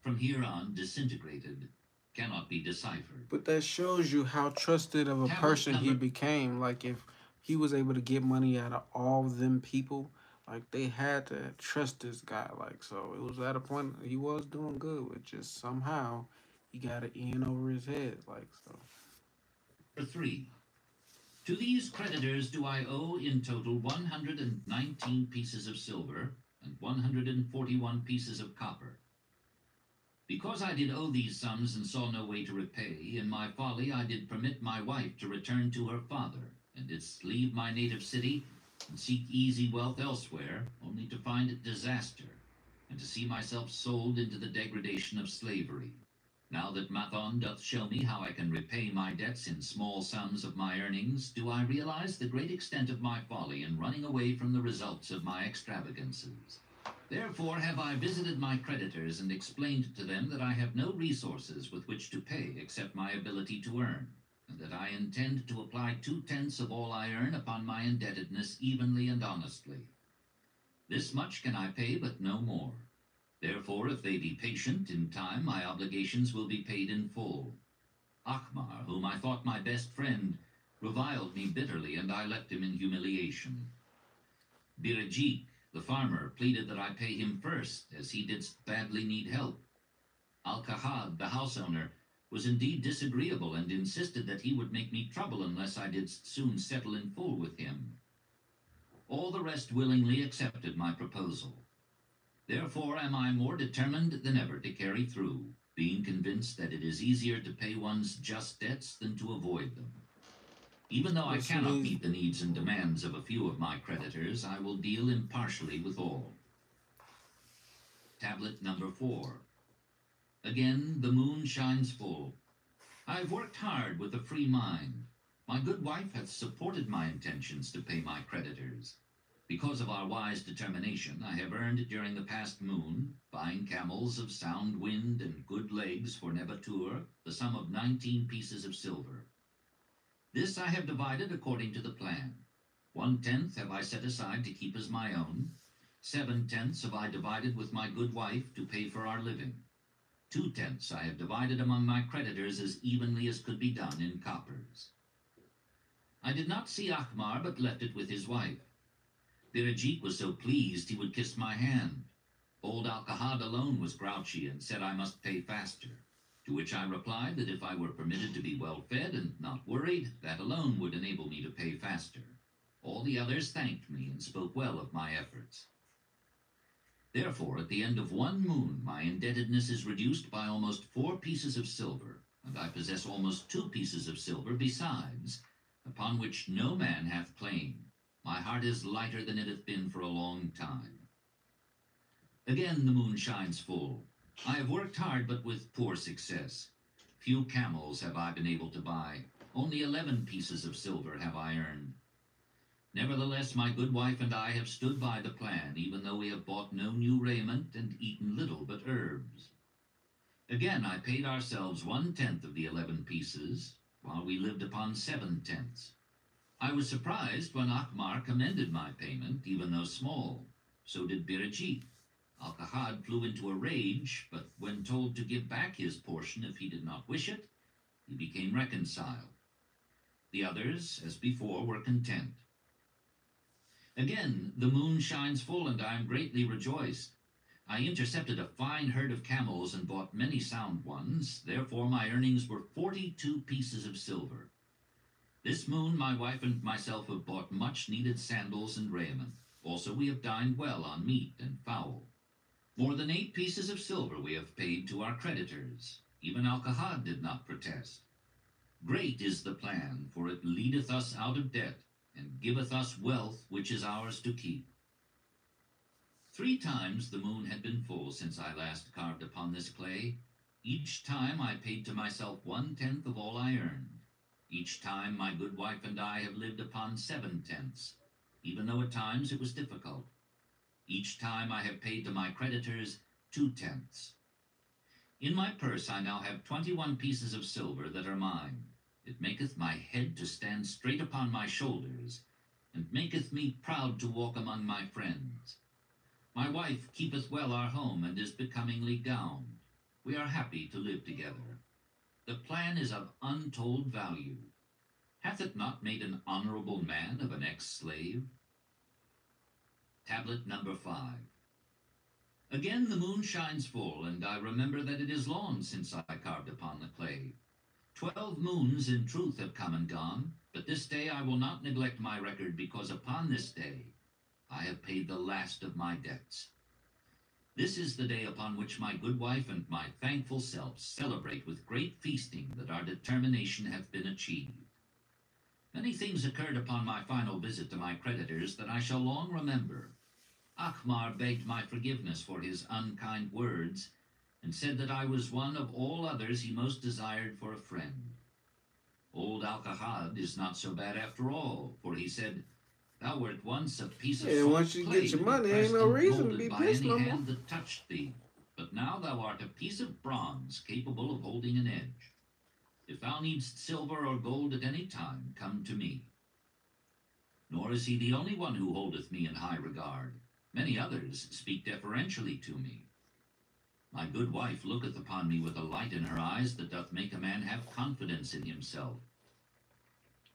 From here on, disintegrated, cannot be deciphered. But that shows you how trusted of a Tablet person he became. Like if he was able to get money out of all them people, like they had to trust this guy. Like so, it was at a point he was doing good, but just somehow he got it in over his head. Like so. Number three. To these creditors do I owe in total 119 pieces of silver and 141 pieces of copper. Because I did owe these sums and saw no way to repay, in my folly I did permit my wife to return to her father, and leave my native city and seek easy wealth elsewhere, only to find it disaster, and to see myself sold into the degradation of slavery. Now that Mathon doth show me how I can repay my debts in small sums of my earnings, do I realize the great extent of my folly in running away from the results of my extravagances. Therefore have I visited my creditors and explained to them that I have no resources with which to pay except my ability to earn, that I intend to apply two-tenths of all I earn upon my indebtedness evenly and honestly. This much can I pay, but no more. Therefore, if they be patient, in time my obligations will be paid in full. Akmar, whom I thought my best friend, reviled me bitterly, and I left him in humiliation. Birajik, the farmer, pleaded that I pay him first, as he did badly need help. Al-Kahad, the house owner, was indeed disagreeable, and insisted that he would make me trouble unless I did soon settle in full with him. All the rest willingly accepted my proposal. Therefore am I more determined than ever to carry through, being convinced that it is easier to pay one's just debts than to avoid them. Even though I cannot meet the needs and demands of a few of my creditors, I will deal impartially with all. Tablet number four. Again, the moon shines full. I've worked hard with a free mind. My good wife hath supported my intentions to pay my creditors. Because of our wise determination, I have earned during the past moon, buying camels of sound wind and good legs for Nebatur, the sum of nineteen pieces of silver. This I have divided according to the plan. One tenth have I set aside to keep as my own. Seven tenths have I divided with my good wife to pay for our living. Two tenths I have divided among my creditors as evenly as could be done in coppers. I did not see Akmar, but left it with his wife. Birajik was so pleased he would kiss my hand. Old Alkahad alone was grouchy and said I must pay faster. To which I replied that if I were permitted to be well fed and not worried, that alone would enable me to pay faster. All the others thanked me and spoke well of my efforts. Therefore, at the end of one moon, my indebtedness is reduced by almost four pieces of silver, and I possess almost two pieces of silver besides, upon which no man hath claim. My heart is lighter than it hath been for a long time. Again the moon shines full. I have worked hard, but with poor success. Few camels have I been able to buy. Only eleven pieces of silver have I earned. Nevertheless, my good wife and I have stood by the plan, even though we have bought no new raiment and eaten little but herbs. Again, I paid ourselves one tenth of the eleven pieces, while we lived upon seven tenths. I was surprised when Akmar commended my payment, even though small. So did Birajik. Al-Kahad flew into a rage, but when told to give back his portion if he did not wish it, he became reconciled. The others, as before, were content. Again, the moon shines full, and I am greatly rejoiced. I intercepted a fine herd of camels and bought many sound ones, therefore my earnings were forty-two pieces of silver. This moon my wife and myself have bought much needed sandals and raiment. Also we have dined well on meat and fowl. More than eight pieces of silver we have paid to our creditors. Even Al-Kahad did not protest. Great is the plan, for it leadeth us out of debt, and giveth us wealth which is ours to keep. Three times the moon had been full since I last carved upon this clay. Each time I paid to myself one tenth of all I earned. Each time my good wife and I have lived upon seven tenths, even though at times it was difficult. Each time I have paid to my creditors two tenths. In my purse I now have twenty-one pieces of silver that are mine. It maketh my head to stand straight upon my shoulders, and maketh me proud to walk among my friends. My wife keepeth well our home, and is becomingly gowned. We are happy to live together. The plan is of untold value. Hath it not made an honorable man of an ex-slave? Tablet number five. Again the moon shines full, and I remember that it is long since I carved upon the clay. Twelve moons in truth have come and gone, but this day I will not neglect my record, because upon this day I have paid the last of my debts. This is the day upon which my good wife and my thankful self celebrate with great feasting that our determination hath been achieved. Many things occurred upon my final visit to my creditors that I shall long remember. Akmar begged my forgiveness for his unkind words, and said that I was one of all others he most desired for a friend. Old Alkahad is not so bad after all, for he said, Thou wert once a piece of Yeah, once you get your money, ain't no reason to be by pissed any no more. hand that touched thee. But now thou art a piece of bronze capable of holding an edge. If thou needst silver or gold at any time, come to me. Nor is he the only one who holdeth me in high regard. Many others speak deferentially to me. My good wife looketh upon me with a light in her eyes that doth make a man have confidence in himself.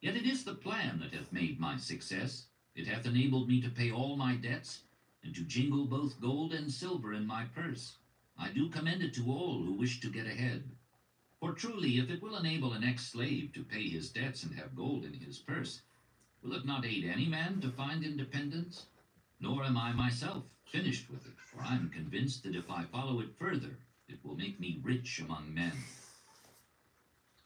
Yet it is the plan that hath made my success. It hath enabled me to pay all my debts, and to jingle both gold and silver in my purse. I do commend it to all who wish to get ahead. For truly, if it will enable an ex-slave to pay his debts and have gold in his purse, will it not aid any man to find independence? Nor am I myself finished with it, for I am convinced that if I follow it further, it will make me rich among men.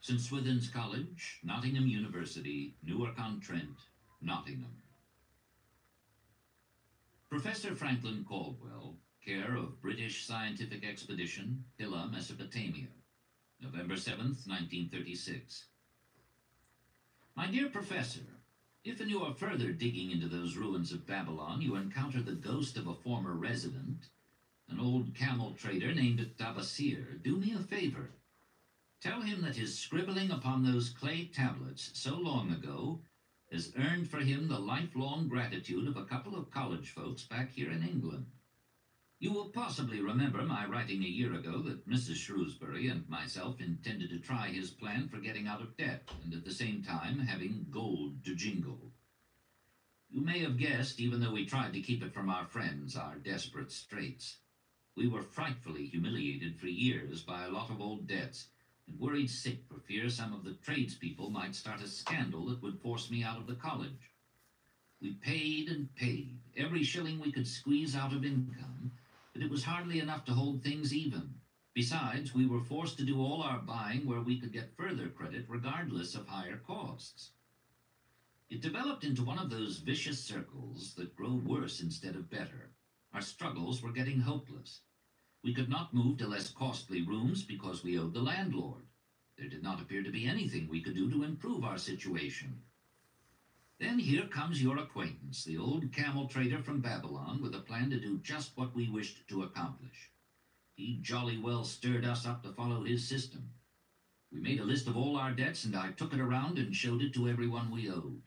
St. Swithin's College, Nottingham University, Newark-on-Trent, Nottingham. Professor Franklin Caldwell, care of British Scientific Expedition, Hilla, Mesopotamia, November 7th, 1936. My dear Professor, if in your further digging into those ruins of Babylon you encounter the ghost of a former resident, an old camel trader named Dabasir, do me a favor. Tell him that his scribbling upon those clay tablets so long ago has earned for him the lifelong gratitude of a couple of college folks back here in England. You will possibly remember my writing a year ago that Mrs. Shrewsbury and myself intended to try his plan for getting out of debt and at the same time having gold to jingle. You may have guessed, even though we tried to keep it from our friends, our desperate straits. We were frightfully humiliated for years by a lot of old debts and worried sick for fear some of the tradespeople might start a scandal that would force me out of the college. We paid and paid, every shilling we could squeeze out of income, but it was hardly enough to hold things even. Besides, we were forced to do all our buying where we could get further credit regardless of higher costs. It developed into one of those vicious circles that grow worse instead of better. Our struggles were getting hopeless. We could not move to less costly rooms because we owed the landlord. There did not appear to be anything we could do to improve our situation. Then here comes your acquaintance, the old camel trader from Babylon, with a plan to do just what we wished to accomplish. He jolly well stirred us up to follow his system. We made a list of all our debts, and I took it around and showed it to everyone we owed.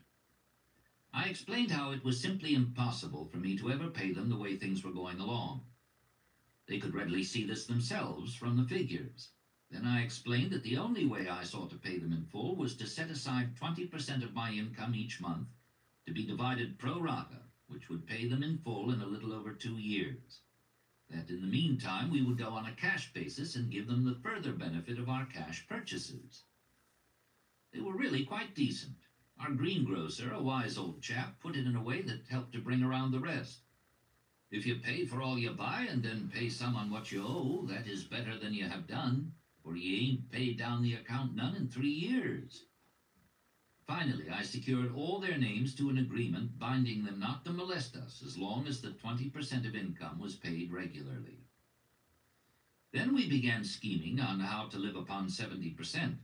I explained how it was simply impossible for me to ever pay them the way things were going along. They could readily see this themselves from the figures. Then I explained that the only way I saw to pay them in full was to set aside 20% of my income each month to be divided pro rata, which would pay them in full in a little over two years. That in the meantime we would go on a cash basis and give them the further benefit of our cash purchases. They were really quite decent. Our greengrocer, a wise old chap, put it in a way that helped to bring around the rest. If you pay for all you buy and then pay some on what you owe, that is better than you have done, for he ain't paid down the account none in three years. Finally, I secured all their names to an agreement binding them not to molest us as long as the 20% of income was paid regularly. Then we began scheming on how to live upon 70%.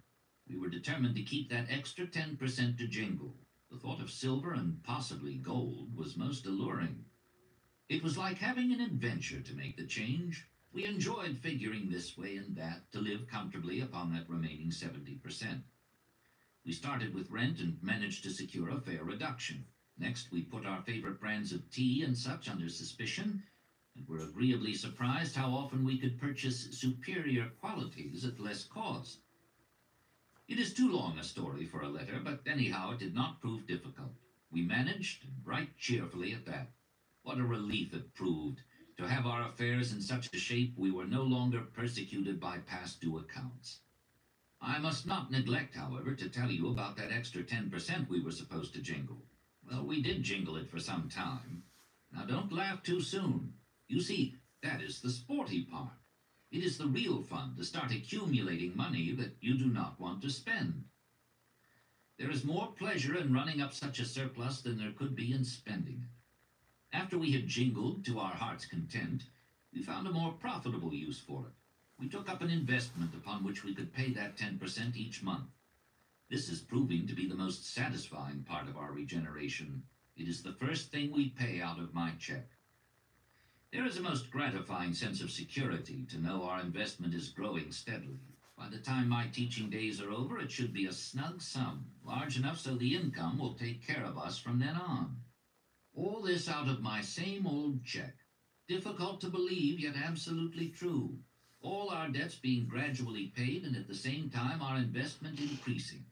We were determined to keep that extra 10% to jingle. The thought of silver and possibly gold was most alluring. It was like having an adventure to make the change. We enjoyed figuring this way and that to live comfortably upon that remaining 70%. We started with rent and managed to secure a fair reduction. Next, we put our favorite brands of tea and such under suspicion, and were agreeably surprised how often we could purchase superior qualities at less cost. It is too long a story for a letter, but anyhow it did not prove difficult. We managed, and right cheerfully at that. What a relief it proved to have our affairs in such a shape we were no longer persecuted by past due accounts. I must not neglect, however, to tell you about that extra 10% we were supposed to jingle. Well, we did jingle it for some time. Now, don't laugh too soon. You see, that is the sporty part. It is the real fun to start accumulating money that you do not want to spend. There is more pleasure in running up such a surplus than there could be in spending it. After we had jingled to our heart's content, we found a more profitable use for it. We took up an investment upon which we could pay that 10% each month. This is proving to be the most satisfying part of our regeneration. It is the first thing we pay out of my check. There is a most gratifying sense of security to know our investment is growing steadily. By the time my teaching days are over, it should be a snug sum, large enough so the income will take care of us from then on. All this out of my same old check. Difficult to believe, yet absolutely true. All our debts being gradually paid and at the same time our investment increasing.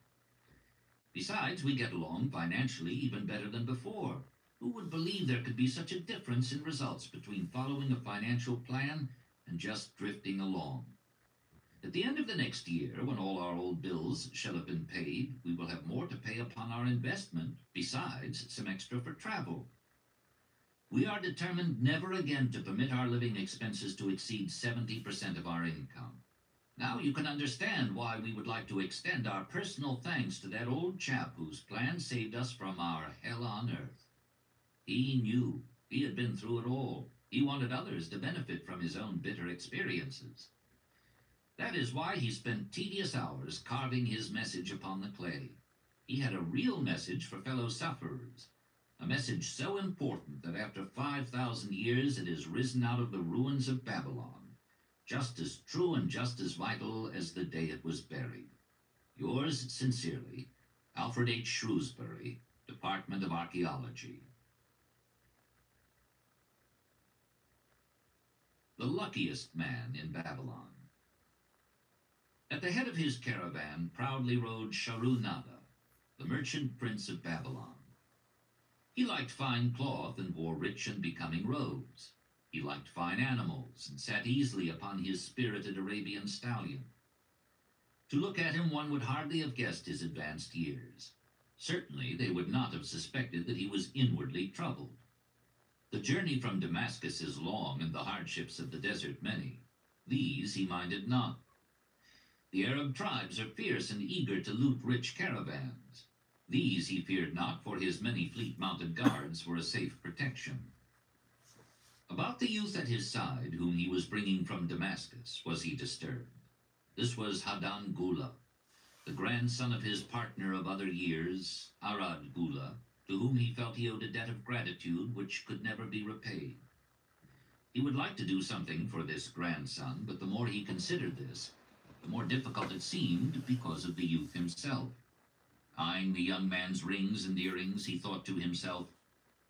Besides, we get along financially even better than before. Who would believe there could be such a difference in results between following a financial plan and just drifting along? At the end of the next year, when all our old bills shall have been paid, we will have more to pay upon our investment, besides some extra for travel. We are determined never again to permit our living expenses to exceed 70% of our income. Now you can understand why we would like to extend our personal thanks to that old chap whose plan saved us from our hell on earth. He knew. He had been through it all. He wanted others to benefit from his own bitter experiences. That is why he spent tedious hours carving his message upon the clay. He had a real message for fellow sufferers, a message so important that after 5,000 years it has risen out of the ruins of Babylon, just as true and just as vital as the day it was buried. Yours sincerely, Alfred H. Shrewsbury, Department of Archaeology. The luckiest man in Babylon. At the head of his caravan proudly rode Sharu-Nada, the merchant prince of Babylon. He liked fine cloth and wore rich and becoming robes. He liked fine animals and sat easily upon his spirited Arabian stallion. To look at him, one would hardly have guessed his advanced years. Certainly, they would not have suspected that he was inwardly troubled. The journey from Damascus is long and the hardships of the desert many. These he minded not. The Arab tribes are fierce and eager to loot rich caravans. These he feared not, for his many fleet-mounted guards were a safe protection. About the youth at his side, whom he was bringing from Damascus, was he disturbed. This was Hadan Gula, the grandson of his partner of other years, Arad Gula, to whom he felt he owed a debt of gratitude which could never be repaid. He would like to do something for this grandson, but the more he considered this, the more difficult it seemed because of the youth himself. Eyeing the young man's rings and earrings, he thought to himself,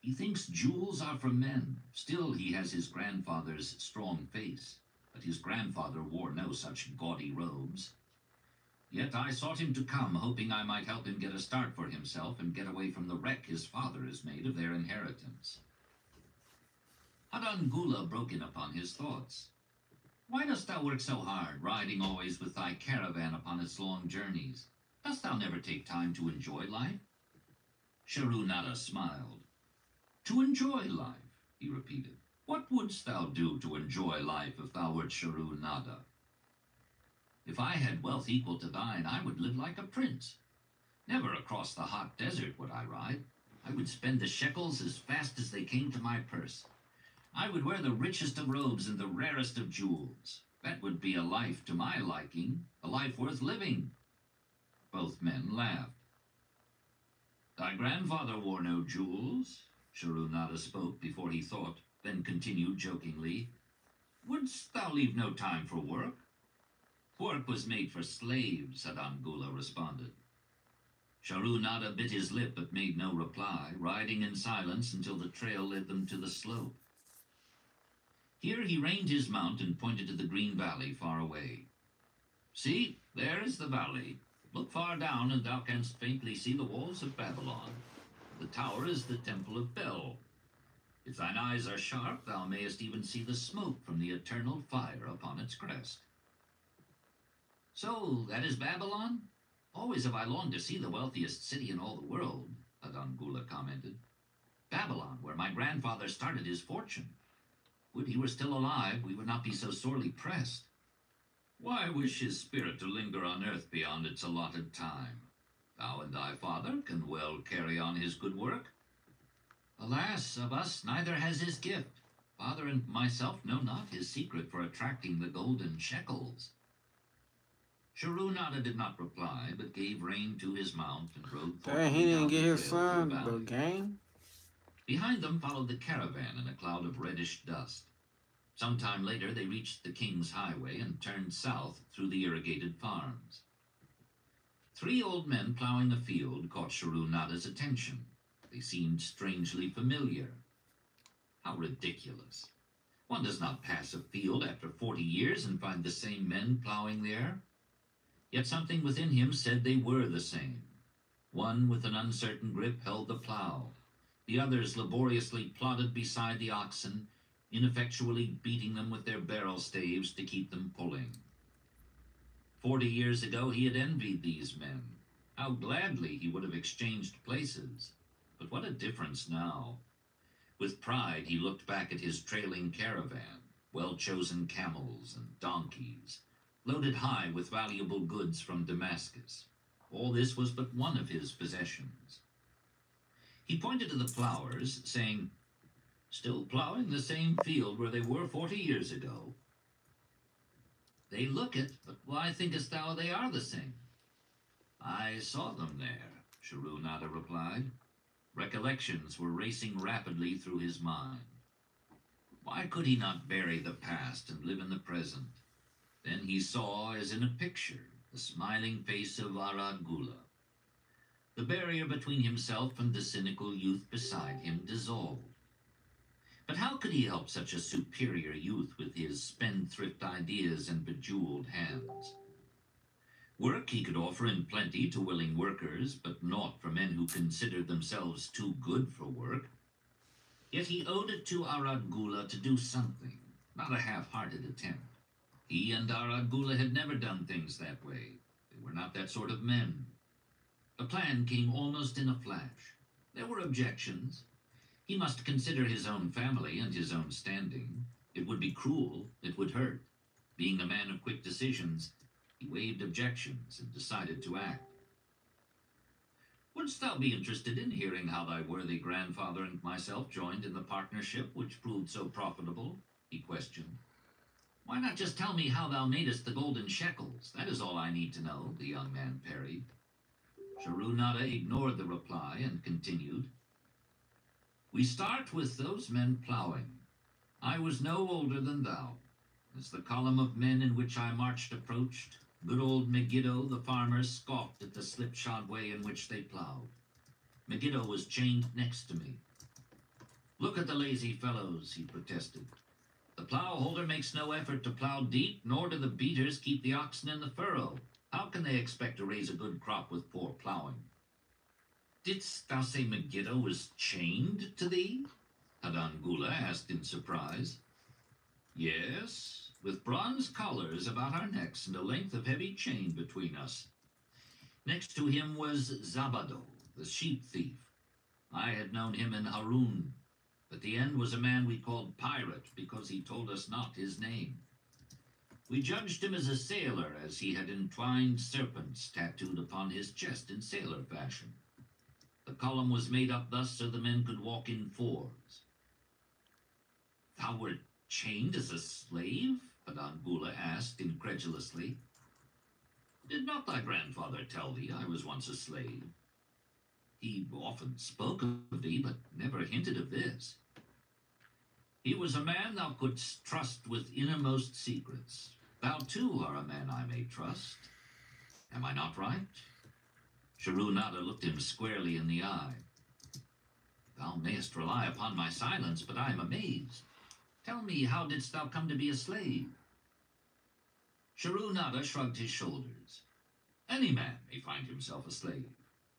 He thinks jewels are for men. Still, he has his grandfather's strong face, but his grandfather wore no such gaudy robes. Yet I sought him to come, hoping I might help him get a start for himself and get away from the wreck his father has made of their inheritance. Hadan Gula broke in upon his thoughts. Why dost thou work so hard, riding always with thy caravan upon its long journeys? Dost thou never take time to enjoy life? Sharu-Nada smiled. To enjoy life, he repeated. What wouldst thou do to enjoy life if thou wert Sharu-Nada? If I had wealth equal to thine, I would live like a prince. Never across the hot desert would I ride. I would spend the shekels as fast as they came to my purse. I would wear the richest of robes and the rarest of jewels. That would be a life to my liking, a life worth living. Both men laughed. Thy grandfather wore no jewels. Sharu-Nada spoke before he thought, then continued jokingly. Wouldst thou leave no time for work? Work was made for slaves, Hadan Gula responded. Sharu-Nada bit his lip but made no reply, riding in silence until the trail led them to the slope. Here he reined his mount and pointed to the green valley far away. See, there is the valley. Look far down, and thou canst faintly see the walls of Babylon. The tower is the temple of Bel. If thine eyes are sharp, thou mayest even see the smoke from the eternal fire upon its crest. So, that is Babylon? Always have I longed to see the wealthiest city in all the world, Hadan Gula commented. Babylon, where my grandfather started his fortune. Would he were still alive, we would not be so sorely pressed. Why wish his spirit to linger on earth beyond its allotted time? Thou and thy father can well carry on his good work. Alas, of us neither has his gift. Father and myself know not his secret for attracting the golden shekels. Sharu-Nada did not reply, but gave rein to his mount and rode Dang, he didn't get his son the game. Behind them followed the caravan in a cloud of reddish dust. Some time later, they reached the King's Highway and turned south through the irrigated farms. Three old men plowing a field caught Sharu-Nada's attention. They seemed strangely familiar. How ridiculous. One does not pass a field after forty years and find the same men plowing there. Yet something within him said they were the same. One with an uncertain grip held the plow. The others laboriously plodded beside the oxen, ineffectually beating them with their barrel staves to keep them pulling. Forty years ago he had envied these men. How gladly he would have exchanged places. But what a difference now. With pride he looked back at his trailing caravan, well-chosen camels and donkeys, loaded high with valuable goods from Damascus. All this was but one of his possessions. He pointed to the plowers, saying, Still plowing the same field where they were forty years ago. They look it, but why thinkest thou they are the same? I saw them there, Sharunada replied. Recollections were racing rapidly through his mind. Why could he not bury the past and live in the present? Then he saw, as in a picture, the smiling face of Arad Gula. The barrier between himself and the cynical youth beside him dissolved. But how could he help such a superior youth with his spendthrift ideas and bejeweled hands? Work he could offer in plenty to willing workers, but naught for men who considered themselves too good for work. Yet he owed it to Arad Gula to do something, not a half-hearted attempt. He and Arad Gula had never done things that way. They were not that sort of men. The plan came almost in a flash. There were objections. He must consider his own family and his own standing. It would be cruel. It would hurt. Being a man of quick decisions, he waived objections and decided to act. Wouldst thou be interested in hearing how thy worthy grandfather and myself joined in the partnership which proved so profitable? he questioned. Why not just tell me how thou madest the golden shekels? That is all I need to know, the young man parried. Sharunada ignored the reply and continued. We start with those men plowing. I was no older than thou. As the column of men in which I marched approached, good old Megiddo, the farmer, scoffed at the slipshod way in which they plowed. Megiddo was chained next to me. Look at the lazy fellows, he protested. The plow holder makes no effort to plow deep, nor do the beaters keep the oxen in the furrow. How can they expect to raise a good crop with poor plowing? Didst thou say Megiddo was chained to thee? Hadan Gula asked in surprise. Yes, with bronze collars about our necks and a length of heavy chain between us. Next to him was Zabado, the sheep thief. I had known him in Harroun, but the end was a man we called Pirate because he told us not his name. We judged him as a sailor, as he had entwined serpents tattooed upon his chest in sailor fashion. The column was made up thus so the men could walk in fours. Thou wert chained as a slave? Hadan Gula asked incredulously. Did not thy grandfather tell thee I was once a slave? He often spoke of thee, but never hinted of this. He was a man thou couldst trust with innermost secrets. Thou too are a man I may trust. Am I not right? Sharunada looked him squarely in the eye. Thou mayest rely upon my silence, but I am amazed. Tell me, how didst thou come to be a slave? Sharunada shrugged his shoulders. Any man may find himself a slave.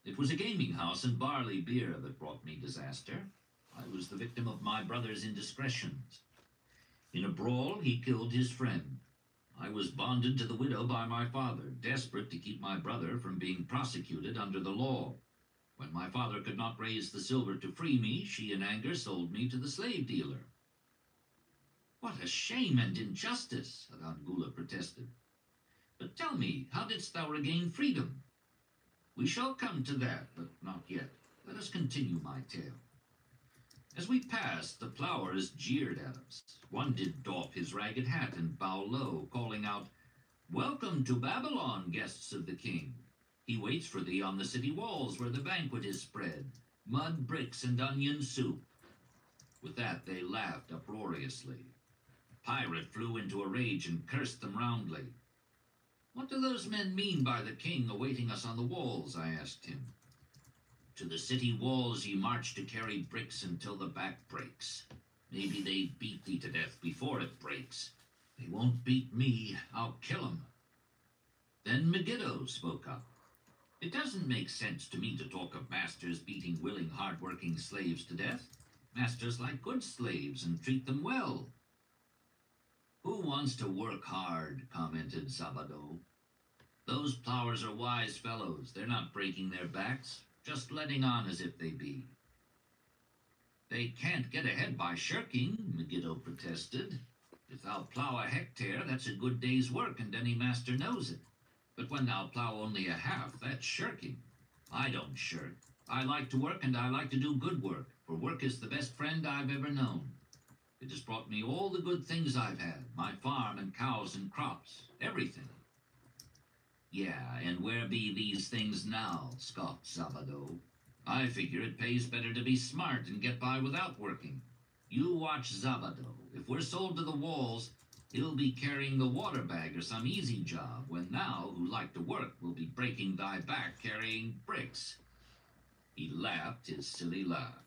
It was a gaming house and barley beer that brought me disaster. I was the victim of my brother's indiscretions. In a brawl, he killed his friend. I was bonded to the widow by my father, desperate to keep my brother from being prosecuted under the law. When my father could not raise the silver to free me, she in anger sold me to the slave dealer. What a shame and injustice, Hadan Gula protested. But tell me, how didst thou regain freedom? We shall come to that, but not yet. Let us continue my tale. As we passed, the plowers jeered at us. One did doff his ragged hat and bow low, calling out, Welcome to Babylon, guests of the king. He waits for thee on the city walls where the banquet is spread, mud bricks and onion soup. With that they laughed uproariously. Pirate flew into a rage and cursed them roundly. What do those men mean by the king awaiting us on the walls? I asked him. To the city walls ye march to carry bricks until the back breaks. Maybe they beat thee to death before it breaks. They won't beat me. I'll kill 'em. Then Megiddo spoke up. It doesn't make sense to me to talk of masters beating willing, hard-working slaves to death. Masters like good slaves and treat them well. Who wants to work hard? commented Zabado. Those plowers are wise fellows. They're not breaking their backs, just letting on as if they be. They can't get ahead by shirking, Megiddo protested. If thou plough a hectare, that's a good day's work, and any master knows it. But when thou plough only a half, that's shirking. I don't shirk. I like to work, and I like to do good work, for work is the best friend I've ever known. It has brought me all the good things I've had my farm and cows and crops, everything. Yeah, and where be these things now? scoffed Zabado. I figure it pays better to be smart and get by without working. You watch Zabado. If we're sold to the walls, he'll be carrying the water bag or some easy job, when thou, who like to work, will be breaking thy back carrying bricks. He laughed his silly laugh.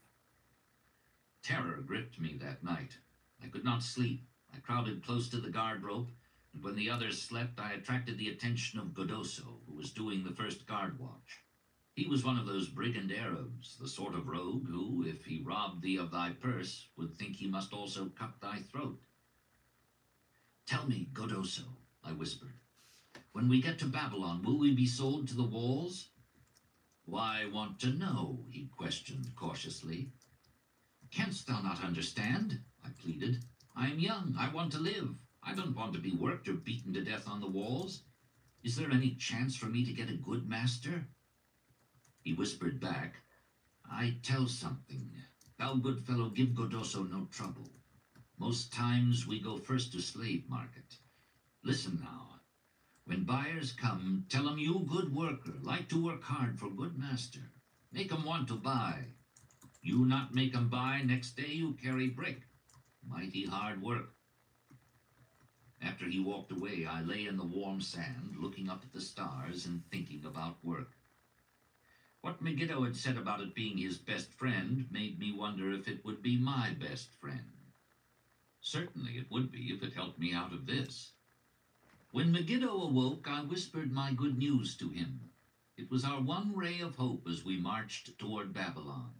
Terror gripped me that night. I could not sleep. I crowded close to the guard rope, when the others slept, I attracted the attention of Godoso, who was doing the first guard watch. He was one of those brigand Arabs, the sort of rogue who, if he robbed thee of thy purse, would think he must also cut thy throat. Tell me, Godoso, I whispered, when we get to Babylon, will we be sold to the walls? Why want to know? he questioned cautiously. Canst thou not understand? I pleaded. I am young. I want to live. I don't want to be worked or beaten to death on the walls. Is there any chance for me to get a good master? He whispered back, I tell something. Thou good fellow give Godoso no trouble. Most times we go first to slave market. Listen now. When buyers come, tell 'em you good worker, like to work hard for good master. Make 'em want to buy. You not make 'em buy, next day you carry brick. Mighty hard work. After he walked away, I lay in the warm sand, looking up at the stars and thinking about work. What Megiddo had said about it being his best friend made me wonder if it would be my best friend. Certainly it would be if it helped me out of this. When Megiddo awoke, I whispered my good news to him. It was our one ray of hope as we marched toward Babylon.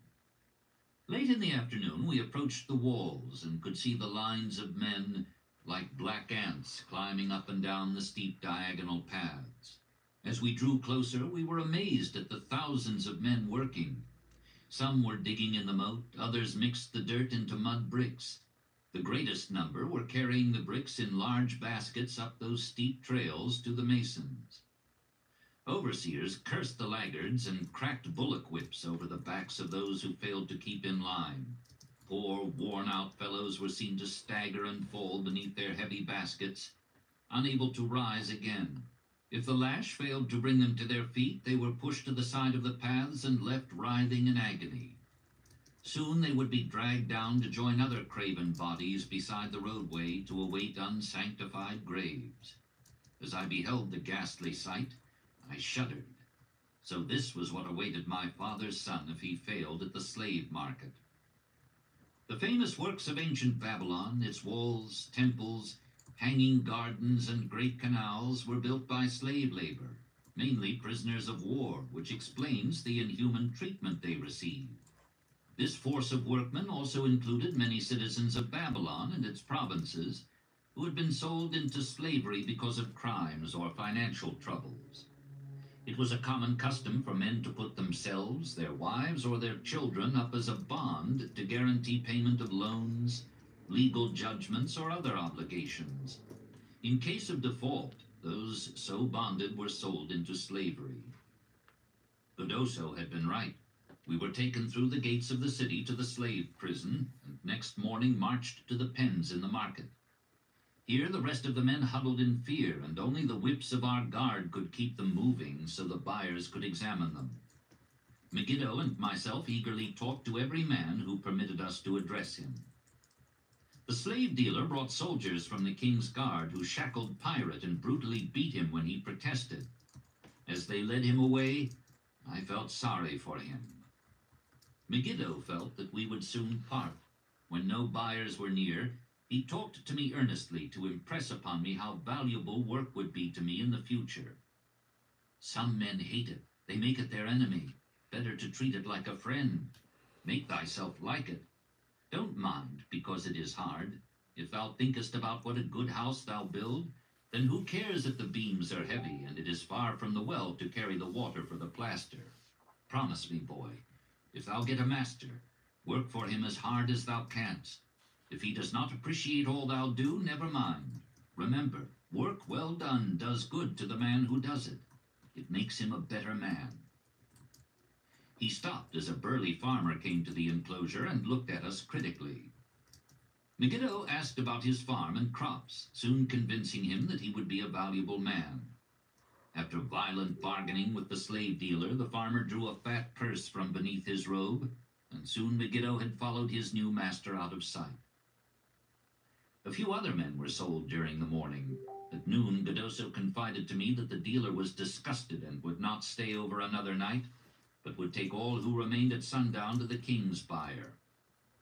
Late in the afternoon, we approached the walls and could see the lines of men like black ants climbing up and down the steep diagonal paths. As we drew closer, we were amazed at the thousands of men working. Some were digging in the moat, others mixed the dirt into mud bricks. The greatest number were carrying the bricks in large baskets up those steep trails to the masons. Overseers cursed the laggards and cracked bullock whips over the backs of those who failed to keep in line. Poor, worn out fellows were seen to stagger and fall beneath their heavy baskets, unable to rise again. If the lash failed to bring them to their feet, they were pushed to the side of the paths and left writhing in agony. Soon they would be dragged down to join other craven bodies beside the roadway to await unsanctified graves. As I beheld the ghastly sight, I shuddered. So this was what awaited my father's son if he failed at the slave market. The famous works of ancient Babylon, its walls, temples, hanging gardens, and great canals were built by slave labor, mainly prisoners of war, which explains the inhuman treatment they received. This force of workmen also included many citizens of Babylon and its provinces who had been sold into slavery because of crimes or financial troubles. It was a common custom for men to put themselves, their wives, or their children up as a bond to guarantee payment of loans, legal judgments, or other obligations. In case of default, those so bonded were sold into slavery. Godoso had been right. We were taken through the gates of the city to the slave prison, and next morning marched to the pens in the market. Here the rest of the men huddled in fear, and only the whips of our guard could keep them moving so the buyers could examine them. Megiddo and myself eagerly talked to every man who permitted us to address him. The slave dealer brought soldiers from the king's guard who shackled Pirate and brutally beat him when he protested. As they led him away, I felt sorry for him. Megiddo felt that we would soon part. When no buyers were near, he talked to me earnestly to impress upon me how valuable work would be to me in the future. Some men hate it. They make it their enemy. Better to treat it like a friend. Make thyself like it. Don't mind, because it is hard. If thou thinkest about what a good house thou build, then who cares if the beams are heavy and it is far from the well to carry the water for the plaster? Promise me, boy, if thou get a master, work for him as hard as thou canst. If he does not appreciate all thou do, never mind. Remember, work well done does good to the man who does it. It makes him a better man. He stopped as a burly farmer came to the enclosure and looked at us critically. Megiddo asked about his farm and crops, soon convincing him that he would be a valuable man. After violent bargaining with the slave dealer, the farmer drew a fat purse from beneath his robe, and soon Megiddo had followed his new master out of sight. A few other men were sold during the morning. At noon, Godoso confided to me that the dealer was disgusted and would not stay over another night, but would take all who remained at sundown to the king's byre.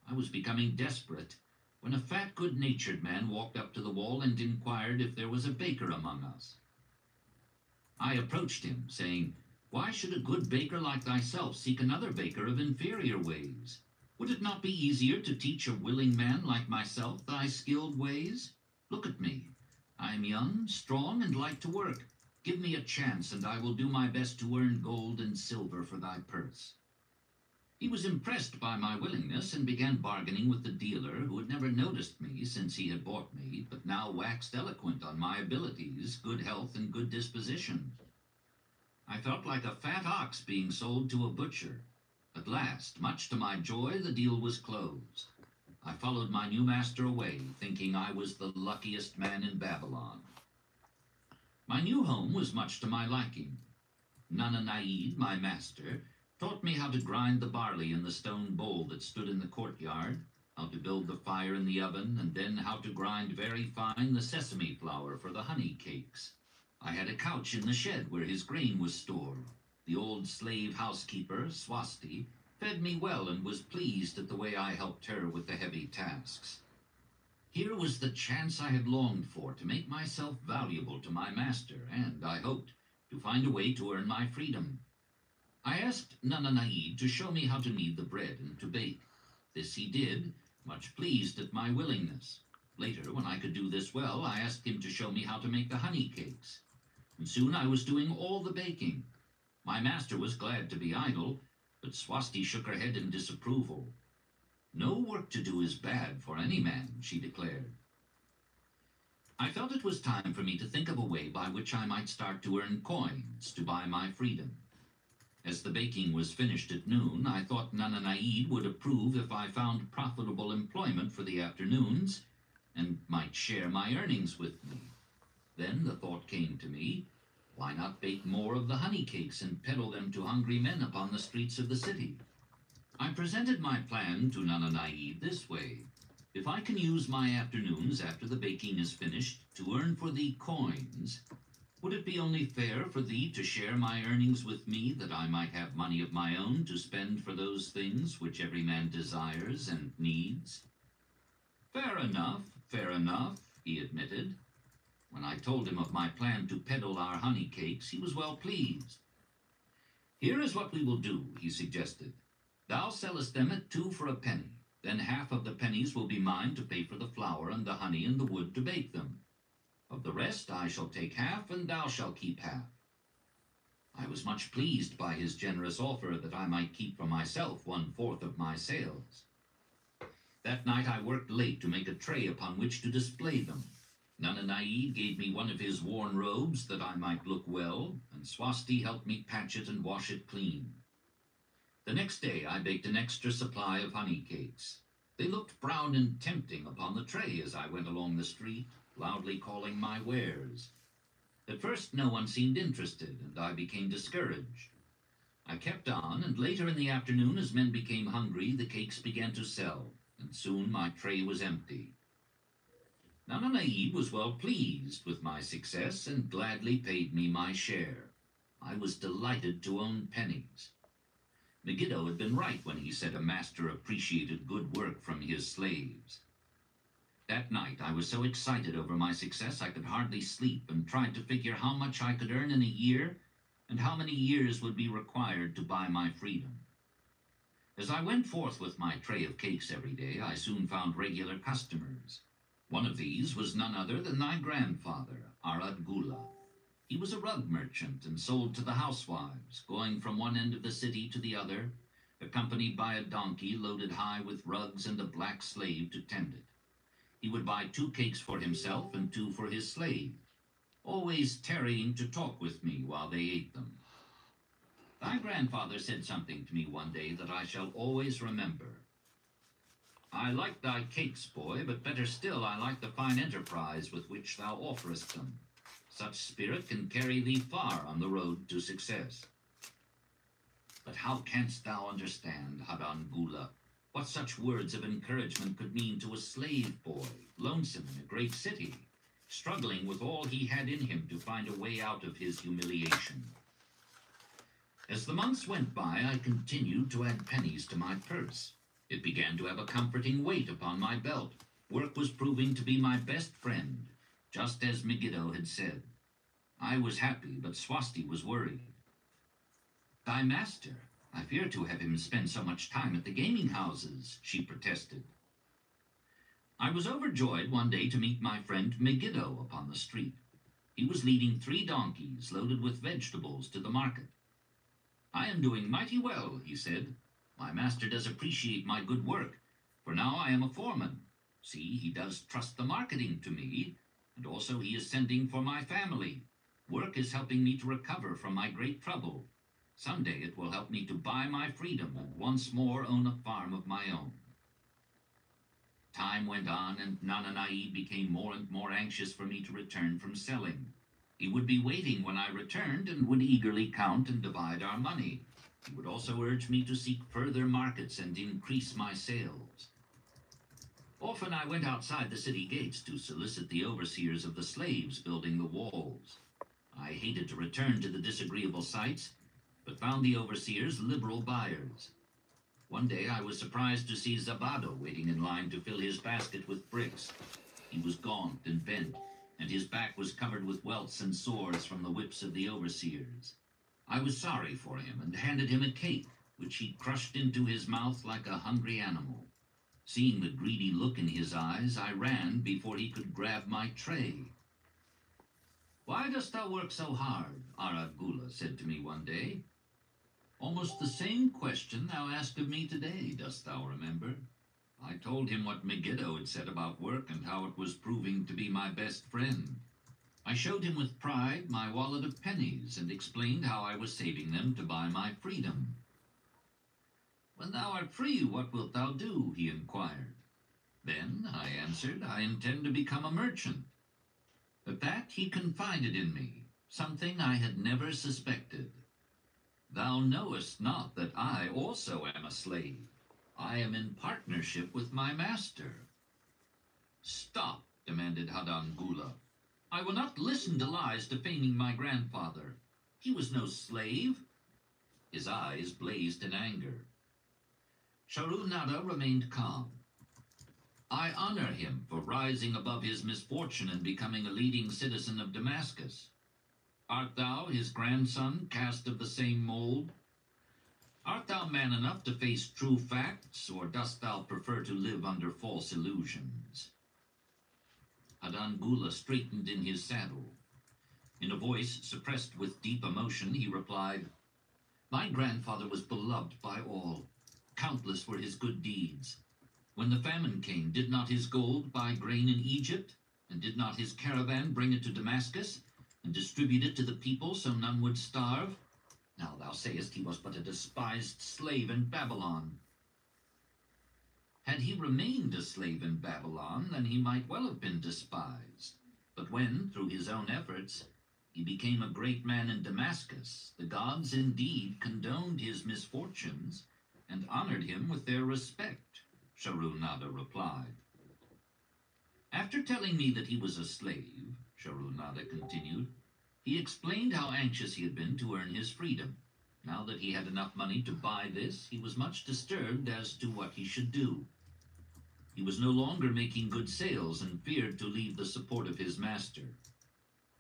I was becoming desperate when a fat, good-natured man walked up to the wall and inquired if there was a baker among us. I approached him, saying, Why should a good baker like thyself seek another baker of inferior ways? Would it not be easier to teach a willing man like myself thy skilled ways? Look at me. I am young, strong, and like to work. Give me a chance, and I will do my best to earn gold and silver for thy purse. He was impressed by my willingness and began bargaining with the dealer, who had never noticed me since he had bought me, but now waxed eloquent on my abilities, good health, and good disposition. I felt like a fat ox being sold to a butcher. At last, much to my joy, the deal was closed. I followed my new master away, thinking I was the luckiest man in Babylon. My new home was much to my liking. Nana Naid, my master, taught me how to grind the barley in the stone bowl that stood in the courtyard, how to build the fire in the oven, and then how to grind very fine the sesame flour for the honey cakes. I had a couch in the shed where his grain was stored. The old slave housekeeper, Swasti, fed me well and was pleased at the way I helped her with the heavy tasks. Here was the chance I had longed for to make myself valuable to my master, and, I hoped, to find a way to earn my freedom. I asked Nana Naid to show me how to knead the bread and to bake. This he did, much pleased at my willingness. Later, when I could do this well, I asked him to show me how to make the honey cakes. And soon I was doing all the baking. My master was glad to be idle, but Swasti shook her head in disapproval. No work to do is bad for any man, she declared. I felt it was time for me to think of a way by which I might start to earn coins to buy my freedom. As the baking was finished at noon, I thought Nana Naid would approve if I found profitable employment for the afternoons and might share my earnings with me. Then the thought came to me, why not bake more of the honey cakes and peddle them to hungry men upon the streets of the city? I presented my plan to Nana Naid this way. If I can use my afternoons after the baking is finished to earn for thee coins, would it be only fair for thee to share my earnings with me that I might have money of my own to spend for those things which every man desires and needs? Fair enough, fair enough, he admitted. When I told him of my plan to peddle our honey cakes, he was well pleased. Here is what we will do, he suggested. Thou sellest them at two for a penny. Then half of the pennies will be mine to pay for the flour and the honey and the wood to bake them. Of the rest I shall take half, and thou shalt keep half. I was much pleased by his generous offer that I might keep for myself one-fourth of my sales. That night I worked late to make a tray upon which to display them. Nana Naid gave me one of his worn robes that I might look well, and Swasti helped me patch it and wash it clean. The next day I baked an extra supply of honey cakes. They looked brown and tempting upon the tray as I went along the street, loudly calling my wares. At first no one seemed interested, and I became discouraged. I kept on, and later in the afternoon, as men became hungry, the cakes began to sell, and soon my tray was empty. Nana Naid was well pleased with my success and gladly paid me my share. I was delighted to own pennies. Megiddo had been right when he said a master appreciated good work from his slaves. That night I was so excited over my success I could hardly sleep and tried to figure how much I could earn in a year and how many years would be required to buy my freedom. As I went forth with my tray of cakes every day, I soon found regular customers. One of these was none other than thy grandfather, Arad Gula. He was a rug merchant and sold to the housewives, going from one end of the city to the other, accompanied by a donkey loaded high with rugs and a black slave to tend it. He would buy two cakes for himself and two for his slave, always tarrying to talk with me while they ate them. Thy grandfather said something to me one day that I shall always remember. I like thy cakes, boy, but better still I like the fine enterprise with which thou offerest them. Such spirit can carry thee far on the road to success. But how canst thou understand, Hadan Gula, what such words of encouragement could mean to a slave boy, lonesome in a great city, struggling with all he had in him to find a way out of his humiliation? As the months went by, I continued to add pennies to my purse. It began to have a comforting weight upon my belt. Work was proving to be my best friend, just as Megiddo had said. I was happy, but Swasti was worried. Thy master, I fear to have him spend so much time at the gaming houses, she protested. I was overjoyed one day to meet my friend Megiddo upon the street. He was leading three donkeys loaded with vegetables to the market. I am doing mighty well, he said. My master does appreciate my good work, for now I am a foreman. See, he does trust the marketing to me, and also he is sending for my family. Work is helping me to recover from my great trouble. Someday it will help me to buy my freedom and once more own a farm of my own. Time went on, and Nana Naid became more and more anxious for me to return from selling. He would be waiting when I returned and would eagerly count and divide our money. He would also urge me to seek further markets and increase my sales. Often I went outside the city gates to solicit the overseers of the slaves building the walls. I hated to return to the disagreeable sights, but found the overseers liberal buyers. One day I was surprised to see Zabado waiting in line to fill his basket with bricks. He was gaunt and bent, and his back was covered with welts and sores from the whips of the overseers. I was sorry for him and handed him a cake, which he crushed into his mouth like a hungry animal. Seeing the greedy look in his eyes, I ran before he could grab my tray. Why dost thou work so hard? Arad Gula said to me one day. Almost the same question thou asked of me today, dost thou remember? I told him what Megiddo had said about work and how it was proving to be my best friend. I showed him with pride my wallet of pennies and explained how I was saving them to buy my freedom. When thou art free, what wilt thou do? he inquired. Then I answered, I intend to become a merchant. At that he confided in me, something I had never suspected. Thou knowest not that I also am a slave. I am in partnership with my master. Stop, demanded Hadan Gula. I will not listen to lies defaming my grandfather. He was no slave. His eyes blazed in anger. Sharunada remained calm. I honor him for rising above his misfortune and becoming a leading citizen of Damascus. Art thou, his grandson, cast of the same mold? Art thou man enough to face true facts, or dost thou prefer to live under false illusions? Hadan Gula straightened in his saddle. In a voice suppressed with deep emotion, he replied, My grandfather was beloved by all. Countless were his good deeds. When the famine came, did not his gold buy grain in Egypt? And did not his caravan bring it to Damascus, and distribute it to the people so none would starve? Now thou sayest he was but a despised slave in Babylon. Had he remained a slave in Babylon, then he might well have been despised. But when, through his own efforts, he became a great man in Damascus, the gods indeed condoned his misfortunes and honored him with their respect, Sharunada replied. After telling me that he was a slave, Sharunada continued, he explained how anxious he had been to earn his freedom. Now that he had enough money to buy this, he was much disturbed as to what he should do. He was no longer making good sales and feared to leave the support of his master.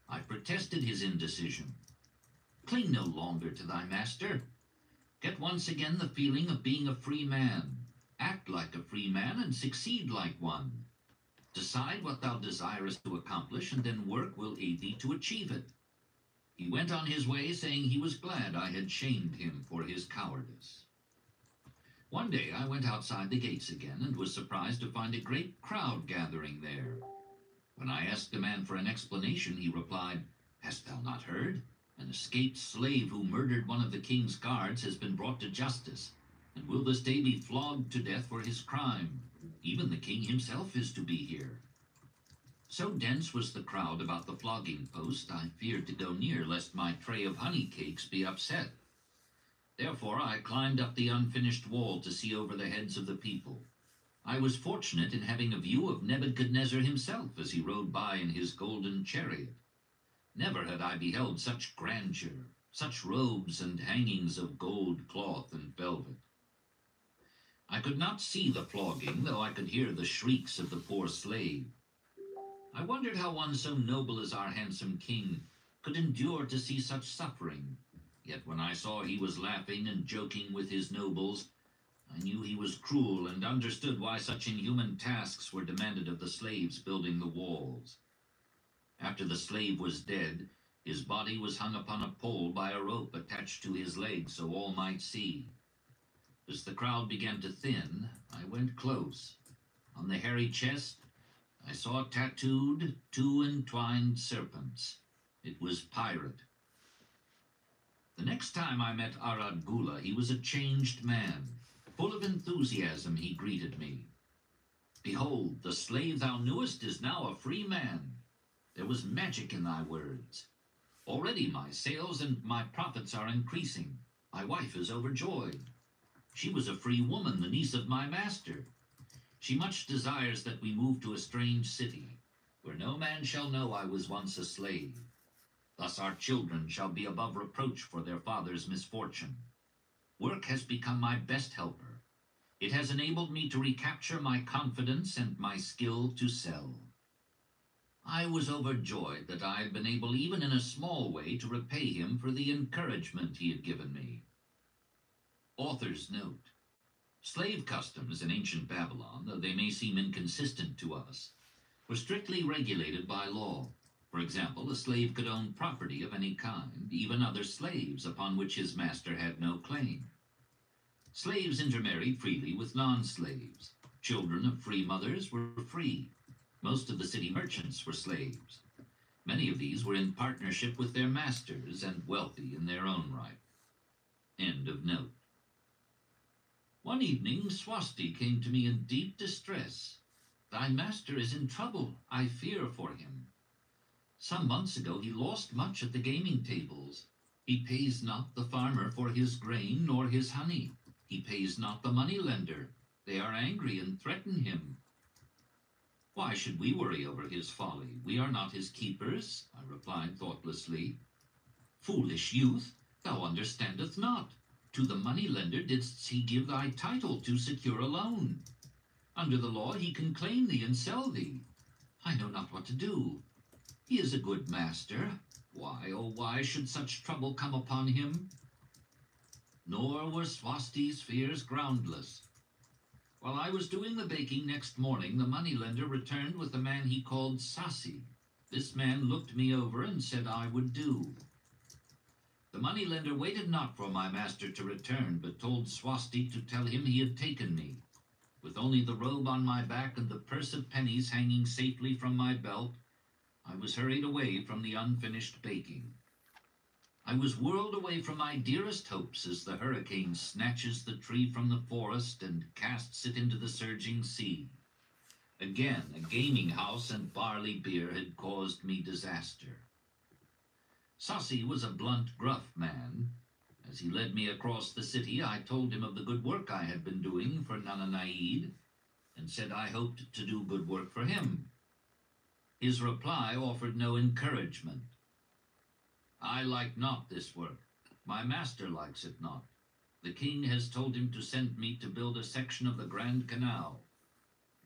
I protested his indecision. Cling no longer to thy master. Get once again the feeling of being a free man. Act like a free man and succeed like one. Decide what thou desirest to accomplish, and then work will aid thee to achieve it. He went on his way, saying he was glad I had shamed him for his cowardice. One day I went outside the gates again and was surprised to find a great crowd gathering there. When I asked the man for an explanation, he replied, Hast thou not heard? An escaped slave who murdered one of the king's guards has been brought to justice, and will this day be flogged to death for his crime. Even the king himself is to be here. So dense was the crowd about the flogging post, I feared to go near lest my tray of honey cakes be upset. Therefore I climbed up the unfinished wall to see over the heads of the people. I was fortunate in having a view of Nebuchadnezzar himself as he rode by in his golden chariot. Never had I beheld such grandeur, such robes and hangings of gold cloth and velvet. I could not see the flogging, though I could hear the shrieks of the poor slave. I wondered how one so noble as our handsome king could endure to see such suffering. Yet when I saw he was laughing and joking with his nobles, I knew he was cruel and understood why such inhuman tasks were demanded of the slaves building the walls. After the slave was dead, his body was hung upon a pole by a rope attached to his leg so all might see. As the crowd began to thin, I went close. On the hairy chest, I saw tattooed two entwined serpents. It was Pirate. The next time I met Arad Gula, he was a changed man. Full of enthusiasm, he greeted me. Behold, the slave thou knewest is now a free man. There was magic in thy words. Already my sales and my profits are increasing. My wife is overjoyed. She was a free woman, the niece of my master. She much desires that we move to a strange city, where no man shall know I was once a slave. Thus our children shall be above reproach for their father's misfortune. Work has become my best helper. It has enabled me to recapture my confidence and my skill to sell. I was overjoyed that I had been able, even in a small way, to repay him for the encouragement he had given me. Author's note. Slave customs in ancient Babylon, though they may seem inconsistent to us, were strictly regulated by law. For example, a slave could own property of any kind, even other slaves upon which his master had no claim. Slaves intermarried freely with non-slaves. Children of free mothers were free. Most of the city merchants were slaves. Many of these were in partnership with their masters and wealthy in their own right. End of note. One evening, Swasti came to me in deep distress. Thy master is in trouble. I fear for him. Some months ago he lost much at the gaming tables. He pays not the farmer for his grain nor his honey. He pays not the money lender. They are angry and threaten him. Why should we worry over his folly? We are not his keepers, I replied thoughtlessly. Foolish youth, thou understandest not. To the money lender didst he give thy title to secure a loan. Under the law he can claim thee and sell thee. I know not what to do. He is a good master. Why, oh why should such trouble come upon him? Nor were Swasti's fears groundless. While I was doing the baking next morning, the moneylender returned with a man he called Sasi. This man looked me over and said I would do. The moneylender waited not for my master to return, but told Swasti to tell him he had taken me. With only the robe on my back and the purse of pennies hanging safely from my belt, I was hurried away from the unfinished baking. I was whirled away from my dearest hopes as the hurricane snatches the tree from the forest and casts it into the surging sea. Again, a gaming house and barley beer had caused me disaster. Sasi was a blunt, gruff man. As he led me across the city, I told him of the good work I had been doing for Nana Naid, and said I hoped to do good work for him. His reply offered no encouragement. I like not this work. My master likes it not. The king has told him to send me to build a section of the Grand Canal.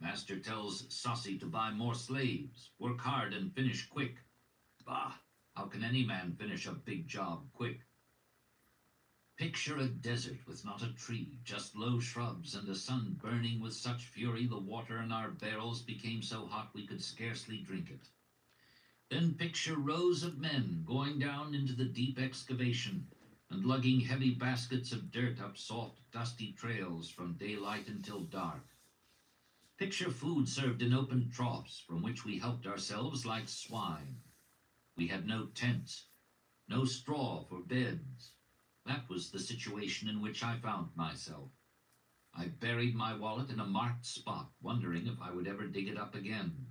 Master tells Sasi to buy more slaves, work hard and finish quick. Bah, how can any man finish a big job quick? Picture a desert with not a tree, just low shrubs, and the sun burning with such fury the water in our barrels became so hot we could scarcely drink it. Then picture rows of men going down into the deep excavation and lugging heavy baskets of dirt up soft, dusty trails from daylight until dark. Picture food served in open troughs from which we helped ourselves like swine. We had no tents, no straw for beds. That was the situation in which I found myself. I buried my wallet in a marked spot, wondering if I would ever dig it up again.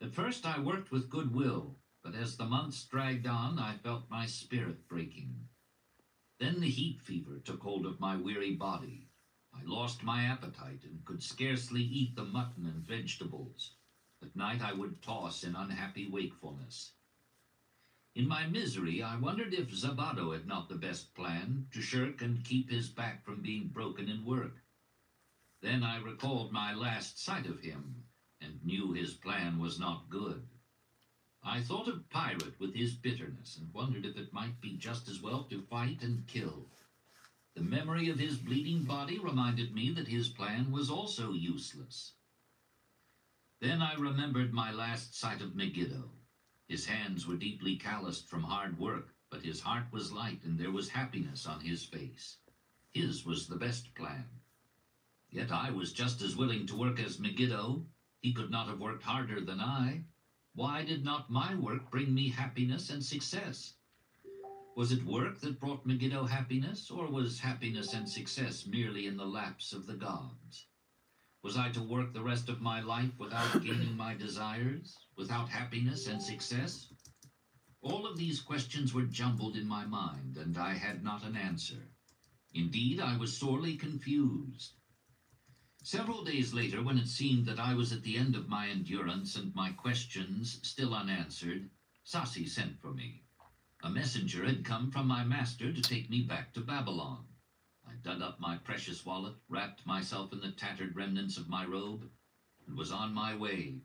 At first I worked with good will, but as the months dragged on, I felt my spirit breaking. Then the heat fever took hold of my weary body. I lost my appetite and could scarcely eat the mutton and vegetables. At night I would toss in unhappy wakefulness. In my misery, I wondered if Zabado had not the best plan to shirk and keep his back from being broken in work. Then I recalled my last sight of him and knew his plan was not good. I thought of Pirate with his bitterness and wondered if it might be just as well to fight and kill. The memory of his bleeding body reminded me that his plan was also useless. Then I remembered my last sight of Megiddo. His hands were deeply calloused from hard work, but his heart was light and there was happiness on his face. His was the best plan. Yet I was just as willing to work as Megiddo. He could not have worked harder than I. Why did not my work bring me happiness and success? Was it work that brought Megiddo happiness, or was happiness and success merely in the laps of the gods? Was I to work the rest of my life without gaining my desires, without happiness and success? All of these questions were jumbled in my mind, and I had not an answer. Indeed, I was sorely confused. Several days later, when it seemed that I was at the end of my endurance and my questions still unanswered, Sasi sent for me. A messenger had come from my master to take me back to Babylon. I dug up my precious wallet, wrapped myself in the tattered remnants of my robe, and was on my way.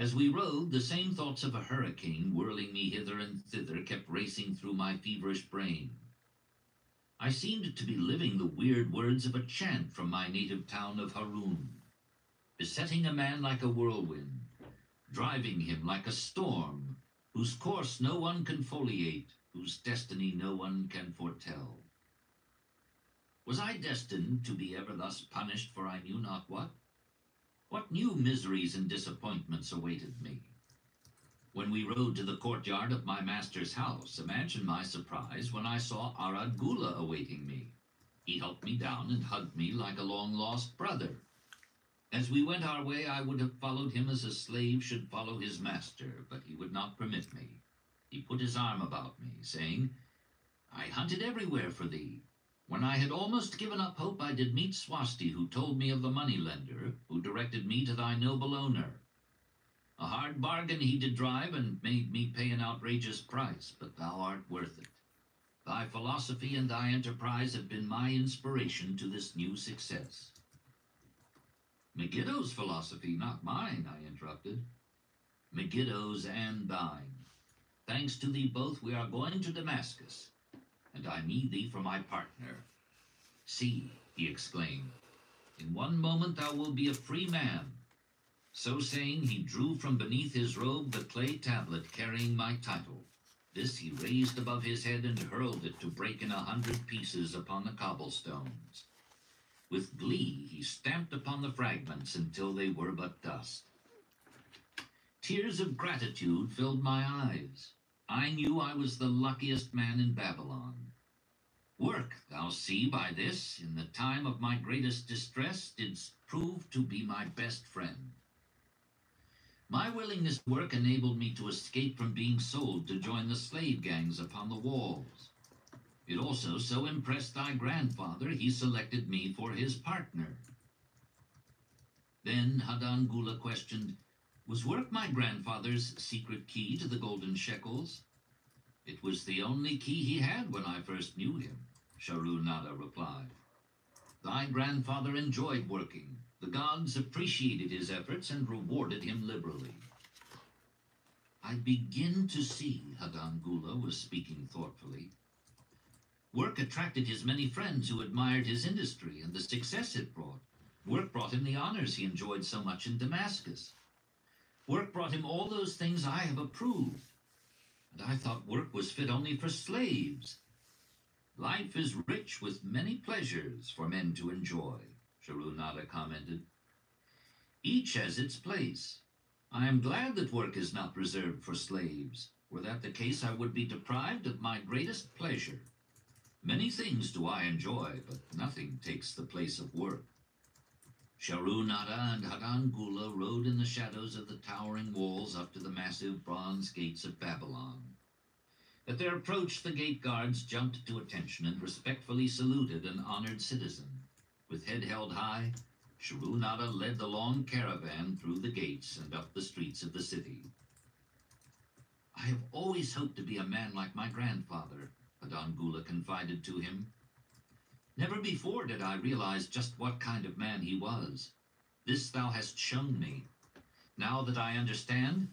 As we rode, the same thoughts of a hurricane whirling me hither and thither kept racing through my feverish brain. I seemed to be living the weird words of a chant from my native town of Harroun, besetting a man like a whirlwind, driving him like a storm, whose course no one can foliate, whose destiny no one can foretell. Was I destined to be ever thus punished for I knew not what? What new miseries and disappointments awaited me? When we rode to the courtyard of my master's house, imagine my surprise when I saw Arad Gula awaiting me. He helped me down and hugged me like a long-lost brother. As we went our way, I would have followed him as a slave should follow his master, but he would not permit me. He put his arm about me, saying, I hunted everywhere for thee. When I had almost given up hope, I did meet Swasti, who told me of the money lender, who directed me to thy noble owner. A hard bargain he did drive, and made me pay an outrageous price, but thou art worth it. Thy philosophy and thy enterprise have been my inspiration to this new success. Megiddo's philosophy, not mine, I interrupted. Megiddo's and thine. Thanks to thee both, we are going to Damascus, and I need thee for my partner. See, he exclaimed, in one moment thou wilt be a free man. So saying, he drew from beneath his robe the clay tablet carrying my title. This he raised above his head and hurled it to break in a hundred pieces upon the cobblestones. With glee, he stamped upon the fragments until they were but dust. Tears of gratitude filled my eyes. I knew I was the luckiest man in Babylon. Work, thou see, by this, in the time of my greatest distress, didst prove to be my best friend. My willingness to work enabled me to escape from being sold to join the slave gangs upon the walls. It also so impressed thy grandfather, he selected me for his partner. Then Hadan Gula questioned, Was work my grandfather's secret key to the golden shekels? It was the only key he had when I first knew him, Sharru Nada replied. Thy grandfather enjoyed working. The gods appreciated his efforts and rewarded him liberally. I begin to see, Hadan Gula was speaking thoughtfully. Work attracted his many friends who admired his industry and the success it brought. Work brought him the honors he enjoyed so much in Damascus. Work brought him all those things I have approved. And I thought work was fit only for slaves. Life is rich with many pleasures for men to enjoy, Sharru Nada commented. Each has its place. I am glad that work is not reserved for slaves. Were that the case, I would be deprived of my greatest pleasure. Many things do I enjoy, but nothing takes the place of work. Sharru Nada and Hadan Gula rode in the shadows of the towering walls up to the massive bronze gates of Babylon. At their approach, the gate guards jumped to attention and respectfully saluted an honored citizen. With head held high, Sharru Nada led the long caravan through the gates and up the streets of the city. I have always hoped to be a man like my grandfather, Hadan Gula confided to him. Never before did I realize just what kind of man he was. This thou hast shown me. Now that I understand,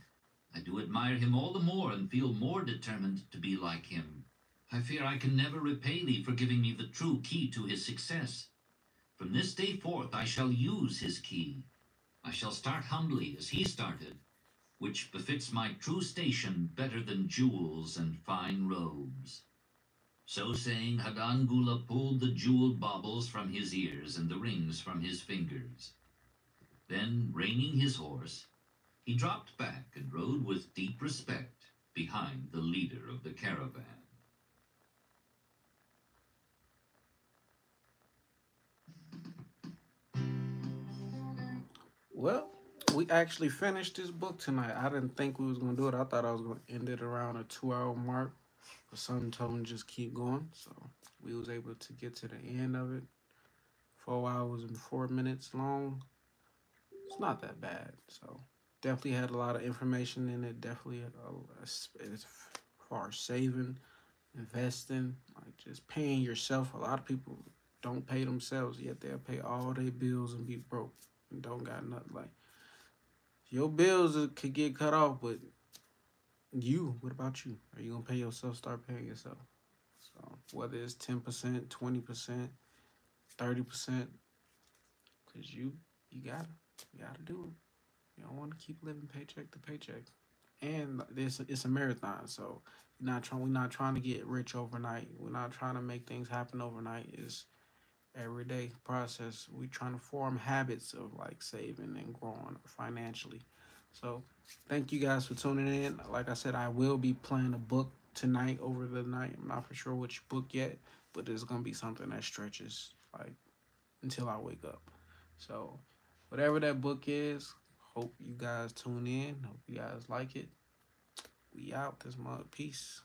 I do admire him all the more and feel more determined to be like him. I fear I can never repay thee for giving me the true key to his success. From this day forth I shall use his key. I shall start humbly as he started, which befits my true station better than jewels and fine robes. So saying, Hadan Gula pulled the jeweled baubles from his ears and the rings from his fingers. Then, reining his horse, he dropped back and rode with deep respect behind the leader of the caravan. Well, we actually finished this book tonight. I didn't think we was gonna do it. I thought I was gonna end it around a two-hour mark, something told just keep going. So we was able to get to the end of it. Four hours and four minutes long. It's not that bad. So definitely had a lot of information in it. Definitely uh, as far as saving, investing, like just paying yourself. A lot of people don't pay themselves yet. They'll pay all their bills and be broke and don't got nothing. Like your bills could get cut off, but you, what about you? Are you gonna pay yourself? Start paying yourself. So whether it's ten percent, twenty percent, thirty percent, cause you you gotta you gotta do it. You don't want to keep living paycheck to paycheck. And this it's a marathon, so you're not trying. We're not trying to get rich overnight. We're not trying to make things happen overnight. It's everyday process. We're trying to form habits of like saving and growing financially. So thank you guys for tuning in. Like I said, I will be playing a book tonight over the night. I'm not for sure which book yet, but it's gonna be something that stretches like until I wake up. So whatever that book is, hope you guys tune in. Hope you guys like it. We out this month. Peace.